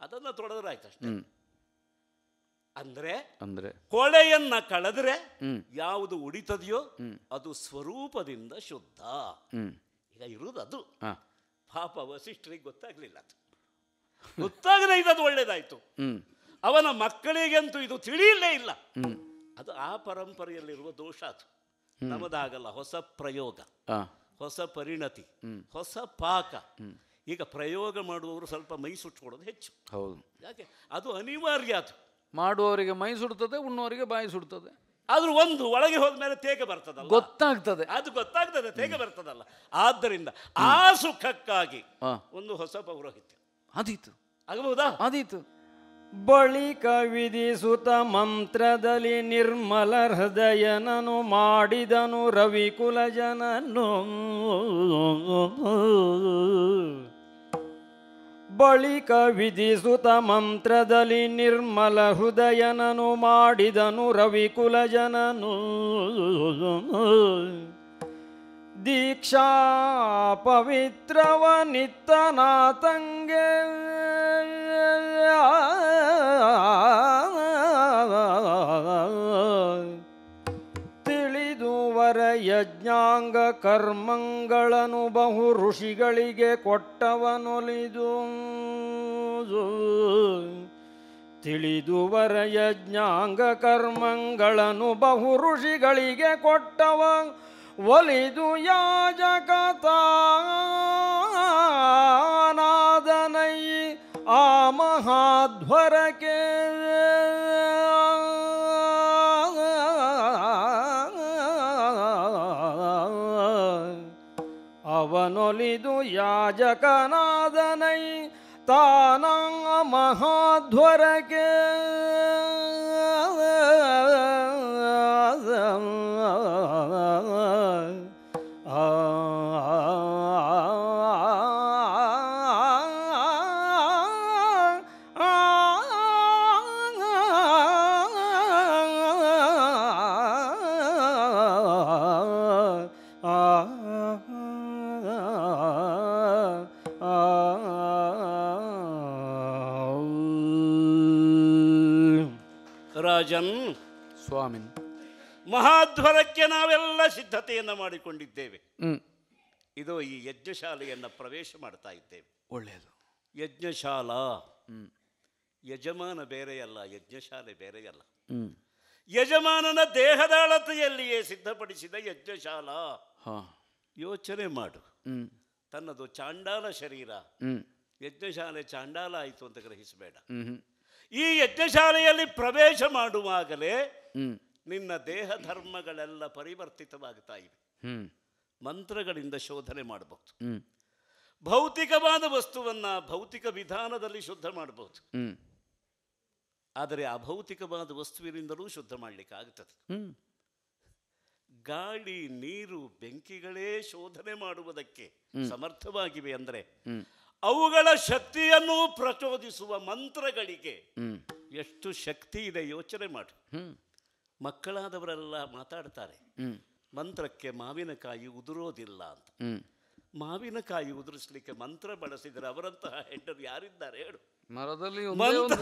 ಅದನ್ನು ತೊಳೆದ್ರಾಯ್ತಷ್ಟೇ ಹ್ಮ್. ಅಂದ್ರೆ ಅಂದ್ರೆ? ಕೊಳೆಯನ್ನ ಕಳೆದ್ರೆ ಯಾವುದು ಉಡಿತದೆಯೋ ಅದು ಸ್ವರೂಪದಿಂದ ಶುದ್ಧ. ಈಗ ಇರುವುದು ಅದು ಹಾ. ಪಾಪ ವಸಿಷ್ಠರಿಗೆ ಗೊತ್ತಾಗ್ಲಿಲ್ಲ ಅದು. ಗೊತ್ತಾಗದೆ ಇದ್ದದು ಒಳ್ಳೇದಾಯ್ತು. ಅವನ ಮಕ್ಕಳಿಗಂತೂ ಇದು ತಿಳಿಯಲೇ ಇಲ್ಲ. ಅದು ಆ ಪರಂಪರೆಯಲ್ಲಿರುವ ದೋಷ ಅದು. ನಮದಾಗಲ್ಲ ಹೊಸ ಪ್ರಯೋಗ. ಹೊಸ ಪರಿಣತಿ. ಹೊಸ ಪಾಕ. ಈಗ ಪ್ರಯೋಗ ಮಾಡುವವರು ಸ್ವಲ್ಪ ಮೈ ಸುಟ್ಕೊಳ್ಳೋದು ಹೆಚ್ಚು. ಹೌದು. ಯಾಕೆ? ಅದು ಅನಿವಾರ್ಯ ಅದು. ಮಾಡುವವರಿಗೆ ಮೈ ಸುಡ್ತದೆ ಉಣ್ಣುವವರಿಗೆ ಬಾಯಿ ಸುಡ್ತದೆ. ಆದ್ರೂ ಒಂದು ಒಳಗೆ ಹೋದ ಮೇಲೆ ತೇಗ ಬರ್ತದಲ್ಲ? ಗೊತ್ತಾಗ್ತದೆ. ಅದು ಗೊತ್ತಾಗ್ತದೆ ತೇಗ ಬರ್ತದಲ್ಲ. ಆದ್ದರಿಂದ ಆ ಸುಖಕ್ಕಾಗಿ ಒಂದು ಹೊಸ ಪೌರೋಹಿತ್ಯ. ಅದೀತು ಆಗಬಹುದಾ? ಅದೀತು ಬಳಿಕ ವಿಧಿಸುತ ಮಂತ್ರದಲ್ಲಿ ನಿರ್ಮಲ ಹೃದಯನನು ಮಾಡಿದನು ರವಿಕುಲ ಜನನು. ಬಳಿಕ ವಿಧಿಸುತ ಮಂತ್ರದಲ್ಲಿ ನಿರ್ಮಲ ಹೃದಯನನು ಮಾಡಿದನು ರವಿಕುಲ ಜನನು ದೀಕ್ಷಾ ಪವಿತ್ರವ ನಿತ್ತನಾತಂಗೆ ತಿಳಿದುವರ ಯಜ್ಞಾಂಗ ಕರ್ಮಗಳನ್ನು ಬಹು ಋಷಿಗಳಿಗೆ ಕೊಟ್ಟವನೊಲಿದು. ತಿಳಿದುವರ ಯಜ್ಞಾಂಗ ಕರ್ಮಗಳನ್ನು ಬಹು ಋಷಿಗಳಿಗೆ ಕೊಟ್ಟವ, ಒಲಿದು ಯಾಜಕತಾನಾದನೈ ಆ ಮಹಾಧ್ವರಕ್ಕೆ ಅವನೊಲಿದು ಯಾಜಕನಾದನೈ ತಾನ ಮಹಾಧ್ವರಕ್ಕೆ ಮಹಾಧ್ವರಕ್ಕೆ ನಾವೆಲ್ಲ ಸಿದ್ಧತೆಯನ್ನು ಮಾಡಿಕೊಂಡಿದ್ದೇವೆ. ಇದು ಈ ಯಜ್ಞಶಾಲೆಯನ್ನು ಪ್ರವೇಶ ಮಾಡ್ತಾ ಇದ್ದೇವೆ. ಒಳ್ಳೆಯದು ಯಜ್ಞಶಾಲಾ. ಯಜಮಾನ ಬೇರೆಯಲ್ಲ ಯಜ್ಞಶಾಲೆ ಬೇರೆಯಲ್ಲ. ಯಜಮಾನನ ದೇಹದ ಅಳತೆಯಲ್ಲಿಯೇ ಸಿದ್ಧಪಡಿಸಿದ ಯಜ್ಞಶಾಲಾ. ಯೋಚನೆ ಮಾಡು. ತನ್ನದು ಚಾಂಡಾಲ ಶರೀರ. ಯಜ್ಞಶಾಲೆ ಚಾಂಡಾಲ ಆಯಿತು ಅಂತ ಗ್ರಹಿಸಬೇಡ. ಈ ಯಜ್ಞಶಾಲೆಯಲ್ಲಿ ಪ್ರವೇಶ ಮಾಡುವಾಗಲೇ ನಿನ್ನ ದೇಹ ಧರ್ಮಗಳೆಲ್ಲ ಪರಿವರ್ತಿತವಾಗ್ತಾ ಇವೆ. ಮಂತ್ರಗಳಿಂದ ಶೋಧನೆ ಮಾಡಬಹುದು ಭೌತಿಕವಾದ ವಸ್ತುವನ್ನ ಭೌತಿಕ ವಿಧಾನದಲ್ಲಿ ಶುದ್ಧ ಮಾಡಬಹುದು ಆದರೆ ಅಭೌತಿಕವಾದ ವಸ್ತುವಿನಿಂದಲೂ ಶುದ್ಧ ಮಾಡಲಿಕ್ಕೆ ಆಗ್ತದೆ. ಹ್ಮ್. ಗಾಳಿ ನೀರು ಬೆಂಕಿಗಳೇ ಶೋಧನೆ ಮಾಡುವುದಕ್ಕೆ ಸಮರ್ಥವಾಗಿವೆ ಅಂದರೆ ಅವುಗಳ ಶಕ್ತಿಯನ್ನು ಪ್ರಚೋದಿಸುವ ಮಂತ್ರಗಳಿಗೆ ಎಷ್ಟು ಶಕ್ತಿ ಇದೆ ಯೋಚನೆ ಮಾಡು. ಮಕ್ಕಳಾದವರೆಲ್ಲ ಮಾತಾಡ್ತಾರೆ. ಮಂತ್ರಕ್ಕೆ ಮಾವಿನಕಾಯಿ ಉದುರೋದಿಲ್ಲ ಅಂತ. ಮಾವಿನಕಾಯಿ ಉದುರಿಸ್ಲಿಕ್ಕೆ ಮಂತ್ರ ಬಳಸಿದರೆ ಅವರಂತಹ ಹೆಡ್ಡರು ಯಾರಿದ್ದಾರೆ ಹೇಳು. ಮರದಲ್ಲಿ ಮಂತ್ರ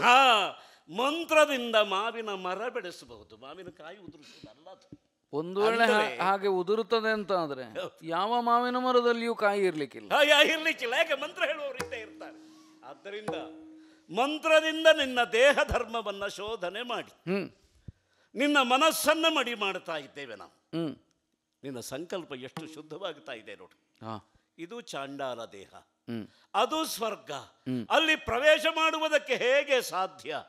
ಮಂತ್ರದಿಂದ ಮಾವಿನ ಮರ ಬೆಳೆಸಬಹುದು. ಮಾವಿನಕಾಯಿ ಉದುರಿಸುವುದಲ್ಲ ಅದು. ಒಂದು ವೇಳೆ ಹಾಗೆ ಉದುರುತ್ತದೆ ಅಂತ ಆದ್ರೆ ಯಾವ ಮಾವಿನ ಮರದಲ್ಲಿಯೂ ಕಾಯಿ ಇರ್ಲಿಕ್ಕಿಲ್ಲ. ಇರ್ಲಿಕ್ಕಿಲ್ಲ. ಯಾಕೆ? ಮಂತ್ರ ಹೇಳುವವರು ಇದ್ದೇ ಇರ್ತಾರೆ. ಆದ್ದರಿಂದ ಮಂತ್ರದಿಂದ ನಿನ್ನ ದೇಹ ಧರ್ಮವನ್ನ ಶೋಧನೆ ಮಾಡಿ. ಹ್ಮ್. ನಿನ್ನ ಮನಸ್ಸನ್ನ ಮಡಿ ಮಾಡ್ತಾ ಇದ್ದೇವೆ ನಾವು. ನಿನ್ನ ಸಂಕಲ್ಪ ಎಷ್ಟು ಶುದ್ಧವಾಗ್ತಾ ಇದೆ ನೋಡಿ. ಇದು ಚಾಂಡಾಲ ದೇಹ. ಅದು ಸ್ವರ್ಗ. ಅಲ್ಲಿ ಪ್ರವೇಶ ಮಾಡುವುದಕ್ಕೆ ಹೇಗೆ ಸಾಧ್ಯ.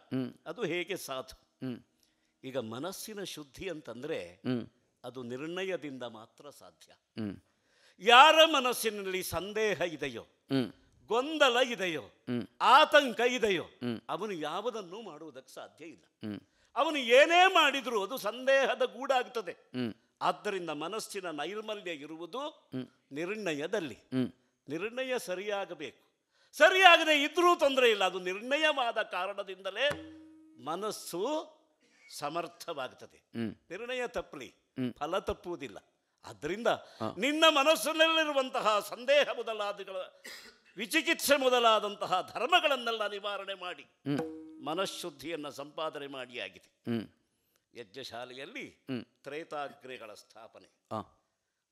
ಅದು ಹೇಗೆ ಸಾಧು? ಈಗ ಮನಸ್ಸಿನ ಶುದ್ಧಿ ಅಂತಂದ್ರೆ ಅದು ನಿರ್ಣಯದಿಂದ ಮಾತ್ರ ಸಾಧ್ಯ. ಯಾರ ಮನಸ್ಸಿನಲ್ಲಿ ಸಂದೇಹ ಇದೆಯೋ ಗೊಂದಲ ಇದೆಯೋ. ಆತಂಕ ಇದೆಯೋ ಅವನು ಯಾವುದನ್ನೂ ಮಾಡುವುದಕ್ಕೆ ಸಾಧ್ಯ ಇಲ್ಲ. ಅವನು ಏನೇ ಮಾಡಿದರೂ ಅದು ಸಂದೇಹದ ಗೂಡಾಗ್ತದೆ. ಆದ್ದರಿಂದ ಮನಸ್ಸಿನ ನೈರ್ಮಲ್ಯ ಇರುವುದು ನಿರ್ಣಯದಲ್ಲಿ. ನಿರ್ಣಯ ಸರಿಯಾಗಬೇಕು. ಸರಿಯಾಗದೆ ಇದ್ರೂ ತೊಂದರೆ ಇಲ್ಲ. ಅದು ನಿರ್ಣಯವಾದ ಕಾರಣದಿಂದಲೇ ಮನಸ್ಸು ಸಮರ್ಥವಾಗ್ತದೆ. ನಿರ್ಣಯ ತಪ್ಪಲಿ. ಫಲ ತಪ್ಪುವುದಿಲ್ಲ. ಆದ್ದರಿಂದ ನಿನ್ನ ಮನಸ್ಸಿನಲ್ಲಿರುವಂತಹ ಸಂದೇಹ ಮೊದಲಾದಗಳ ವಿಚಿಕಿತ್ಸೆ ಮೊದಲಾದಂತಹ ಧರ್ಮಗಳನ್ನೆಲ್ಲ ನಿವಾರಣೆ ಮಾಡಿ. ಮನಃಶುದ್ಧಿಯನ್ನು ಸಂಪಾದನೆ ಮಾಡಿ ಆಗಿದೆ. ಯಜ್ಞಶಾಲೆಯಲ್ಲಿ ತ್ರೇತಾಗ್ರಿಗಳ ಸ್ಥಾಪನೆ.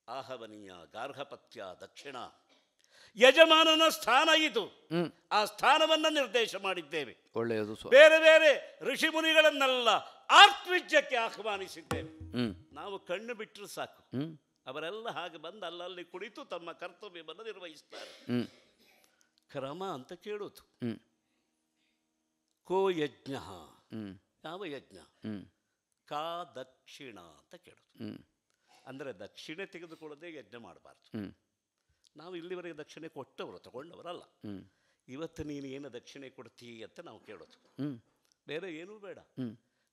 ಆಹವನೀಯ ಗಾರ್ಹಪತ್ಯ ದಕ್ಷಿಣ. ಯಜಮಾನನ ಸ್ಥಾನ ಇದು. ಆ ಸ್ಥಾನವನ್ನು ನಿರ್ದೇಶ ಮಾಡಿದ್ದೇವೆ. ಒಳ್ಳೆಯದು ಬೇರೆ ಬೇರೆ ಋಷಿ ಮುನಿಗಳನ್ನೆಲ್ಲ ಆರ್ತ್ವಿಜ್ಯಕ್ಕೆ ಆಹ್ವಾನಿಸಿದ್ದೇವೆ. ನಾವು ಕಣ್ಣು ಬಿಟ್ಟರು ಸಾಕು. ಅವರೆಲ್ಲ ಹಾಗೆ ಬಂದು ಅಲ್ಲಲ್ಲಿ ಕುಳಿತು ತಮ್ಮ ಕರ್ತವ್ಯವನ್ನು ನಿರ್ವಹಿಸ್ತಾರೆ. ಕ್ರಮ ಅಂತ ಕೇಳೋದು. ಕೋ ಯಜ್ಞ. ಯಾವ ಯಜ್ಞ? ಕಾ ದಕ್ಷಿಣ ಅಂತ ಕೇಳೋದು. ಅಂದ್ರೆ ದಕ್ಷಿಣೆ ತೆಗೆದುಕೊಳ್ಳದೆ ಯಜ್ಞ ಮಾಡಬಾರ್ದು. ನಾವು ಇಲ್ಲಿವರೆಗೆ ದಕ್ಷಿಣೆ ಕೊಟ್ಟವರು ತಗೊಂಡವರಲ್ಲ. ಇವತ್ತು ನೀನು ಏನು ದಕ್ಷಿಣೆ ಕೊಡ್ತೀ ಅಂತ ನಾವು ಕೇಳೋದು. ಬೇರೆ ಏನೂ ಬೇಡ.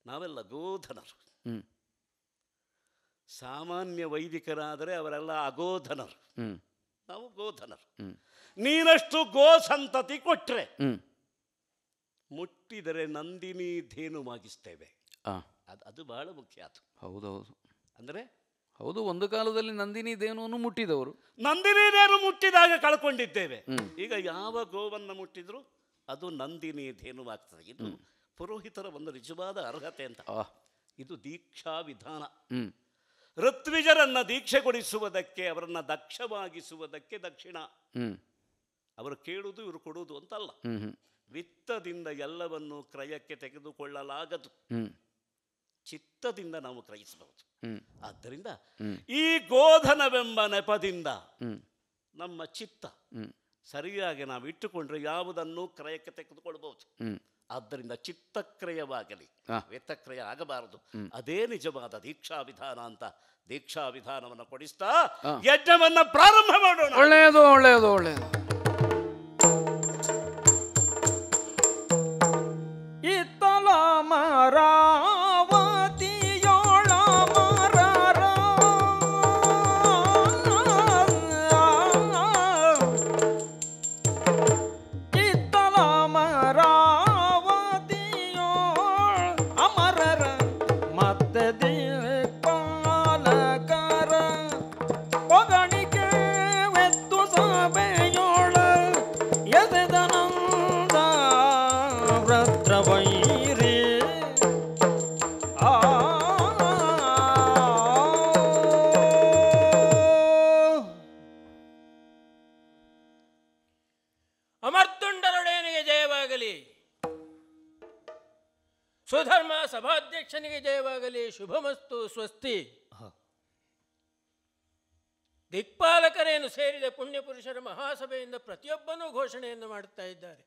ನಾವೆಲ್ಲ ಗೋಧನರು ಸಾಮಾನ್ಯ ವೈದಿಕರಾದರೆ ಅವರೆಲ್ಲ ಅಗೋಧನರು. ನಾವು ಗೋಧನರು. ನೀನಷ್ಟು ಗೋ ಸಂತತಿ ಕೊಟ್ಟರೆ ಮುಟ್ಟಿದರೆ ನಂದಿನಿ ಧೇನು ಮಾಗಿಸ್ತೇವೆ. ಅದು ಅದು ಬಹಳ ಮುಖ್ಯ ಅದು. ಹೌದೌದು. ಅಂದರೆ? ಹೌದು ಒಂದು ಕಾಲದಲ್ಲಿ ನಂದಿನಿ ಧೇನುವನ್ನು ಮುಟ್ಟಿದವರು. ನಂದಿನಿ ಧೇನು ಮುಟ್ಟಿದಾಗ ಕಳ್ಕೊಂಡಿದ್ದೇವೆ. ಈಗ ಯಾವ ಗೋವನ್ನು ಮುಟ್ಟಿದ್ರು ಅದು ನಂದಿನಿ ಧೇನುವಾಗ್ತದೆ ಇದು ಪುರೋಹಿತರ ಒಂದು ನಿಜವಾದ ಅರ್ಹತೆ ಅಂತ. ಇದು ದೀಕ್ಷಾ ವಿಧಾನ. ಋತ್ವಿಜರನ್ನು ದೀಕ್ಷೆಗೊಳಿಸುವುದಕ್ಕೆ ಅವರನ್ನು ದಕ್ಷವಾಗಿಸುವುದಕ್ಕೆ ದಕ್ಷಿಣ. ಅವರು ಕೇಳುವುದು ಇವರು ಕೊಡುವುದು ಅಂತಲ್ಲ. ವಿತ್ತದಿಂದ ಎಲ್ಲವನ್ನು ಕ್ರಯಕ್ಕೆ ತೆಗೆದುಕೊಳ್ಳಲಾಗದು. ಚಿತ್ತದಿಂದ ನಾವು ಕ್ರಯಿಸಬಹುದು. ಆದ್ದರಿಂದ ಈ ಗೋಧನವೆಂಬ ನೆಪದಿಂದ ನಮ್ಮ ಚಿತ್ತ ಸರಿಯಾಗಿ ನಾವು ಇಟ್ಟುಕೊಂಡ್ರೆ ಯಾವುದನ್ನು ಕ್ರಯಕ್ಕೆ ತೆಗೆದುಕೊಳ್ಳಬಹುದು. ಆದ್ದರಿಂದ ಚಿತ್ತಕ್ರಯವಾಗಲಿ ವೇತಕ್ರಯ ಆಗಬಾರದು. ಅದೇ ನಿಜವಾದ ದೀಕ್ಷಾ ವಿಧಾನ ಅಂತ ದೀಕ್ಷಾ ವಿಧಾನವನ್ನು ಕೊಡಿಸ್ತಾ ಯಜ್ಞವನ್ನು ಪ್ರಾರಂಭ ಮಾಡೋಣ. ಒಳ್ಳೆಯದು ಒಳ್ಳೆಯದು ಒಳ್ಳೆಯದು. ராம ಶುಭಮಸ್ತು ಸ್ವಸ್ತಿ. ದಿಕ್ಪಾಲಕರೇನು ಸೇರಿದ ಪುಣ್ಯಪುರುಷರ ಮಹಾಸಭೆಯಿಂದ ಪ್ರತಿಯೊಬ್ಬನೂ ಘೋಷಣೆಯನ್ನು ಮಾಡುತ್ತಾ ಇದ್ದಾರೆ.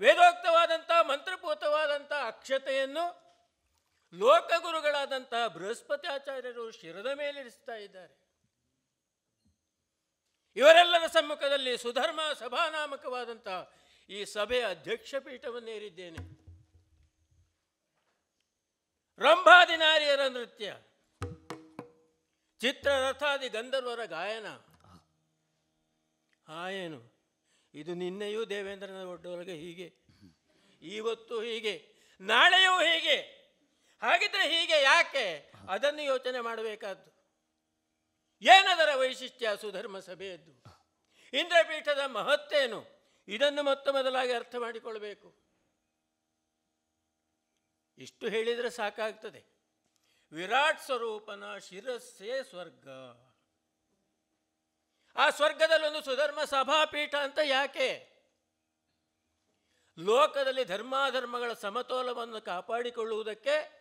ವೇದೋಕ್ತವಾದಂತಹ ಮಂತ್ರಪೂತವಾದಂಥ ಅಕ್ಷತೆಯನ್ನು ಲೋಕಗುರುಗಳಾದಂತಹ ಬೃಹಸ್ಪತಿ ಆಚಾರ್ಯರು ಶಿರದ ಮೇಲಿರಿಸ್ತಾ ಇದ್ದಾರೆ. ಇವರೆಲ್ಲರ ಸಮ್ಮುಖದಲ್ಲಿ ಸುಧರ್ಮ ಸಭಾನಾಮಕವಾದಂತಹ ಈ ಸಭೆಯ ಅಧ್ಯಕ್ಷ ಪೀಠವನ್ನೇರಿದ್ದೇನೆ ರಂಭಾದಿ ನಾರಿಯರ ನೃತ್ಯ. ಚಿತ್ರರಥಾದಿ ಗಂಧರ್ವರ ಗಾಯನ. ಹಾಯೇನು ಇದು ನಿನ್ನೆಯೂ ದೇವೇಂದ್ರನ ಒಡ್ಡೊಳಗೆ ಹೀಗೆ. ಇವತ್ತು ಹೀಗೆ. ನಾಳೆಯೂ ಹೀಗೆ. ಹಾಗಿದ್ರೆ ಹೀಗೆ ಯಾಕೆ? ಅದನ್ನು ಯೋಚನೆ ಮಾಡಬೇಕಾದ್ದು. ಏನದರ ವೈಶಿಷ್ಟ್ಯ ಸುಧರ್ಮ ಸಭೆಯದ್ದು? ಇಂದ್ರಪೀಠದ ಮಹತ್ತೇನು? ಇದನ್ನು ಮೊತ್ತ ಮೊದಲಾಗಿ ಅರ್ಥ ಮಾಡಿಕೊಳ್ಬೇಕು. ಇಷ್ಟು ಹೇಳಿದರೆ ಸಾಕಾಗ್ತದೆ. ವಿರಾಟ್ ಸ್ವರೂಪನ ಶಿರಸ್ಸೇ ಸ್ವರ್ಗ. ಆ ಸ್ವರ್ಗದಲ್ಲೊಂದು ಸುಧರ್ಮ ಸಭಾಪೀಠ ಅಂತ ಯಾಕೆ? ಲೋಕದಲ್ಲಿ ಧರ್ಮಾಧರ್ಮಗಳ ಸಮತೋಲವನ್ನು ಕಾಪಾಡಿಕೊಳ್ಳುವುದಕ್ಕೆ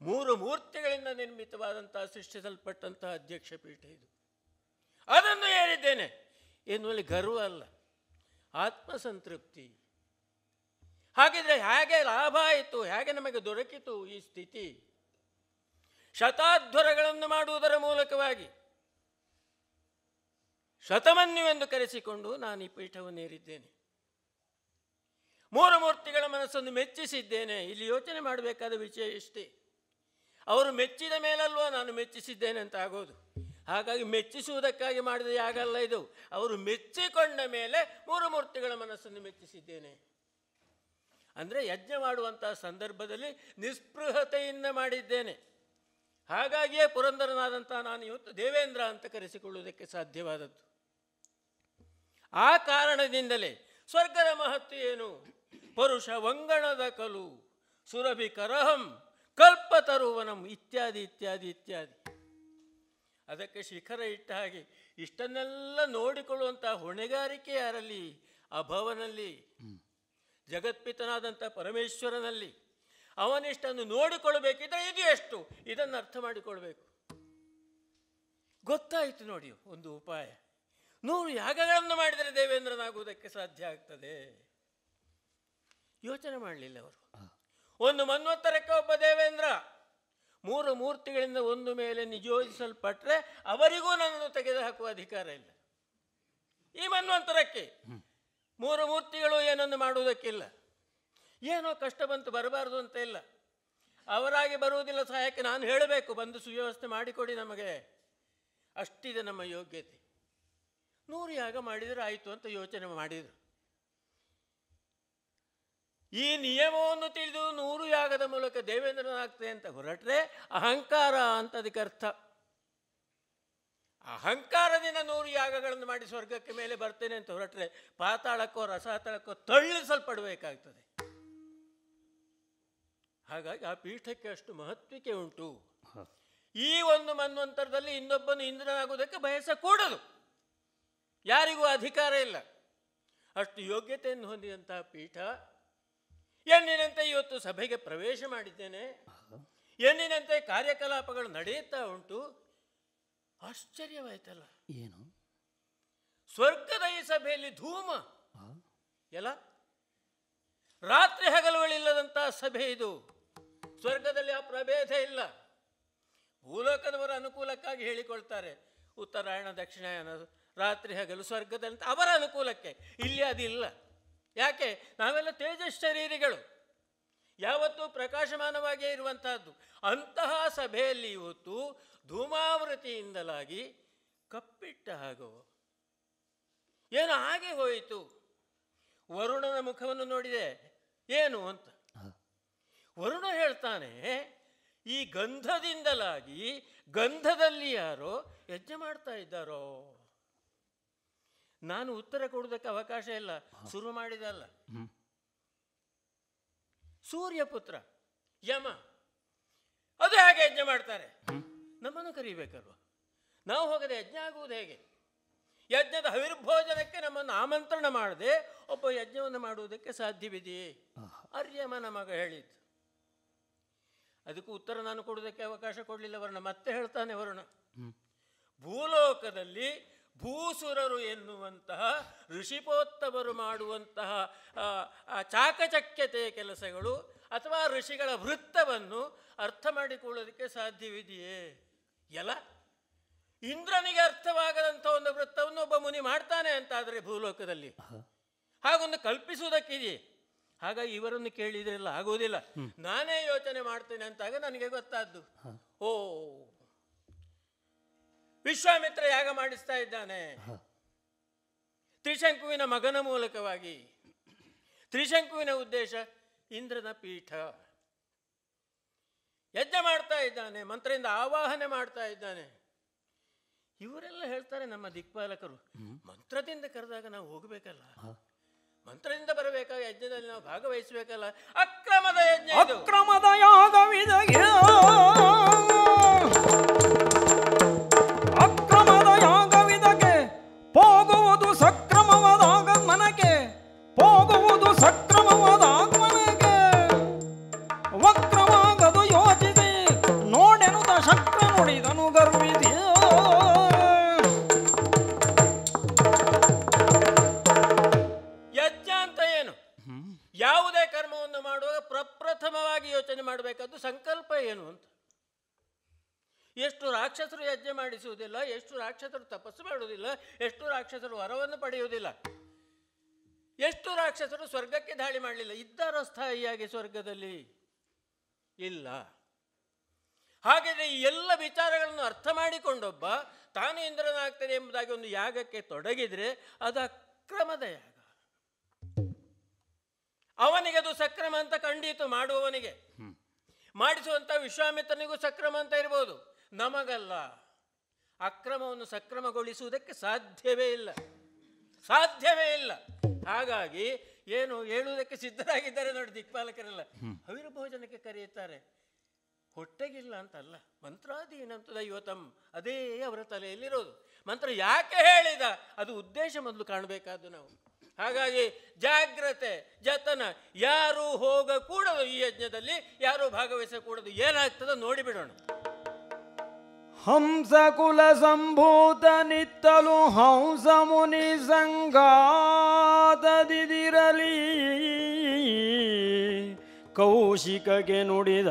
ಮೂರು ಮೂರ್ತಿಗಳಿಂದ ನಿರ್ಮಿತವಾದಂತಹ ಸೃಷ್ಟಿಸಲ್ಪಟ್ಟಂತಹ ಅಧ್ಯಕ್ಷ ಪೀಠ ಇದು. ಅದನ್ನು ಹೇಳಿದ್ದೇನೆ. ಎನ್ನುವಲ್ಲಿ ಗರ್ವ ಅಲ್ಲ. ಆತ್ಮಸಂತೃಪ್ತಿ. ಹಾಗಿದ್ರೆ ಹೇಗೆ ಲಾಭ ಆಯಿತು, ಹೇಗೆ ನಮಗೆ ದೊರಕಿತು ಈ ಸ್ಥಿತಿ? ಶತಾಧ್ವರಗಳನ್ನು ಮಾಡುವುದರ ಮೂಲಕವಾಗಿ ಶತಮನ್ಯುವೆಂದು ಕರೆಸಿಕೊಂಡು ನಾನು ಈ ಪೀಠವನ್ನೇರಿದ್ದೇನೆ ಮೂರು ಮೂರ್ತಿಗಳ ಮನಸ್ಸನ್ನು ಮೆಚ್ಚಿಸಿದ್ದೇನೆ. ಇಲ್ಲಿ ಯೋಚನೆ ಮಾಡಬೇಕಾದ ವಿಷಯ ಇಷ್ಟೇ. ಅವರು ಮೆಚ್ಚಿದ ಮೇಲಲ್ವೋ ನಾನು ಮೆಚ್ಚಿಸಿದ್ದೇನೆ ಅಂತ ಆಗೋದು. ಹಾಗಾಗಿ ಮೆಚ್ಚಿಸುವುದಕ್ಕಾಗಿ ಮಾಡಿದ ಯಾಗಲ್ಲ ಇದು. ಅವರು ಮೆಚ್ಚಿಕೊಂಡ ಮೇಲೆ ಮೂರು ಮೂರ್ತಿಗಳ ಮನಸ್ಸನ್ನು ಮೆಚ್ಚಿಸಿದ್ದೇನೆ. ಅಂದರೆ ಯಜ್ಞ ಮಾಡುವಂಥ ಸಂದರ್ಭದಲ್ಲಿ ನಿಸ್ಪೃಹತೆಯಿಂದ ಮಾಡಿದ್ದೇನೆ. ಹಾಗಾಗಿಯೇ ಪುರಂದರನಾದಂಥ ನಾನು ಇವತ್ತು ದೇವೇಂದ್ರ ಅಂತ ಕರೆಸಿಕೊಳ್ಳುವುದಕ್ಕೆ ಸಾಧ್ಯವಾದದ್ದು. ಆ ಕಾರಣದಿಂದಲೇ ಸ್ವರ್ಗದ ಮಹತ್ವ ಏನು? ಪರುಷ ವಂಗಣದ ಕಲು, ಸುರಭಿ ಕರಹಂ ಕಲ್ಪತರುವನಂ ಇತ್ಯಾದಿ ಇತ್ಯಾದಿ ಇತ್ಯಾದಿ. ಅದಕ್ಕೆ ಶಿಖರ ಇಟ್ಟ ಹಾಗೆ ಇಷ್ಟನ್ನೆಲ್ಲ ನೋಡಿಕೊಳ್ಳುವಂಥ ಹೊಣೆಗಾರಿಕೆ ಯಾರಲ್ಲಿ? ಅಭವನಲ್ಲಿ. ಜಗತ್ಪಿತನಾದಂಥ ಪರಮೇಶ್ವರನಲ್ಲಿ ಅವನಿಷ್ಟನ್ನು ನೋಡಿಕೊಳ್ಳಬೇಕಿದ್ರೆ ಇದು ಎಷ್ಟು? ಇದನ್ನು ಅರ್ಥ ಮಾಡಿಕೊಳ್ಬೇಕು. ಗೊತ್ತಾಯಿತು ನೋಡಿ ಒಂದು ಉಪಾಯ. ನೂರು ಯಾಗಗಳನ್ನು ಮಾಡಿದರೆ ದೇವೇಂದ್ರನಾಗುವುದಕ್ಕೆ ಸಾಧ್ಯ ಆಗ್ತದೆ. ಯೋಚನೆ ಮಾಡಲಿಲ್ಲ ಅವರು. ಒಂದು ಮನ್ವತ್ತರಕ್ಕೆ ಒಬ್ಬ ದೇವೇಂದ್ರ ಮೂರು ಮೂರ್ತಿಗಳಿಂದ ಒಂದು ಮೇಲೆ ನಿಯೋಜಿಸಲ್ಪಟ್ಟರೆ ಅವರಿಗೂ ನನ್ನನ್ನು ತೆಗೆದುಹಾಕುವ ಅಧಿಕಾರ ಇಲ್ಲ. ಈ ಮನ್ವಂತರಕ್ಕೆ ಮೂರು ಮೂರ್ತಿಗಳು ಏನನ್ನು ಮಾಡುವುದಕ್ಕಿಲ್ಲ. ಏನೋ ಕಷ್ಟ ಬಂತು, ಬರಬಾರದು ಅಂತ ಇಲ್ಲ. ಅವರಾಗಿ ಬರುವುದಿಲ್ಲ ಸಹಾಯಕ್ಕೆ ನಾನು ಹೇಳಬೇಕು, ಬಂದು ಸುವ್ಯವಸ್ಥೆ ಮಾಡಿಕೊಡಿ ನಮಗೆ. ಅಷ್ಟಿದೆ ನಮ್ಮ ಯೋಗ್ಯತೆ. ನೂರು ಯಾಗ ಮಾಡಿದರೆ ಆಯಿತು ಅಂತ ಯೋಚನೆ ಮಾಡಿದರು. ಈ ನಿಯಮವನ್ನು ತಿಳಿದು ನೂರು ಯಾಗದ ಮೂಲಕ ದೇವೇಂದ್ರನಾಗ್ತದೆ ಅಂತ ಹೊರಟ್ರೆ ಅಹಂಕಾರ ಅಂತ ಅದಕ್ಕೆ ಅರ್ಥ. ಅಹಂಕಾರದಿಂದ ನೂರು ಯಾಗಗಳನ್ನು ಮಾಡಿ ಸ್ವರ್ಗಕ್ಕೆ ಮೇಲೆ ಬರ್ತೇನೆ ಅಂತ ಹೊರಟ್ರೆ ಪಾತಾಳಕ್ಕೋ ರಸಾತಳಕ್ಕೋ ತಳ್ಳಿಸಲ್ಪಡಬೇಕಾಗ್ತದೆ ಹಾಗಾಗಿ ಆ ಪೀಠಕ್ಕೆ ಅಷ್ಟು ಮಹತ್ವಕ್ಕೆ ಉಂಟು. ಈ ಒಂದು ಮನ್ವಂತರದಲ್ಲಿ ಇನ್ನೊಬ್ಬನು ಇಂದ್ರನಾಗುವುದಕ್ಕೆ ಬಯಸಕೂಡದು ಯಾರಿಗೂ ಅಧಿಕಾರ ಇಲ್ಲ. ಅಷ್ಟು ಯೋಗ್ಯತೆಯನ್ನು ಹೊಂದಿದಂತಹ ಪೀಠ ಎಂದಿನಂತೆ ಇವತ್ತು ಸಭೆಗೆ ಪ್ರವೇಶ ಮಾಡಿದ್ದೇನೆ. ಎಂದಿನಂತೆ ಕಾರ್ಯಕಲಾಪಗಳು ನಡೆಯುತ್ತಾ ಉಂಟು. ಆಶ್ಚರ್ಯವಾಯ್ತಲ್ಲ. ಏನು? ಸ್ವರ್ಗದ ಈ ಸಭೆಯಲ್ಲಿ ಧೂಮ ಎಲ್ಲ? ರಾತ್ರಿ ಹಗಲುಗಳಿಲ್ಲದಂತಹ ಸಭೆ ಇದು. ಸ್ವರ್ಗದಲ್ಲಿ ಆ ಪ್ರಭೇದ ಇಲ್ಲ. ಭೂಲೋಕದವರ ಅನುಕೂಲಕ್ಕಾಗಿ ಹೇಳಿಕೊಳ್ತಾರೆ. ಉತ್ತರಾಯಣ ದಕ್ಷಿಣಾಯನ ರಾತ್ರಿ ಹಗಲು ಸ್ವರ್ಗದಂತ ಅವರ ಅನುಕೂಲಕ್ಕೆ. ಇಲ್ಲಿ ಅದಿಲ್ಲ. ಯಾಕೆ? ನಾವೆಲ್ಲ ತೇಜಸ್ ಶರೀರಿಗಳು ಯಾವತ್ತೂ ಪ್ರಕಾಶಮಾನವಾಗೇ ಇರುವಂತಹದ್ದು. ಅಂತಹ ಸಭೆಯಲ್ಲಿ ಇವತ್ತು ಧೂಮಾವೃತಿಯಿಂದಲಾಗಿ ಕಪ್ಪಿಟ್ಟ ಹಾಗೋ. ಏನು ಹಾಗೆ ಹೋಯಿತು? ವರುಣನ ಮುಖವನ್ನು ನೋಡಿದೆ. ಏನು ಅಂತ. ವರುಣ ಹೇಳ್ತಾನೆ ಈ ಗಂಧದಿಂದಲಾಗಿ ಗಂಧದಲ್ಲಿ ಯಾರೋ ಯಜ್ಞ ಮಾಡ್ತಾ ಇದ್ದಾರೋ? ನಾನು ಉತ್ತರ ಕೊಡೋದಕ್ಕೆ ಅವಕಾಶ ಇಲ್ಲ. ಶುರು ಮಾಡಿದಲ್ಲ ಸೂರ್ಯಪುತ್ರ ಯಮ ಅದು ಹೇಗೆ ಯಜ್ಞ ಮಾಡ್ತಾರೆ? ನಮ್ಮನ್ನು ಕರೀಬೇಕಲ್ವ? ನಾವು ಹೋಗದೆ ಯಜ್ಞ ಆಗುವುದು ಹೇಗೆ? ಯಜ್ಞದ ಹವಿರ್ಭೋಜನಕ್ಕೆ ನಮ್ಮನ್ನು ಆಮಂತ್ರಣ ಮಾಡದೆ ಒಬ್ಬ ಯಜ್ಞವನ್ನು ಮಾಡುವುದಕ್ಕೆ ಸಾಧ್ಯವಿದೆಯೇ? ಅರ್ಯಮನ ಮಗ ಹೇಳಿದ್ದು. ಅದಕ್ಕೂ ಉತ್ತರ ನಾನು ಕೊಡುವುದಕ್ಕೆ ಅವಕಾಶ ಕೊಡಲಿಲ್ಲ ವರ್ಣ. ಮತ್ತೆ ಹೇಳ್ತಾನೆ ವರುಣ. ಭೂಲೋಕದಲ್ಲಿ ಭೂಸುರರು ಎನ್ನುವಂತಹ ಋಷಿಪೋತ್ತಮರು ಮಾಡುವಂತಹ ಚಾಕಚಕ್ಯತೆಯ ಕೆಲಸಗಳು ಅಥವಾ ಋಷಿಗಳ ವೃತ್ತವನ್ನು ಅರ್ಥ ಮಾಡಿಕೊಳ್ಳೋದಕ್ಕೆ ಸಾಧ್ಯವಿದೆಯೇ? ಎಲ್ಲ. ಇಂದ್ರನಿಗೆ ಅರ್ಥವಾಗದಂಥ ಒಂದು ವೃತ್ತವನ್ನು ಒಬ್ಬ ಮುನಿ ಮಾಡ್ತಾನೆ ಅಂತಾದರೆ ಭೂಲೋಕದಲ್ಲಿ. ಹಾಗೊಂದು ಕಲ್ಪಿಸುವುದಕ್ಕಿದೆಯೇ? ಹಾಗಾಗಿ ಇವರನ್ನು ಕೇಳಿದ್ರೆಲ್ಲ ಆಗುವುದಿಲ್ಲ ನಾನೇ ಯೋಚನೆ ಮಾಡ್ತೇನೆ ಅಂತಾಗ ನನಗೆ ಗೊತ್ತಾದ್ದು. ಓ ವಿಶ್ವಾಮಿತ್ರ ಯಾಗ ಮಾಡಿಸ್ತಾ ಇದ್ದಾನೆ. ತ್ರಿಶಂಕುವಿನ ಮಗನ ಮೂಲಕವಾಗಿ. ತ್ರಿಶಂಕುವಿನ ಉದ್ದೇಶ ಇಂದ್ರನ ಪೀಠ. ಯಜ್ಞ ಮಾಡ್ತಾ ಇದ್ದಾನೆ ಮಂತ್ರದಿಂದ ಆವಾಹನೆ ಮಾಡ್ತಾ ಇದ್ದಾನೆ. ಇವರೆಲ್ಲ ಹೇಳ್ತಾರೆ ನಮ್ಮ ದಿಕ್ಪಾಲಕರು ಮಂತ್ರದಿಂದ ಕರೆದಾಗ ನಾವು ಹೋಗಬೇಕಲ್ಲ. ಮಂತ್ರದಿಂದ ಬರಬೇಕಾಗ ಯಜ್ಞದಲ್ಲಿ ನಾವು ಭಾಗವಹಿಸಬೇಕಲ್ಲ. ಅಕ್ರಮದ ಯಜ್ಞ ಅಕ್ರಮದ ಯಾಗವಿದಗೆ ಹೋಗುವುದು ಸಕ್ರಮವಾದಾಗ ಮನಕ್ಕೆ ಹೋಗುವುದು ಸಕ್ರಮವಾದ ಆಗಮನಕ್ಕೆ ವಕ್ರವಾಗದು ಯೋಚಿಸಿ ನೋಡೆನುತ ಶಕ್ರ ನುಡಿದನು ಗರ್ವಿಸಿ ಯಜ್ಞ ಅಂತ ಏನು? ಯಾವುದೇ ಕರ್ಮವನ್ನು ಮಾಡುವಾಗ ಪ್ರಪ್ರಥಮವಾಗಿ ಯೋಚನೆ ಮಾಡಬೇಕಾದ್ದು ಸಂಕಲ್ಪ ಏನು ಅಂತ? ಎಷ್ಟು ರಾಕ್ಷಸರು ಯಜ್ಞ ಮಾಡಿಸುವುದಿಲ್ಲ ಎಷ್ಟು ರಾಕ್ಷಸರು ತಪಸ್ಸು ಮಾಡುವುದಿಲ್ಲ ಎಷ್ಟು ರಾಕ್ಷಸರು ವರವನ್ನು ಪಡೆಯುವುದಿಲ್ಲ. ಎಷ್ಟು ರಾಕ್ಷಸರು ಸ್ವರ್ಗಕ್ಕೆ ದಾಳಿ ಮಾಡಲಿಲ್ಲ ಇದ್ದಾರೋ ಸ್ಥಾಯಿಯಾಗಿ ಸ್ವರ್ಗದಲ್ಲಿ ಇಲ್ಲ. ಹಾಗಾದರೆ ಈ ಎಲ್ಲ ವಿಚಾರಗಳನ್ನು ಅರ್ಥ ಮಾಡಿಕೊಂಡೊಬ್ಬ ತಾನು ಇಂದ್ರನಾಗ್ತಾನೆ ಎಂಬುದಾಗಿ ಒಂದು ಯಾಗಕ್ಕೆ ತೊಡಗಿದ್ರೆ ಅದು ಅಕ್ರಮದ ಯಾಗ. ಅವನಿಗೆ ಅದು ಸಕ್ರಮ ಅಂತ ಖಂಡಿತು ಮಾಡುವವನಿಗೆ. ಮಾಡಿಸುವಂಥ ವಿಶ್ವಾಮಿತ್ರನಿಗೂ ಸಕ್ರಮ ಅಂತ ಇರ್ಬೋದು. ನಮಗಲ್ಲ. ಅಕ್ರಮವನ್ನು ಸಕ್ರಮಗೊಳಿಸುವುದಕ್ಕೆ ಸಾಧ್ಯವೇ ಇಲ್ಲ. ಸಾಧ್ಯವೇ ಇಲ್ಲ. ಹಾಗಾಗಿ ಏನು ಹೇಳುವುದಕ್ಕೆ ಸಿದ್ಧರಾಗಿದ್ದಾರೆ ನೋಡಿ ದಿಕ್ಪಾಲಕರೆಲ್ಲ. ಅವಿರ ಭೋಜನಕ್ಕೆ ಕರೆಯುತ್ತಾರೆ. ಹೊಟ್ಟೆಗಿಲ್ಲ ಅಂತಲ್ಲ. ಮಂತ್ರಾಧೀನಂತ ಯುವತಂ ಅದೇ ಅವರ ತಲೆಯಲ್ಲಿರೋದು. ಮಂತ್ರ ಯಾಕೆ ಹೇಳಿದ? ಅದು ಉದ್ದೇಶ ಮೊದಲು ಕಾಣಬೇಕಾದ್ದು ನಾವು. ಹಾಗಾಗಿ ಜಾಗ್ರತೆ ಜತನ ಯಾರು ಹೋಗಕೂಡದು ಈ ಯಜ್ಞದಲ್ಲಿ ಯಾರು ಭಾಗವಹಿಸಕೂಡದು ಏನಾಗ್ತದೋ ನೋಡಿಬಿಡೋಣ ಹಂಸಕುಲ ಸಂಭೂತ ನಿತ್ತಲು ಹಂಸ ಮುನಿ ಸಂಗಾತದಿದಿರಲಿ ಕೌಶಿಕಗೆ ನುಡಿದ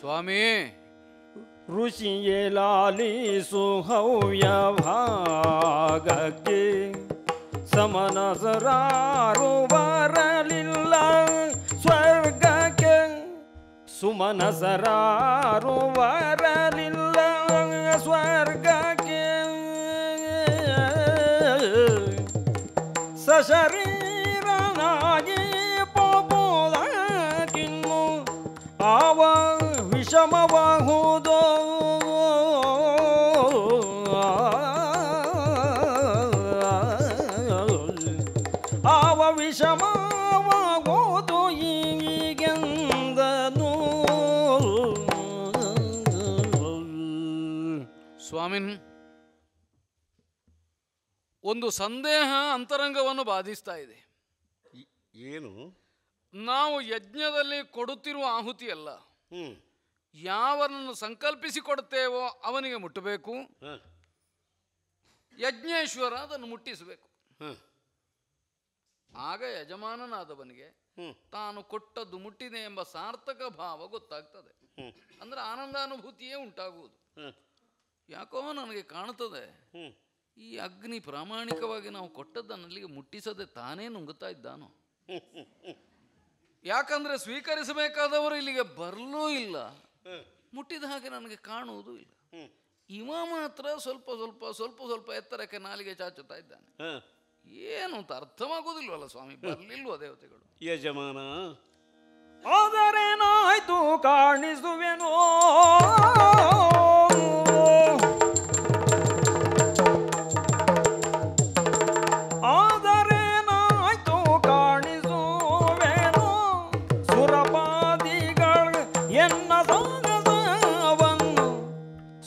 ಸ್ವಾಮಿ. ಋಷಿಯೇ ಲಾಲಿಸು ಹವ್ಯ ಭಾಗಕ್ಕೆ ಸಮನಸರಾರು ಬರಲಿಲ್ಲ ಸ್ವರ್ಗಕ್ಕೆ ಸುಮನಸರಾರು ವರಲಿಲ್ಲ ಸ್ವರ್ಗಕ್ಕೆ ಸಶರೀರನಾಗಿ ಪೋಪೋದಕ್ಕಿನ್ನು ಆವ ವಿಷಮವಾಗುವುದೋ. ಸ್ವಾಮಿನ್ ಒಂದು ಸಂದೇಹ ಅಂತರಂಗವನ್ನು ಬಾಧಿಸ್ತಾ ಇದೆ. ಏನು? ನಾವು ಯಜ್ಞದಲ್ಲಿ ಕೊಡುತ್ತಿರುವ ಆಹುತಿ ಅಲ್ಲ. ಹ್ಮ್. ಯಾವನನ್ನು ಸಂಕಲ್ಪಿಸಿ ಕೊಡುತ್ತೇವೋ ಅವನಿಗೆ ಮುಟ್ಟಬೇಕು. ಯಜ್ಞೇಶ್ವರ ಅದನ್ನು ಮುಟ್ಟಿಸಬೇಕು. ಆಗ ಯಜಮಾನನಾದವನಿಗೆ ತಾನು ಕೊಟ್ಟದ್ದು ಮುಟ್ಟಿದೆ ಎಂಬ ಸಾರ್ಥಕ ಭಾವ ಗೊತ್ತಾಗ್ತದೆ. ಅಂದ್ರೆ ಆನಂದಾನುಭೂತಿಯೇ ಉಂಟಾಗುವುದು. ಯಾಕೋ ನನಗೆ ಕಾಣುತ್ತದೆ ಈ ಅಗ್ನಿ ಪ್ರಾಮಾಣಿಕವಾಗಿ ನಾವು ಕೊಟ್ಟದ್ದನ್ನು ಅಲ್ಲಿಗೆ ಮುಟ್ಟಿಸದೆ ತಾನೇ ನುಂಗುತ್ತಾ ಇದ್ದಾನೋ? ಯಾಕಂದ್ರೆ ಸ್ವೀಕರಿಸಬೇಕಾದವರು ಇಲ್ಲಿಗೆ ಬರಲೂ ಇಲ್ಲ. ಮುಟ್ಟಿದ ಹಾಗೆ ನನಗೆ ಕಾಣುವುದು ಇಲ್ಲ. ಇವ ಮಾತ್ರ ಸ್ವಲ್ಪ ಸ್ವಲ್ಪ ಸ್ವಲ್ಪ ಸ್ವಲ್ಪ ಎತ್ತರಕ್ಕೆ ನಾಲಿಗೆ ಚಾಚುತ್ತಾ ಇದ್ದಾನೆ. ಏನು ಅಂತ ಅರ್ಥವಾಗುವುದಿಲ್ವಲ್ಲ ಸ್ವಾಮಿ? ಬರಲಿಲ್ವ ದೇವತೆಗಳು? ಯಜಮಾನ? ಆದರೇನಾಯ್ತು ಕಾಣಿಸುವೆನೋ?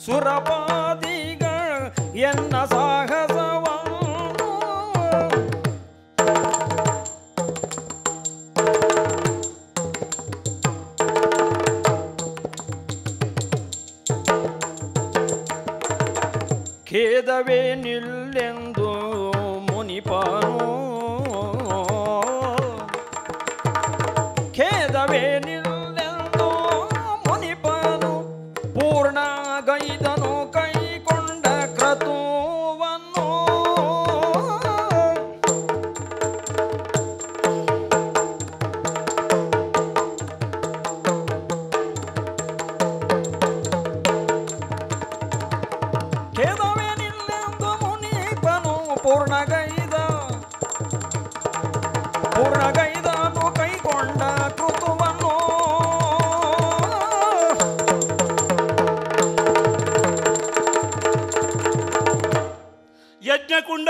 ಸುರಪಾದಿಗಳ ಎನ್ನ ಸಾಹಸವ ಖೇದವೇ ನಿಲ್ಲೆಂದು ಮುನಿಪಾನು?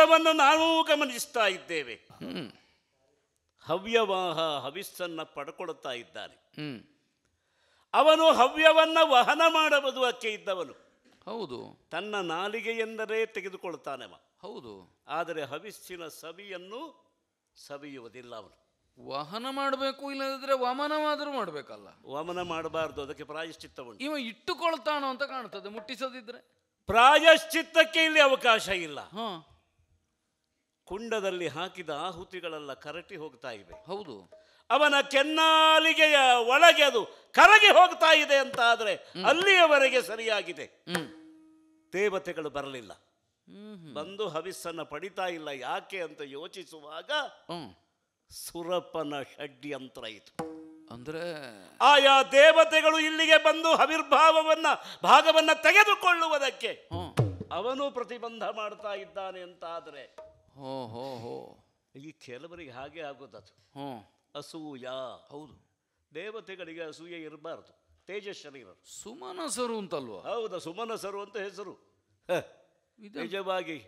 ಯಜ್ಞಕುಂಡವನ್ನು ನಾವು ಗಮನಿಸ್ತಾ ಇದ್ದೇವೆ. ಹವ್ಯವಾಹ ಹವಿಸ್ಸನ್ನ ಪಡ್ಕೊಳ್ತಾ ಇದ್ದಾನೆ. ಅವನು ಹವ್ಯವನ್ನು ವಹನ ಮಾಡಬದುವಕ್ಕೆ ಇದ್ದವನು. ಹೌದು. ತನ್ನ ನಾಲಿಗೆ ಎಂದರೆ ತೆಗೆದುಕೊಳ್ತಾನೆವ ಹೌದು. ಆದರೆ ಹವಿಸ್ಸಿನ ಸವಿಯನ್ನು ಸವಿಯುವುದಿಲ್ಲ ಅವನು. ವಾಹನ ಮಾಡಬೇಕು ಇಲ್ಲದಿದ್ರೆ ವಮನವಾದರೂ ಮಾಡಬೇಕಲ್ಲ. ವಮನ ಮಾಡಬಾರ್ದು ಅದಕ್ಕೆ ಪ್ರಾಯಶ್ಚಿತ್ತ ಉಂಟು. ಇವ ಇಟ್ಟುಕೊಳ್ತಾನೋ ಅಂತ ಕಾಣ್ತದೆ ಮುಟ್ಟಿಸದಿದ್ರೆ. ಪ್ರಾಯಶ್ಚಿತ್ತಕ್ಕೆ ಇಲ್ಲಿ ಅವಕಾಶ ಇಲ್ಲ. ಹಾ. ಕುಂಡದಲ್ಲಿ ಹಾಕಿದ ಆಹುತಿಗಳೆಲ್ಲ ಕರಟಿ ಹೋಗ್ತಾ ಇವೆ. ಹೌದು. ಅವನ ಕೆನ್ನಾಲಿಗೆಯ ಒಳಗೆ ಅದು ಕರಗಿ ಹೋಗ್ತಾ ಇದೆ ಅಂತ ಆದರೆ ಅಲ್ಲಿಯವರೆಗೆ ಸರಿಯಾಗಿದೆ. ದೇವತೆಗಳು ಬರಲಿಲ್ಲ. ಬಂದು ಹವಿಸ್ಸನ್ನ ಪಡಿತಾ ಇಲ್ಲ. ಯಾಕೆ ಅಂತ ಯೋಚಿಸುವಾಗ ಹ್ಮ್. ಸುರಪನ ಷಡ್ಯಂತ್ರ ಇತ್ತು. ಅಂದ್ರೆ ಆಯಾ ದೇವತೆಗಳು ಇಲ್ಲಿಗೆ ಬಂದು ಹವಿರ್ಭಾವವನ್ನ ಭಾಗವನ್ನ ತೆಗೆದುಕೊಳ್ಳುವುದಕ್ಕೆ ಅವನು ಪ್ರತಿಬಂಧ ಮಾಡ್ತಾ ಇದ್ದಾನೆ ಅಂತ ಆದರೆ ಹೋ ಹೋ ಹೋ. ಈ ಕೆಲವರಿಗೆ ಹಾಗೆ ಆಗೋದದು ಹ್ಞೂ. ಅಸೂಯ. ಹೌದು. ದೇವತೆಗಳಿಗೆ ಅಸೂಯೆ ಇರಬಾರ್ದು. ತೇಜ ಶರೀರ ಸುಮನಸರು ಅಂತಲ್ವ? ಹೌದಾ ಸುಮನಸರು ಅಂತ ಹೆಸರು. ನಿಜವಾಗಿ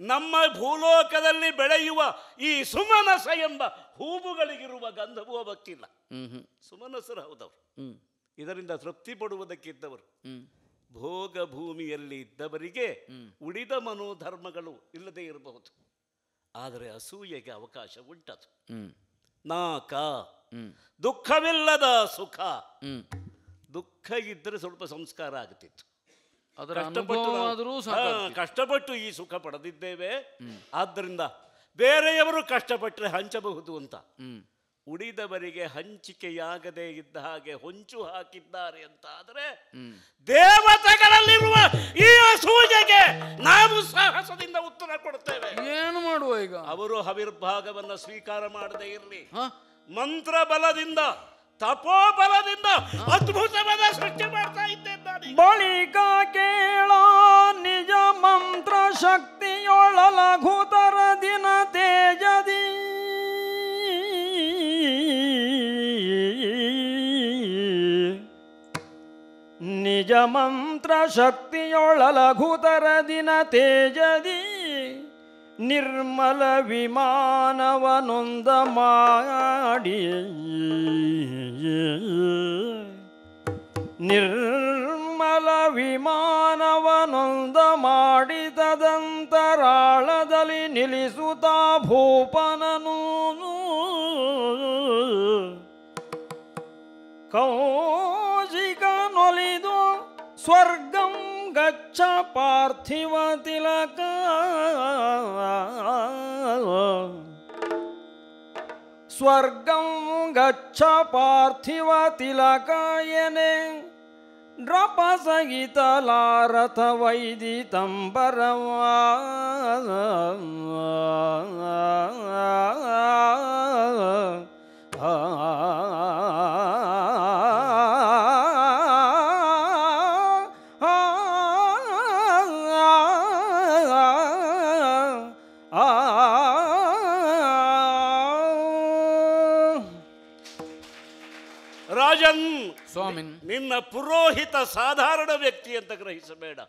ನಮ್ಮ ಭೂಲೋಕದಲ್ಲಿ ಬೆಳೆಯುವ ಈ ಸುಮನಸ ಎಂಬ ಹೂವುಗಳಿಗಿರುವ ಗಂಧವೂ ಅವಕ್ಕಿಲ್ಲ. ಸುಮನಸರು ಹೌದವರು. ಇದರಿಂದ ತೃಪ್ತಿ ಪಡುವುದಕ್ಕಿದ್ದವರು. ಭೋಗ ಭೂಮಿಯಲ್ಲಿ ಇದ್ದವರಿಗೆ ಉಳಿದ ಮನೋಧರ್ಮಗಳು ಇಲ್ಲದೆ ಇರಬಹುದು. ಆದರೆ ಅಸೂಯೆಗೆ ಅವಕಾಶ ಉಂಟದು. ಹ್ಮ್. ನಾಕ ದುಃಖವಿಲ್ಲದ ಸುಖ. ಹ್ಮ್. ದುಃಖ ಇದ್ದರೆ ಸ್ವಲ್ಪ ಸಂಸ್ಕಾರ ಆಗುತ್ತಿತ್ತು ಕಷ್ಟಪಟ್ಟು ಕಷ್ಟಪಟ್ಟು ಈ ಸುಖ ಪಡೆದಿದ್ದೇವೆ. ಆದ್ದರಿಂದ ಬೇರೆಯವರು ಕಷ್ಟಪಟ್ಟರೆ ಹಂಚಬಹುದು ಅಂತ. ಹ್ಮ್. ಉಳಿದವರಿಗೆ ಹಂಚಿಕೆಯಾಗದೇ ಇದ್ದ ಹಾಗೆ ಹೊಂಚು ಹಾಕಿದ್ದಾರೆ ಅಂತ ಆದರೆ ದೇವತೆಗಳಲ್ಲಿರುವ ಈ ಅಸೂಯೆಗೆ ನಾವು ಸಾಹಸದಿಂದ ಉತ್ತರ ಕೊಡುತ್ತೇವೆ. ಏನು ಮಾಡುವ ಈಗ? ಅವರು ಹವಿರ್ಭಾಗವನ್ನ ಸ್ವೀಕಾರ ಮಾಡದೇ ಇರಲಿ? ಮಂತ್ರ ಬಲದಿಂದ ತಪೋಬಲದಿಂದ ಅದ್ಭುತವಾದ ಸೃಷ್ಟಿ ಮಾಡ್ತಾ ಇದ್ದೇನೆ ಬಳಿಕ ಕೇಳ ನಿಜ ಮಂತ್ರ ಶಕ್ತಿಯೊಳಲಘುತರ ದಿನ ತೇಜದಿ ನಿಜ ಮಂತ್ರ ಶಕ್ತಿಯೊಳಲಘುತರ ದಿನ ತೇಜದಿ ನಿರ್ಮಲ ವಿಮಾನವನೊಂದ ಮಾಡಿ. ನಿರ್ಮಲ ವಿಮಾನವನೊಂದ ಮಾಡಿದದಂತರಾಳದಲ್ಲಿ ನಿಲ್ಲಿಸುತ್ತಾ ಭೂಪನನು ಕೌಶಿಕನೊಲಿದು ಸ್ವರ್ಗಂ ಗಚ್ಚ ಪಾರ್ಥಿವ ತಿಲಕ. ಸ್ವರ್ಗಂ ಗಚ್ಚ ಪಾರ್ಥಿವ ತಿಲಕಾಯನೆ ನೃಪ ನಿನ್ನ ಪುರೋಹಿತ ಸಾಧಾರಣ ವ್ಯಕ್ತಿ ಅಂತ ಗ್ರಹಿಸಬೇಡ.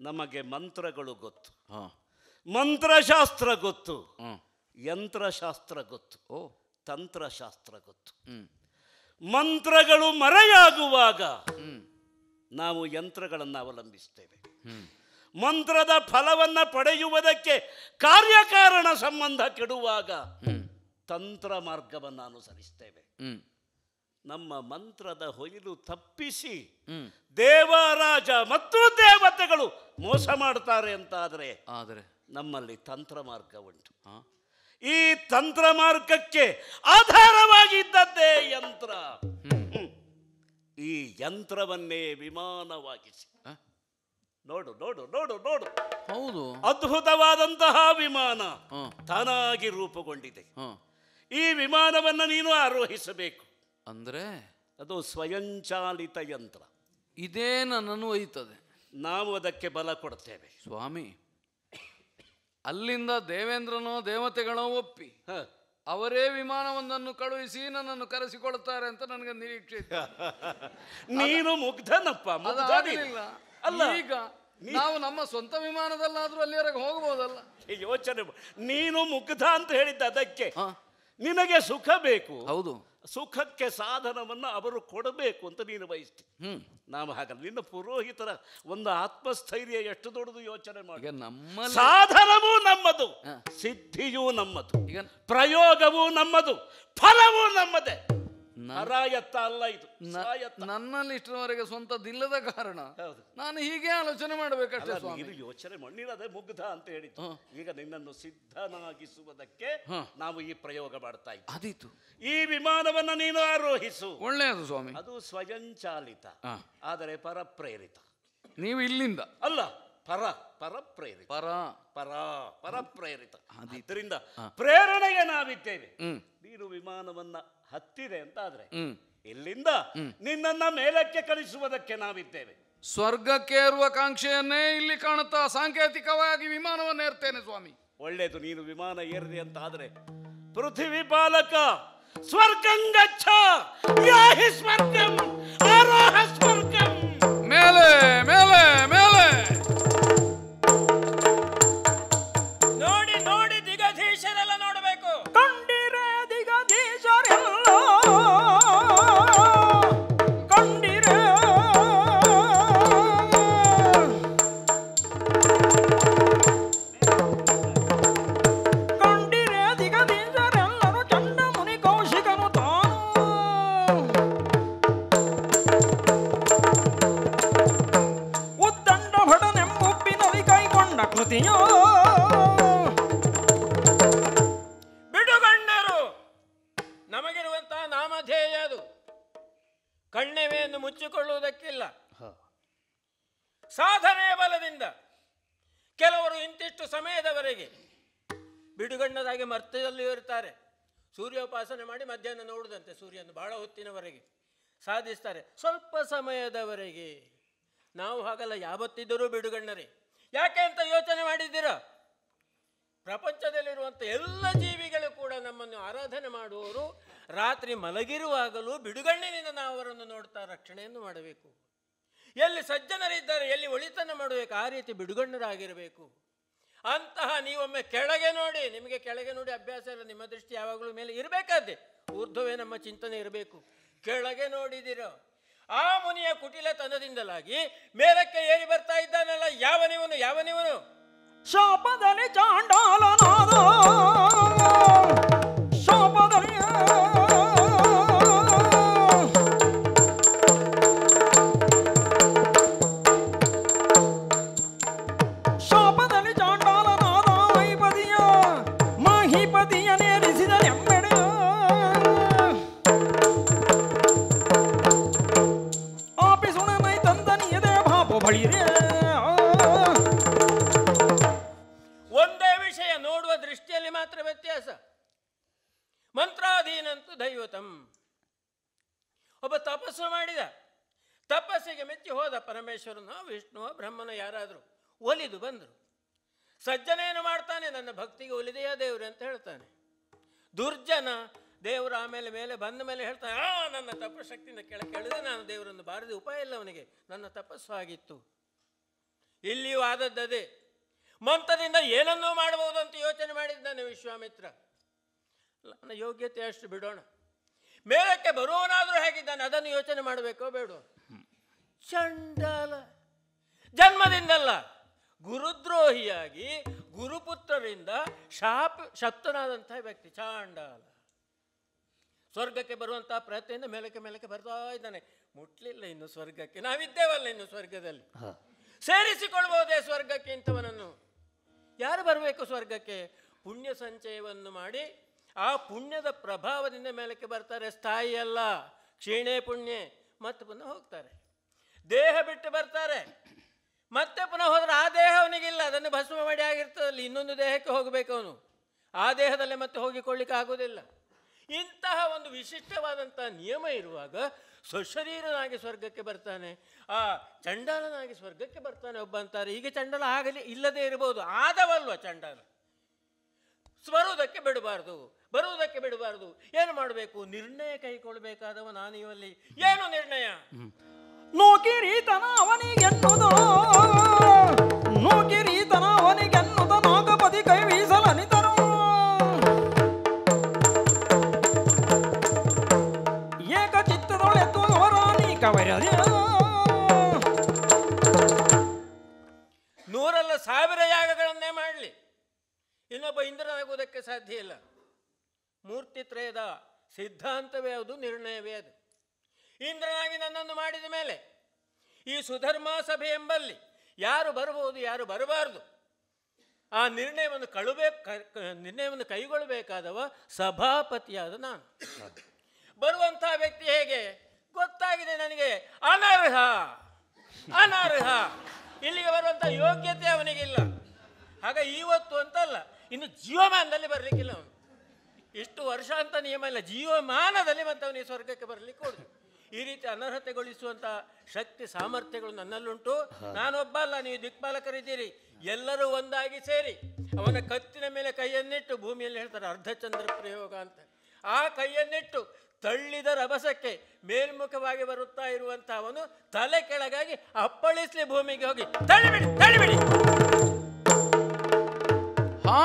ನಮಗೆ ಮಂತ್ರಗಳು ಗೊತ್ತು. ಹಾ. ಮಂತ್ರಶಾಸ್ತ್ರ ಗೊತ್ತು. ಯಂತ್ರಶಾಸ್ತ್ರ ಗೊತ್ತು. ಓ. ತಂತ್ರಶಾಸ್ತ್ರ ಗೊತ್ತು. ಮಂತ್ರಗಳು ಮರೆಯಾಗುವಾಗ ನಾವು ಯಂತ್ರಗಳನ್ನು ಅವಲಂಬಿಸ್ತೇವೆ. ಮಂತ್ರದ ಫಲವನ್ನು ಪಡೆಯುವುದಕ್ಕೆ ಕಾರ್ಯಕಾರಣ ಸಂಬಂಧ ಕೆಡುವಾಗ ತಂತ್ರ ಮಾರ್ಗವನ್ನು ಅನುಸರಿಸ್ತೇವೆ. ನಮ್ಮ ಮಂತ್ರದ ಹೊಯಿಲು ತಪ್ಪಿಸಿ ದೇವರಾಜ ಮತ್ತು ದೇವತೆಗಳು ಮೋಸ ಮಾಡ್ತಾರೆ ಅಂತಾದರೆ ಆದರೆ ನಮ್ಮಲ್ಲಿ ತಂತ್ರ ಮಾರ್ಗ ಉಂಟು ಈ ತಂತ್ರ ಮಾರ್ಗಕ್ಕೆ ಆಧಾರವಾಗಿದ್ದದ್ದೇ ಯಂತ್ರ. ಈ ಯಂತ್ರವನ್ನೇ ವಿಮಾನವಾಗಿಸಿ? ನೋಡು ನೋಡು ನೋಡು ನೋಡು. ಹೌದು. ಅದ್ಭುತವಾದಂತಹ ವಿಮಾನ ತಾನಾಗಿ ರೂಪುಗೊಂಡಿದೆ. ಈ ವಿಮಾನವನ್ನು ನೀನು ಆರೋಹಿಸಬೇಕು. ಅಂದ್ರೆ ಅದು ಸ್ವಯಂಚಾಲಿತ ಯಂತ್ರ. ಇದೇ ನನ್ನನ್ನು ಒಯ್ತದೆ. ನಾವು ಅದಕ್ಕೆ ಬಲ ಕೊಡ್ತೇವೆ. ಸ್ವಾಮಿ ಅಲ್ಲಿಂದ ದೇವೇಂದ್ರನೋ ದೇವತೆಗಳೋ ಒಪ್ಪಿ. ಅವರೇ ವಿಮಾನವೊಂದನ್ನು ಕಳುಹಿಸಿ ನನ್ನನ್ನು ಕರೆಸಿಕೊಳ್ತಾರೆ ಅಂತ ನನಗೆ ನಿರೀಕ್ಷೆ ನೀನು ಮುಗ್ಧನಪ್ಪ ಅಲ್ಲ ಈಗ ನಾವು ನಮ್ಮ ಸ್ವಂತ ವಿಮಾನದಲ್ಲಾದ್ರೂ ಅಲ್ಲಿವರೆಗೆ ಹೋಗಬಹುದಲ್ಲ? ಯೋಚನೆ ನೀನು ಮುಗ್ಧ ಅಂತ ಹೇಳಿದ್ದ ಅದಕ್ಕೆ ನಿನಗೆ ಸುಖ ಬೇಕು. ಹೌದು. ಸುಖಕ್ಕೆ ಸಾಧನವನ್ನು ಅವರು ಕೊಡಬೇಕು ಅಂತ ನೀನು ಬಯಸ್ತಿ. ಹ್ಮ್. ನಾವು ಹಾಗಲ್ಲ. ನಿನ್ನ ಪುರೋಹಿತರ ಒಂದು ಆತ್ಮಸ್ಥೈರ್ಯ ಎಷ್ಟು ದೊಡ್ಡದು ಯೋಚನೆ ಮಾಡಿ. ನಮ್ಮ ಸಾಧನವೂ ನಮ್ಮದು ಸಿದ್ಧಿಯೂ ನಮ್ಮದು ಈಗ ಪ್ರಯೋಗವೂ ನಮ್ಮದು ಫಲವೂ ನಮ್ಮದೇ. ನ- ಹರಾಯತ್ತ ಅಲ್ಲ ಇದು. ನನ್ನಲ್ಲಿ ಇಷ್ಟರವರೆಗೆ ಸ್ವಂತದಿಲ್ಲದ ಕಾರಣ ನಾನು ಹೀಗೆ ಆಲೋಚನೆ ಮಾಡಬೇಕಷ್ಟೇ ಇದು ಯೋಚನೆ ಮಣ್ಣಿಲ್ಲದೆ ಮುಗ್ಧ ಅಂತ ಹೇಳಿದ್ದು. ಈಗ ನಿನ್ನನ್ನು ಸಿದ್ಧನಾಗಿಸುವುದಕ್ಕೆ ನಾವು ಈ ಪ್ರಯೋಗ ಮಾಡ್ತಾ ಇದ್ದೀವಿ ಅದಿತ್ತು. ಈ ವಿಮಾನವನ್ನು ನೀನು ಆರೋಹಿಸು. ಒಳ್ಳೆಯದು ಸ್ವಾಮಿ. ಅದು ಸ್ವಯಂಚಾಲಿತ ಚಾಲಿತ ಆದರೆ ಪರಪ್ರೇರಿತ. ನೀವು ಇಲ್ಲಿಂದ. ಅಲ್ಲ ಪರ ಪರಪ್ರೇರಿತ. ಪರ. ಪರ ಪರಪ್ರೇರಿತ. ಪ್ರೇರಿತ ಅದರಿಂದ ಪ್ರೇರಣೆಗೆ ನಾವಿದ್ದೇವೆ. ನೀನು ವಿಮಾನವನ್ನ ಹತ್ತಿದೆ ಅಂತ ಆದ್ರೆ ಇಲ್ಲಿಂದ ನಿನ್ನನ್ನ ಮೇಲಕ್ಕೆ ಕಳಿಸುವುದಕ್ಕೆ ನಾವಿದ್ದೇವೆ. ಸ್ವರ್ಗಕ್ಕೇರುವ ಕಾಂಕ್ಷೆಯನ್ನೇ ಇಲ್ಲಿ ಕಾಣುತ್ತಾ ಸಾಂಕೇತಿಕವಾಗಿ ವಿಮಾನವನ್ನು ಏರ್ತೇನೆ ಸ್ವಾಮಿ. ಒಳ್ಳೇದು ನೀನು ವಿಮಾನ ಏರಿದೆ ಅಂತ ಆದ್ರೆ ಪೃಥ್ವಿ ಪಾಲಕ ಸ್ವರ್ಗಂಗಚ್ಚ ಮೇಲೆ ಸೂರ್ಯನ ಬಹಳ ಹೊತ್ತಿನವರೆಗೆ ಸಾಧಿಸ್ತಾರೆ. ಸ್ವಲ್ಪ ಸಮಯದವರೆಗೆ. ನಾವು ಹಾಗಲ್ಲ, ಯಾವತ್ತಿದ್ದರೂ ಬಿಡುಗಣ್ಣರೇ. ಯಾಕೆ ಅಂತ ಯೋಚನೆ ಮಾಡಿದ್ದೀರಾ? ಪ್ರಪಂಚದಲ್ಲಿರುವಂಥ ಎಲ್ಲ ಜೀವಿಗಳು ಕೂಡ ನಮ್ಮನ್ನು ಆರಾಧನೆ ಮಾಡುವವರು. ರಾತ್ರಿ ಮಲಗಿರುವಾಗಲೂ ಬಿಡುಗಣ್ಣಿನಿಂದ ನಾವು ಅವರನ್ನು ನೋಡ್ತಾ ರಕ್ಷಣೆಯನ್ನು ಮಾಡಬೇಕು. ಎಲ್ಲಿ ಸಜ್ಜನರಿದ್ದಾರೆ, ಎಲ್ಲಿ ಒಳಿತನ ಮಾಡಬೇಕು, ಆ ರೀತಿ ಬಿಡುಗಣ್ಣರಾಗಿರಬೇಕು. ಅಂತಹ ನೀವೊಮ್ಮೆ ಕೆಳಗೆ ನೋಡಿ, ನಿಮಗೆ ಕೆಳಗೆ ನೋಡಿ ಅಭ್ಯಾಸ ಇಲ್ಲ ನಿಮ್ಮ ದೃಷ್ಟಿ ಯಾವಾಗಲೂ ಮೇಲೆ ಇರಬೇಕಾದ್ದೆ ಊರ್ಧ್ವವೇ ನಮ್ಮ ಚಿಂತನೆ ಇರಬೇಕು. ಕೆಳಗೆ ನೋಡಿದಿರೋ. ಆ ಮುನಿಯ ಕುಟಿಲತನದಿಂದಲಾಗಿ ಮೇಲಕ್ಕೆ ಏರಿ ಬರ್ತಾ ಇದ್ದಾನಲ್ಲ, ಯಾವನಿವನು ಯಾವನಿವನು? ಶಾಪದಲ್ಲಿ ಚಾಂಡಾಲನಾದ ತಪಸ್ಸು ಮಾಡಿದ. ತಪಸ್ಸಿಗೆ ಮೆಚ್ಚಿ ಹೋದ ಪರಮೇಶ್ವರನ ವಿಷ್ಣುವ ಬ್ರಹ್ಮನ ಯಾರಾದರೂ ಒಲಿದು ಬಂದರು. ಸಜ್ಜನೇನು ಮಾಡ್ತಾನೆ? ನನ್ನ ಭಕ್ತಿಗೆ ಒಲಿದೆಯಾ ದೇವರು ಅಂತ ಹೇಳ್ತಾನೆ. ದುರ್ಜನ ದೇವರು ಆಮೇಲೆ ಮೇಲೆ ಬಂದ ಮೇಲೆ ಹೇಳ್ತಾನೆ, ಆ, ನನ್ನ ತಪಶಕ್ತಿಯಿಂದ ಕೆಳ ಕೆಳಗೆ ನಾನು ದೇವರನ್ನು ಬಾರದೆ, ಉಪಾಯ ಇಲ್ಲ ಅವನಿಗೆ, ನನ್ನ ತಪಸ್ಸು ಆಗಿತ್ತು. ಇಲ್ಲಿಯೂ ಆದದ್ದದೇ. ಮಂತ್ರದಿಂದ ಏನನ್ನೂ ಮಾಡಬಹುದು ಅಂತ ಯೋಚನೆ ಮಾಡಿದ್ದಾನೆ ವಿಶ್ವಾಮಿತ್ರ. ನನ್ನ ಯೋಗ್ಯತೆ ಅಷ್ಟು ಬಿಡೋಣ. ಮೇಲಕ್ಕೆ ಬರುವವನಾದರೂ ಹೇಗಿದ್ದಾನೆ ಅದನ್ನು ಯೋಚನೆ ಮಾಡಬೇಕೋ ಬೇಡ? ಚಂಡಾಲ. ಜನ್ಮದಿಂದಲ್ಲ ಗುರುದ್ರೋಹಿಯಾಗಿ ಗುರುಪುತ್ರರಿಂದ ಶಾಪ ಶಕ್ತನಾದಂತಹ ವ್ಯಕ್ತಿ ಚಾಂಡಾಲ. ಸ್ವರ್ಗಕ್ಕೆ ಬರುವಂತಹ ಪ್ರಯತ್ನದಿಂದ ಮೇಲಕ್ಕೆ ಮೇಲಕ್ಕೆ ಬರ್ತಾ ಇದ್ದಾನೆ. ಮುಟ್ಲಿಲ್ಲ ಇನ್ನು ಸ್ವರ್ಗಕ್ಕೆ. ನಾವಿದ್ದೇವಲ್ಲ ಇನ್ನು ಸ್ವರ್ಗದಲ್ಲಿ. ಸೇರಿಸಿಕೊಳ್ಬಹುದೇ ಸ್ವರ್ಗಕ್ಕೆ ಇಂಥವನನ್ನು? ಯಾರು ಬರಬೇಕು ಸ್ವರ್ಗಕ್ಕೆ? ಪುಣ್ಯ ಸಂಚಯವನ್ನು ಮಾಡಿ ಆ ಪುಣ್ಯದ ಪ್ರಭಾವದಿಂದ ಮೇಲಕ್ಕೆ ಬರ್ತಾರೆ ಸ್ಥಾಯಿ ಅಲ್ಲ, ಕ್ಷೀಣೆ ಪುಣ್ಯ. ಮತ್ತೆ ಪುನಃ ಹೋಗ್ತಾರೆ. ದೇಹ ಬಿಟ್ಟು ಬರ್ತಾರೆ. ಮತ್ತೆ ಪುನಃ ಹೋದ್ರೆ ಆ ದೇಹ ಅವನಿಗಿಲ್ಲ. ಅದನ್ನು ಭಸ್ಮ ಮಾಡಿ ಆಗಿರ್ತದಲ್ಲಿ ಇನ್ನೊಂದು ದೇಹಕ್ಕೆ ಹೋಗಬೇಕು ಅವನು. ಆ ದೇಹದಲ್ಲೇ ಮತ್ತೆ ಹೋಗಿಕೊಳ್ಳಿಕ್ಕೆ ಆಗೋದಿಲ್ಲ ಇಂತಹ ಒಂದು ವಿಶಿಷ್ಟವಾದಂಥ ನಿಯಮ ಇರುವಾಗ ಸ್ವಶರೀರನಾಗಿ ಸ್ವರ್ಗಕ್ಕೆ ಬರ್ತಾನೆ. ಆ ಚಂಡಾಲನಾಗಿ ಸ್ವರ್ಗಕ್ಕೆ ಬರ್ತಾನೆ ಒಬ್ಬ ಅಂತಾರೆ. ಈಗ ಚಂಡಾಲ ಆಗಲಿ, ಇಲ್ಲದೆ ಇರಬಹುದು ಆದವಲ್ವ ಚಂಡಾಲ? ಬರುವುದಕ್ಕೆ ಬಿಡಬಾರ್ದು ಬರುವುದಕ್ಕೆ ಬಿಡಬಾರ್ದು. ಏನು ಮಾಡಬೇಕು? ನಿರ್ಣಯ ಕೈಗೊಳ್ಳಬೇಕಾದವ ನಾನು ಇವಲ್ಲಿ ಏನು ನಿರ್ಣಯ? ನೋಕಿರೀತನ ಅವನಿಗೆನ್ನುವುದು ನೋಕಿರೀತನ ಅವನಿಗೆನ್ನುದ ನಾಗಪತಿ ಕೈ ವೀಸಲನಿತನು ಅವರಾನಿ ಕವರದೆ ನೂರಲ್ಲ ಸಾವಿರ ಯಾಗಗಳನ್ನೇ ಮಾಡಲಿ. ಇನ್ನೊಬ್ಬ ಇಂದ್ರನಾಗುವುದಕ್ಕೆ ಸಾಧ್ಯ ಇಲ್ಲ. ಮೂರ್ತಿತ್ರಯದ ಸಿದ್ಧಾಂತವೇ ಅದು, ನಿರ್ಣಯವೇ ಅದು. ಇಂದ್ರನಾಗಿ ನನ್ನನ್ನು ಮಾಡಿದ ಮೇಲೆ ಈ ಸುಧರ್ಮ ಸಭೆ ಎಂಬಲ್ಲಿ ಯಾರು ಬರಬಹುದು, ಯಾರು ಬರಬಾರದು, ಆ ನಿರ್ಣಯವನ್ನು ಕಳುಬೇಕು ನಿರ್ಣಯವನ್ನು ಕೈಗೊಳ್ಳಬೇಕಾದವ ಸಭಾಪತಿಯಾದ ನಾನು. ಬರುವಂತಹ ವ್ಯಕ್ತಿ ಹೇಗೆ? ಗೊತ್ತಾಗಿದೆ ನನಗೆ, ಅನರ್ಹ ಅನರ್ಹ. ಇಲ್ಲಿಗೆ ಬರುವಂತ ಯೋಗ್ಯತೆ ಅವನಿಗಿಲ್ಲ. ಆಗ ಇವತ್ತು ಅಂತಲ್ಲ ಇನ್ನು ಜೀವಮಾನದಲ್ಲಿ ಬರಲಿಕ್ಕಿಲ್ಲ ಅವನು. ಇಷ್ಟು ವರ್ಷ ಅಂತ ನಿಯಮ ಇಲ್ಲ. ಜೀವಮಾನದಲ್ಲಿ ಮತ್ತೆ ಈ ಸ್ವರ್ಗಕ್ಕೆ ಬರಲಿಕ್ಕೆ ಕೊಡುದು ಈ ರೀತಿ ಅನರ್ಹತೆಗೊಳಿಸುವಂಥ ಶಕ್ತಿ ಸಾಮರ್ಥ್ಯಗಳು ನನ್ನಲ್ಲುಂಟು. ನಾನೊಬ್ಬ ಅಲ್ಲ ನೀವು ದಿಕ್ಪಾಲಕರಿದ್ದೀರಿ. ಎಲ್ಲರೂ ಒಂದಾಗಿ ಸೇರಿ ಅವನ ಕತ್ತಿನ ಮೇಲೆ ಕೈಯನ್ನಿಟ್ಟು ಭೂಮಿಯಲ್ಲಿ ಹೇಳ್ತಾರೆ ಅರ್ಧಚಂದ್ರ ಪ್ರಯೋಗ ಅಂತ. ಆ ಕೈಯನ್ನಿಟ್ಟು ತಳ್ಳಿದ ರಭಸಕ್ಕೆ ಮೇಲ್ಮುಖವಾಗಿ ಬರುತ್ತಾ ಇರುವಂತಹ ಅವನು ತಲೆ ಕೆಳಗಾಗಿ ಅಪ್ಪಳಿಸಲಿ ಭೂಮಿಗೆ ಹೋಗಿ ತಳ್ಳಿಬಿಡಿ ತಳ್ಳಿಬಿಡಿ ಹಾ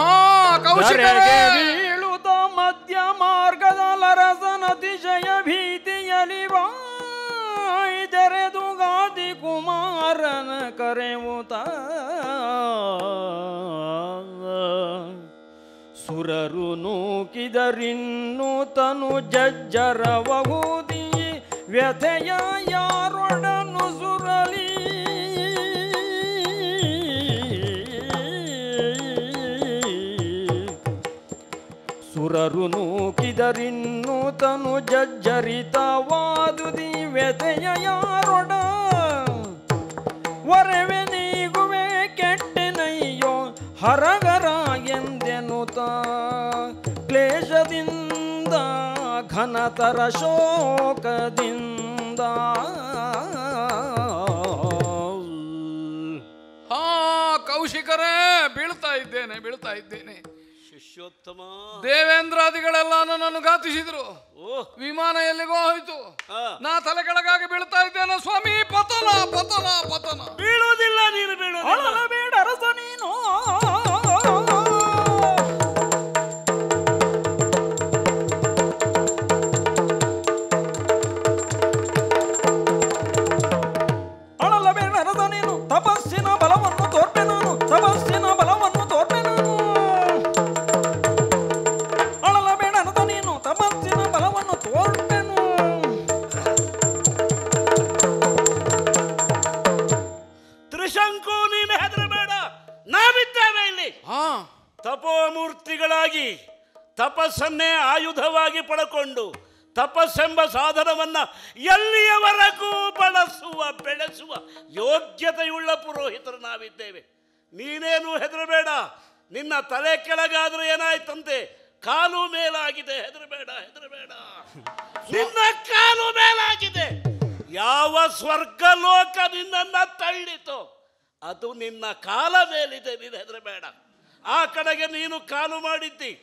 ಹಾ ಕೌಶಿಕರೇ! ಬೀಳುತ್ತ ಮಧ್ಯ ಮಾರ್ಗದ ಲರಸನ ಅತಿಶಯ ಭೀತಿಯಲಿ ಬಾಯ್ದೆರೆದು ಗಾದಿ ಕುಮಾರನ ಕರೆವುತ ಸುರರು ನೂಕಿದರಿನ್ನು ತನು ಜಜ್ಜರವಹುದಿ ವ್ಯಥೆಯ ಯಾರೊಡನು ಸುರರು ನೂಕಿದರಿನ್ನು ತನು ಜಜ್ಜರಿತವಾದುದಿ ದಿವ್ಯತೆಯ ಯಾರೊಡ? ವರವೆ ನೀಗುವೆ ಕೆಟ್ಟೆನಯ್ಯೋ, ಹರಗರ ಎಂದೆನುತ ಕ್ಲೇಶದಿಂದ, ಘನತರ ಶೋಕದಿಂದ. ಹಾ, ಕೌಶಿಕರೇ, ಬೀಳ್ತಾ ಇದ್ದೇನೆ ಬೀಳ್ತಾ ಇದ್ದೇನೆ. ಶಿಷ್ಯೋತ್ತಮ ದೇವೇಂದ್ರಾದಿಗಳೆಲ್ಲ ನನ್ನನ್ನು ಘಾತಿಸಿದ್ರು. ಓಹ್. ವಿಮಾನ ಎಲ್ಲಿಗೋ ಹೋಯ್ತು. ನಾ ತಲೆ ಕೆಳಗಾಗಿ ಬೀಳ್ತಾ ಇದ್ದೇನೆ ಸ್ವಾಮಿ ಪತನ ಪತನ ಪತನ. ಬೀಳುವುದಿಲ್ಲ ನೀನು ಬೀಳುವುದಿಲ್ಲ. ತಪಸ್ಸೆಂಬ ಸಾಧನವನ್ನ ಎಲ್ಲಿಯವರೆಗೂ ಬಳಸುವ ಬೆಳೆಸುವ ಯೋಗ್ಯತೆಯುಳ್ಳ ಪುರೋಹಿತರು ನಾವಿದ್ದೇವೆ. ನೀನೇನು ಹೆದರಬೇಡ. ನಿನ್ನ ತಲೆ ಕೆಳಗಾದ್ರೆ ಏನಾಯ್ತಂತೆ? ಕಾಲು ಮೇಲಾಗಿದೆ ಹೆದರಬೇಡ ಹೆದರಬೇಡ. ನಿನ್ನ ಕಾಲು ಮೇಲಾಗಿದೆ. ಯಾವ ಸ್ವರ್ಗಲೋಕ ನಿನ್ನನ್ನು ತಳ್ಳಿತು ಅದು ನಿನ್ನ ಕಾಲ ಮೇಲಿದೆ ನೀನು ಹೆದರಬೇಡ. ಆ ಕಡೆಗೆ ನೀನು ಕಾಲು ಮಾಡಿದ್ದಿ.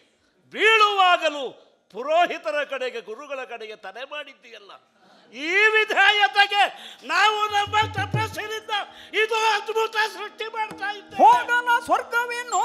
ಬೀಳುವಾಗಲೂ ಪುರೋಹಿತರ ಕಡೆಗೆ, ಗುರುಗಳ ಕಡೆಗೆ ತಲೆ ಮಾಡಿದ್ದೀಯಲ್ಲ. ಈ ವಿಧೇಯತೆಗೆ ನಾವು ನಮ್ಮ ತಪಸ್ಸಿನಿಂದ ಇದು ಅದ್ಭುತ ಸೃಷ್ಟಿ ಮಾಡ್ತಾ ಇದ್ದೇವೆ. ಸ್ವರ್ಗವೇನು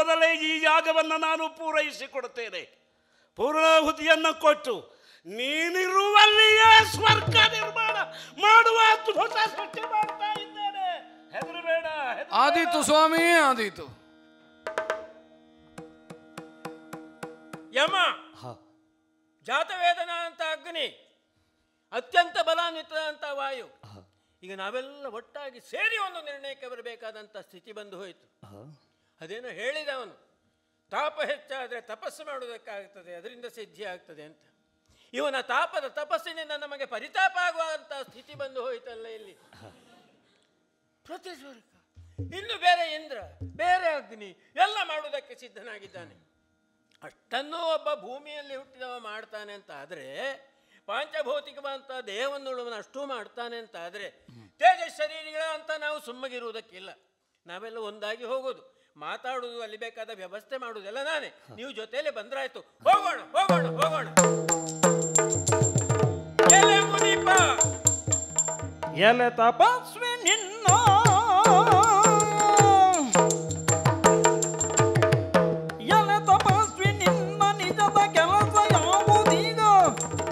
ಮೊದಲೇ ಈ ಯಾಗವನ್ನು ನಾನು ಪೂರೈಸಿಕೊಡುತ್ತೇನೆ. ಪೂರ್ಣಾಹುತಿಯನ್ನು ಕೊಟ್ಟು ನೀನಿರುವಲ್ಲಿಯೇ ಸ್ವರ್ಗ ನಿರ್ಮಾಣ ಮಾಡುವ ಅದ್ಭುತ ಸೃಷ್ಟಿ ಮಾಡ್ತಾ ಇದ್ದೇನೆ. ಹೆದರಬೇಡ ಹೆದರಬೇಡ. ಆದೀತು ಸ್ವಾಮಿ ಆದೀತು. ಯಮ ಜಾತವೇದನ ಅಂತ ಅಗ್ನಿ ಅತ್ಯಂತ ಬಲಾನ್ವಿತ ಅಂತ ವಾಯು. ಈಗ ನಾವೆಲ್ಲ ಒಟ್ಟಾಗಿ ಸೇರಿ ಒಂದು ನಿರ್ಣಯಕ್ಕೆ ಬರಬೇಕಾದಂಥ ಸ್ಥಿತಿ ಬಂದು ಹೋಯಿತು. ಅದೇನೋ ಹೇಳಿದ ಅವನು ತಾಪ ಹೆಚ್ಚಾದರೆ ತಪಸ್ಸು ಮಾಡುವುದಕ್ಕಾಗ್ತದೆ ಅದರಿಂದ ಸಿದ್ಧಿ ಆಗ್ತದೆ ಅಂತ. ಇವನ ತಾಪದ ತಪಸ್ಸಿನಿಂದ ನಮಗೆ ಪರಿತಾಪ ಆಗುವಂಥ ಸ್ಥಿತಿ ಬಂದು ಹೋಯಿತಲ್ಲ ಇಲ್ಲಿ. ಪ್ರತಿಸ್ವರ್ಗ ಇನ್ನು ಬೇರೆ ಇಂದ್ರ ಬೇರೆ ಅಗ್ನಿ ಎಲ್ಲ ಮಾಡುವುದಕ್ಕೆ ಸಿದ್ಧನಾಗಿದ್ದಾನೆ. ಅಷ್ಟನ್ನೂ ಒಬ್ಬ ಭೂಮಿಯಲ್ಲಿ ಹುಟ್ಟಿದವ ಮಾಡ್ತಾನೆ ಅಂತ ಆದರೆ ಪಾಂಚಭೌತಿಕವಂತ ದೇಹವನ್ನುಳ್ಳವನ ಅಷ್ಟೂ ಮಾಡ್ತಾನೆ ಅಂತ ಆದರೆ ತೇಜ ಶರೀರಿಗಳ ಅಂತ ನಾವು ಸುಮ್ಮಗಿರುವುದಕ್ಕಿಲ್ಲ. ನಾವೆಲ್ಲ ಒಂದಾಗಿ ಹೋಗೋದು. ಮಾತಾಡುವುದು, ಅಲ್ಲಿ ಬೇಕಾದ ವ್ಯವಸ್ಥೆ ಮಾಡುವುದೆಲ್ಲ ನಾನೇ. ನೀವು ಜೊತೆಯಲ್ಲಿ ಬಂದ್ರಾಯ್ತು. ಹೋಗೋಣ ಹೋಗೋಣ ಹೋಗೋಣ. ಎಲೆ ತಪಸ್ವಿ ನಿನ್ನ. ಎಲೆ ತಪಸ್ವಿ ನಿನ್ನ ನಿಜದ ಕೆಲಸ ಯಾವುದೀಗ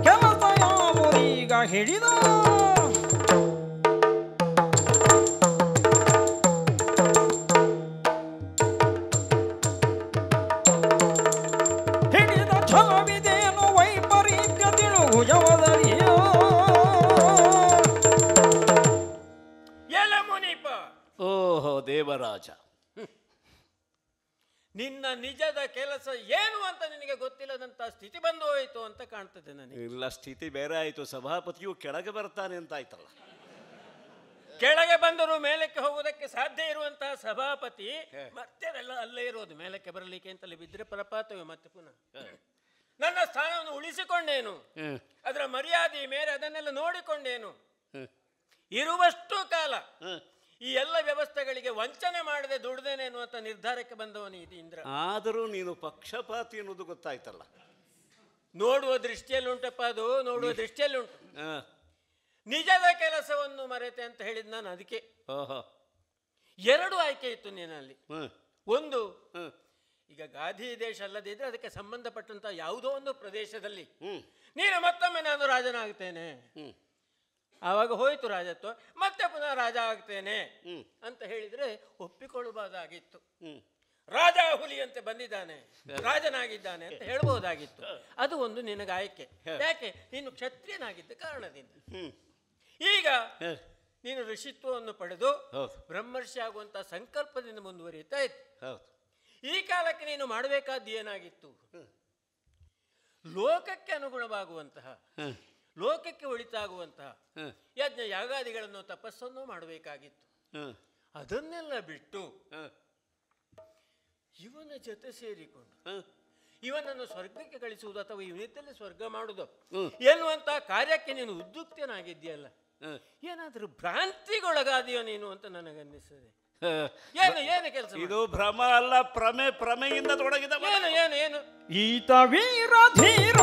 ಕೆಲಸ ಯಾವುದೀಗ ಹಿಡಿದ ದೇವರಾಜ. ನಿನ್ನ ನಿಜದ ಕೆಲಸ ಏನು ಅಂತ ನಿನಗೆ ಗೊತ್ತಿಲ್ಲದಂತ ಸ್ಥಿತಿ ಬಂದು ಹೋಯಿತು ಅಂತ ಕಾಣ್ತದೆ ನನಗೆ. ಇಲ್ಲ ಸ್ಥಿತಿ ಬೇರೆ ಆಯಿತು. ಸಭಾಪತಿಯು ಕೆಳಗೆ ಬರ್ತಾನೆ ಅಂತ ಆಯ್ತಲ್ಲ. ಕೆಳಗೆ ಬಂದರೂ ಮೇಲಕ್ಕೆ ಹೋಗುವುದಕ್ಕೆ ಸಾಧ್ಯ ಇರುವಂತಹ ಸಭಾಪತಿ ಮತ್ತೆ ಎಲ್ಲ ಅಲ್ಲೇ ಇರೋದು. ಮೇಲಕ್ಕೆ ಬರಲಿಕ್ಕೆ ಅಂತಲ್ಲಿ ಬಿದ್ದರೆ ಪ್ರಪಾತವೇ ಮತ್ತೆ ಪುನಃ. ನನ್ನ ಸ್ಥಾನವನ್ನು ಉಳಿಸಿಕೊಂಡೇನು? ಅದರ ಮರ್ಯಾದೆ ಮೇಲೆ ಅದನ್ನೆಲ್ಲ ನೋಡಿಕೊಂಡೇನು? ಇರುವಷ್ಟು ಕಾಲ. ಈ ಎಲ್ಲ ವ್ಯವಸ್ಥೆಗಳಿಗೆ ವಂಚನೆ ಮಾಡದೆ ದುಡ್ದೇನೆ ಅನ್ನುವಂಥ ನಿರ್ಧಾರಕ್ಕೆ ಬಂದವನು ಇದು ಇಂದ್ರ ಆದರೂ ನೀನು ಪಕ್ಷಪಾತಿ ಅನ್ನೋದು ಗೊತ್ತಾಯ್ತಲ್ಲ ನೋಡುವ ದೃಷ್ಟಿಯಲ್ಲಿ ಉಂಟಪ್ಪ ಅದು ನೋಡುವ ದೃಷ್ಟಿಯಲ್ಲಿ ಉಂಟು. ನಿಜದ ಕೆಲಸವನ್ನು ಮರೆತೆ ಅಂತ ಹೇಳಿದ್ ನಾನು ಅದಕ್ಕೆ ಓಹೋ ಎರಡು ಆಯ್ಕೆ ಇತ್ತು ನಿನ್ನಲ್ಲಿ ಹ್ಮ್. ಒಂದು. ಈಗ ಗಾಂಧಿ ದೇಶ ಅಲ್ಲದಿದ್ರೆ ಅದಕ್ಕೆ ಸಂಬಂಧಪಟ್ಟಂತ ಯಾವುದೋ ಒಂದು ಪ್ರದೇಶದಲ್ಲಿ. ನೀನು ಮತ್ತೊಮ್ಮೆ ನಾನು ರಾಜನಾಗ್ತೇನೆ. ಆವಾಗ ಹೋಯಿತು ರಾಜತ್ವ ಮತ್ತೆ ಪುನಃ ರಾಜ ಆಗ್ತೇನೆ ಅಂತ ಹೇಳಿದ್ರೆ ಒಪ್ಪಿಕೊಳ್ಳಬಹುದಾಗಿತ್ತು. ರಾಜ ಹುಲಿಯಂತೆ ಬಂದಿದ್ದಾನೆ ರಾಜನಾಗಿದ್ದಾನೆ ಅಂತ ಹೇಳಬಹುದಾಗಿತ್ತು ಅದು ಒಂದು ನಿನಗೆ ಆಯ್ಕೆ ಯಾಕೆ? ನೀನು ಕ್ಷತ್ರಿಯನಾಗಿದ್ದ ಕಾರಣದಿಂದ. ಈಗ ನೀನು ಋಷಿತ್ವವನ್ನು ಪಡೆದು ಬ್ರಹ್ಮರ್ಷಿ ಆಗುವಂತ ಸಂಕಲ್ಪದಿಂದ ಮುಂದುವರಿಯುತ್ತಾ ಇತ್ತು ಈ ಕಾಲಕ್ಕೆ ನೀನು ಮಾಡಬೇಕಾದ ಏನಾಗಿತ್ತು? ಲೋಕಕ್ಕೆ ಅನುಗುಣವಾಗುವಂತಹ. ಲೋಕಕ್ಕೆ ಒಳಿತಾಗುವಂತಹ ಯಜ್ಞ ಯಾಗಾದಿಗಳನ್ನು ತಪಸ್ಸನ್ನು ಮಾಡಬೇಕಾಗಿತ್ತು ಅದನ್ನೆಲ್ಲ ಬಿಟ್ಟು. ಇವನ ಜೊತೆ ಸೇರಿಕೊಂಡು. ಇವನನ್ನು ಸ್ವರ್ಗಕ್ಕೆ ಕಳಿಸುವುದು ಅಥವಾ ಇವನಿದ್ದಲ್ಲಿ ಸ್ವರ್ಗ ಮಾಡುವುದು ಎನ್ನುವಂತಹ ಎನ್ನುವಂತ ಕಾರ್ಯಕ್ಕೆ ನೀನು ಉದ್ಯುಕ್ತನಾಗಿದ್ದೀಯಲ್ಲ. ಏನಾದರೂ ಭ್ರಾಂತಿಗೊಳಗಾದಿಯೋ ನೀನು ಅಂತ ನನಗನ್ನಿಸ್ತದೆ ಹ. ಏನು ಏನು ಕೆಲಸ ಇದು ಭ್ರಮ ಅಲ್ಲ ಪ್ರಮೆ ಪ್ರಮೆಯಿಂದ ತೊಡಗಿದ. ಏನು ಏನು ಏನು ಈತ ವೀರ ಧೀರ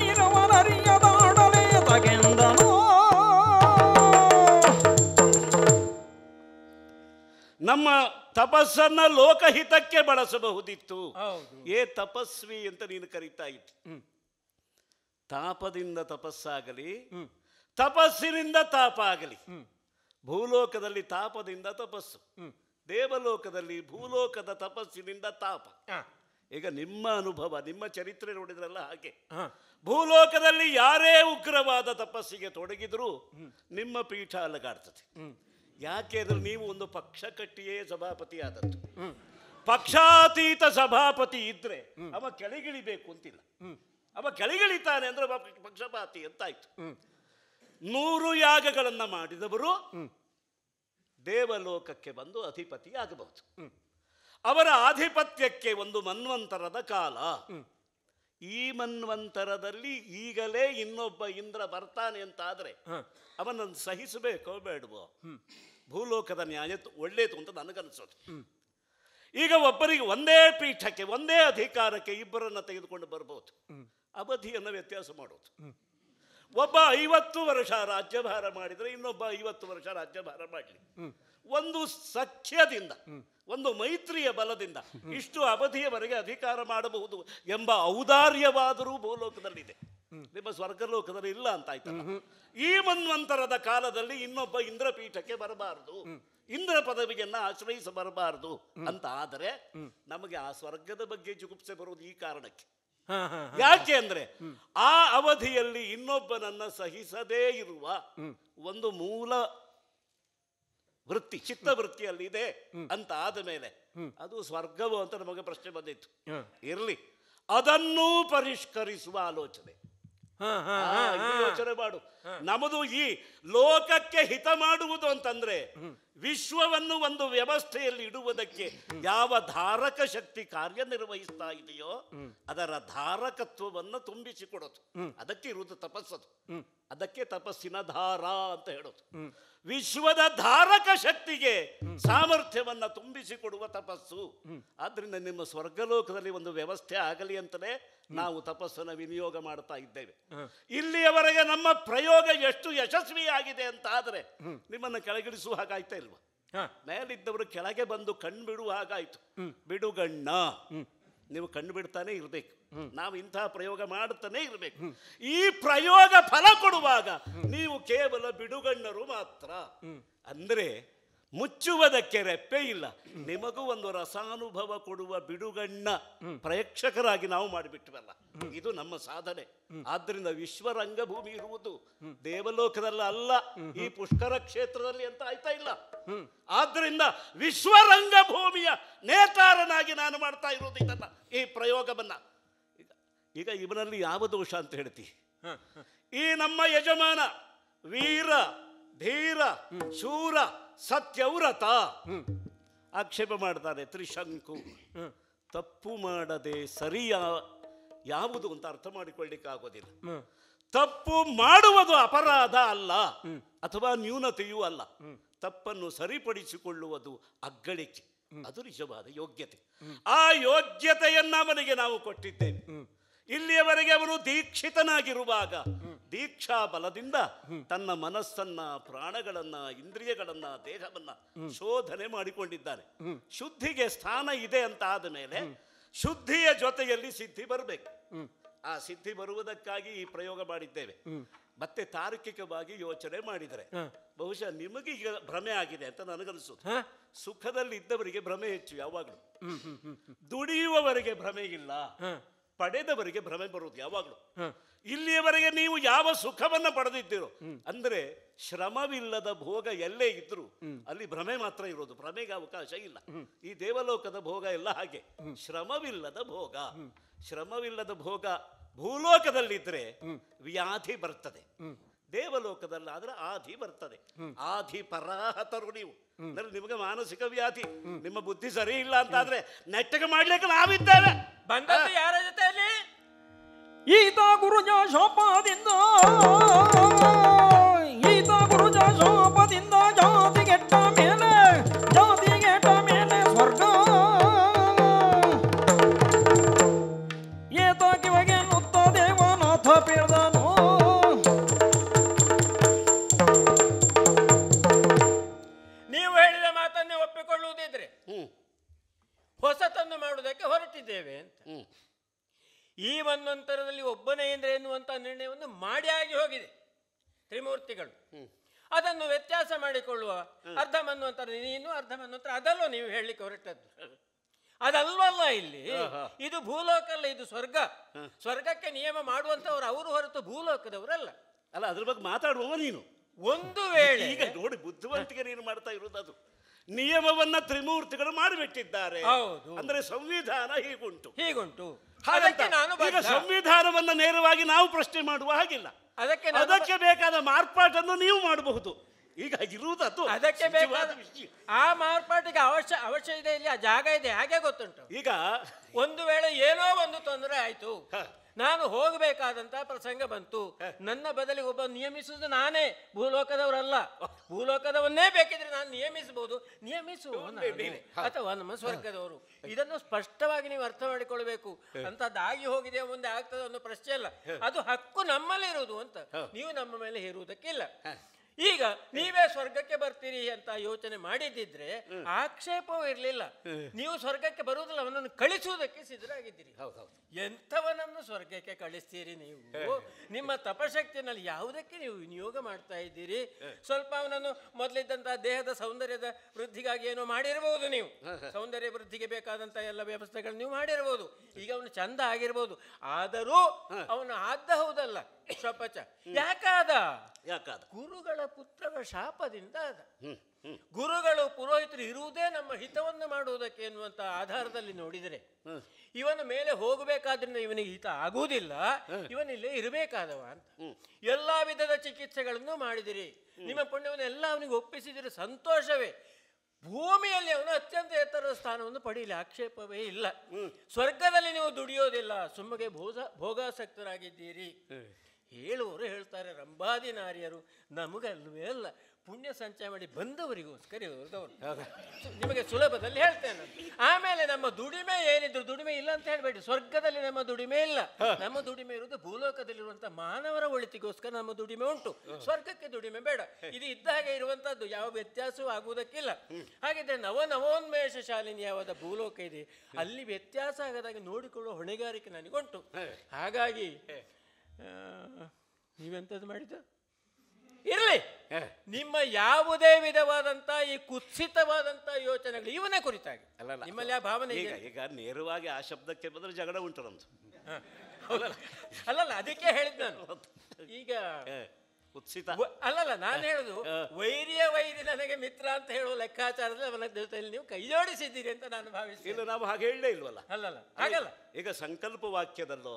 ನಿರವನರಿಯದಾಡಲೇ ನಮ್ಮ ತಪಸ್ಸನ್ನ ಲೋಕಹಿತಕ್ಕೆ ಬಳಸಬಹುದಿತ್ತು. ಹೌದು. ಏ ತಪಸ್ವಿ ಅಂತ ನೀನು ಕರೀತಾ ಇತ್ತು ತಾಪದಿಂದ ತಪಸ್ಸಾಗಲಿ ತಪಸ್ಸಿನಿಂದ ತಾಪ ಆಗಲಿ. ಭೂಲೋಕದಲ್ಲಿ ತಾಪದಿಂದ ತಪಸ್ಸು. ದೇವಲೋಕದಲ್ಲಿ ಭೂಲೋಕದ ತಪಸ್ಸಿನಿಂದ ತಾಪ. ಈಗ ನಿಮ್ಮ ಅನುಭವ ನಿಮ್ಮ ಚರಿತ್ರೆ ನೋಡಿದ್ರಲ್ಲ ಹಾಗೆ. ಭೂಲೋಕದಲ್ಲಿ ಯಾರೇ ಉಗ್ರವಾದ ತಪಸ್ಸಿಗೆ ತೊಡಗಿದರೂ ನಿಮ್ಮ ಪೀಠ ಅಲಗಾಡ್ತದೆ. ಯಾಕೆ ಅಂದ್ರೆ ನೀವು ಒಂದು ಪಕ್ಷ ಕಟ್ಟಿಯೇ ಸಭಾಪತಿ ಆದದ್ದು ಪಕ್ಷಾತೀತ ಸಭಾಪತಿ ಇದ್ರೆ ಅವ ಕೆಳಗಿಳಿಬೇಕು ಅಂತಿಲ್ಲ. ಅವ ಕೆಳಗಿಳಿತಾನೆ ಅಂದ್ರೆ ಪಕ್ಷಪಾತಿ ಪಕ್ಷಪಾತಿ ಅಂತಾಯ್ತು. ನೂರು ಯಾಗಗಳನ್ನು ಮಾಡಿದವರು ದೇವಲೋಕಕ್ಕೆ ಬಂದು ಅಧಿಪತಿಯಾಗಬಹುದು. ಅವರ ಆಧಿಪತ್ಯಕ್ಕೆ ಒಂದು ಮನ್ವಂತರದ ಕಾಲ. ಈ ಮನ್ವಂತರದಲ್ಲಿ ಈಗಲೇ ಇನ್ನೊಬ್ಬ ಇಂದ್ರ ಬರ್ತಾನೆ ಅಂತ ಆದ್ರೆ. ಅವನನ್ನು ಸಹಿಸಬೇಕೋ ಬೇಡವೋ? ಭೂಲೋಕದ ನ್ಯಾಯ ಒಳ್ಳೇದು ಅಂತ ನನಗನ್ಸೋದು. ಈಗ ಒಬ್ಬರಿಗೆ ಒಂದೇ ಪೀಠಕ್ಕೆ ಒಂದೇ ಅಧಿಕಾರಕ್ಕೆ ಇಬ್ಬರನ್ನು ತೆಗೆದುಕೊಂಡು ಬರಬಹುದು ಅವಧಿಯನ್ನು ವ್ಯತ್ಯಾಸ ಮಾಡೋದು. ಒಬ್ಬ ಐವತ್ತು ವರ್ಷ ರಾಜ್ಯಭಾರ ಮಾಡಿದರೆ ಇನ್ನೊಬ್ಬ ಐವತ್ತು ವರ್ಷ ರಾಜ್ಯಭಾರ ಮಾಡಲಿ. ಒಂದು ಸಖ್ಯದಿಂದ ಒಂದು ಮೈತ್ರಿಯ ಬಲದಿಂದ ಇಷ್ಟು ಅವಧಿಯವರೆಗೆ ಅಧಿಕಾರ ಮಾಡಬಹುದು ಎಂಬ ಔದಾರ್ಯವಾದರೂ ಭೂಲೋಕದಲ್ಲಿದೆ. ನಿಮ್ಮ ಸ್ವರ್ಗಲೋಕದಲ್ಲಿ ಇಲ್ಲ ಅಂತ ಆಯ್ತಲ್ಲ. ಈ ಮನ್ವಂತರದ ಕಾಲದಲ್ಲಿ ಇನ್ನೊಬ್ಬ ಇಂದ್ರಪೀಠಕ್ಕೆ ಬರಬಾರದು. ಇಂದ್ರ ಪದವಿಯನ್ನ ಆಶ್ರಯಿಸ ಬರಬಾರದು ಅಂತ ಆದರೆ ನಮಗೆ ಆ ಸ್ವರ್ಗದ ಬಗ್ಗೆ ಜುಗುಪ್ಸೆ ಬರುವುದು ಈ ಕಾರಣಕ್ಕೆ. ಯಾಕೆ ಅಂದ್ರೆ ಆ ಅವಧಿಯಲ್ಲಿ ಇನ್ನೊಬ್ಬನನ್ನ ಸಹಿಸದೇ ಇರುವ ಒಂದು ಮೂಲ ವೃತ್ತಿ ಚಿತ್ತ ವೃತ್ತಿಯಲ್ಲಿ ಇದೆ ಅಂತ ಆದ ಮೇಲೆ ಅದು ಸ್ವರ್ಗವು ಅಂತ ನಮಗೆ ಪ್ರಶ್ನೆ ಬಂದಿತ್ತು. ಇರಲಿ. ಅದನ್ನೂ ಪರಿಷ್ಕರಿಸುವ ಆಲೋಚನೆ. ಯೋಚನೆ ಮಾಡು. ನಮ್ಮದು ಈ ಲೋಕಕ್ಕೆ ಹಿತ ಮಾಡುವುದು ಅಂತಂದ್ರೆ ವಿಶ್ವವನ್ನು ಒಂದು ವ್ಯವಸ್ಥೆಯಲ್ಲಿ ಇಡುವುದಕ್ಕೆ ಯಾವ ಧಾರಕ ಶಕ್ತಿ ಕಾರ್ಯನಿರ್ವಹಿಸ್ತಾ ಇದೆಯೋ ಅದರ ಧಾರಕತ್ವವನ್ನು ತುಂಬಿಸಿಕೊಡೋದು. ಅದಕ್ಕೆ ಇರುವುದು ತಪಸ್ಸದು. ಅದಕ್ಕೆ ತಪಸ್ಸಿನ ಧಾರ ಅಂತ ಹೇಳೋದು. ವಿಶ್ವದ ಧಾರಕ ಶಕ್ತಿಗೆ ಸಾಮರ್ಥ್ಯವನ್ನ ತುಂಬಿಸಿಕೊಡುವ ತಪಸ್ಸು. ಆದ್ರಿಂದ ನಿಮ್ಮ ಸ್ವರ್ಗಲೋಕದಲ್ಲಿ ಒಂದು ವ್ಯವಸ್ಥೆ ಆಗಲಿ ಅಂತಲೇ ನಾವು ತಪಸ್ಸನ್ನು ವಿನಿಯೋಗ ಮಾಡ್ತಾ ಇದ್ದೇವೆ. ಇಲ್ಲಿಯವರೆಗೆ ನಮ್ಮ ಪ್ರಯೋಗ ಎಷ್ಟು ಯಶಸ್ವಿಯಾಗಿದೆ ಅಂತ ಆದರೆ ನಿಮ್ಮನ್ನು ಕೆಳಗಿಳಿಸುವ ಹಾಗಾಯ್ತಾ ಇಲ್ವಾ? ಮೇಲಿದ್ದವರು ಕೆಳಗೆ ಬಂದು ಕಣ್ಣು ಬಿಡುವ ಹಾಗಾಯ್ತು ಬಿಡುಗಣ್ಣ ನೀವು ಕಣ್ಣು ಬಿಡ್ತಾನೆ ಇರಬೇಕು. ನಾವು ಇಂತಹ ಪ್ರಯೋಗ ಮಾಡುತ್ತಾನೆ ಇರಬೇಕು. ಈ ಪ್ರಯೋಗ ಫಲ ಕೊಡುವಾಗ ನೀವು ಕೇವಲ ಬಿಡುಗಣ್ಣರು ಮಾತ್ರ. ಅಂದ್ರೆ ಮುಚ್ಚುವುದಕ್ಕೆ ರೆಪ್ಪೆ ಇಲ್ಲ. ನಿಮಗೂ ಒಂದು ರಸಾನುಭವ ಕೊಡುವ ಬಿಡುಗಣ್ಣ ಪ್ರೇಕ್ಷಕರಾಗಿ ನಾವು ಮಾಡಿಬಿಟ್ವಲ್ಲ. ಇದು ನಮ್ಮ ಸಾಧನೆ. ಆದ್ದರಿಂದ ವಿಶ್ವರಂಗಭೂಮಿ ಇರುವುದು ದೇವಲೋಕದಲ್ಲ ಅಲ್ಲ ಈ ಪುಷ್ಕರ ಕ್ಷೇತ್ರದಲ್ಲಿ ಅಂತ ಆಯ್ತಾ ಇಲ್ಲ. ಆದ್ದರಿಂದ ವಿಶ್ವರಂಗಭೂಮಿಯ ನೇತಾರನಾಗಿ ನಾನು ಮಾಡ್ತಾ ಇರೋದು ಇದನ್ನ ಈ ಪ್ರಯೋಗವನ್ನ. ಈಗ ಈಗ ಇವನಲ್ಲಿ ಯಾವ ದೋಷ ಅಂತ ಹೇಳ್ತಿ? ಈ ನಮ್ಮ ಯಜಮಾನ ವೀರ ಧೀರ ಶೂರ ಸತ್ಯವ್ರತ. ಆಕ್ಷೇಪ ಮಾಡ್ತಾರೆ ತ್ರಿಶಂಕು. ತಪ್ಪು ಮಾಡದೆ ಸರಿಯಾ ಯಾವುದು ಅಂತ ಅರ್ಥ ಮಾಡಿಕೊಳ್ಳಿಕ್ಕಾಗೋದಿಲ್ಲ. ತಪ್ಪು ಮಾಡುವುದು ಅಪರಾಧ ಅಲ್ಲ, ಅಥವಾ ನ್ಯೂನತೆಯೂ ಅಲ್ಲ. ತಪ್ಪನ್ನು ಸರಿಪಡಿಸಿಕೊಳ್ಳುವುದು ಅಗ್ಗಳಿಕೆ. ಅದು ನಿಜವಾದ ಯೋಗ್ಯತೆ. ಆ ಯೋಗ್ಯತೆಯನ್ನ ಅವನಿಗೆ ನಾವು ಕೊಟ್ಟಿದ್ದೇವೆ. ಇಲ್ಲಿಯವರೆಗೆ ಅವನು ದೀಕ್ಷಿತನಾಗಿರುವಾಗ ದೀಕ್ಷಾ ಬಲದಿಂದ ತನ್ನ ಮನಸ್ಸನ್ನ ಪ್ರಾಣಗಳನ್ನ ಇಂದ್ರಿಯಗಳನ್ನ ದೇಹವನ್ನ ಶೋಧನೆ ಮಾಡಿಕೊಂಡಿದ್ದಾನೆ ಶುದ್ಧಿಗೆ ಸ್ಥಾನ ಇದೆ ಅಂತ ಆದ ಮೇಲೆ ಶುದ್ಧಿಯ ಜೊತೆಯಲ್ಲಿ ಸಿದ್ಧಿ ಬರಬೇಕು. ಆ ಸಿದ್ಧಿ ಬರುವುದಕ್ಕಾಗಿ ಈ ಪ್ರಯೋಗ ಮಾಡಿದ್ದೇವೆ. ಮತ್ತೆ ತಾರ್ಕಿಕವಾಗಿ ಯೋಚನೆ ಮಾಡಿದರೆ ಬಹುಶಃ ನಿಮಗೆ ಈಗ ಭ್ರಮೆ ಆಗಿದೆ ಅಂತ ನನಗನ್ಸುತ್ತೆ ಸುಖದಲ್ಲಿ ಇದ್ದವರಿಗೆ ಭ್ರಮೆ ಹೆಚ್ಚು ಯಾವಾಗಲೂ. ದುಡಿಯುವವರಿಗೆ ಭ್ರಮೆ ಇಲ್ಲ. ಪಡೆದವರಿಗೆ ಭ್ರಮೆ ಬರುವುದು ಯಾವಾಗಲೂ. ಇಲ್ಲಿಯವರೆಗೆ ನೀವು ಯಾವ ಸುಖವನ್ನ ಪಡೆದಿದ್ದೀರೋ ಅಂದ್ರೆ ಶ್ರಮವಿಲ್ಲದ ಭೋಗ ಎಲ್ಲೇ ಇದ್ರು ಅಲ್ಲಿ ಭ್ರಮೆ ಮಾತ್ರ ಇರೋದು ಭ್ರಮೆಗೆ ಅವಕಾಶ ಇಲ್ಲ. ಈ ದೇವಲೋಕದ ಭೋಗ ಎಲ್ಲ ಹಾಗೆ. ಶ್ರಮವಿಲ್ಲದ ಭೋಗ. ಶ್ರಮವಿಲ್ಲದ ಭೋಗ ಭೂಲೋಕದಲ್ಲಿದ್ರೆ ವ್ಯಾಧಿ ಬರ್ತದೆ. ದೇವಲೋಕದಲ್ಲಾದ್ರೆ ಆಧಿ ಬರ್ತದೆ. ಆಧಿ ಪರಾಹತರು ನೀವು. ಅಂದ್ರೆ ನಿಮಗೆ ಮಾನಸಿಕ ವ್ಯಾಧಿ ನಿಮ್ಮ ಬುದ್ಧಿ ಸರಿ ಇಲ್ಲ ಅಂತಾದ್ರೆ ನೆಟ್ಟಗೆ ಮಾಡ್ಲಿಕ್ಕೆ ನಾವಿದ್ದೇವೆ. ಬಂದದ್ದು ಯಾರ ಜೊತೆಯಲ್ಲಿ? ಈತ ಗುರುಜ ಶಾಪದಿಂದ. ಇದು ಭೂಲೋಕ ಅಲ್ಲ ಇದು ಸ್ವರ್ಗ. ಸ್ವರ್ಗಕ್ಕೆ ನಿಯಮ ಮಾಡುವಂತವ್ರು ಅವರು ಹೊರತು ಭೂಲೋಕದವರಲ್ಲ. ಅಲ್ಲ ಅದ್ರ ಬಗ್ಗೆ ಮಾತಾಡುವವ ನೀನು. ಒಂದು ವೇಳೆ ಈಗ ನೋಡಿ ಬುದ್ಧಿವಂತಿಕೆ ನೀನು ಮಾಡ್ತಾ ಇರೋದು ಅದು. ನಿಯಮವನ್ನ ತ್ರಿಮೂರ್ತಿಗಳು ಮಾಡಿಬಿಟ್ಟಿದ್ದಾರೆ. ಅಂದ್ರೆ ಸಂವಿಧಾನ ಹೀಗುಂಟು. ಹೀಗುಂಟು. ಹಾಗಂತ ಅದಕ್ಕೆ ನಾನು ಈಗ ಸಂವಿಧಾನವನ್ನ ನೇರವಾಗಿ ನಾವು ಪ್ರಶ್ನೆ ಮಾಡುವ ಹಾಗಿಲ್ಲ. ಅದಕ್ಕೆ ಅದಕ್ಕೆ ಬೇಕಾದ ಮಾರ್ಪಾಟನ್ನು ನೀವು ಮಾಡಬಹುದು. ಈಗ ಇರುವುದು ಅದು ಅದಕ್ಕೆ ಬೇಕಾದ. ಆ ಮಾರ್ಪಾಟಿಗೆ ಅವಶ್ಯ ಅವಶ್ಯ ಇದೆ ಇಲ್ಲಿ ಆ ಜಾಗ ಇದೆ ಹಾಗೆ ಗೊತ್ತುಂಟು. ಈಗ ಒಂದು ವೇಳೆ ಏನೋ ಒಂದು ತೊಂದರೆ ಆಯ್ತು ನಾನು ಹೋಗಬೇಕಾದಂತ ಪ್ರಸಂಗ ಬಂತು. ನನ್ನ ಬದಲಿಗೆ ಒಬ್ಬ ನಿಯಮಿಸುವುದು ನಾನೇ ಭೂಲೋಕದವರಲ್ಲ. ಭೂಲೋಕದವನ್ನೇ ಬೇಕಿದ್ರೆ ನಾನು ನಿಯಮಿಸಬಹುದು. ನಿಯಮಿಸುವ. ಅಥವಾ ನಮ್ಮ ಸ್ವರ್ಗದವರು. ಇದನ್ನು ಸ್ಪಷ್ಟವಾಗಿ ನೀವು ಅರ್ಥ ಮಾಡಿಕೊಳ್ಬೇಕು ಅಂತದ್ದಾಗಿ ಹೋಗಿದೆ ಮುಂದೆ ಆಗ್ತದೆ ಅನ್ನೋ ಪ್ರಶ್ನೆ ಅಲ್ಲ. ಅದು ಹಕ್ಕು ನಮ್ಮಲ್ಲಿ ಇರುವುದು ಅಂತ ನೀವು ನಮ್ಮ ಮೇಲೆ ಹೇರುವುದಕ್ಕಿಲ್ಲ. ಈಗ ನೀವೇ ಸ್ವರ್ಗಕ್ಕೆ ಬರ್ತೀರಿ ಅಂತ ಯೋಚನೆ ಮಾಡಿದ್ದಿದ್ರೆ ಆಕ್ಷೇಪವೂ ಇರಲಿಲ್ಲ. ನೀವು ಸ್ವರ್ಗಕ್ಕೆ ಬರುವುದಿಲ್ಲ ಅವನನ್ನು ಕಳಿಸುವುದಕ್ಕೆ ಸಿದ್ಧರಾಗಿದ್ದೀರಿ. ಎಂಥವನನ್ನು ಸ್ವರ್ಗಕ್ಕೆ ಕಳಿಸ್ತೀರಿ ನೀವು? ನಿಮ್ಮ ತಪಶಕ್ತಿಯಲ್ಲಿ ಯಾವುದಕ್ಕೆ ನೀವು ವಿನಿಯೋಗ ಮಾಡ್ತಾ ಇದ್ದೀರಿ? ಸ್ವಲ್ಪ ಅವನನ್ನು ಮೊದಲಿದ್ದಂತಹ ದೇಹದ ಸೌಂದರ್ಯದ ವೃದ್ಧಿಗಾಗಿ ಏನೋ ಮಾಡಿರಬಹುದು ನೀವು. ಸೌಂದರ್ಯ ವೃದ್ಧಿಗೆ ಬೇಕಾದಂತ ಎಲ್ಲ ವ್ಯವಸ್ಥೆಗಳನ್ನು ನೀವು ಮಾಡಿರಬಹುದು ಈಗ ಅವನು ಚಂದ ಆಗಿರ್ಬೋದು. ಆದರೂ ಅವನು ಆದ್ದ ಹೌದಲ್ಲ. ಶಪಚ. ಯಾಕಾದ? ಯಾಕಾದ? ಗುರುಗಳ ಪುತ್ರರ ಶಾಪದಿಂದ ಹ್ಮ್ ಗುರುಗಳು ಪುರೋಹಿತರು ಇರುವುದೇ ನಮ್ಮ ಹಿತವನ್ನು ಮಾಡುವುದಕ್ಕೆ ಎನ್ನುವಂತ ಆಧಾರದಲ್ಲಿ ನೋಡಿದರೆ ಇವನ ಮೇಲೆ ಹೋಗಬೇಕಾದ್ರಿಂದ ಇವನಿಗೆ ಹಿತ ಆಗುವುದಿಲ್ಲ ಇವನಿಲ್ಲೇ ಇರಬೇಕಾದವ ಅಂತ. ಎಲ್ಲಾ ವಿಧದ ಚಿಕಿತ್ಸೆಗಳನ್ನು ಮಾಡಿದಿರಿ. ನಿಮ್ಮ ಪುಣ್ಯವನ್ನು ಎಲ್ಲ ಅವನಿಗೆ ಒಪ್ಪಿಸಿದಿರಿ ಸಂತೋಷವೇ. ಭೂಮಿಯಲ್ಲಿ ಅವನು ಅತ್ಯಂತ ಎತ್ತರದ ಸ್ಥಾನವನ್ನು ಪಡೆಯಲಿ ಆಕ್ಷೇಪವೇ ಇಲ್ಲ. ಸ್ವರ್ಗದಲ್ಲಿ ನೀವು ದುಡಿಯೋದಿಲ್ಲ. ಸುಮ್ಮಗೆ ಭೋಗ ಭೋಗಾಸಕ್ತರಾಗಿದ್ದೀರಿ. ಹೇಳುವವರು ಹೇಳ್ತಾರೆ ರಂಭಾದಿ ನಾರಿಯರು ನಮಗಲ್ವೇ ಅಲ್ಲ ಪುಣ್ಯ ಸಂಚಯ ಮಾಡಿ ಬಂದವರಿಗೋಸ್ಕರ ಇವ್ರದವರು ನಿಮಗೆ ಸುಲಭದಲ್ಲಿ ಹೇಳ್ತೇನೆ. ಆಮೇಲೆ ನಮ್ಮ ದುಡಿಮೆ ಏನಿದ್ರು ದುಡಿಮೆ ಇಲ್ಲ ಅಂತ ಹೇಳ್ಬೇಡಿ. ಸ್ವರ್ಗದಲ್ಲಿ ನಮ್ಮ ದುಡಿಮೆ ಇಲ್ಲ. ನಮ್ಮ ದುಡಿಮೆ ಇರುವುದು ಭೂಲೋಕದಲ್ಲಿರುವಂತಹ ಮಾನವರ ಒಳಿತಿಗೋಸ್ಕರ ನಮ್ಮ ದುಡಿಮೆ ಉಂಟು. ಸ್ವರ್ಗಕ್ಕೆ ದುಡಿಮೆ ಬೇಡ. ಇದು ಇದ್ದ ಹಾಗೆ ಇರುವಂಥದ್ದು ಯಾವ ವ್ಯತ್ಯಾಸವೂ ಆಗುವುದಕ್ಕಿಲ್ಲ. ಹಾಗಿದ್ರೆ ನವ ನವೋನ್ಮೇಷ ಶಾಲಿನಿ ಯಾವಾದ ಭೂಲೋಕ ಇದೆ. ಅಲ್ಲಿ ವ್ಯತ್ಯಾಸ ಆಗದಾಗ ನೋಡಿಕೊಳ್ಳುವ ಹೊಣೆಗಾರಿಕೆ ನನಗುಂಟು. ಹಾಗಾಗಿ ನೀವೆಂಥದ್ದು ಮಾಡಿದ್ದು? ಇರಲಿ. ನಿಮ್ಮ ಯಾವುದೇ ವಿಧವಾದಂಥ ಈ ಕುತ್ಸಿತವಾದಂಥ ಯೋಚನೆಗಳು ಇವನೇ ಕುರಿತಾಗಿ. ಅಲ್ಲ ನಿಮ್ಮಲ್ಲಿ ಆ ಭಾವನೆ ಈಗ ಈಗ ನೇರವಾಗಿ ಆ ಶಬ್ದಕ್ಕೆ ಬಂದ್ರೆ ಜಗಳ ಉಂಟು ನಮ್ದು. ಅಲ್ಲಲ್ಲ ಅದಕ್ಕೆ ಹೇಳಿದ್ ನಾನು. ಈಗ ಕುತ್ಸಿತ. ಅಲ್ಲಲ್ಲ ನಾನು ಹೇಳುದು ವೈರಿಯ ವೈರಿ ನನಗೆ ಮಿತ್ರ ಅಂತ ಹೇಳುವ ಲೆಕ್ಕಾಚಾರದಲ್ಲಿ ಅವನ ಜೊತೆಯಲ್ಲಿ ನೀವು ಕೈ ಜೋಡಿಸಿದ್ದೀರಿ ಅಂತ ನಾನು ಭಾವಿಸ್ತೀನಿ. ಇಲ್ಲ ನಾವು ಹಾಗೆ ಹೇಳಲೇ ಇಲ್ವಲ್ಲ? ಅಲ್ಲಲ್ಲ ಹಾಗಲ್ಲ. ಈಗ ಸಂಕಲ್ಪ ವಾಕ್ಯದಲ್ಲೋ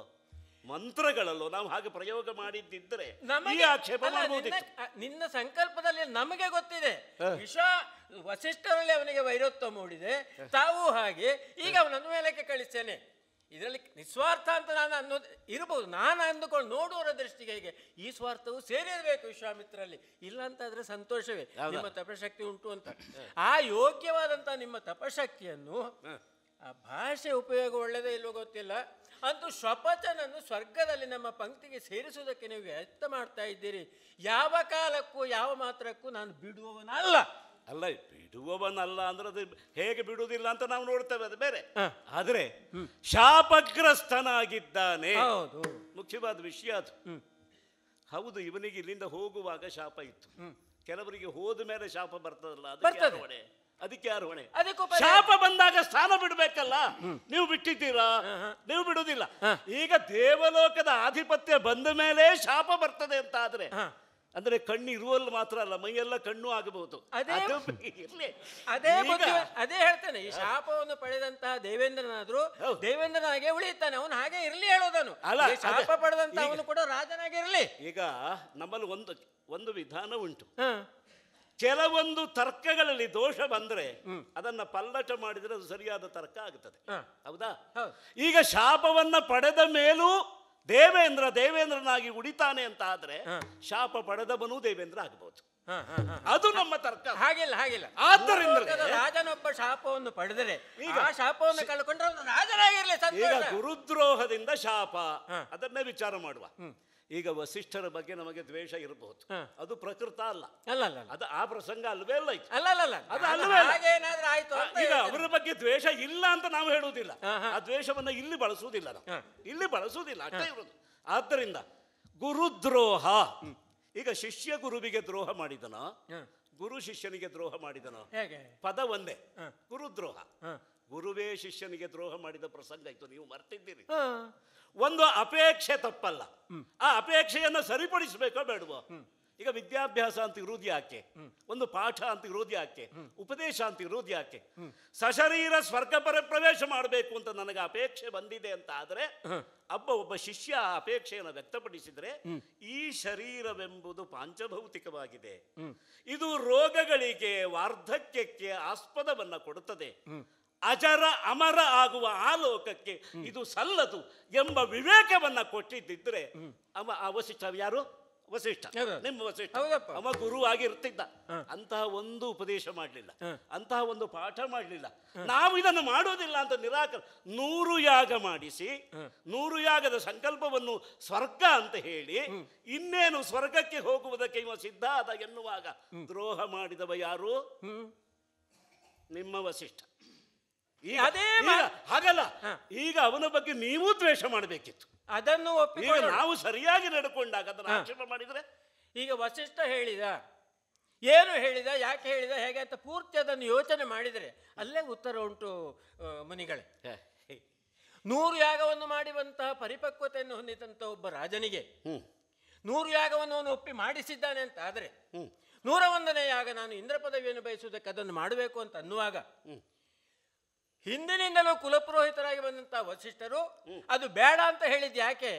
ಮಂತ್ರಗಳಲ್ಲೋ ನಾವು ಹಾಗೆ ಪ್ರಯೋಗ ಮಾಡಿದ್ದಿದ್ರೆ ಆಕ್ಷೇಪ ನಿನ್ನ- ಸಂಕಲ್ಪದಲ್ಲಿ ನಮಗೆ ಗೊತ್ತಿದೆ. ವಿಷ ವಸಿಷ್ಠರಲ್ಲಿ ಅವನಿಗೆ ವೈರತ್ವ ಮೂಡಿದೆ. ತಾವು ಹಾಗೆ. ಈಗ ಅವನನ್ನು ಮೇಲಕ್ಕೆ ಕಳಿಸ್ತೇನೆ. ಇದರಲ್ಲಿ ನಿಸ್ವಾರ್ಥ ಅಂತ ನಾನು ಅನ್ನೋದು ಇರಬಹುದು ನಾನು ಅಂದುಕೊಂಡು ನೋಡುವರ ದೃಷ್ಟಿಗೆ ಹೇಗೆ? ಈ ಸ್ವಾರ್ಥವು ಸೇರಿರಬೇಕು ವಿಶ್ವಾಮಿತ್ರರಲ್ಲಿ. ಇಲ್ಲ ಅಂತಾದ್ರೆ ಸಂತೋಷವೇ. ನಿಮ್ಮ ತಪಶಕ್ತಿ ಉಂಟು ಅಂತ. ಆ ಯೋಗ್ಯವಾದಂತಹ ನಿಮ್ಮ ತಪಶಕ್ತಿಯನ್ನು ಆ ಭಾಷೆ ಉಪಯೋಗ ಒಳ್ಳೆದೇ ಇಲ್ವೋ ಗೊತ್ತಿಲ್ಲ. ಅಂತೂ ಶ್ವಪಚನನ್ನು ಸ್ವರ್ಗದಲ್ಲಿ ನಮ್ಮ ಪಂಕ್ತಿಗೆ ಸೇರಿಸುವುದಕ್ಕೆ ನೀವು ವ್ಯರ್ಥ ಮಾಡ್ತಾ ಇದ್ದೀರಿ. ಯಾವ ಕಾಲಕ್ಕೂ ಯಾವ ಮಾತ್ರಕ್ಕೂ ನಾನು ಬಿಡುವವನಲ್ಲ. ಅಲ್ಲ ಬಿಡುವವನಲ್ಲ ಅಂದ್ರೆ ಅದು ಹೇಗೆ ಬಿಡುವುದಿಲ್ಲ ಅಂತ ನಾವು ನೋಡ್ತೇವೆ ಅದು ಬೇರೆ. ಆದರೆ ಶಾಪಗ್ರಸ್ತನಾಗಿದ್ದಾನೆ. ಹೌದು. ಮುಖ್ಯವಾದ ವಿಷಯ ಅದು. ಹೌದು ಇವನಿಗೆ ಇಲ್ಲಿಂದ ಹೋಗುವಾಗ ಶಾಪ ಇತ್ತು. ಕೆಲವರಿಗೆ ಹೋದ ಮೇಲೆ ಶಾಪ ಬರ್ತದಲ್ಲ ಅದು ಅದಕ್ಕೆ ಯಾರು ಹೊಣೆ? ಶಾಪ ಬಂದಾಗ ಸ್ಥಾನ ಬಿಡ್ಬೇಕಲ್ಲ. ನೀವು ಬಿಟ್ಟಿದ್ದೀರಾ? ನೀವು ಬಿಡುವುದಿಲ್ಲ. ಈಗ ದೇವಲೋಕದ ಆಧಿಪತ್ಯ ಬಂದ ಮೇಲೆ ಶಾಪ ಬರ್ತದೆ ಅಂತ ಆದ್ರೆ ಅಂದ್ರೆ ಕಣ್ಣು ಇರುವಲ್ಲಿ ಮಾತ್ರ ಅಲ್ಲ ಮೈಯೆಲ್ಲ ಕಣ್ಣು ಆಗಬಹುದು. ಅದೇ-. ಅದೇ ಅದೇ ಹೇಳ್ತಾನೆ ಈ ಶಾಪವನ್ನು ಪಡೆದಂತಹ ದೇವೇಂದ್ರನಾದ್ರೂ. ದೇವೇಂದ್ರನಾಗೆ ಉಳಿಯುತ್ತಾನೆ. ಅವನು ಹಾಗೆ ಇರ್ಲಿ ಹೇಳೋದನು. ಅಲ್ಲ, ಶಾಪ. ಪಡೆದಂತ ಅವನು ಕೂಡ ರಾಜನಾಗೆ ಇರ್ಲಿ. ಈಗ ನಮ್ಮಲ್ಲಿ ಒಂದು ಒಂದು ವಿಧಾನ ಉಂಟು. ಕೆಲವೊಂದು ತರ್ಕಗಳಲ್ಲಿ ದೋಷ ಬಂದ್ರೆ ಅದನ್ನ ಪಲ್ಲಟ ಮಾಡಿದ್ರೆ ಅದು ಸರಿಯಾದ ತರ್ಕ ಆಗುತ್ತದೆ ಹೌದಾ? ಈಗ ಶಾಪವನ್ನ ಪಡೆದ ಮೇಲೂ ದೇವೇಂದ್ರ ದೇವೇಂದ್ರನಾಗಿ ಉಡಿತಾನೆ ಅಂತ ಆದ್ರೆ ಶಾಪ ಪಡೆದವನು ದೇವೇಂದ್ರ ಆಗಬಹುದು. ಅದು ನಮ್ಮ ತರ್ಕ. ಹಾಗಿಲ್ಲ ಹಾಗಿಲ್ಲ. ಆದ್ದರಿಂದ ರಾಜನೊಬ್ಬ ಶಾಪವನ್ನು ಪಡೆದರೆ ಆ ಶಾಪವನ್ನು ಕಳ್ಕೊಂಡ್ರೆ ರಾಜನಾಗಿರಲಿ ರಾಜನಾಗಿರ್ಲಿ ಈಗ ಗುರುದ್ರೋಹದಿಂದ ಶಾಪ ಅದನ್ನೇ ವಿಚಾರ ಮಾಡುವ. ಈಗ ವಸಿಷ್ಠರ ಬಗ್ಗೆ ನಮಗೆ ದ್ವೇಷ ಇರಬಹುದು. ಅದು ಪ್ರಕೃತ ಅಲ್ಲ. ಅಲ್ಲ ಅಲ್ಲ. ಅದು ಆ ಪ್ರಸಂಗ ಅಲ್ವೇ ಅಲ್ಲ ಈಗ ಅವರ ಬಗ್ಗೆ ದ್ವೇಷ ಇಲ್ಲ ಅಂತ ನಾವು ಹೇಳುವುದಿಲ್ಲ. ಆ ದ್ವೇಷವನ್ನು ಇಲ್ಲಿ ಬಳಸುವುದಿಲ್ಲ ನಾವು. ಇಲ್ಲಿ ಬಳಸುವುದಿಲ್ಲ ಅಷ್ಟೇ ಇರೋದು ಆದ್ದರಿಂದ ಗುರುದ್ರೋಹ ಈಗ ಶಿಷ್ಯ ಗುರುವಿಗೆ ದ್ರೋಹ ಮಾಡಿದನ ಗುರು ಶಿಷ್ಯನಿಗೆ ದ್ರೋಹ ಮಾಡಿದನ ಪದ ಒಂದೇ. ಗುರುದ್ರೋಹ ಗುರುವೇ ಶಿಷ್ಯನಿಗೆ ದ್ರೋಹ ಮಾಡಿದ ಪ್ರಸಂಗ ಇತ್ತು. ನೀವು ಮರ್ತಿದ್ದೀರಿ. ಒಂದು ಅಪೇಕ್ಷೆ ತಪ್ಪಲ್ಲ. ಆ ಅಪೇಕ್ಷೆಯನ್ನು ಸರಿಪಡಿಸಬೇಕೋ ಬೇಡವೋ? ಈಗ ವಿದ್ಯಾಭ್ಯಾಸ ಅಂತ ಇರುವುದು ಯಾಕೆ? ಒಂದು ಪಾಠ ಅಂತ ಇರುವುದು ಯಾಕೆ? ಉಪದೇಶ ಅಂತ ಇರುವುದು ಯಾಕೆ? ಸಶರೀರ ಸ್ವರ್ಗ ಪರ ಪ್ರವೇಶ ಮಾಡಬೇಕು ಅಂತ ನನಗೆ ಅಪೇಕ್ಷೆ ಬಂದಿದೆ ಅಂತ ಆದರೆ ಒಬ್ಬ ಒಬ್ಬ ಶಿಷ್ಯ ಆ ಅಪೇಕ್ಷೆಯನ್ನು ವ್ಯಕ್ತಪಡಿಸಿದ್ರೆ, ಈ ಶರೀರವೆಂಬುದು ಪಾಂಚಭೌತಿಕವಾಗಿದೆ. ಇದು ರೋಗಗಳಿಗೆ ವಾರ್ಧಕ್ಯಕ್ಕೆ ಆಸ್ಪದವನ್ನ ಕೊಡುತ್ತದೆ. ಅಜರ ಅಮರ ಆಗುವ ಆಲೋಕಕ್ಕೆ ಲೋಕಕ್ಕೆ ಇದು ಸಲ್ಲದು ಎಂಬ ವಿವೇಕವನ್ನ ಕೊಟ್ಟಿದ್ದಿದ್ರೆ ಅವ ಆ ವಸಿಷ್ಠ ಯಾರು? ವಸಿಷ್ಠ. ನಿಮ್ಮ ವಸಿಷ್ಠ. ಅವ ಗುರು ಆಗಿರ್ತಿದ್ದ. ಅಂತಹ ಒಂದು ಉಪದೇಶ ಮಾಡಲಿಲ್ಲ. ಅಂತಹ ಒಂದು ಪಾಠ ಮಾಡಲಿಲ್ಲ. ನಾವು ಇದನ್ನು ಮಾಡೋದಿಲ್ಲ ಅಂತ ನಿರಾಕರ ನೂರು ಯಾಗ ಮಾಡಿಸಿ ನೂರು ಯಾಗದ ಸಂಕಲ್ಪವನ್ನು ಸ್ವರ್ಗ ಅಂತ ಹೇಳಿ ಇನ್ನೇನು ಸ್ವರ್ಗಕ್ಕೆ ಹೋಗುವುದಕ್ಕೆ ಇವ ಸಿದ್ಧ ಅದ ಎನ್ನುವಾಗ ದ್ರೋಹ ಮಾಡಿದವ ಯಾರು? ನಿಮ್ಮ ವಸಿಷ್ಠ. ಈಗ ಅದೇ ಹಾಗಲ್ಲ. ಈಗ ಅವನ ಬಗ್ಗೆ ನೀವು ದ್ವೇಷ ಮಾಡಬೇಕಿತ್ತು. ಅದನ್ನು ಈಗ ನಾವು ಸರಿಯಾಗಿ ನಡ್ಕೊಂಡಾಗ ಅದನ್ನು ಆಕ್ಷೇಪ ಮಾಡಿದ್ರೆ? ಈಗ ವಸಿಷ್ಠ ಹೇಳಿದ ಏನು ಹೇಳಿದ ಯಾಕೆ ಹೇಳಿದ ಹೇಗೆ ಅಂತ ಪೂರ್ತಿ ಅದನ್ನು ಯೋಚನೆ ಮಾಡಿದರೆ ಅಲ್ಲೇ ಉತ್ತರ ಉಂಟು ಮುನಿಗಳೇ. ನೂರು ಯಾಗವನ್ನು ಮಾಡಿರುವಂತಹ ಪರಿಪಕ್ವತೆಯನ್ನು ಹೊಂದಿದಂತಹ ಒಬ್ಬ ರಾಜನಿಗೆ ನೂರು ಯಾಗವನ್ನು ಅವನು ಒಪ್ಪಿ ಮಾಡಿಸಿದ್ದಾನೆ ಅಂತ ಆದರೆ. ನೂರ ಒಂದನೇ ಯಾಗ ನಾನು ಇಂದ್ರ ಪದವಿಯನ್ನು ಬಯಸುವುದಕ್ಕೆ ಅದನ್ನು ಮಾಡಬೇಕು ಅಂತ ಅನ್ನುವಾಗ ಹಿಂದಿನಿಂದಲೂ ಕುಲಪುರೋಹಿತರಾಗಿ ಬಂದಂತಹ ವಸಿಷ್ಠರು ಅದು ಬೇಡ ಅಂತ ಹೇಳಿದ್ ಯಾಕೆ?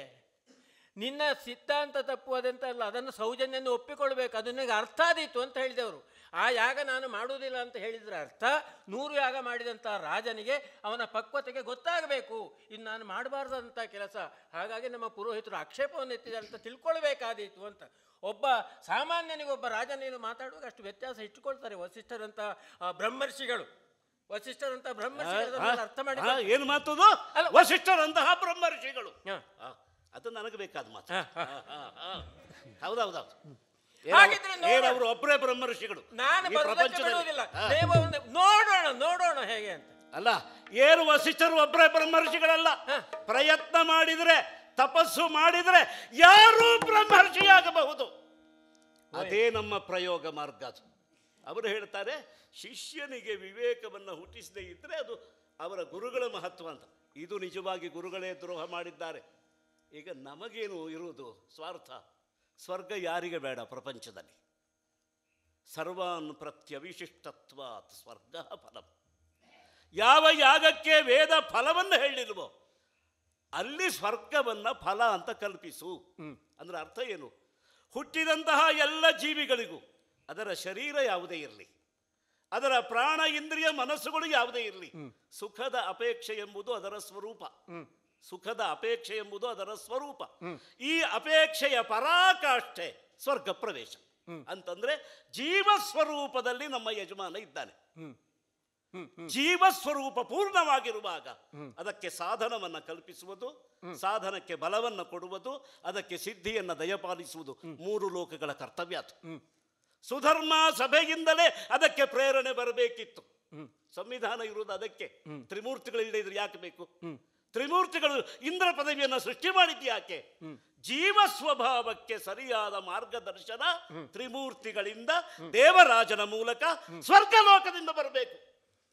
ನಿನ್ನ ಸಿದ್ಧಾಂತ ತಪ್ಪು ಅದಂತ ಅಲ್ಲ ಅದನ್ನು ಸೌಜನ್ಯನ್ನು ಒಪ್ಪಿಕೊಳ್ಬೇಕು ಅದು ನನಗೆ ಅರ್ಥ ಆದೀತು ಅಂತ ಹೇಳಿದವರು. ಆ ಯಾಗ ನಾನು ಮಾಡುವುದಿಲ್ಲ ಅಂತ ಹೇಳಿದ್ರ ಅರ್ಥ ನೂರು ಯಾಗ ಮಾಡಿದಂಥ ರಾಜನಿಗೆ ಅವನ ಪಕ್ವತೆಗೆ ಗೊತ್ತಾಗಬೇಕು. ಇನ್ನು ನಾನು ಮಾಡಬಾರ್ದಂಥ ಕೆಲಸ ಹಾಗಾಗಿ ನಮ್ಮ ಪುರೋಹಿತರು ಆಕ್ಷೇಪವನ್ನು ಎತ್ತಿದ್ದಾರೆ ಅಂತ ತಿಳ್ಕೊಳ್ಬೇಕಾದೀತು ಅಂತ. ಒಬ್ಬ ಸಾಮಾನ್ಯನಿಗೆ ಒಬ್ಬ ರಾಜನೇನು ಮಾತಾಡುವಾಗ ಅಷ್ಟು ವ್ಯತ್ಯಾಸ ಇಟ್ಟುಕೊಳ್ತಾರೆ ವಸಿಷ್ಠರಂತ ಆ, ಬ್ರಹ್ಮರ್ಷಿಗಳು. ವಸಿಷ್ಠರಂತ ಅರ್ಥ ಮಾಡಿ ಏನು ಮಾತದು ಅಲ್ಲ. ವಸಿಷ್ಠರಂತಹ ಬ್ರಹ್ಮರ್ಷಿಗಳು. ಹಾ. ಆ, ಅದು ನನಗೆ ಬೇಕಾದ ಮಾತು. ಹೌದೌದೌದು. ಅವರು ಒಬ್ಬರೇ ನಾನು ಪ್ರಪಂಚದಲ್ಲಿ. ಬಿಡುವುದಿಲ್ಲ. ಆ, ನೋಡೋಣ ನೋಡೋಣ ಹೇಗೆ ಅಂತ. ಅಲ್ಲ ಏನು ವಸಿಷ್ಠರು ಒಬ್ಬರೇ ಬ್ರಹ್ಮರ್ಷಿಗಳಲ್ಲ? ಪ್ರಯತ್ನ ಮಾಡಿದ್ರೆ ತಪಸ್ಸು ಮಾಡಿದ್ರೆ ಯಾರೂ ಬ್ರಹ್ಮರ್ಷಿಯಾಗಬಹುದು. ಅದೇ ನಮ್ಮ ಪ್ರಯೋಗ ಮಾರ್ಗ ಅದು. ಅವರು ಹೇಳ್ತಾರೆ ಶಿಷ್ಯನಿಗೆ ವಿವೇಕವನ್ನು ಹುಟ್ಟಿಸದೇ ಇದ್ರೆ ಅದು ಅವರ ಗುರುಗಳ ಮಹತ್ವ ಅಂತ. ಇದು ನಿಜವಾಗಿ ಗುರುಗಳೇ ದ್ರೋಹ ಮಾಡಿದ್ದಾರೆ. ಈಗ ನಮಗೇನು ಇರುವುದು ಸ್ವಾರ್ಥ? ಸ್ವರ್ಗ ಯಾರಿಗೆ ಬೇಡ ಪ್ರಪಂಚದಲ್ಲಿ? ಸರ್ವಾನ್ ಪ್ರತ್ಯವಿಶಿಷ್ಟತ್ವಾತ್ ಸ್ವರ್ಗ ಫಲಂ. ಯಾವ ಯಾಗಕ್ಕೆ ವೇದ ಫಲವನ್ನು ಹೇಳಿಲ್ವೋ ಅಲ್ಲಿ ಸ್ವರ್ಗವನ್ನ ಫಲ ಅಂತ ಕಲ್ಪಿಸು. ಅಂದ್ರೆ ಅರ್ಥ ಏನು? ಹುಟ್ಟಿದಂತಹ ಎಲ್ಲ ಜೀವಿಗಳಿಗೂ ಅದರ ಶರೀರ ಯಾವುದೇ ಇರಲಿ ಅದರ ಪ್ರಾಣ ಇಂದ್ರಿಯ ಮನಸ್ಸುಗಳು ಯಾವುದೇ ಇರಲಿ ಸುಖದ ಅಪೇಕ್ಷೆ ಎಂಬುದು ಅದರ ಸ್ವರೂಪ. ಸುಖದ ಅಪೇಕ್ಷೆ ಎಂಬುದು ಅದರ ಸ್ವರೂಪ. ಈ ಅಪೇಕ್ಷೆಯ ಪರಾಕಾಷ್ಠೆ ಸ್ವರ್ಗ ಪ್ರವೇಶ. ಅಂತಂದ್ರೆ ಜೀವ ಸ್ವರೂಪದಲ್ಲಿ ನಮ್ಮ ಯಜಮಾನ ಇದ್ದಾನೆ. ಜೀವ ಸ್ವರೂಪ ಪೂರ್ಣವಾಗಿರುವಾಗ ಅದಕ್ಕೆ ಸಾಧನವನ್ನ ಕಲ್ಪಿಸುವುದು ಸಾಧನಕ್ಕೆ ಬಲವನ್ನು ಕೊಡುವುದು ಅದಕ್ಕೆ ಸಿದ್ಧಿಯನ್ನು ದಯಪಾಲಿಸುವುದು ಮೂರು ಲೋಕಗಳ ಕರ್ತವ್ಯ ಅದು. ಸುಧರ್ಮ ಸಭೆಯಿಂದಲೇ ಅದಕ್ಕೆ ಪ್ರೇರಣೆ ಬರಬೇಕಿತ್ತು. ಸಂವಿಧಾನ ಇರುವುದು ಅದಕ್ಕೆ. ತ್ರಿಮೂರ್ತಿಗಳಿಲ್ಲದೆ ಇದ್ರೆ ಯಾಕೆ ಬೇಕು? ತ್ರಿಮೂರ್ತಿಗಳು ಇಂದ್ರ ಪದವಿಯನ್ನು ಸೃಷ್ಟಿ ಮಾಡಿದ್ದು ಯಾಕೆ? ಜೀವ ಸ್ವಭಾವಕ್ಕೆ ಸರಿಯಾದ ಮಾರ್ಗದರ್ಶನ ತ್ರಿಮೂರ್ತಿಗಳಿಂದ ದೇವರಾಜನ ಮೂಲಕ ಸ್ವರ್ಗಲೋಕದಿಂದ ಬರಬೇಕು.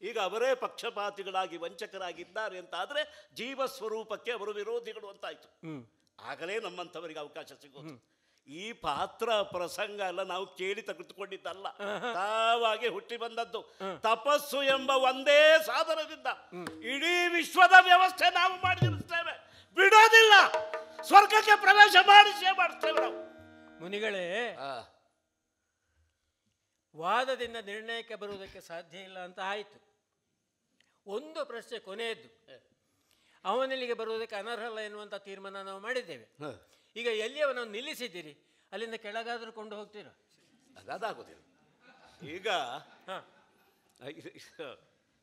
ಈಗ ಅವರೇ ಪಕ್ಷಪಾತಿಗಳಾಗಿ ವಂಚಕರಾಗಿದ್ದಾರೆ ಅಂತ ಆದ್ರೆ ಜೀವ ಸ್ವರೂಪಕ್ಕೆ ಅವರು ವಿರೋಧಿಗಳು ಅಂತಾಯ್ತು. ಆಗಲೇ ನಮ್ಮಂಥವರಿಗೆ ಅವಕಾಶ ಸಿಗೋದು. ಈ ಪಾತ್ರ ಪ್ರಸಂಗ ಎಲ್ಲ ನಾವು ಕೇಳಿ ತೆಗೆದುಕೊಂಡಿದ್ದಲ್ಲ. ತಾವಾಗಿ ಹುಟ್ಟಿ ಬಂದದ್ದು. ತಪಸ್ಸು ಎಂಬ ಒಂದೇ ಸಾಧನದಿಂದ ಇಡೀ ವಿಶ್ವದ ವ್ಯವಸ್ಥೆ ನಾವು ಮಾಡಿರುತ್ತೇವೆ ಬಿಡೋದಿಲ್ಲ. ಸ್ವರ್ಗಕ್ಕೆ ಪ್ರವೇಶ ಮಾಡಿಸೇ ಮಾಡ್ತೇವೆ ನಾವು. ಮುನಿಗಳೇ ವಾದದಿಂದ ನಿರ್ಣಯಕ್ಕೆ ಬರುವುದಕ್ಕೆ ಸಾಧ್ಯ ಇಲ್ಲ ಅಂತ ಆಯಿತು. ಒಂದು ಪ್ರಶ್ನೆ ಕೊನೆಯದ್ದು. ಅವನಿಲ್ಲಿಗೆ ಬರುವುದಕ್ಕೆ ಅನರ್ಹಲ್ಲ ಎನ್ನುವಂಥ ತೀರ್ಮಾನ ನಾವು ಮಾಡಿದ್ದೇವೆ. ಈಗ ಎಲ್ಲಿ ಅವನನ್ನು ನಿಲ್ಲಿಸಿದ್ದೀರಿ? ಅಲ್ಲಿಂದ ಕೆಳಗಾದರೂ ಕೊಂಡು ಹೋಗ್ತೀರಾ? ಆಗೋದಿಲ್ಲ ಈಗ.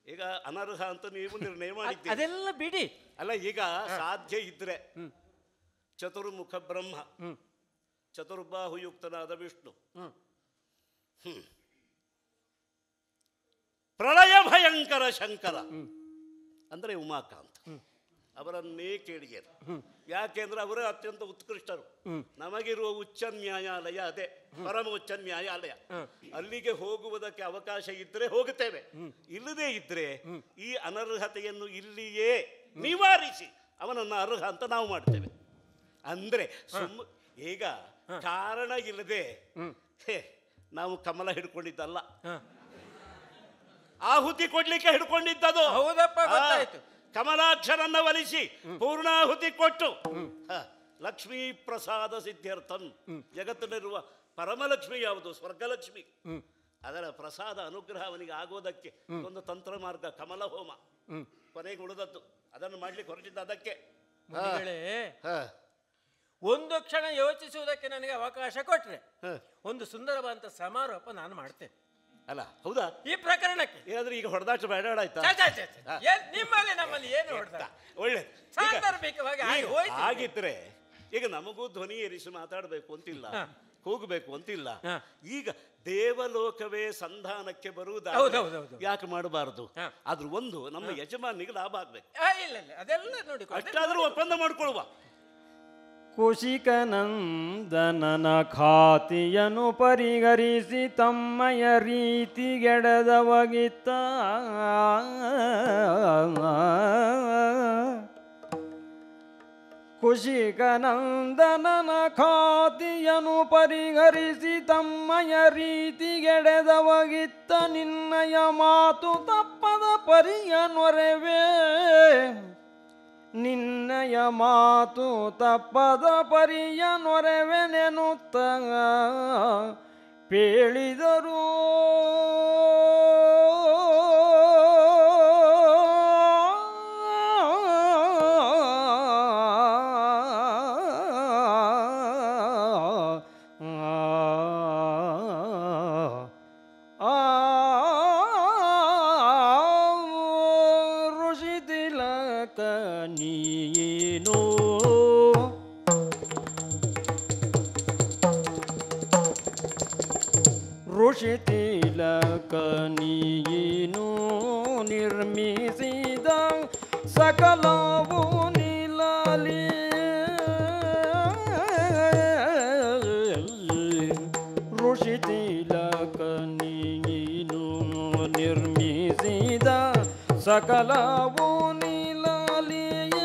ಈಗ ಅನರ್ಹ ಅಂತ ನೀವು ನಿರ್ಣಯ ಮಾಡಿದ್ದೀರಿ. ಅದೆಲ್ಲ ಬಿಡಿ. ಅಲ್ಲ ಈಗ ಸಾಧ್ಯ ಇದ್ರೆ ಚತುರ್ಮುಖ ಬ್ರಹ್ಮ ಚತುರ್ಬಾಹುಯುಕ್ತನಾದ ವಿಷ್ಣು. ಪ್ರಳಯ ಭಯಂಕರ ಶಂಕರ. ಅಂದ್ರೆ ಉಮಾಕಾಂತ. ಅವರನ್ನೇ ಕೇಳಿಯರು. ಯಾಕೆಂದ್ರೆ ಅವರೇ ಅತ್ಯಂತ ಉತ್ಕೃಷ್ಟರು. ನಮಗಿರುವ ಉಚ್ಚ ನ್ಯಾಯಾಲಯ ಅದೇ ಪರಮ ಉಚ್ಚ ನ್ಯಾಯಾಲಯ. ಅಲ್ಲಿಗೆ ಹೋಗುವುದಕ್ಕೆ ಅವಕಾಶ ಇದ್ರೆ ಹೋಗುತ್ತೇವೆ. ಇಲ್ಲದೇ ಇದ್ರೆ ಈ ಅನರ್ಹತೆಯನ್ನು ಇಲ್ಲಿಯೇ ನಿವಾರಿಸಿ ಅವನನ್ನು ಅರ್ಹ ಅಂತ ನಾವು ಮಾಡ್ತೇವೆ ಅಂದ್ರೆ ಸುಮ್ಮ ಈಗ ಕಾರಣ ಇಲ್ಲದೆ ನಾವು ಕಮಲ ಹಿಡ್ಕೊಂಡಿದ್ದಲ್ಲ. ಆಹುತಿ ಕೊಡ್ಲಿಕ್ಕೆ ಹಿಡ್ಕೊಂಡಿದ್ದದು. ಹೌದಪ್ಪ, ಗೊತ್ತಾಯ್ತು. ಕಮಲಾಕ್ಷರನ್ನ ಒಲಿಸಿ ಪೂರ್ಣಾಹುತಿ ಕೊಟ್ಟು. ಹ, ಲಕ್ಷ್ಮೀ ಪ್ರಸಾದ ಸಿದ್ಧಾರ್ಥಂ. ಜಗತ್ತಿನಲ್ಲಿರುವ ಪರಮಲಕ್ಷ್ಮಿ ಯಾವುದು? ಸ್ವರ್ಗಲಕ್ಷ್ಮಿ. ಅದರ ಪ್ರಸಾದ ಅನುಗ್ರಹ ಅವನಿಗೆ ಆಗೋದಕ್ಕೆ ಒಂದು ತಂತ್ರ ಮಾರ್ಗ ಕಮಲ ಹೋಮ. ಕೊನೆಗೆ ಉಳಿದದ್ದು. ಅದನ್ನು ಮಾಡ್ಲಿಕ್ಕೆ ಹೊರಟಿದ್ದ ಅದಕ್ಕೆ. ಒಂದು ಕ್ಷಣ ಯೋಚಿಸುವುದಕ್ಕೆ ನನಗೆ ಅವಕಾಶ ಕೊಟ್ರೆ ಹ. ಒಂದು ಸುಂದರವಾದಂತ ಸಮಾರೋಪ ನಾನು ಮಾಡ್ತೇನೆ. ಅಲ್ಲ ಹೌದಾ? ಈ ಪ್ರಕರಣಕ್ಕೆ. ಏನಾದ್ರೂ ಈಗ ಹೊಡೆದಾಟ ಬೇಡ. ಏನ್ ನಿಮ್ಮಲ್ಲಿ ನಮ್ಮಲ್ಲಿ ಏನು ಹೊಡೆದ ಒಳ್ಳೆ ಸಾಂದರ್ಭಿಕವಾಗಿ ಆಗಿ ಹೋಯ್ತು. ಆಗಿದ್ರೆ ಈಗ ನಮಗೂ ಧ್ವನಿ ಏರಿಸಿ ಮಾತಾಡಬೇಕು ಅಂತಿಲ್ಲ. ಹೋಗ್ಬೇಕು ಅಂತಿಲ್ಲ. ಈಗ ದೇವಲೋಕವೇ ಸಂಧಾನಕ್ಕೆ ಹೌದು. ಯಾಕೆ ಮಾಡಬಾರದು. ಆದ್ರೂ ಒಂದು ನಮ್ಮ ಯಜಮಾನಿಗೆ ಲಾಭ ಆಗ್ಬೇಕು. ಅದೆಲ್ಲ ನೋಡಿ ಅಷ್ಟಾದ್ರೂ ಒಪ್ಪಂದ ಮಾಡ್ಕೊಳ್ಳುವ. ಕುಶಿಕನಂದನನ ಖಾತಿಯನು ಪರಿಗರಿಸಿ ತಮ್ಮಯ ರೀತಿಗೆಡದವಗಿತ್ತ. ಕುಶಿಕನಂದನನ ಖಾತಿಯನು ಪರಿಗರಿಸಿ ತಮ್ಮಯ ರೀತಿಗೆಡೆದವಗಿತ್ತ. ನಿನ್ನಯ ಮಾತು ತಪ್ಪದ ಪರಿಯ ನೊರೆವೇ. ನಿನ್ನಯ ಮಾತು ತಪ್ಪದ ಪರಿಯ ನೊರೆವೆನೆನುತ್ತ ಪೇಳಿದರು. ಸಕಲವು ನೀಲಾಲಿಯ.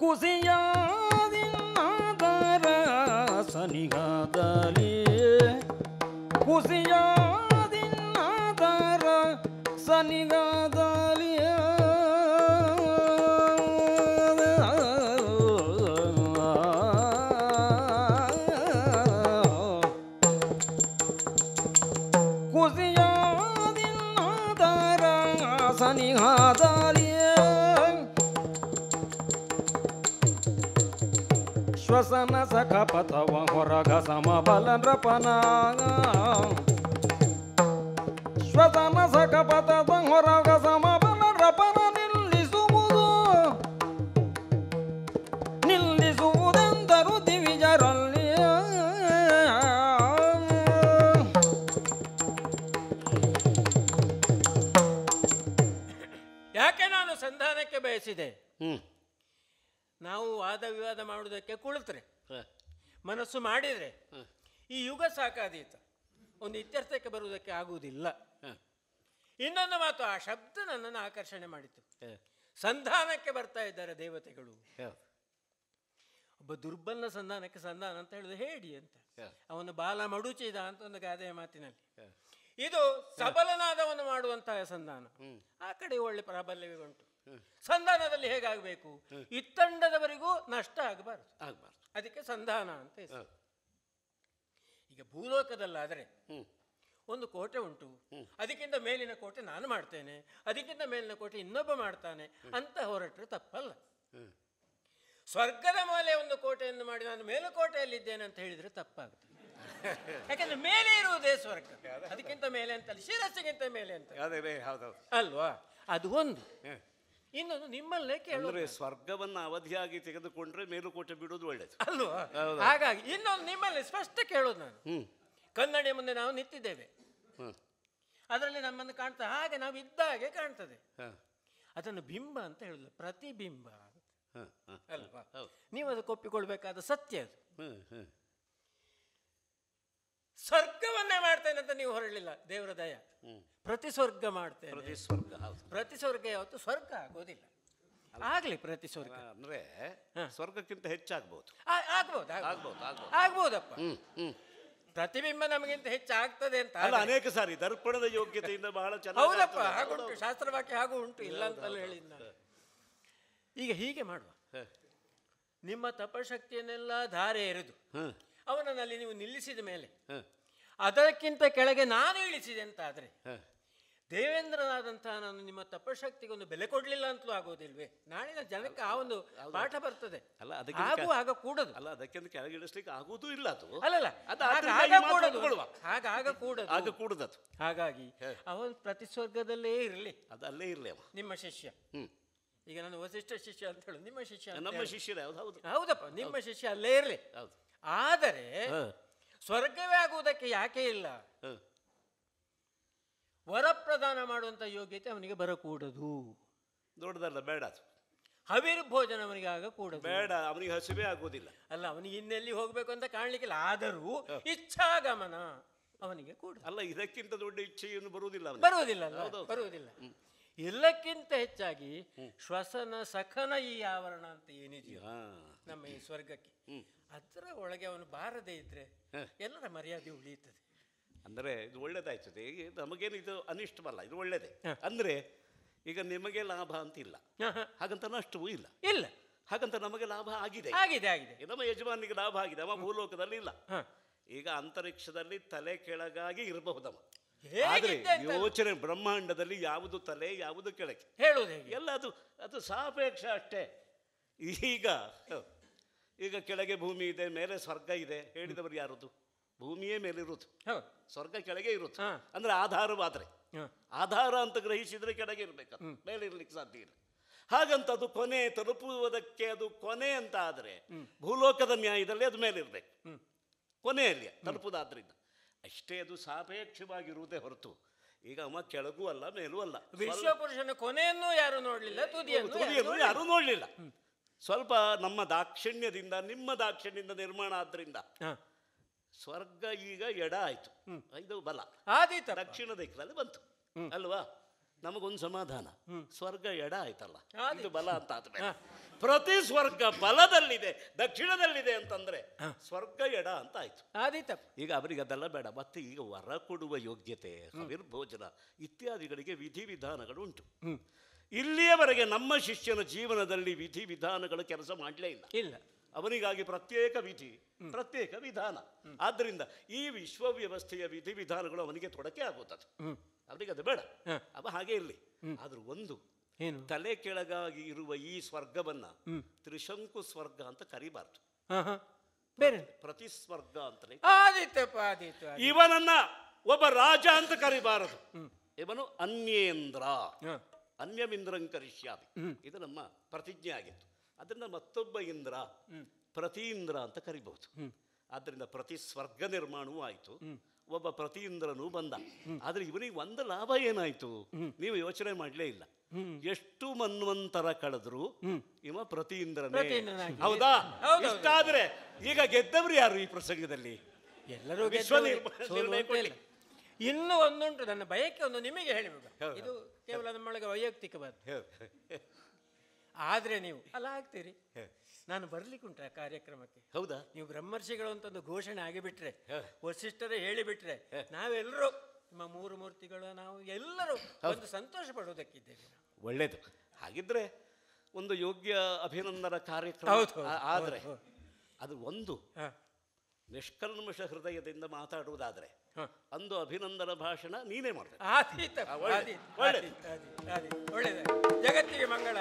ಕುಸಿಯಾದಿನ್ನಾದರ ಸನಿಗಾದಲಿ ಕುಸಿಯಾದಿನ್ನಾದರ ಸನಿಗಾದಲಿ ಶ್ವಸನ ಸಖಪಥವ ಹೊರಗ ಸಮಬಲ ನೃಪನ ಶ್ವಸನ ಸಖಪಥದ ಹೊರಗ ಸಮಬಲ ನೃಪನ ನಿಲ್ಲಿಸುವುದು. ನಿಲ್ಲಿಸುವುದೆಂದರು ದಿವಿಜರಲ್ಲಿ. ಯಾಕೆ ನಾನು ಸಂಧಾನಕ್ಕೆ ಬಯಸಿದೆ? ಹ್ಮ್. ನಾವು ವಾದ ವಿವಾದ ಮಾಡುವುದಕ್ಕೆ ಕುಳಿತರೆ. ಮನಸ್ಸು ಮಾಡಿದರೆ ಈ ಯುಗ ಸಾಕಾದೀತ. ಒಂದು ಇತ್ಯರ್ಥಕ್ಕೆ ಬರುವುದಕ್ಕೆ ಆಗುವುದಿಲ್ಲ. ಇನ್ನೊಂದು ಮಾತು ಆ ಶಬ್ದ ನನ್ನನ್ನು ಆಕರ್ಷಣೆ ಮಾಡಿತು. ಸಂಧಾನಕ್ಕೆ ಬರ್ತಾ ಇದ್ದಾರೆ ದೇವತೆಗಳು. ಒಬ್ಬ ದುರ್ಬಲನ ಸಂಧಾನಕ್ಕೆ ಸಂಧಾನ ಅಂತ ಹೇಳಿದ್ರೆ ಹೇಳಿ ಅಂತ. ಅವನು ಬಾಲ ಮಡುಚಿದ ಅಂತ ಒಂದು ಗಾದೆಯ ಮಾತಿನಲ್ಲಿ. ಇದು ಸಬಲನಾದವನು ಮಾಡುವಂತಹ ಸಂಧಾನ. ಆ ಕಡೆ ಒಳ್ಳೆ ಪ್ರಾಬಲ್ಯವೇ ಉಂಟು ಸಂಧಾನದಲ್ಲಿ ಹೇಗಾಗಬೇಕು? ಇತ್ತಂಡದವರಿಗೂ ನಷ್ಟ ಆಗಬಾರದು. ಆಗಬಾರ್ದು. ಅದಕ್ಕೆ ಸಂಧಾನ ಅಂತ ಹೆಸರು. ಈಗ ಭೂಲೋಕದಲ್ಲಾದರೆ. ಒಂದು ಕೋಟೆ ಉಂಟು. ಅದಕ್ಕಿಂತ ಮೇಲಿನ ಕೋಟೆ ನಾನು ಮಾಡ್ತೇನೆ. ಅದಕ್ಕಿಂತ ಮೇಲಿನ ಕೋಟೆ ಇನ್ನೊಬ್ಬ ಮಾಡ್ತಾನೆ. ಅಂತ ಹೊರಟ್ರೆ ತಪ್ಪಲ್ಲ. ಸ್ವರ್ಗದ ಮೇಲೆ ಒಂದು ಕೋಟೆಯನ್ನು ಮಾಡಿ ನಾನು ಮೇಲುಕೋಟೆಯಲ್ಲಿದ್ದೇನೆ ಅಂತ ಹೇಳಿದ್ರೆ ತಪ್ಪಾಗುತ್ತೆ. ಯಾಕಂದ್ರೆ ಮೇಲೆ ಇರುವುದೇ ಸ್ವರ್ಗ. ಅದಕ್ಕಿಂತ ಮೇಲೆ ಅಂತ ಶಿರಸ್ಸಿಗಿಂತ ಮೇಲೆ ಅಂತ. ಅಲ್ವಾ? ಅದು ಒಂದು. ಇನ್ನೊಂದು ನಿಮ್ಮಲ್ಲೇ ಕೇಳಿದ್ರೆ ಸ್ವರ್ಗವನ್ನು ಅವಧಿಯಾಗಿ ತೆಗೆದುಕೊಂಡ್ರೆ ಮೇಲುಕೋಟೆ ಬಿಡೋದು ಒಳ್ಳೇದು. ಅಲ್ವಾ? ಹಾಗಾಗಿ ಇನ್ನೊಂದು ನಿಮ್ಮಲ್ಲಿ ಸ್ಪಷ್ಟ ಕೇಳೋದು ನಾನು. ಕನ್ನಡಿಯ ಕನ್ನಡಿ ಮುಂದೆ ನಾವು ನಿಂತಿದ್ದೇವೆ. ಅದರಲ್ಲಿ ನಮ್ಮನ್ನು ಕಾಣ್ತಾ ಹಾಗೆ ನಾವು ಇದ್ದ ಹಾಗೆ ಕಾಣ್ತದೆ. ಅದನ್ನು ಬಿಂಬ ಅಂತ ಹೇಳುದು ಪ್ರತಿಬಿಂಬ. ಅಲ್ವಾ? ನೀವು ಅದಕ್ಕೆ ಒಪ್ಪಿಕೊಳ್ಬೇಕಾದ ಸತ್ಯ ಅದು. ಸ್ವರ್ಗವನ್ನೇ ಮಾಡ್ತೇನೆ ಅಂತ ನೀವು ಹೊರಳಿಲ್ಲ ದೇವರ ದಯ. ಪ್ರತಿ ಸ್ವರ್ಗ ಮಾಡ್ತೇನೆ. ಪ್ರತಿ ಸ್ವರ್ಗ ಪ್ರತಿ ಸ್ವರ್ಗ ಯಾವತ್ತು ಸ್ವರ್ಗ ಆಗೋದಿಲ್ಲ. ಆಗ್ಲಿ ಪ್ರತಿ ಸ್ವರ್ಗ. ಅಂದ್ರೆ. ಸ್ವರ್ಗಕ್ಕಿಂತ ಹೆಚ್ಚಾಗ್ಬೋದು. ಆಗ್ಬಹುದಪ್ಪ ಆಗ್ಬೋದು ಆಗ್ಬೋದು. ಆಗ್ಬೋದು ಆಗ್ಬೋದು. ಆಗ್ಬೋದಪ್ಪ. ಪ್ರತಿಬಿಂಬ ನಮಗಿಂತ ಹೆಚ್ಚಾಗ್ತದೆ ಅಂತ ಅಲ್ಲ ಅನೇಕ ಸಾರಿ ದರ್ಪಣದ ಯೋಗ್ಯತೆಯಿಂದ ಬಹಳ ಚೆನ್ನಾಗಿ ಹೌದಪ್ಪ ಹಾಗೂ ಶಾಸ್ತ್ರ ವಾಕ್ಯ ಹಾಗೂ ಉಂಟು ಇಲ್ಲ ಅಂತಲೂ ಹೇಳಿದ್ ನಾನು. ಈಗ ಹೀಗೆ ಮಾಡುವ. ನಿಮ್ಮ ತಪಶಕ್ತಿಯನ್ನೆಲ್ಲ ಧಾರೆ ಎರೆದು. ಹ. ಅವನನ್ನು ಅಲ್ಲಿ ನೀವು ನಿಲ್ಲಿಸಿದ ಮೇಲೆ ಅದಕ್ಕಿಂತ ಕೆಳಗೆ ನಾನು ಇಳಿಸಿದೆ ಅಂತ ಆದ್ರೆ ಹ. ದೇವೇಂದ್ರನಾದಂತಹ ನಾನು ನಿಮ್ಮ ತಪಶಕ್ತಿಗೆ ಒಂದು ಬೆಲೆ ಕೊಡಲಿಲ್ಲ ಅಂತಲೂ ಆಗೋದಿಲ್ವೇ? ನಾಳಿನ ಜನಕ್ಕೆ ಆ ಒಂದು ಪಾಠ ಬರ್ತದೆ. ಅಲ್ಲ, ಅದಕ್ಕೆ ಹಾಗೂ ಆಗ ಕೂಡದು. ಅಲ್ಲ ಅದಕ್ಕಿಂತ ಕೆಳಗಿಳಿಸ್ಲಿಕ್ಕೆ ಆಗುವುದೂ ಇಲ್ಲ ಅದು. ಅಲ್ಲಲ್ಲ ಅದು ಆಗ ಕೂಡದು. ಒಪ್ಕೊಳ್ಳುವ. ಹಾಗ ಆಗ ಕೂಡದು. ಆಗ ಕೂಡದದು. ಹಾಗಾಗಿ ಅವನು ಪ್ರತಿಸ್ವರ್ಗದಲ್ಲೇ ಇರಲಿ. ಅದು ಅಲ್ಲೇ ಇರಲಿ ಅವ. ನಿಮ್ಮ ಶಿಷ್ಯ. ಈಗ ನಾನು ವಸಿಷ್ಠ ಶಿಷ್ಯ ಅಂತ ಹೇಳು ನಿಮ್ಮ ಶಿಷ್ಯ ನಮ್ಮ ಶಿಷ್ಯ ಹೌದು ಹೌದಪ್ಪ ನಿಮ್ಮ ಶಿಷ್ಯ ಅಲ್ಲೇ ಇರಲಿ. ಹೌದು. ಆದರೆ ಸ್ವರ್ಗವೇ ಆಗುವುದಕ್ಕೆ ಯಾಕೆ ಇಲ್ಲ. ವರಪ್ರದಾನ ಮಾಡುವಂತ ಯೋಗ್ಯತೆ ಅವನಿಗೆ ಬರಕೂಡದು. ದೊಡ್ಡದಲ್ಲ ಬೇಡ ಹವಿರ್ ಭೋಜನ ಅವನಿಗೆ ಆಗ ಕೂಡದು ಬೇಡ ಅವನಿಗೆ ಹಸಿವೆ ಆಗುವುದಿಲ್ಲ. ಅಲ್ಲ ಅವನಿಗೆ ಇನ್ನೆಲ್ಲಿ ಹೋಗ್ಬೇಕು ಅಂತ ಕಾಣಲಿಕ್ಕಿಲ್ಲ ಆದರೂ ಇಚ್ಛಾಗಮನ ಅವನಿಗೆ ಕೂಡ ಅಲ್ಲ ಇದಕ್ಕಿಂತ ದೊಡ್ಡ ಇಚ್ಛೆಯನ್ನು ಬರುವುದಿಲ್ಲ ಬರುವುದಿಲ್ಲ. ಬರುವುದಿಲ್ಲ ಎಲ್ಲಕ್ಕಿಂತ ಹೆಚ್ಚಾಗಿ ಶ್ವಸನ ಸಖನ ಈ ಆವರಣ ಅಂತ ಏನಿದೆಯೋ. ನಮ್ಮ ಈ ಸ್ವರ್ಗಕ್ಕೆ. ಅದರ ಒಳಗೆ ಅವನು ಬಾರದೇ ಇದ್ರೆ ಹ. ಎಲ್ಲರ ಮರ್ಯಾದೆ ಉಳಿಯುತ್ತದೆ. ಅಂದರೆ ಇದು ಒಳ್ಳೇದಾಯ್ತದೆ. ಈಗ ನಮಗೇನು ಇದು ಅನಿಷ್ಟವಲ್ಲ ಇದು ಒಳ್ಳೇದೇ. ಅಂದರೆ ಈಗ ನಿಮಗೆ ಲಾಭ ಅಂತ ಇಲ್ಲ ಹ, ಹ. ಹಾಗಂತ ನಷ್ಟವೂ ಇಲ್ಲ. ಇಲ್ಲ. ಹಾಗಂತ ನಮಗೆ ಲಾಭ ಆಗಿದೆ. ಆಗಿದೆ ಆಗಿದೆ. ನಮ್ಮ ಯಜಮಾನಿಗೆ ಲಾಭ ಆಗಿದೆ ಅವ ಭೂಲೋಕದಲ್ಲಿ ಇಲ್ಲ. ಈಗ ಅಂತರಿಕ್ಷದಲ್ಲಿ ತಲೆ ಕೆಳಗಾಗಿ ಇರಬಹುದವ. ಆದರೆ ಯೋಚನೆ ಬ್ರಹ್ಮಾಂಡದಲ್ಲಿ ಯಾವುದು ತಲೆ ಯಾವುದು ಕೆಳಗೆ. ಹೇಳುವುದು ಎಲ್ಲ ಅದು ಅದು ಸಾಪೇಕ್ಷ ಅಷ್ಟೇ. ಈಗ ಈಗ ಕೆಳಗೆ ಭೂಮಿ ಇದೆ ಮೇಲೆ ಸ್ವರ್ಗ ಇದೆ ಹೇಳಿದವರು ಯಾರದು? ಭೂಮಿಯೇ ಮೇಲಿರುವುದು. ಸ್ವರ್ಗ ಕೆಳಗೆ ಇರುತ್ತೆ. ಅಂದ್ರೆ ಆಧಾರವಾದ್ರೆ. ಆಧಾರ ಅಂತ ಗ್ರಹಿಸಿದ್ರೆ ಕೆಳಗೆ ಇರ್ಬೇಕು ಮೇಲೆ ಇರ್ಲಿಕ್ಕೆ ಸಾಧ್ಯ ಇಲ್ಲ. ಹಾಗಂತ ಅದು ಕೊನೆ ತಲುಪುವುದಕ್ಕೆ ಅದು ಕೊನೆ ಅಂತ ಆದ್ರೆ ಭೂಲೋಕದ ನ್ಯಾಯದಲ್ಲಿ ಅದು ಮೇಲೆ ಇರ್ಬೇಕು. ಕೊನೆಯಲ್ಲಿ ತಲುಪುದಾದ್ರಿಂದ ಅಷ್ಟೇ ಅದು ಸಾಪೇಕ್ಷವಾಗಿರುವುದೇ ಹೊರತು. ಈಗ ಅಮ್ಮ ಕೆಳಗೂ ಅಲ್ಲ ಮೇಲೂ ಅಲ್ಲ. ವಿಶ್ವಪುರುಷನ ಕೊನೆಯನ್ನು ಯಾರು ನೋಡ್ಲಿಲ್ಲ ತುದಿಯನ್ನು ಯಾರು ನೋಡ್ಲಿಲ್ಲ. ಸ್ವಲ್ಪ ನಮ್ಮ ದಾಕ್ಷಿಣ್ಯದಿಂದ ನಿಮ್ಮ ದಾಕ್ಷಿಣ್ಯದಿಂದ ನಿರ್ಮಾಣ ಆದ್ರಿಂದ. ಸ್ವರ್ಗ ಈಗ ಎಡ ಆಯ್ತು. ಇದು ಬಲ. ಆದೀತ ದಕ್ಷಿಣ ದಿಕ್ಕಿನಲ್ಲಿ ಬಂತು. ಅಲ್ವಾ? ನಮಗೊಂದು ಸಮಾಧಾನ. ಸ್ವರ್ಗ ಎಡ ಆಯ್ತಲ್ಲ. ಆದೀತು. ಇದು ಬಲ ಅಂತ ಆದ್ಮೇಲೆ. ಪ್ರತಿ ಸ್ವರ್ಗ ಬಲದಲ್ಲಿದೆ ದಕ್ಷಿಣದಲ್ಲಿದೆ ಅಂತಂದ್ರೆ ಸ್ವರ್ಗ ಎಡ ಅಂತ ಆಯ್ತು. ಆದೀತಪ್ಪ ಈಗ ಅವರಿಗೆ ಅದೆಲ್ಲ ಬೇಡ. ಮತ್ತೆ ಈಗ ವರ ಕೊಡುವ ಯೋಗ್ಯತೆ ಹವಿರ್ಭೋಜನ ಇತ್ಯಾದಿಗಳಿಗೆ ವಿಧಿವಿಧಾನಗಳು ಉಂಟು. ಇಲ್ಲಿಯವರೆಗೆ ನಮ್ಮ ಶಿಷ್ಯನ ಜೀವನದಲ್ಲಿ ವಿಧಿ ವಿಧಾನಗಳು ಕೆಲಸ ಮಾಡಲೇ ಇಲ್ಲ. ಇಲ್ಲ. ಅವನಿಗಾಗಿ ಪ್ರತ್ಯೇಕ ವಿಧಿ ಪ್ರತ್ಯೇಕ ವಿಧಾನ. ಆದ್ದರಿಂದ ಈ ವಿಶ್ವ ವ್ಯವಸ್ಥೆಯ ವಿಧಿ ವಿಧಾನಗಳು ಅವನಿಗೆ ತೊಡಕೆ ಆಗುತ್ತದೆ. ಅವನಿಗೆ ಅದು ಬೇಡ. ಅವ ಹಾಗೆ ಇರಲಿ. ಆದ್ರೂ ಒಂದು ತಲೆ ಕೆಳಗಾಗಿ ಇರುವ ಈ ಸ್ವರ್ಗವನ್ನ ತ್ರಿಶಂಕು ಸ್ವರ್ಗ ಅಂತ ಕರಿಬಾರ್ದು. ಪ್ರತಿ ಸ್ವರ್ಗ ಬೇರೆ ಪ್ರತಿಸ್ವರ್ಗ ಅಂತಲೇ ಆದೀತಪ್ಪ ಆದೀತು ಆದೀತು. ಇವನನ್ನ ಒಬ್ಬ ರಾಜ ಅಂತ ಕರಿಬಾರದು. ಇವನು ಅನ್ಯೇಂದ್ರ. ಅನ್ಯಮಿಂದ್ರಂ ಕರಿಷ್ಯಾಮಿ. ಇದು ನಮ್ಮ ಪ್ರತಿಜ್ಞೆ ಆಗಿತ್ತು. ಅದರಿಂದ ಮತ್ತೊಬ್ಬ ಇಂದ್ರ ಪ್ರತೀಂದ್ರ ಅಂತ ಕರಿಬಹುದು. ಆದ್ದರಿಂದ ಪ್ರತಿ ಸ್ವರ್ಗ ನಿರ್ಮಾಣವೂ ಆಯಿತು. ಒಬ್ಬ ಪ್ರತೀಂದ್ರನೂ ಬಂದ. ಆದ್ರೆ ಇವನಿಗೆ ಒಂದು ಲಾಭ ಏನಾಯ್ತು? ನೀವು ಯೋಚನೆ ಮಾಡಲೇ ಇಲ್ಲ. ಎಷ್ಟು ಮನ್ವಂತರ ಕಳೆದ್ರು ಇವ ಪ್ರತೀಂದ್ರನೇ. ಹೌದಾ. ಇಷ್ಟಾದ್ರೆ ಈಗ ಗೆದ್ದವರು ಯಾರು ಈ ಪ್ರಸಂಗದಲ್ಲಿ? ಎಲ್ಲರೂ. ಇನ್ನೂ ಒಂದುಂಟು ನನ್ನ ಬಯಕೆ ಒಂದು ನಿಮಗೆ ಹೇಳಿಬಿಡು ಇದು ಕೇವಲ ನಮ್ಮೊಳಗೆ ವೈಯಕ್ತಿಕವಾದ ಆದರೆ ನೀವು ಅಲ್ಲ ಆಗ್ತೀರಿ. ನಾನು ಬರ್ಲಿಕ್ಕುಂಟ ಆ ಕಾರ್ಯಕ್ರಮಕ್ಕೆ? ಹೌದಾ? ನೀವು ಬ್ರಹ್ಮರ್ಷಿಗಳು ಅಂತ ಒಂದು ಘೋಷಣೆ ಆಗಿಬಿಟ್ರೆ ವಶಿಷ್ಠರೇ ವಸಿಷ್ಠರೇ ಹೇಳಿಬಿಟ್ರೆ ನಾವೆಲ್ಲರೂ ನಿಮ್ಮ ಮೂರು ಮೂರ್ತಿಗಳು ನಾವು ಎಲ್ಲರೂ ಒಂದು ಸಂತೋಷ ಪಡೋದಕ್ಕಿದ್ದೇವೆ. ಒಳ್ಳೇದು. ಹಾಗಿದ್ರೆ ಒಂದು ಯೋಗ್ಯ ಅಭಿನಂದನ ಕಾರ್ಯಕ್ರಮ ಆದ್ರೆ ಅದು ಒಂದು ಹ, ನಿಷ್ಕಲ್ಮಶ ಹೃದಯದಿಂದ ಮಾತಾಡುವುದಾದರೆ ಅಂದು ಅಭಿನಂದನ ಭಾಷಣ ನೀನೇ ಮಾಡ್ತೇನೆ ಒಳ್ಳೆಯದು ಜಗತ್ತಿಗೆ ಮಂಗಳ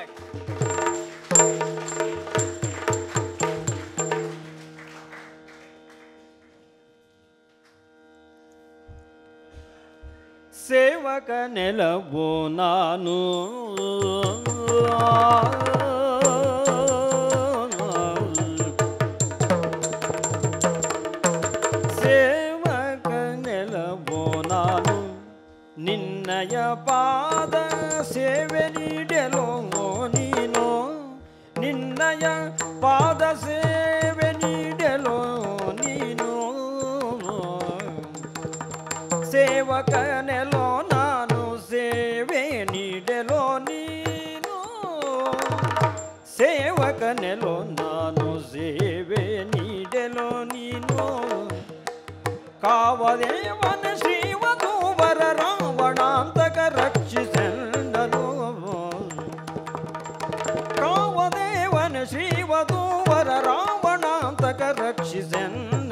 ಸೇವಕ ನೆಲವು ನಾನು. ನಿನ್ನಯ ಪಾದ ಸೇವೆ ನೀಡಲು ನೀನು. ನಿನ್ನಯ ಪಾದ ಸೇವೆ ನೀಡಲು ನೀನು. ಸೇವಕನೆಲೋ ನಾನು ಸೇವೆ ನೀಡಲೋ ನೀನು. ಸೇವಕನೆಲೋ ನಾನು ಸೇವೆ ನೀಡಲೋ ನೀನು. ಕಾವದೇವನ ಶ್ರೀವಧೂವರ She's in.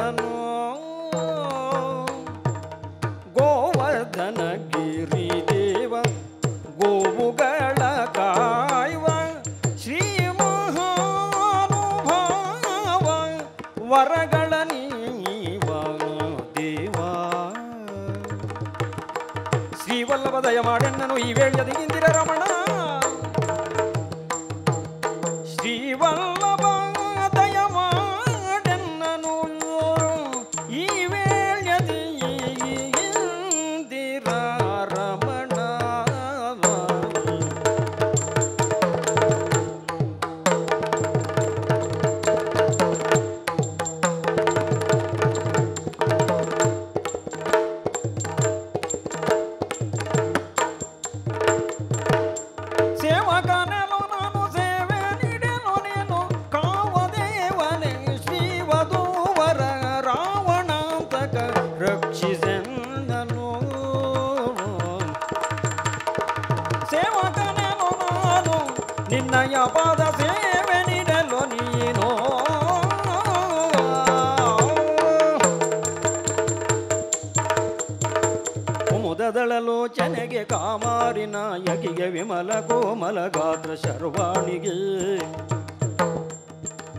ಕುಮುದದಳಲೋಚನೆಗೆ ಕಾಮಾರಿ ನಾಯಕಿಗೆ ವಿಮಲ ಕೋಮಲ ಗಾತ್ರ ಶರ್ವಾಣಿಗೆ.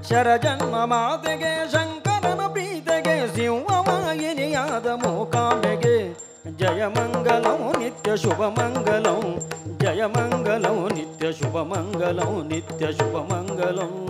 ಶರಜನ್ಮ ಮಾತೆಗೆ, ಶಂಕರನ ಪ್ರೀತೆಗೆ ಸಿಂಹವಾಹಿನಿಯಾದ ಮೂಕಾಂಬೆಗೆ. ಜಯ ಮಂಗಲಂ, ನಿತ್ಯ ಶುಭ ಮಂಗಲಂ. ಜಯ ಮಂಗಲಂ, ನಿತ್ಯ ಶುಭ ಮಂಗಲಂ, ನಿತ್ಯ ಶುಭ ಮಂಗಲಂ.